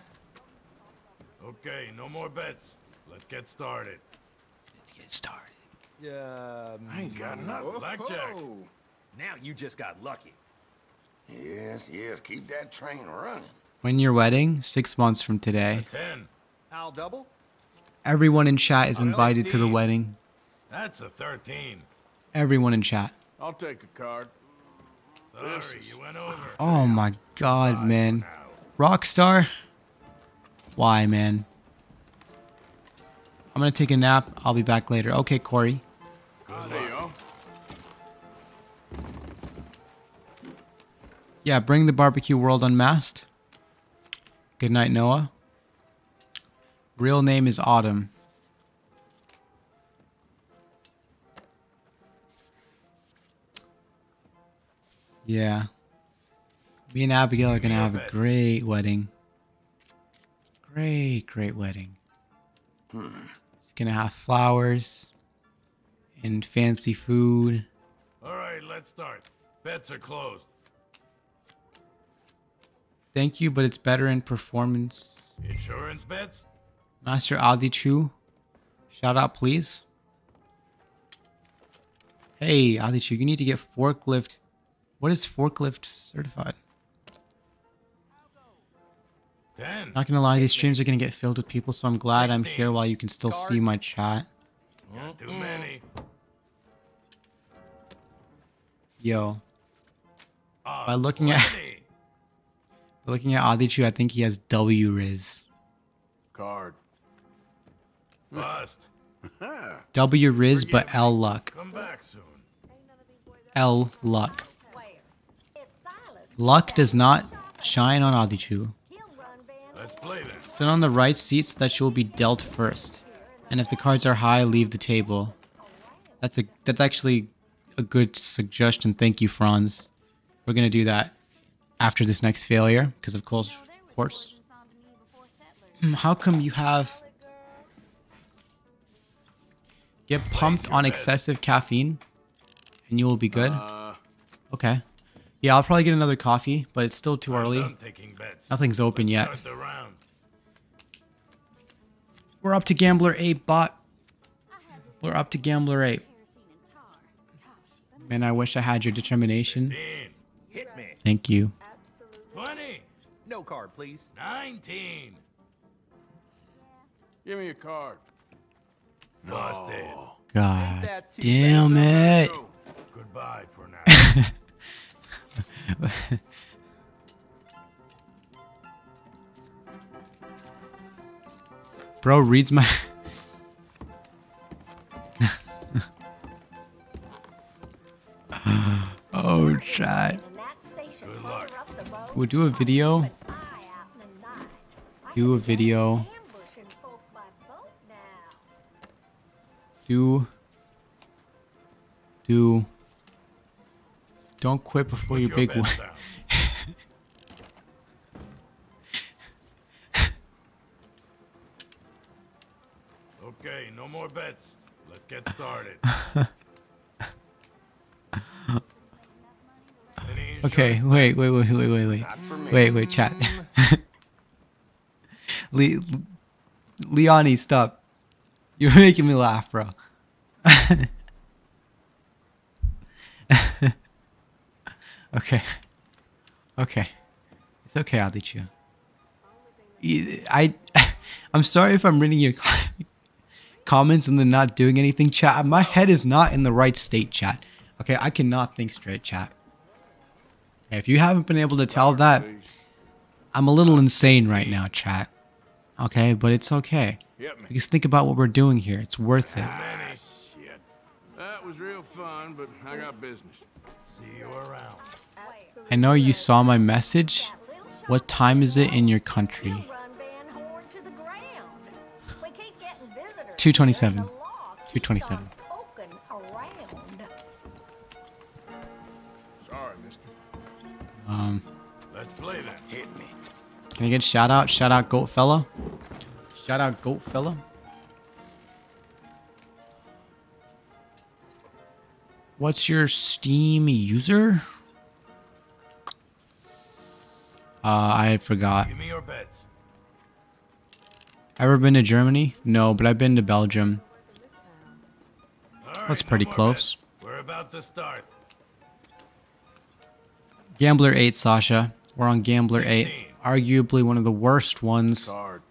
Okay, no more bets. Let's get started. Let's get started. Yeah. I ain't got mm. nothing. Blackjack. Now you just got lucky. Yes, yes, keep that train running. When your wedding? Six months from today. Ten. I'll double. Everyone in chat is invited to the wedding. That's a 13. Everyone in chat. I'll take a card. Sorry, you went over. Oh my god, man. Rockstar? Why, man? I'm gonna take a nap. I'll be back later. Okay, Corey. Yeah, bring the barbecue world unmasked. Good night, Noah. Real name is Autumn. Yeah. Me and Abigail are gonna have a great wedding. Great, great wedding. Hmm. It's gonna have flowers and fancy food. All right, let's start. Bets are closed. Thank you, but it's better in performance. Insurance bets? Master Adichu, shout out please. Hey Adichu, you need to get forklift. What is forklift certified? Ten. Not gonna lie, these streams are gonna get filled with people, so I'm glad I'm here while you can still see my chat. Not too many. Yo, Uh, by looking at plenty. by looking at Adichu, I think he has W Riz. Card. Bust. W Riz, but L Luck. Come back soon. L Luck. Luck does not shine on Adichu. Let's play then. Sit on the right seat so that you will be dealt first. And if the cards are high, leave the table. That's a that's actually a good suggestion. Thank you, Franz. We're gonna do that after this next failure, because of course, of course. Hmm, How come you have get pumped on excessive caffeine, and you will be good? Uh, Okay. Yeah, I'll probably get another coffee, but it's still too I'm early. done taking bets. Nothing's open Let's yet. Start the round. We're up to Gambler 8 bot. We're up to Gambler 8. Man, I wish I had your determination. Hit me. Thank you. Twenty. Card, please. Nineteen. give me a card. Busted. God that too damn it. Goodbye for now. Bro reads my. oh, chat. We'll do a video. Do a video. Do. Do. Don't quit before Put your your big bets one. Okay, no more bets. Let's get started. Okay, wait, wait, wait, wait, wait, wait. Wait, wait, chat. Le- Leonie, stop. You're making me laugh, bro. okay. Okay. It's okay, Adichu. I'm sorry if I'm reading your comments and then not doing anything, chat. My head is not in the right state, chat. Okay, I cannot think straight, chat. If you haven't been able to tell that, I'm a little insane right now, chat. Okay, but it's okay. Hit me. Because think about what we're doing here. It's worth it. Ah, shit. That was real fun, but I got business. See you around. I know you saw my message. What time is it in your country? 227. 227. Sorry, mister. Um, Let's play then. Can I get shout out? Shout out Goat Fella. Shout out Goat Fella. What's your Steam user? Uh, I forgot. Give me your bets. Ever been to Germany? No, but I've been to Belgium. All That's pretty no close. bets. We're about to start. Gambler 8, Sasha. We're on Gambler 8. Arguably one of the worst ones. Card.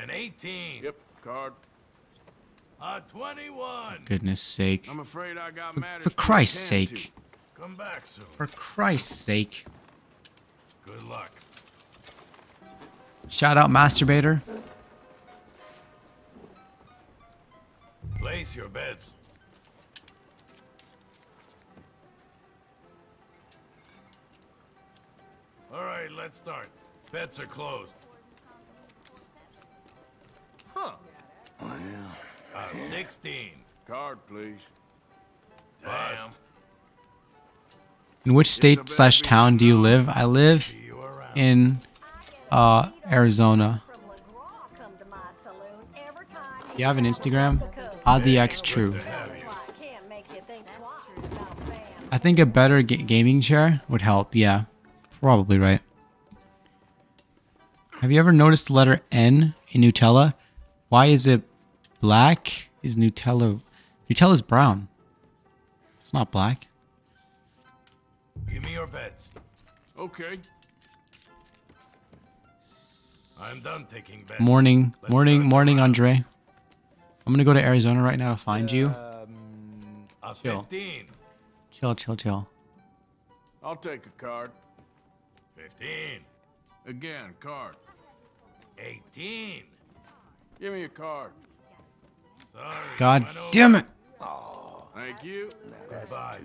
An 18. Yep, card. A 21. Goodness sake. I'm afraid I got matters. For Christ's attend to. sake. Come back soon. For Christ's sake. Good luck. Shout out Masturbator. Place your bets. All right, let's start. Bets are closed. Huh. A 16. Card, please. Bust. In which state slash town do you live? I live in uh, Arizona. You have an Instagram? OddlyX True. I think a better ga- gaming chair would help. Yeah, probably right. Have you ever noticed the letter N in Nutella? Why is it black? Is Nutella Nutella's brown? It's not black. Give me your bets. Okay. I'm done taking bets. Morning, Let's morning, morning, round. Andre. I'm gonna go to Arizona right now to find you. Um, a Chill. 15. Chill, chill, chill. I'll take a card. 15. Again, card. 18. Give me a card. Sorry. God damn it! Oh. Thank you. Goodbye.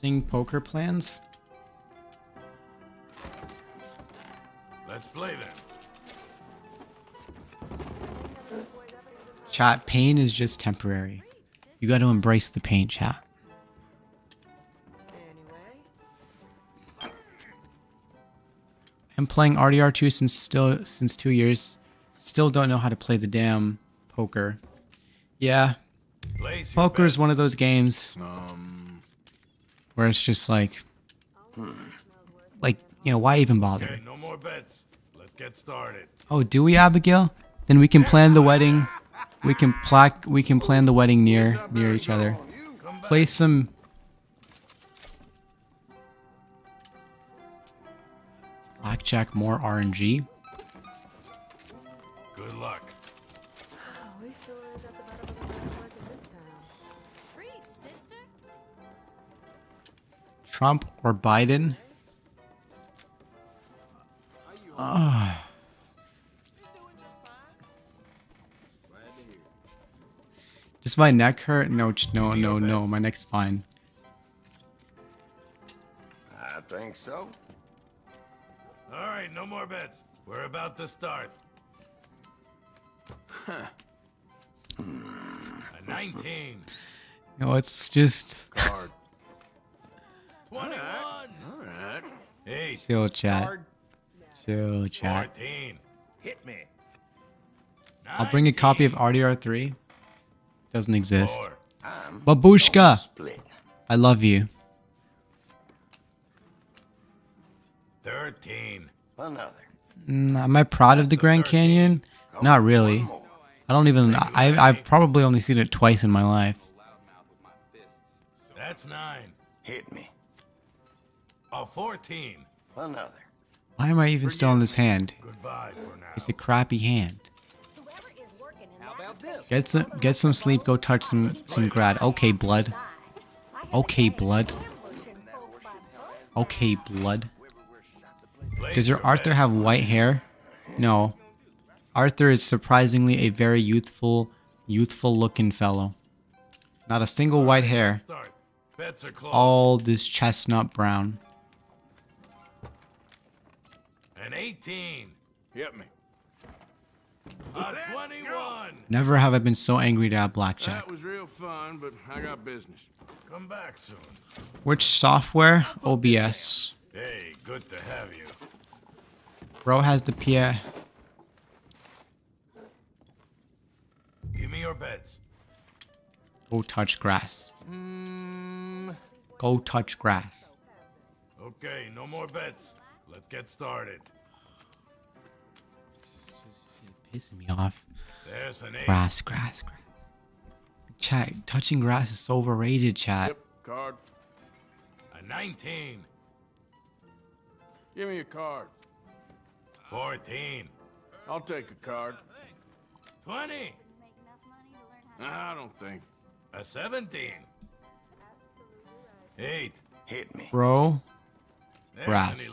Sing poker plans. Let's play then. Chat, pain is just temporary. You got to embrace the pain, chat. I'm playing RDR2 since still since two years. Still don't know how to play the damn poker. Yeah, Place poker is one of those games Um, where it's just like, like you know, why even bother? Okay, no more bets. Let's get started. Oh, do we, Abigail? Then we can plan the wedding. We can plaque. We can plan the wedding near near each other. Play some. Blackjack, more RNG. Good luck. Trump or Biden? Ah. Does my neck hurt? No, no, no, no. My neck's fine. I think so. All right, no more bets. We're about to start. A 19. No, it's just card. 21. All right. 8. chill, chat. Chill, chat. 14. Hit me. I'll bring a copy of RDR3. Doesn't exist. Four. Babushka. I love you. 13. Another. Mm, am I proud of the Grand Canyon? Not really. I don't even. I I've probably only seen it twice in my life. That's 9. Hit me. A 14. Another. Why am I even still in this hand? Goodbye for now. It's a crappy hand. How about this? Get some get some sleep. Go touch some some grad. Okay, blood. Okay, blood. Okay, blood. Place Does your your Arthur have white hair? No. Arthur is surprisingly a very youthful, youthful looking fellow. Not a single white hair. Start. Bets are closed. All this chestnut brown. An 18. Hit me. A 21. Never have I been so angry to have blackjack. That was real fun, but I got business. Come back soon. Which software? OBS. Hey, good to have you. Bro has the P. Give me your bets. Go touch grass. Mm, Go touch grass. okay, no more bets. Let's get started. Pissing me off. There's an eight. Grass, grass, grass. Chat, touching grass is so overrated, chat. Yep, card. A 19. Give me a card. 14. I'll take a card. 20. I don't think. A 17. 8. Hit me. Bro, There's Grass. an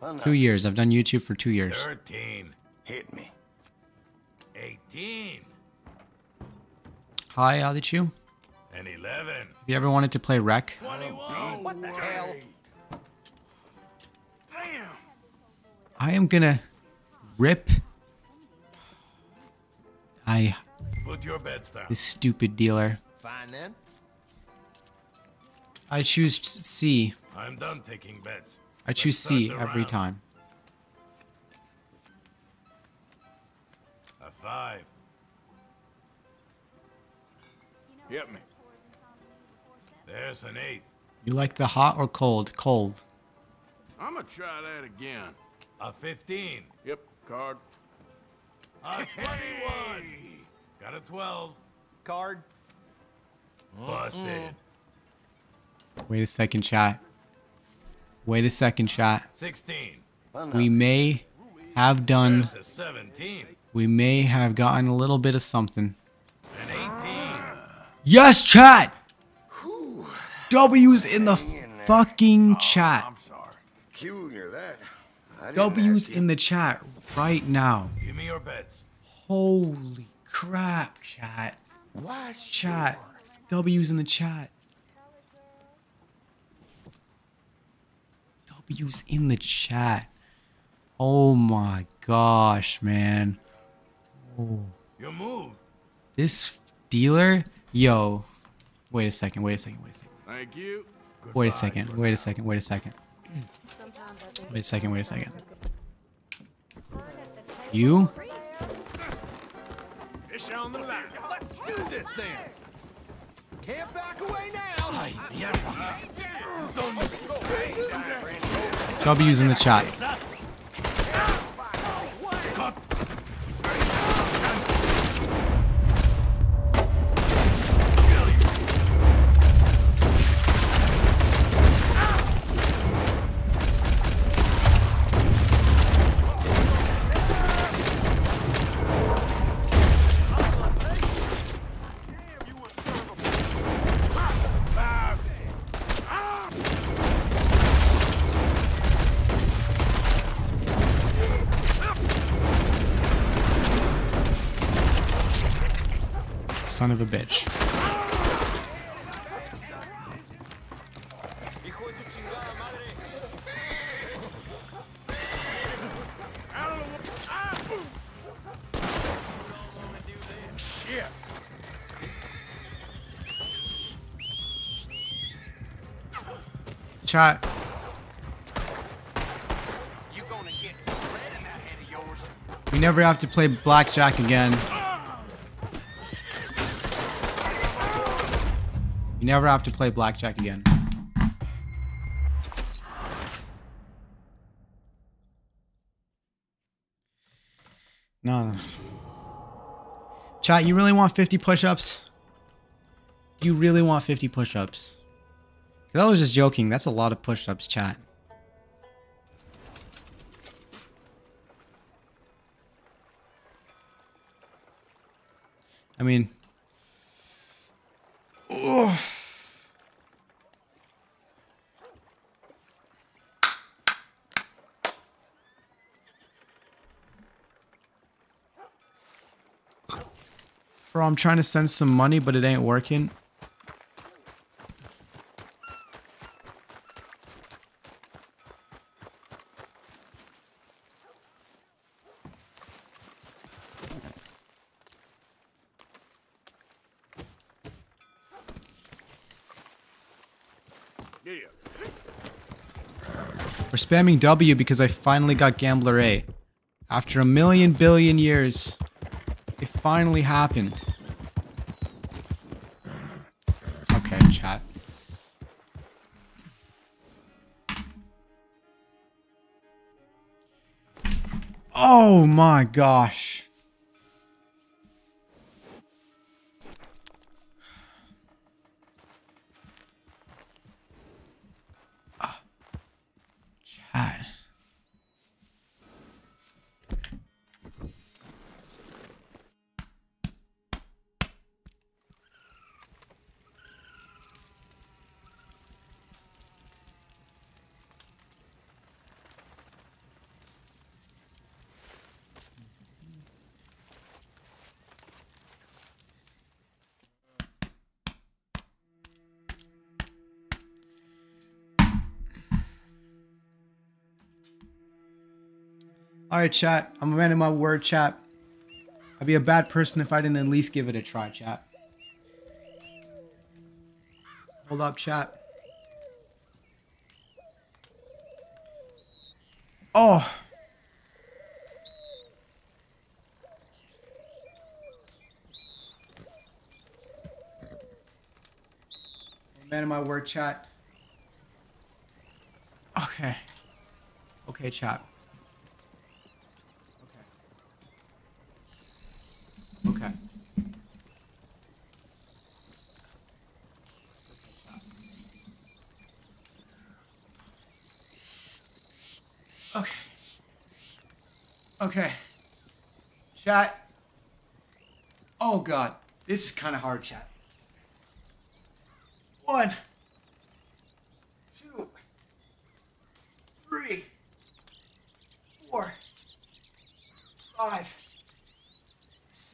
11. two years. I've done YouTube for two years. 13. Hit me. 18. Hi, Adichu. And 11. Have you ever wanted to play Rec? 21. What the hell? Damn. I am gonna rip. I Put your bets down. this stupid dealer. Fine then. I choose C. I'm done taking bets. I choose C every round. time. A 5. Hit me. There's an 8. You like the hot or cold? Cold. I'm gonna try that again. A 15. Yep, card. A 21. Got a 12. Card. Busted. Mm. Wait a second, chat. Wait a second, chat. 16. We may have done. A 17. We may have gotten a little bit of something. An 18. Yes, chat. W's in the fucking oh, chat. I'm sorry. Peculiar that. I W's in the chat right now. Give me your bets. Holy crap, chat. Why Chat. W's in the chat. W's in the chat. Oh my gosh, man. Oh. You move. This dealer, yo. Wait a second, wait a second, wait a second. Thank you. Wait a second, wait a second, wait a second. Wait a second, wait a second. You? Fish on the line. Let's do this then. Can't back away now. W's in the chat. Son of a bitch. Yours. We never have to play blackjack again. You never have to play blackjack again. No. Chat, you really want 50 push-ups? You really want 50 push-ups? I was just joking. That's a lot of push-ups, chat. I mean, Bro, I'm trying to send some money, but it ain't working. Spamming W because I finally got Gambler 8. After a million billion years, it finally happened. Okay, chat. Oh my gosh. Right, chat. I'm a man of my word, chat. I'd be a bad person if I didn't at least give it a try, chat. Hold up, chat. Oh. Man of my word, chat. Okay. Okay, chat. Okay. Okay. Okay. Chat. Oh god. This is kind of hard, chat. One. Two. Three. Four. Five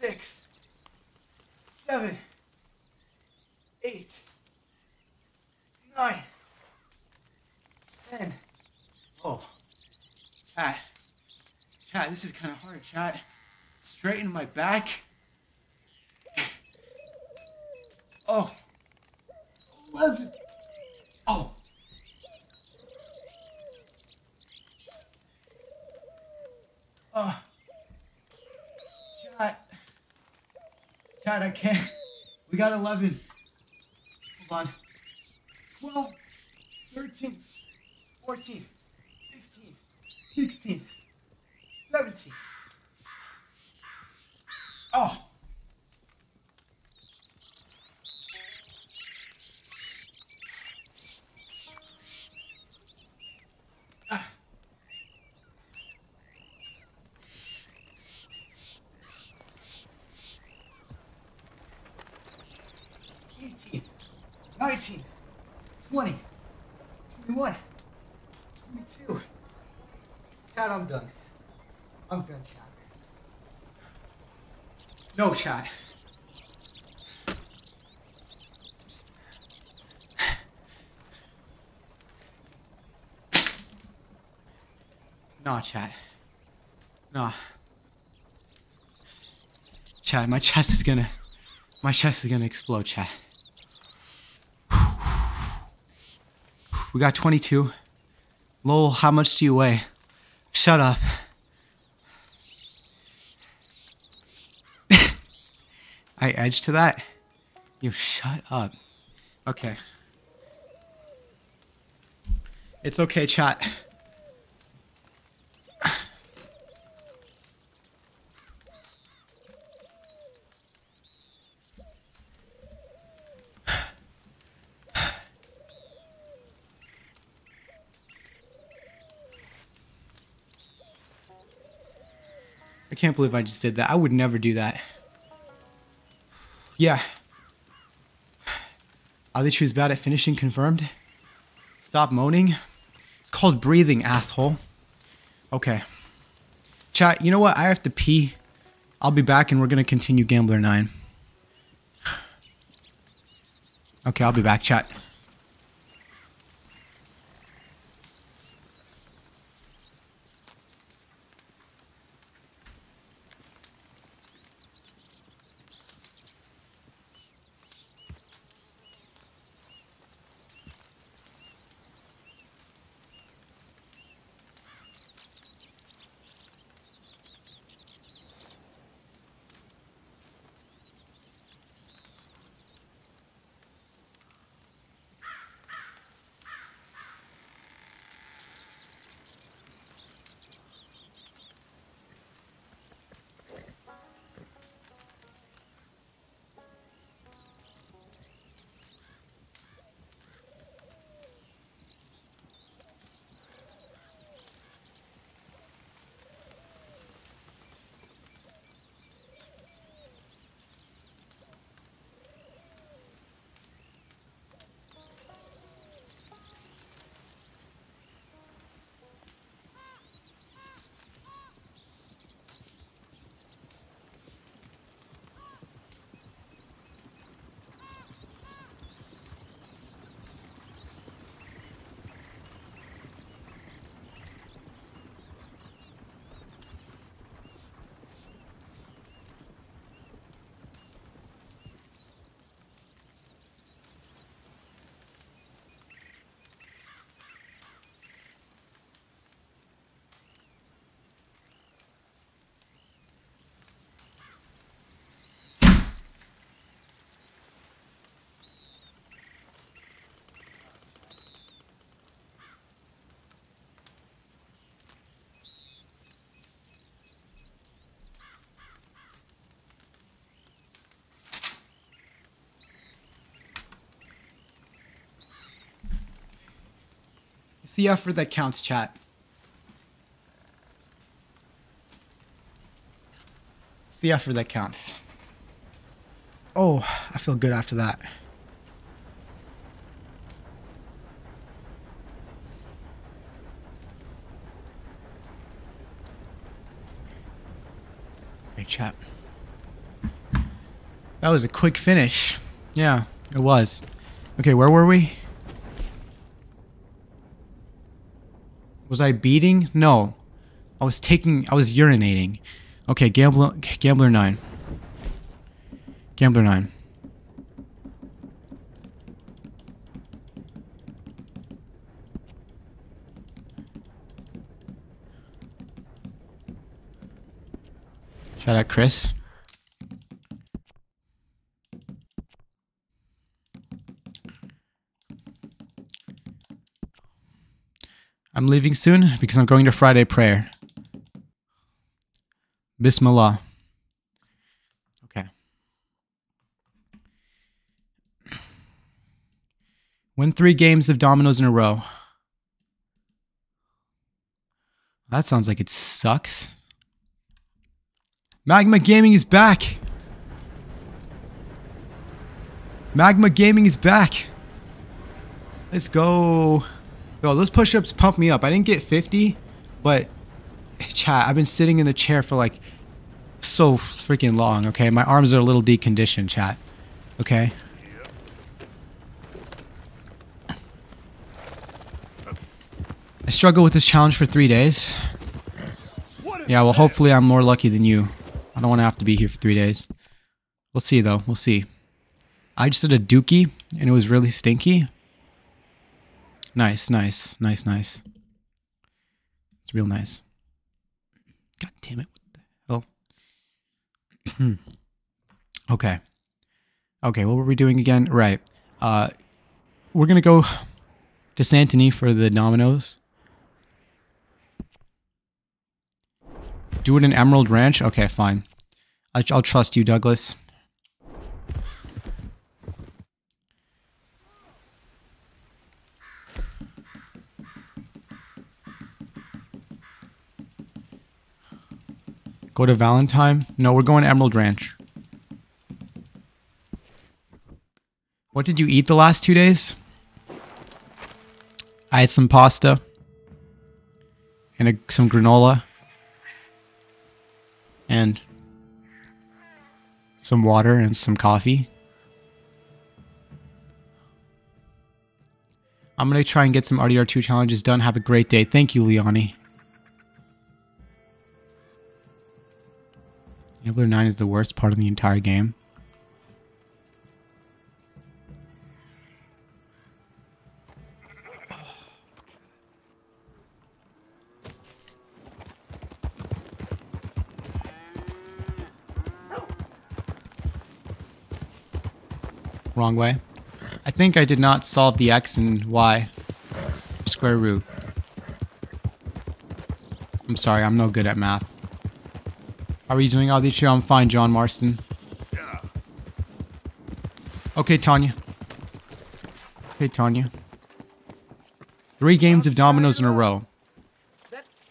six, seven, eight, nine, ten. Oh, chat, chat. This is kind of hard, chat. Straighten my back. Oh, eleven. Oh. Oh. Chat. Chad, I can't. We got 11. Hold on. 12, 13, 14, 15, 16, 17. Oh. Ah. 18, 19, 20, 21, 22. Chad, I'm done. I'm done, Chad. No, Chad. Nah, Chad. Nah. Chad, my chest is gonna. My chest is gonna explode, Chad. We got 22. Lowell, how much do you weigh? Shut up. I edged to that? You shut up. Okay. It's okay, chat. Believe I just did that. I would never do that. Yeah. I think she was bad at finishing confirmed. Stop moaning. It's called breathing, asshole. Okay. Chat, you know what? I have to pee. I'll be back and we're going to continue Gambler 9. Okay, I'll be back, chat. The effort that counts, chat. It's the effort that counts. Oh, I feel good after that. Hey, chat. That was a quick finish. Yeah, it was. Okay, where were we? Was I beating? No. I was taking I was urinating. Okay, Gambler Gambler 9. Gambler 9. Shout out Chris. I'm leaving soon because I'm going to Friday prayer. Bismillah. Okay. Win three games of dominoes in a row. That sounds like it sucks. Magma Gaming is back. Magma Gaming is back. Let's go. Yo, those push-ups pump me up. I didn't get 50, but chat, I've been sitting in the chair for like so freaking long, okay? My arms are a little deconditioned, chat. Okay? I struggled with this challenge for three days. Yeah, well, hopefully I'm more lucky than you. I don't want to have to be here for three days. We'll see, though. We'll see. I just did a dookie, and it was really stinky. Nice, nice, nice, nice. It's real nice. God damn it. What the hell? okay. Okay, what were we doing again? Right. Uh, we're going to go to Santony for the dominoes. Do it in Emerald Ranch? Okay, fine. I, I'll trust you, Douglas. Go to Valentine? No, we're going to Emerald Ranch. What did you eat the last two days? I had some pasta and a, some granola and some water and some coffee. I'm going to try and get some RDR2 challenges done. Have a great day. Thank you, Leonie. Gambler 9 is the worst part of the entire game. Wrong way. I think I did not solve the x and y square root. I'm sorry, I'm no good at math. How are you doing, Adichu? I'm fine, John Marston. Okay, Tanya. Okay, Tanya. Three games of dominoes in a row.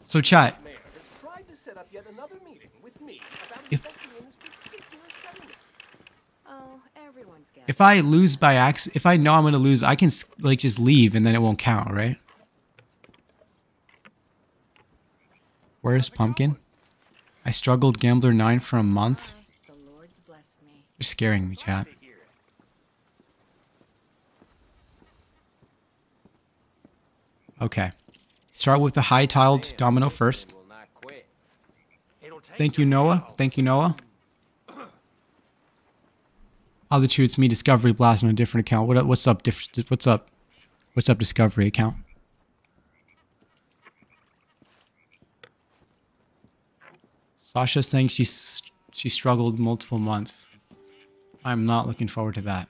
So, chat. If, if I lose by accident, if I know I'm going to lose, I can like just leave and then it won't count, right? Where's Pumpkin? I struggled Gambler 9 for a month. You're scaring me, chat. Okay. Start with the high-tiled domino first. Thank you, Noah. Thank you, Noah. The it's me, Discovery Blast on a different account. What what's up? What's up? What's up, Discovery account? Sasha saying she's she struggled multiple months. I'm not looking forward to that.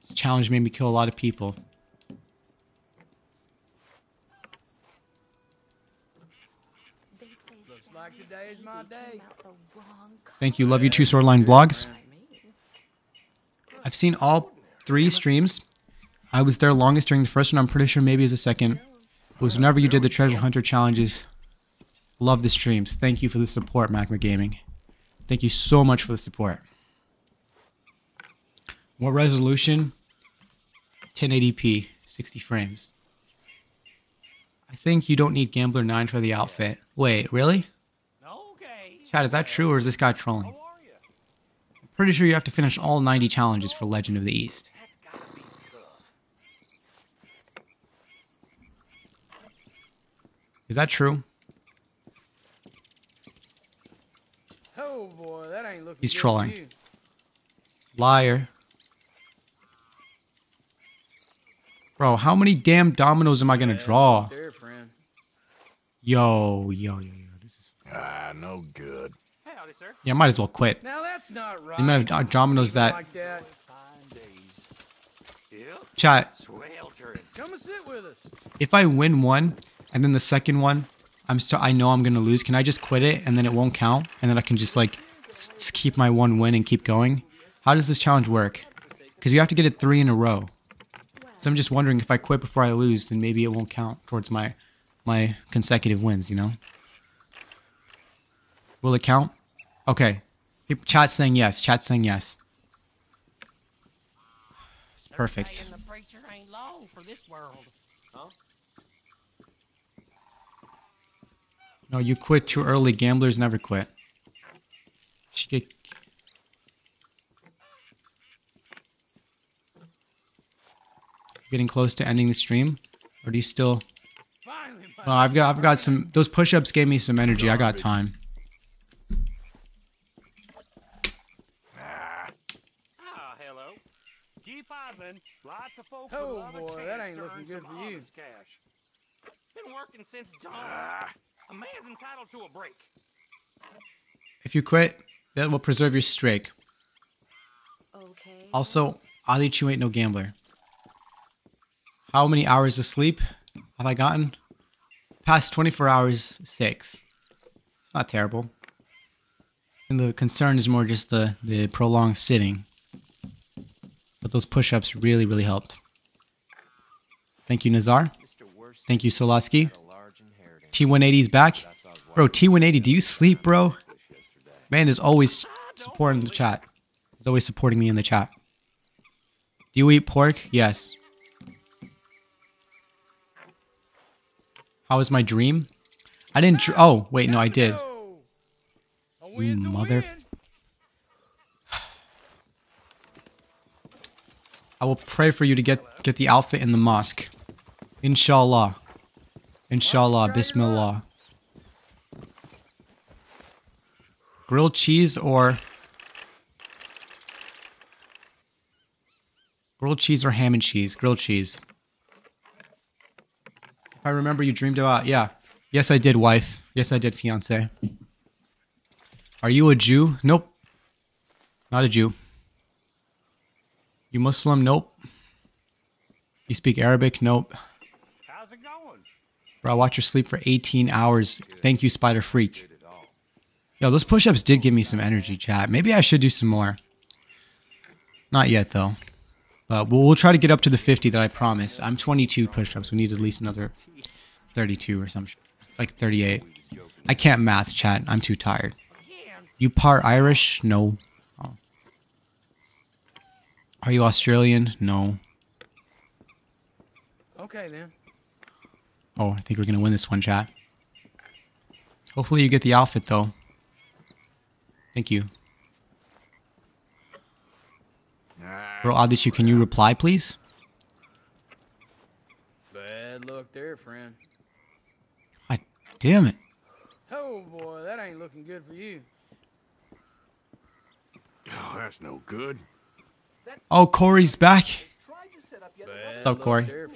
This challenge made me kill a lot of people. Thank you. Love you too, Swordline Vlogs. I've seen all three streams. I was there longest during the first one. I'm pretty sure maybe as a second. It was whenever you did the treasure hunter challenges. Love the streams. Thank you for the support, Magma Gaming. Thank you so much for the support. What resolution? 1080p, 60 frames. I think you don't need Gambler 9 for the outfit. Wait, really? Chad, is that true or is this guy trolling? I'm pretty sure you have to finish all 90 challenges for Legend of the East. Is that true? That ain't looking He's trolling. you. Liar. Bro, how many damn dominoes am I gonna draw? There, friend. Yo, yo, yo, yo. This is Ah, no good. Howdy, sir. yeah. I might as well quit. Now that's not right. The amount of dominoes that Like that. chat. Come and sit with us. If I win one and then the second one, I'm so I know I'm gonna lose. Can I just quit it and then it won't count and then I can just like s- s- keep my one win and keep going? How does this challenge work? Because you have to get it three in a row. So I'm just wondering if I quit before I lose, then maybe it won't count towards my my consecutive wins. You know? Will it count? Okay. Peop- Chat's saying yes. Chat's saying yes. It's perfect. the preacher ain't long for this world. Huh? No, you quit too early. Gamblers never quit. Should get- Getting close to ending the stream, or do you still? No, I've got I've got some. Those push-ups gave me some energy. I got time. Ah, hello. Keep idling. Lots of folks oh, boy, that ain't looking good for you. Cash. Been working since dawn. A man's entitled to a break. If you quit, that will preserve your streak. Okay. Also, Adichu ain't no gambler. How many hours of sleep have I gotten? Past 24 hours, six. It's not terrible. And the concern is more just the, the prolonged sitting. But those push ups really, really helped. Thank you, Nazar. Thank you, Solaski. T180 is back. Bro, T180, do you sleep, bro? Man is always supporting the chat. He's always supporting me in the chat. Do you eat pork? Yes. How was my dream? I didn't. Dr- oh, wait, no, I did. You mother. I will pray for you to get get the outfit in the mosque. Inshallah. Inshallah. Bismillah. Grilled cheese or grilled cheese or ham and cheese? Grilled cheese. If I remember, you dreamed about yeah. Yes, I did, wife. Yes, I did, fiance. Are you a Jew? Nope. Not a Jew. You Muslim? Nope. You speak Arabic? Nope. How's it going? Bro, I watch your sleep for 18 hours. Thank you, Spider Freak. Yo, those push-ups did give me some energy, chat. Maybe I should do some more. Not yet, though. But we'll, we'll try to get up to the 50 that I promised. I'm 22 push-ups. We need at least another 32 or some like 38. I can't math, chat. I'm too tired. You part Irish? No. Oh. Are you Australian? No. Okay then. Oh, I think we're gonna win this one, chat. Hopefully you get the outfit though. Thank you. Bro, Adichu, can you reply, please? Bad luck there, friend. God damn it. Oh boy, that ain't looking good for you. Oh, that's no good. Oh, Corey's back. What's up, Corey? there.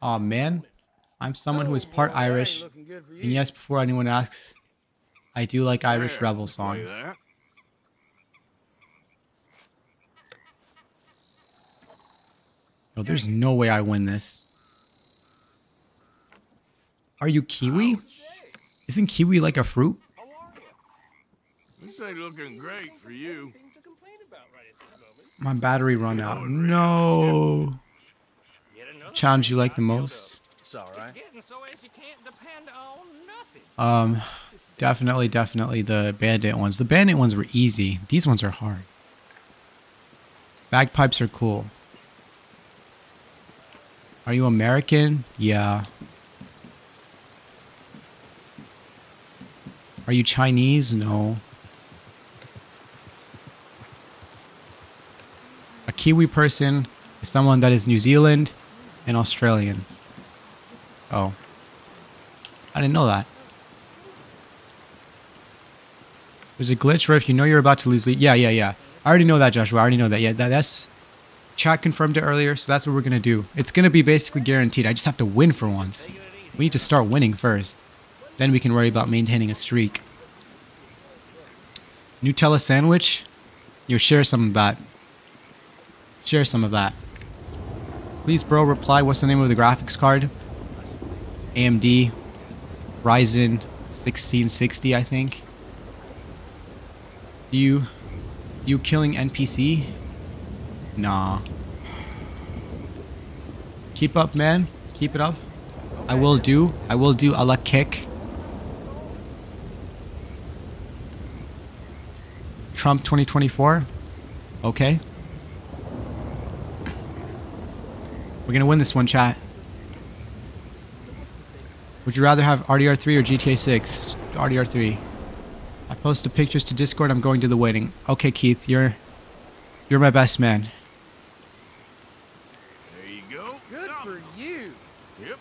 Oh man, I'm someone who is part oh, boy, Irish, looking good for and yes, before anyone asks, I do like Irish Yeah, rebel songs. that. Yo, there's no way I win this. Are you kiwi? Isn't kiwi like a fruit? This ain't looking great for you. My battery run out. No. challenge you like the most? It's all right. Getting so as you can't depend on nothing. Um, definitely, definitely the bandit ones. The bandit ones were easy. These ones are hard. Bagpipes are cool. Are you American? Yeah. Are you Chinese? No. A Kiwi person is someone that is New Zealand and Australian. Oh. I didn't know that. There's a glitch where if you know you're about to lose lead. Yeah, yeah, yeah. I already know that, Joshua. I already know that. Yeah, that, that's. Chat confirmed it earlier, so that's what we're going to do. It's going to be basically guaranteed. I just have to win for once. We need to start winning first. Then we can worry about maintaining a streak. Nutella sandwich? Yo, share some of that. Share some of that. Please, bro, reply. What's the name of the graphics card? AMD Ryzen 1660, I think. You, you killing NPC? Nah. Keep up, man. Keep it up. I will do. I will do a la kick. Trump 2024. Okay. We're gonna win this one, chat. Would you rather have RDR3 or GTA 6? RDR3. I posted pictures to Discord. I'm going to the wedding. Okay, Keith, you're you're my best man. There you go. Good for you. Yep.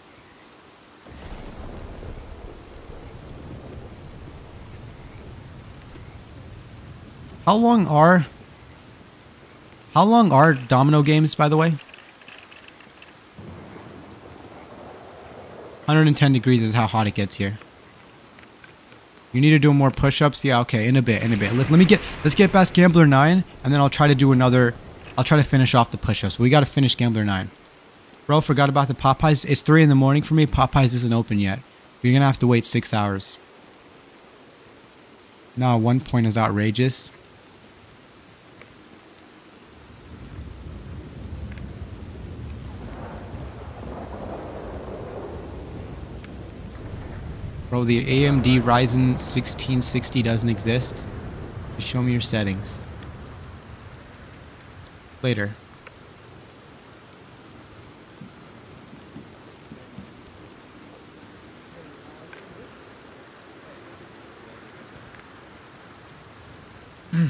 How long are How long are domino games, by the way? 110 degrees is how hot it gets here. You need to do more push-ups. Yeah, okay, in a bit, in a bit. Let's let me get let's get past Gambler 9 and then I'll try to do another I'll try to finish off the push-ups. We got to finish Gambler 9. Bro, forgot about the Popeyes. It's 3 in the morning for me. Popeyes isn't open yet. You're going to have to wait 6 hours. Nah, one point is outrageous. Bro, the AMD Ryzen 1660 doesn't exist. Just show me your settings. Later. Hmm.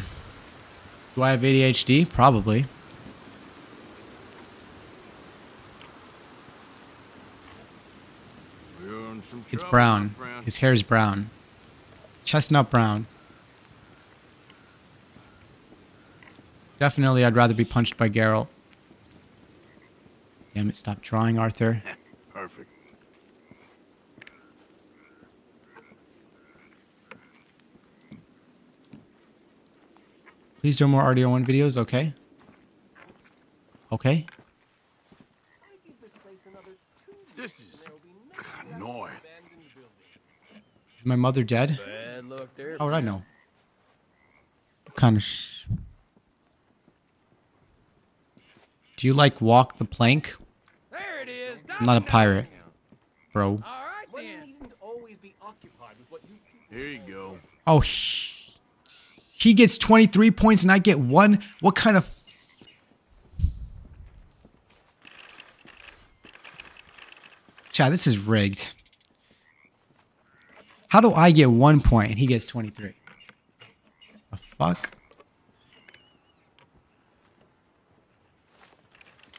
Do I have ADHD? Probably. We're in some It's brown. His hair is brown. Chestnut brown. Definitely, I'd rather be punched by Geralt. Damn it, stop drawing, Arthur. Perfect. Please do more RDR1 videos, okay? Okay. This is annoying. Is my mother dead? Bad luck there. Oh, How would I know? What kind of sh- Do you like walk the plank? There it is. I'm not a pirate, bro. All right then. Here you go. Oh, he, he gets 23 points and I get one. What kind of... Chad, this is rigged. How do I get one point and he gets 23? The fuck?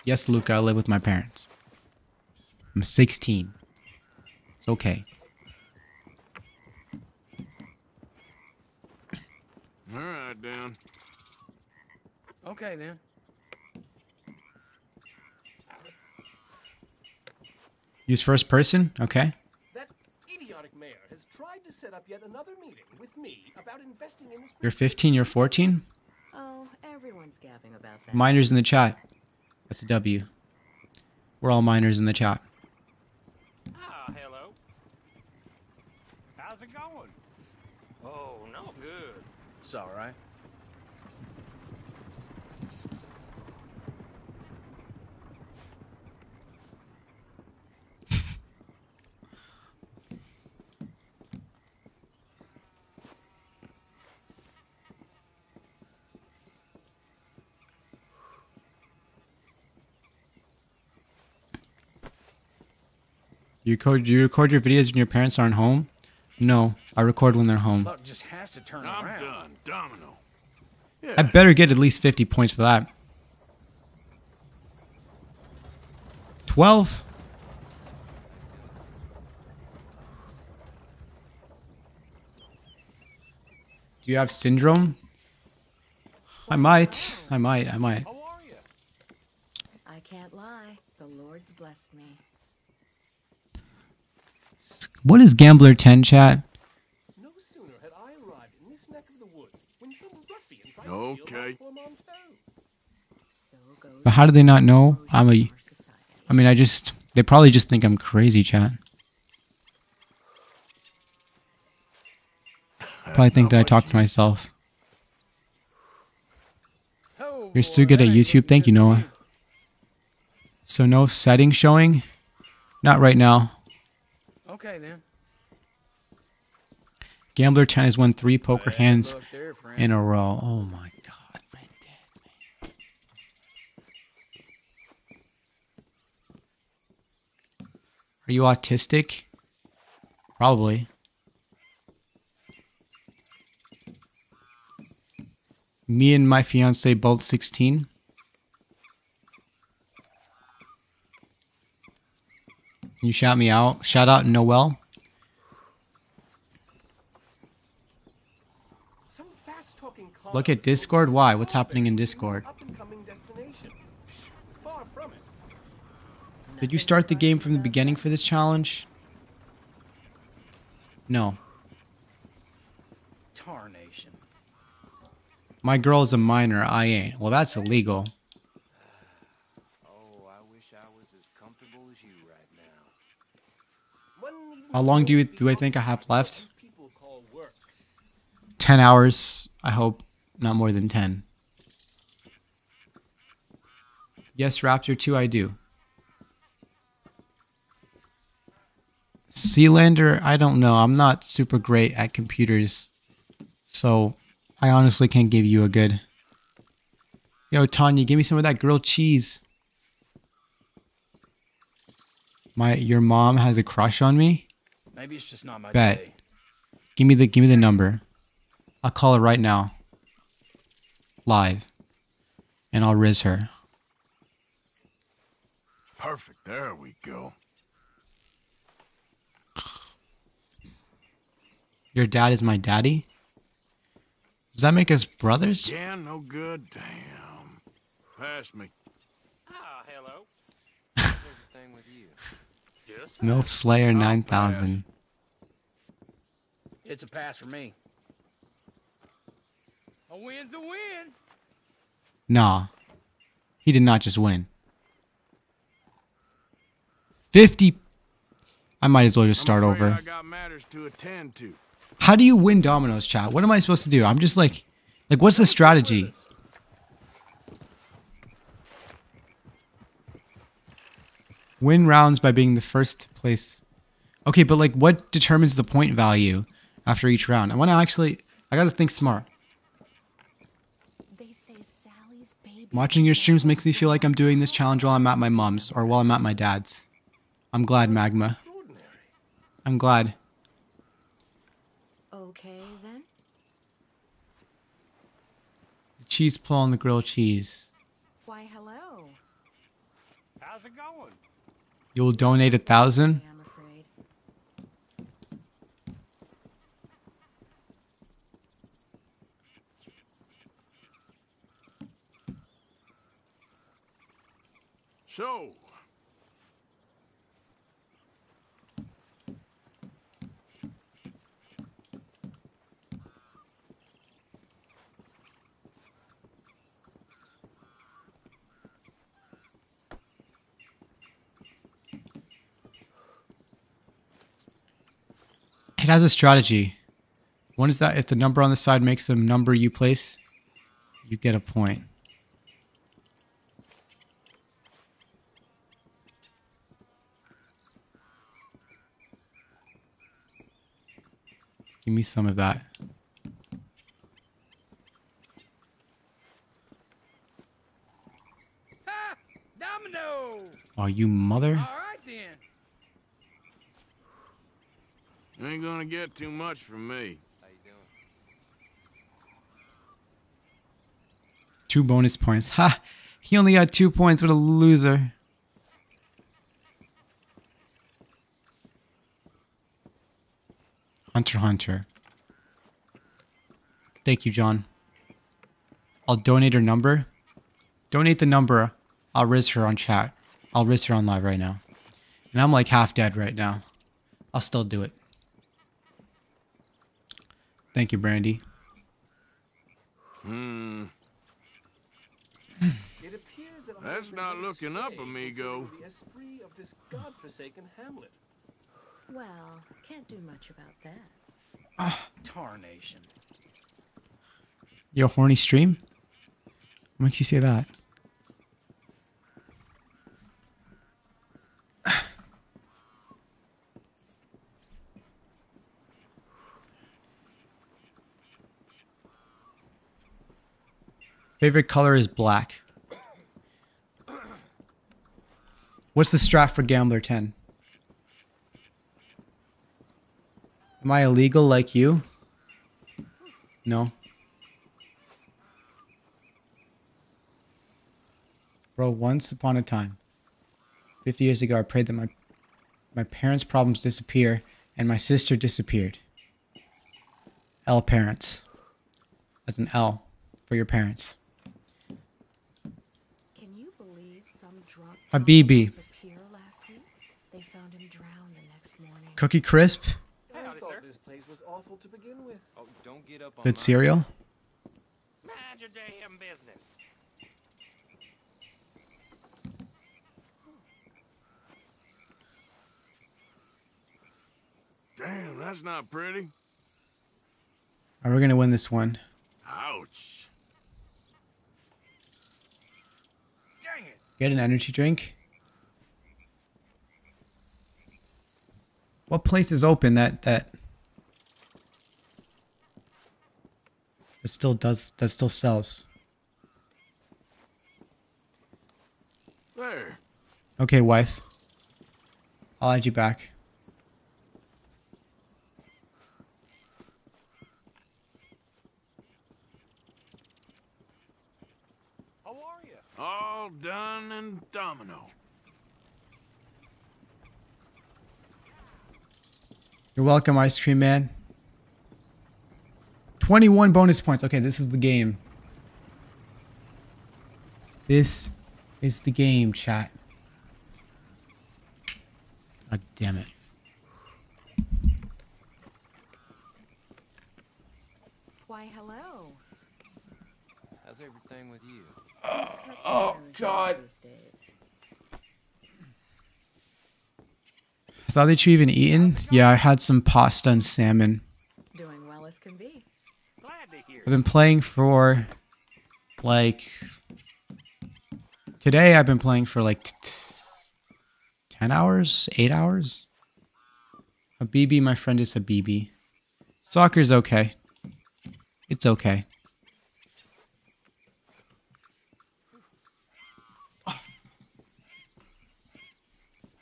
Yes, Luca, I live with my parents. I'm 16. It's okay. All right, Dan. Okay then. Use first person? Okay. That idiotic mayor has tried to set up yet another meeting with me about investing in this. You're 15, you're 14? Oh, everyone's gabbing about that. Minors in the chat. That's a W. We're all miners in the chat. Ah, hello. How's it going? Oh, no good. It's all right. You record you record your videos when your parents aren't home? No, I record when they're home. Luck just has to turn I'm around. done. Domino. I better get at least 50 points for that. 12? Do you have syndrome? I might. I might. I might. I can't lie. The Lord's blessed me. What is Gambler 10 chat? No sooner had I arrived in this neck of the woods when some ruffian tried Okay. to steal my Portmanteau. But how do they not know I'm a. I mean, I just. They probably just think I'm crazy, chat. Probably think that I talk to myself. You're so good at YouTube. Thank you, Noah. So no settings showing? Not right now. Okay then. Gambler 10 has won three poker Bad hands there, in a row. Oh my god. Red Dead, man. Are you autistic? Probably. Me and my fiance both 16. You shout me out. Shout out Noel. Look at Discord. Why? What's happening in Discord? Far from it. Did you start the game from the beginning for this challenge? No. Tarnation. My girl is a minor. I ain't. Well, that's illegal. Oh, I wish I was as comfortable as you right now. How long do you do I think I have left? 10 hours. I hope not more than 10. Yes, Raptor 2, I do. Sealander, I don't know. I'm not super great at computers. So I honestly can't give you a good. Yo, Tanya, give me some of that grilled cheese. My your mom has a crush on me? Maybe it's just not my Bet. day. Give me the give me the number. I'll call her right now. Live. And I'll riz her. Perfect. There we go. Your dad is my daddy? Does that make us brothers? Yeah, no good. Damn. Pass me. Ah, hello. Everything with you. Just MILF Slayer 9000. It's a pass for me. A win's a win. Nah. He did not just win. 50. I might as well just start over. I got matters to attend to. How do you win dominoes, chat? What am I supposed to do? I'm just like, like, what's the strategy? Win rounds by being the first place. Okay, but like, what determines the point value after each round? I want to actually, I gotta think smart. Watching your streams makes me feel like I'm doing this challenge while I'm at my mom's or while I'm at my dad's. I'm glad, Magma. I'm glad. Okay then. Cheese pull on the grilled cheese. Why, hello. How's it going? You'll donate a thousand? I'm afraid. So, It has a strategy. One is that if the number on the side makes the number you place, you get a point. Give me some of that. Ha! Domino! Oh, you mother. All right then. Ain't gonna get too much from me. Two bonus points. Ha! He only got two points. What a loser. Hunter Hunter. Thank you, John. I'll donate her number. Donate the number. I'll risk her on chat. I'll risk her on live right now. And I'm like half dead right now. I'll still do it. Thank you, Brandy. Hmm. It appears that That's I not looking up, amigo. The esprit of this godforsaken hamlet. Well, can't do much about that. Ah, tarnation. Your horny stream? What makes you say that? Favorite color is black. What's the strat for Gambler 10? Am I illegal like you? No. Bro, once upon a time, 50 years ago, I prayed that my, my parents' problems disappear and my sister disappeared. L parents. That's an L for your parents. Can you believe some drunk Habibi. the pier last week? They found him drowned the next morning. Cookie Crisp. I thought this place was awful to begin with. Oh, don't get Cookie crisp. Good cereal. Damn. Damn, that's not pretty. Are we gonna win this one? Ouch. Dang it! Get an energy drink. What place is open that that that still does that still sells? There. Okay, wife. I'll add you back. How are you? All done and domino. You're welcome, Ice Cream Man. 21 bonus points. Okay, this is the game. This is the game, chat. God damn it. Why, hello. How's everything with you? Oh, God. Has Adichu even eaten? Yeah, I had some pasta and salmon. Doing well as can be. Glad to hear. I've been playing for like today. I've been playing for like t- t- ten hours, eight hours. Habibi, my friend is Habibi. Soccer's okay. It's okay.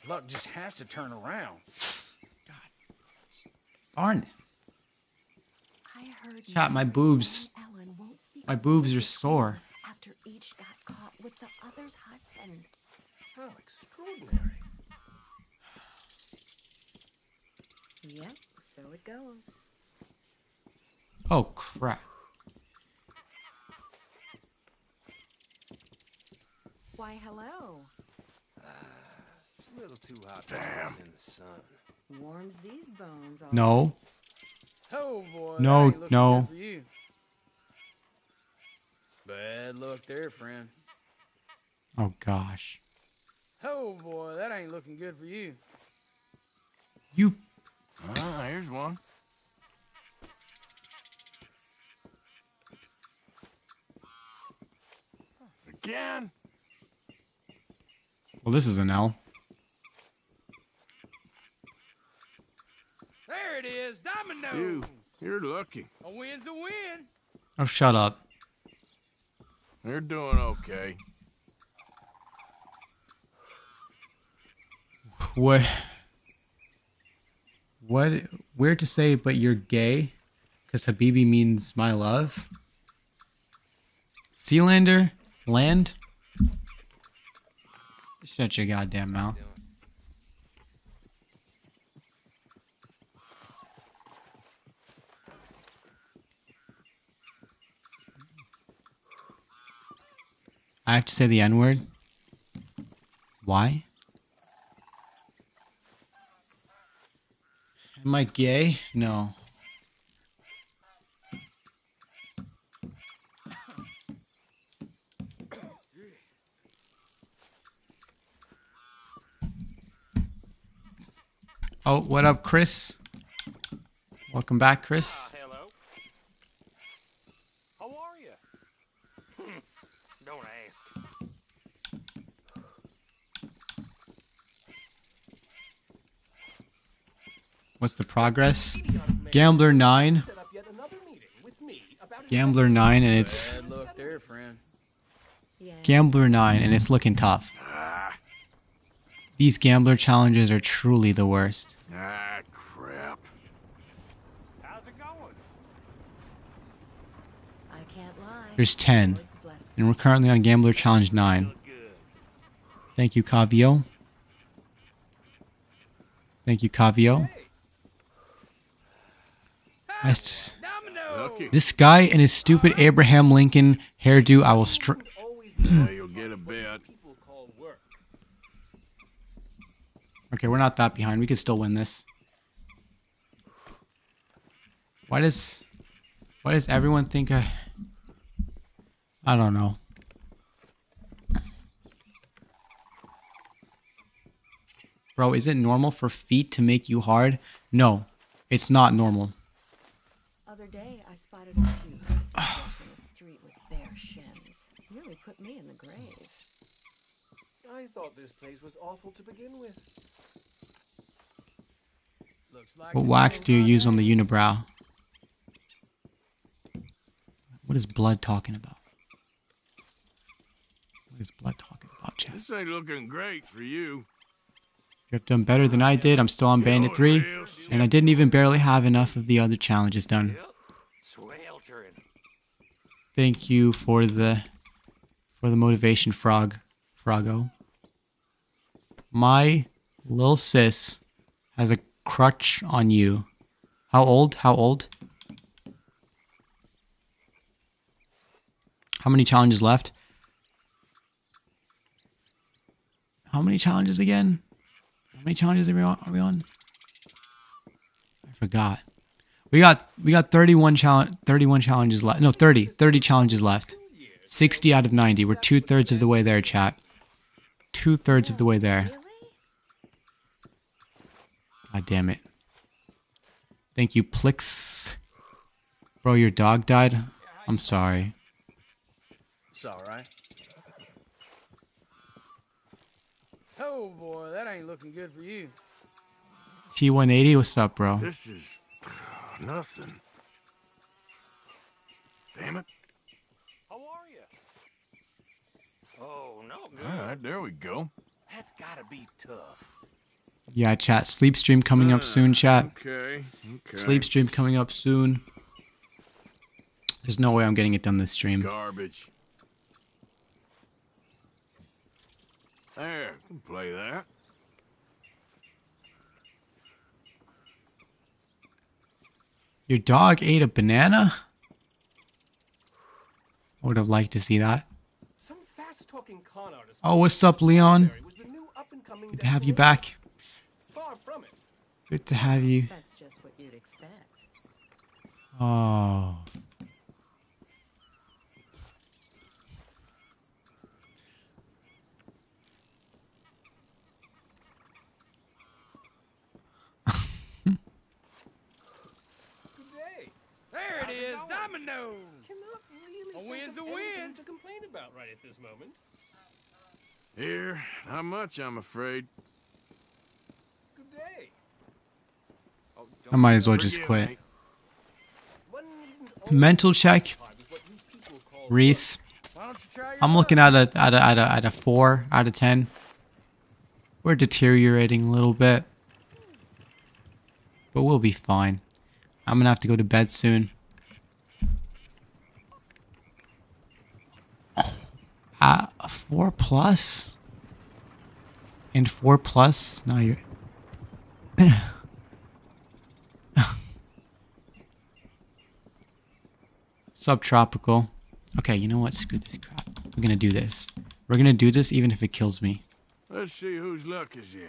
Luck just has to turn around. Darn it. I heard Chat, my boobs. Ellen won't speak My boobs are sore. you After each got caught with the other's husband. How extraordinary. Yep, so it goes. Oh crap. Why, hello. It's a little too hot Damn. in the sun. Warms these bones. all No. Oh boy. No, that ain't looking no. good for you. Bad luck there, friend. Oh gosh. Oh boy, that ain't looking good for you. You Ah, here's one. Again? well, this is an L. There it is, domino. You, you're lucky. A win's a win. Oh, shut up. You're doing okay. What? What? Weird to say, but you're gay, because Habibi means my love. Sealander, land. Shut your goddamn mouth. I have to say the N word. Why? Am I gay? No. Oh, what up, Chris? Welcome back, Chris. Uh, hello. How are you? Don't ask. What's the progress? Gambler 9. Gambler 9 and it's there. Gambler 9 and it's looking tough. These gambler challenges are truly the worst. Ah, crap. How's it going? I can't lie. There's 10. And we're currently on Gambler Challenge 9. Thank you, Cavio. Thank you, Cavio. That's- Lucky. This guy and his stupid Abraham Lincoln hairdo, I will str- Yeah, you'll get a bet. Okay, we're not that behind. We can still win this. Why does why does everyone think I I don't know. Bro, is it normal for feet to make you hard? No, it's not normal. Other day, I spotted a cute dressed dress in the street with bare shims. Nearly put me in the grave. I thought this place was awful to begin with. Looks like What wax do you use on the unibrow? What is blood talking about? What is blood talking about, chat? This ain't looking great for you. You have done better than I did. I'm still on Bandit 3. And I didn't even barely have enough of the other challenges done. Thank you for the for the motivation, Frog. Froggo. My little sis has a crutch on you. How old? How old? How many challenges left? How many challenges again? How many challenges are we on? Are we on? I forgot. We got we got 31 challenge 31 challenges left. No, 30. 30 challenges left. 60 out of 90. We're two thirds of the way there, chat. Two thirds of the way there. God damn it. Thank you, Plix. Bro, your dog died? I'm sorry. It's alright. Oh boy, that ain't looking good for you. T180, what's up, bro? This is nothing. Damn it. How are you? Oh, no good. All right, there we go. That's gotta be tough. Yeah, chat. Sleep stream coming up soon, ah, chat. Okay. Okay. Sleep stream coming up soon. There's no way I'm getting it done this stream. Garbage. There, can play that. Your dog ate a banana? I would have liked to see that. Some fast-talking con artist. Oh, what's up, Leon? was the new up-and-coming Good to have you back. Far from it. Good to have you. That's just what you'd expect. Oh. There it is, Domino. Cannot really A win's a think of anything win. to complain about right at this moment. Here, not much, I'm afraid. Good day. Oh, I might as well just Forgive quit. me. Mental check. Reese. Why don't you try your I'm looking at a at a at a at a four out of ten. We're deteriorating a little bit. But we'll be fine. I'm gonna have to go to bed soon. Uh, four plus? And four plus? Now you're... Subtropical. Okay, you know what? Screw this crap. We're gonna do this. We're gonna do this even if it kills me. Let's see whose luck is in.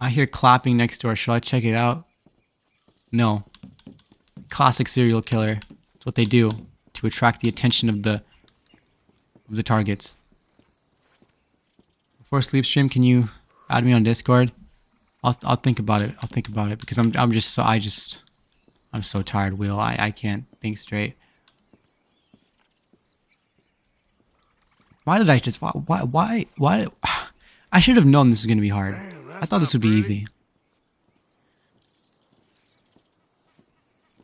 I hear clapping next door. Shall I check it out? No. Classic serial killer. It's what they do to attract the attention of the of the targets. Before sleep stream, can you add me on Discord? I'll I'll think about it. I'll think about it because I'm I'm just so I just I'm so tired, Will. I I can't think straight. Why did I just why why why, why I should have known this was gonna be hard. I thought this would be easy.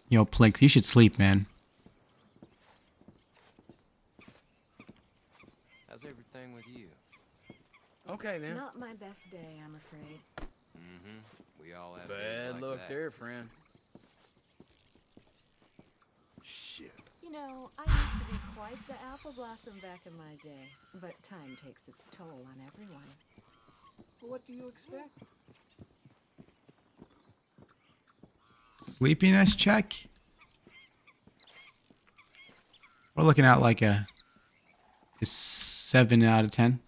Yo, Plix, you should sleep, man. How's everything with you? Okay then. Not my best day, I'm afraid. Mm-hmm. We all have days Bad like luck that. there, friend. Shit. You know, I used to be quite the apple blossom back in my day, but time takes its toll on everyone. What do you expect? Sleepiness check. We're looking at like a, a seven out of ten.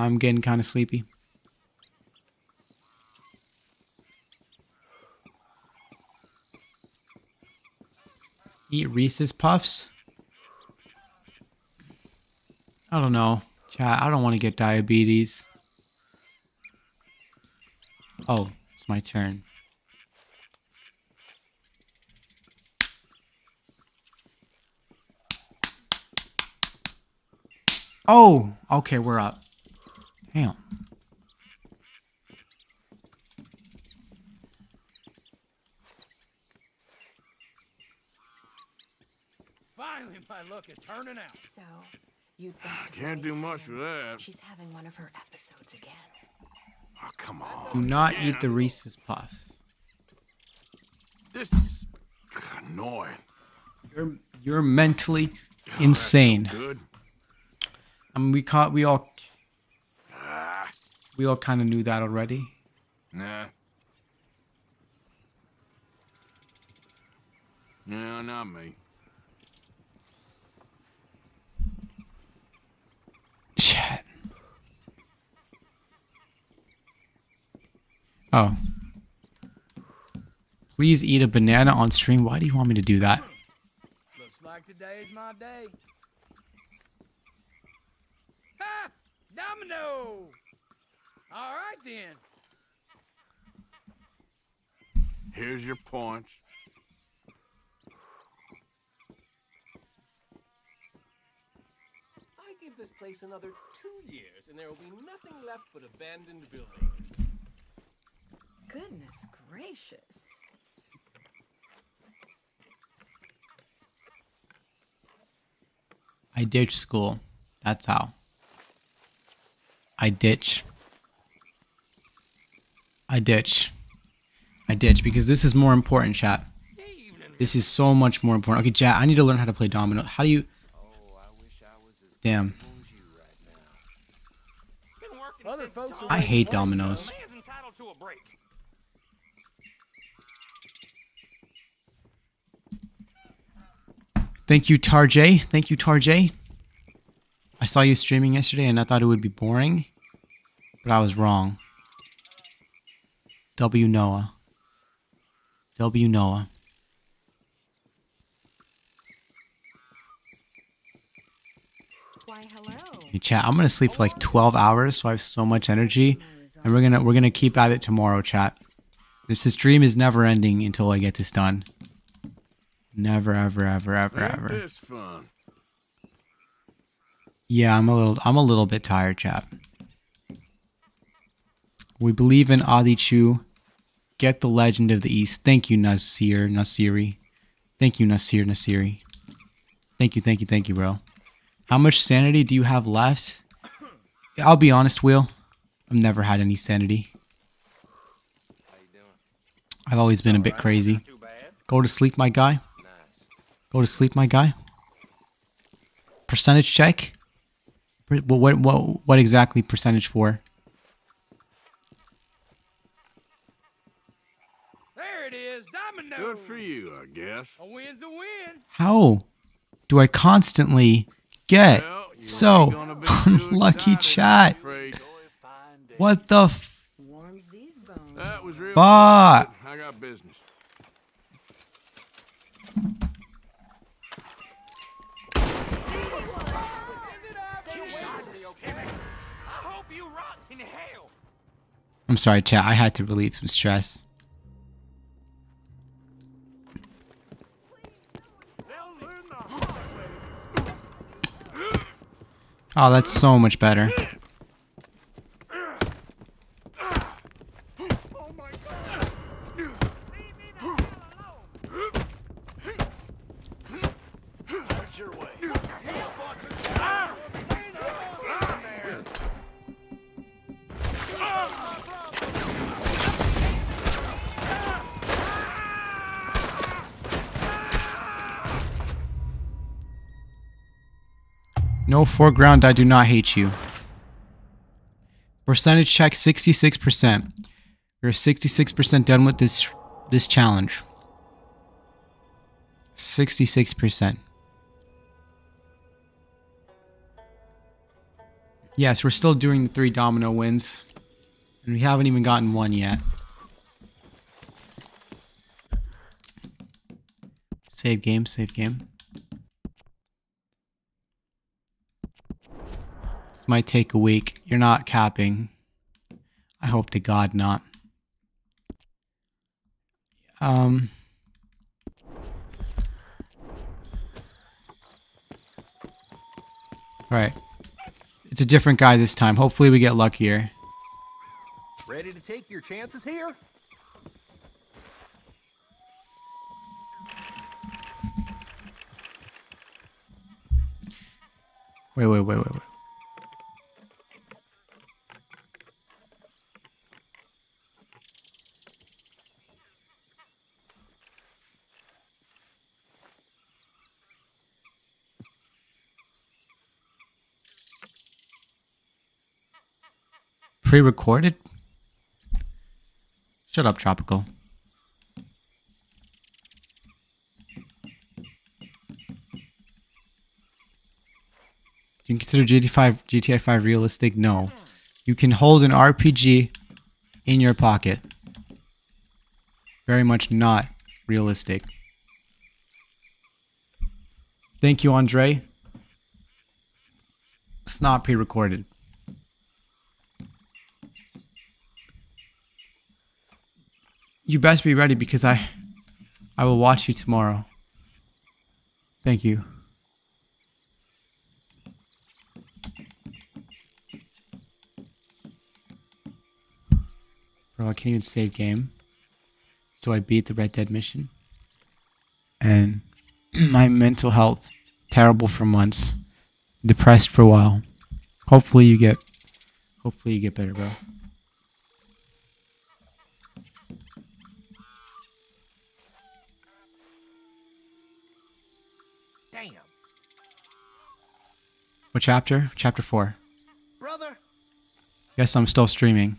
I'm getting kind of sleepy. Eat Reese's Puffs. I don't know. Chat, I don't want to get diabetes. Oh, it's my turn. Oh, okay, we're up. Damn. Finally, my luck is turning out. So, you'd I can't do much with that. She's having one of her episodes again. Oh, come on. Do not Man, eat the Reese's Puffs. This is annoying. You're you're mentally insane. Good. I mean, we caught we all Ah, we all kind of knew that already. nah. No, not me. Shit. Oh. Please eat a banana on stream. Why do you want me to do that? Looks like today is my day. Ha! Domino! All right then. Here's your points. I give this place another two years, and there will be nothing left but abandoned buildings. Goodness gracious. I ditch school. That's how. I ditch. I ditch. I ditch because this is more important, chat. This is so much more important. Okay, chat, I need to learn how to play domino. How do you... Damn. I hate dominoes. Man's entitled to a break. Thank you, Tarjay. Thank you, Tarjay. I saw you streaming yesterday and I thought it would be boring, but I was wrong. W Noah. W Noah. Why, hello. Hey, chat, I'm gonna sleep for like 12 hours, so I have so much energy, and we're gonna we're gonna keep at it tomorrow, chat. This this dream is never ending until I get this done. Never, ever, ever, ever, Ain't ever. this fun? Yeah, I'm a little I'm a little bit tired, chap. We believe in Adichu. Get the legend of the East. Thank you, Nasir Nasiri. Thank you, Nasir Nasiri. Thank you, thank you, thank you, bro. How much sanity do you have left? I'll be honest, Will. I've never had any sanity. I've always been a bit crazy. Go to sleep, my guy. Go to sleep, my guy. Percentage check. What what what, what exactly percentage for? There it is. Good for you, I guess. A win's a win. How do I constantly get so unlucky, chat? What the f- That was real Fuck. fun, I got business. I hope you rot in hell. I'm sorry, chat. I had to relieve some stress. Oh, that's so much better. Foreground, I do not hate you. Percentage check 66%. We're 66% done with this this challenge. 66%. Yes, we're still doing the three domino wins. And we haven't even gotten one yet. Save game, save game. Might take a week. You're not capping. I hope to God not. Um. Right. It's a different guy this time. Hopefully we get luckier. Ready to take your chances here? Wait, wait, wait, wait, wait. Pre-recorded? Shut up, Tropical. Do you consider GTA 5 GTA 5 realistic? No. You can hold an RPG in your pocket. Very much not realistic. Thank you, Andre. It's not pre-recorded. You best be ready because I I will watch you tomorrow. Thank you. Bro, I can't even save game. So I beat the Red Dead mission. And my mental health terrible for months. Depressed for a while. Hopefully you get hopefully you get better, bro. What chapter? Chapter 4. Brother. Yes, I'm still streaming.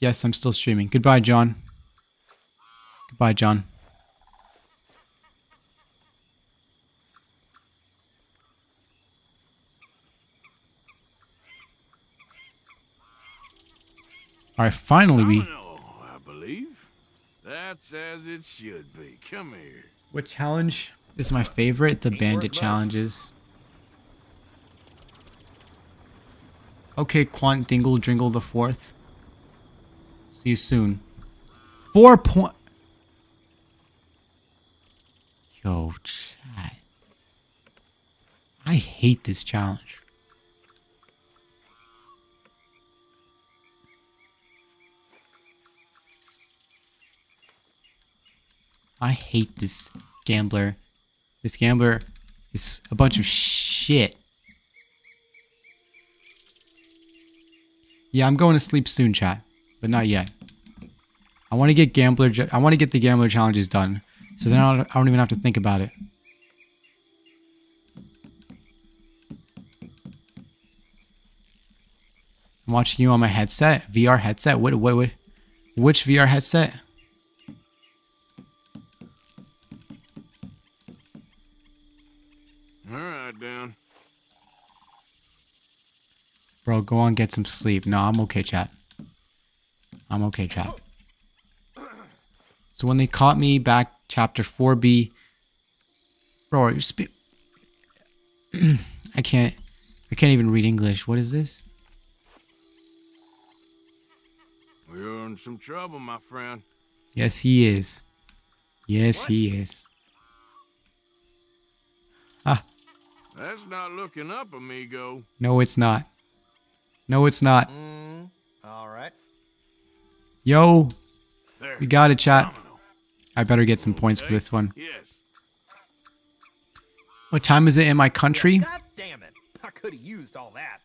Yes, I'm still streaming. Goodbye, John. Goodbye, John. All right, finally we. Domino, I believe. That's as it should be. Come here. What challenge is my favorite? The bandit challenges. Okay, Quant Dingle Dringle the fourth. See you soon. Four point. Yo, chat. I hate this challenge. I hate this gambler. This gambler is a bunch of shit. Yeah, I'm going to sleep soon, chat. But not yet. I want to get gambler. I want to get the gambler challenges done, so then I don't, I don't even have to think about it. I'm watching you on my headset, VR headset. What, what, what which VR headset? All right, Dan. Bro, go on, get some sleep. No, I'm okay, chat. I'm okay, chat. So when they caught me back, chapter 4B. Bro, are you spe- I can't. I can't even read English. What is this? We're in some trouble, my friend. Yes, he is. Yes, he is. Ah, That's not looking up, amigo. no, it's not. No, it's not. Mm, all right. Yo, There. we got it, chat. I better get some points for this one. Yes. What time is it in my country? God damn it. I could have used all that.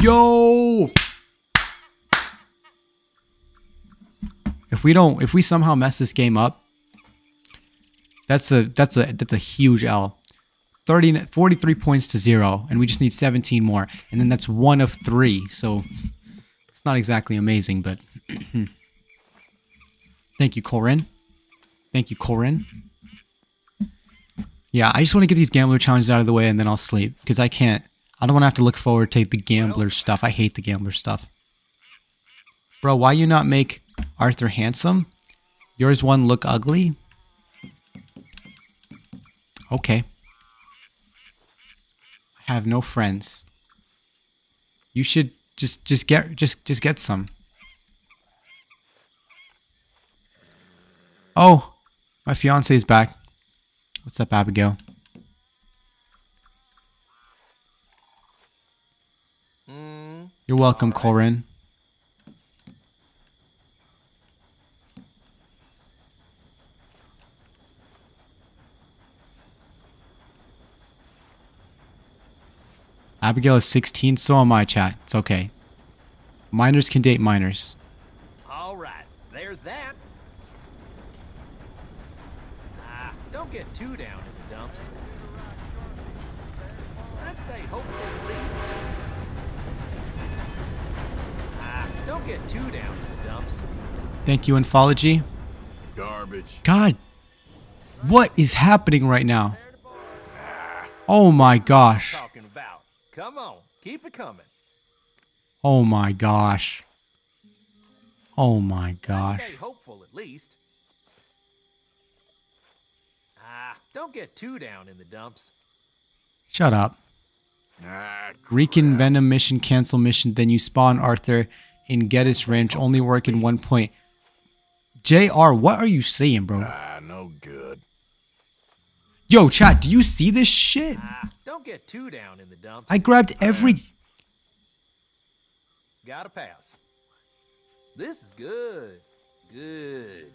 Yo! If we don't, if we somehow mess this game up, that's a that's a that's a huge L. 30, 43 points to zero, and we just need 17 more, and then that's one of three. So it's not exactly amazing, but thank you, Corin. Thank you, Corin. Yeah, I just want to get these gambler challenges out of the way, and then I'll sleep because I can't. I don't want to have to look forward to the gambler stuff. I hate the gambler stuff. Bro, why you not make Arthur handsome? Yours one look ugly? Okay. Have no friends. You should just just get just just get some. Oh, my fiance is back. What's up, Abigail? Mm, You're welcome, Corin. Abigail is 16, so am I, chat. It's okay. Minors can date minors. all right. There's that. Ah, don't get too down in the dumps. Let's stay hopeful at least. Ah, don't get too down in the dumps. Thank you, Anthology. Garbage. God, what is happening right now? Oh my gosh. Come on, keep it coming. Oh my gosh. Oh my gosh. Stay hopeful at least. Ah, don't get too down in the dumps. Shut up. Ah, Venom mission, cancel mission, then you spawn Arthur in Geddes Ranch, only work in one point. JR, what are you saying, bro? ah, no good. Yo, chat, do you see this shit? Ah, don't get too down in the dumps. I grabbed every. Gotta pass. This is good. Good.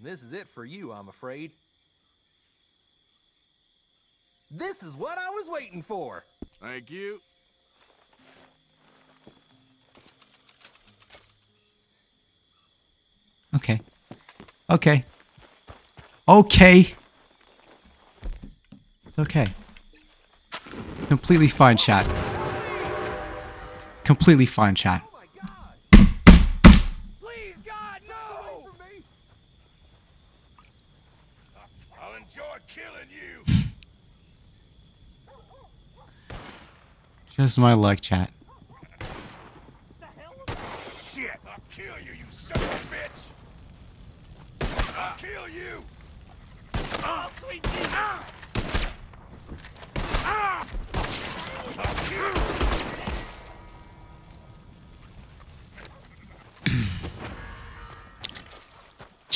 This is it for you, I'm afraid. This is what I was waiting for. Thank you. Okay. Okay. Okay. It's okay. Completely fine, chat. Completely fine, chat. Oh Please, God, no! I'll enjoy killing you. Just my luck, chat. Shit! I'll kill you, you son of a bitch! I'll kill you! Oh, sweet Jesus! Ah! Ah! I'll kill you!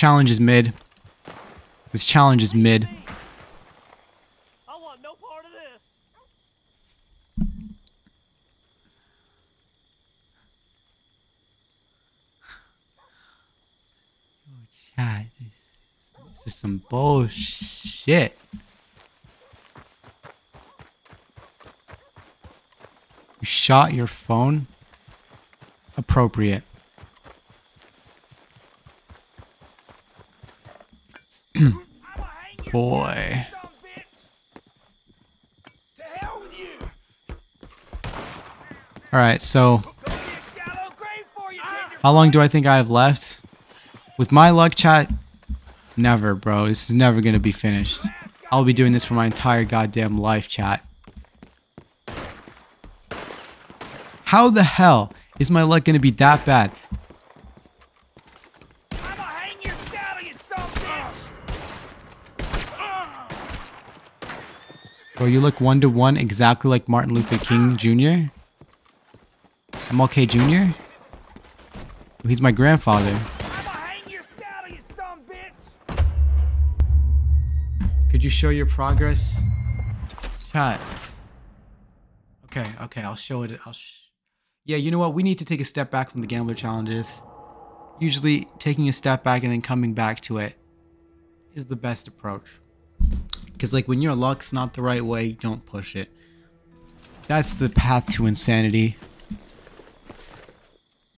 Challenge is mid. This challenge is mid. I want no part of this. Chat, this, this is some bullshit. You shot your phone? appropriate. Hmm. Boy. Alright, so... How long do I think I have left? With my luck, chat, never, bro. This is never going to be finished. I'll be doing this for my entire goddamn life, chat. How the hell is my luck going to be that bad? Bro, you look one to one exactly like Martin Luther King Jr. MLK Jr. He's my grandfather. Could you show your progress? Chat. Okay, okay, I'll show it. I'll sh yeah, you know what? We need to take a step back from the gambler challenges. Usually, taking a step back and then coming back to it is the best approach. Because, like, when your luck's not the right way, don't push it. That's the path to insanity.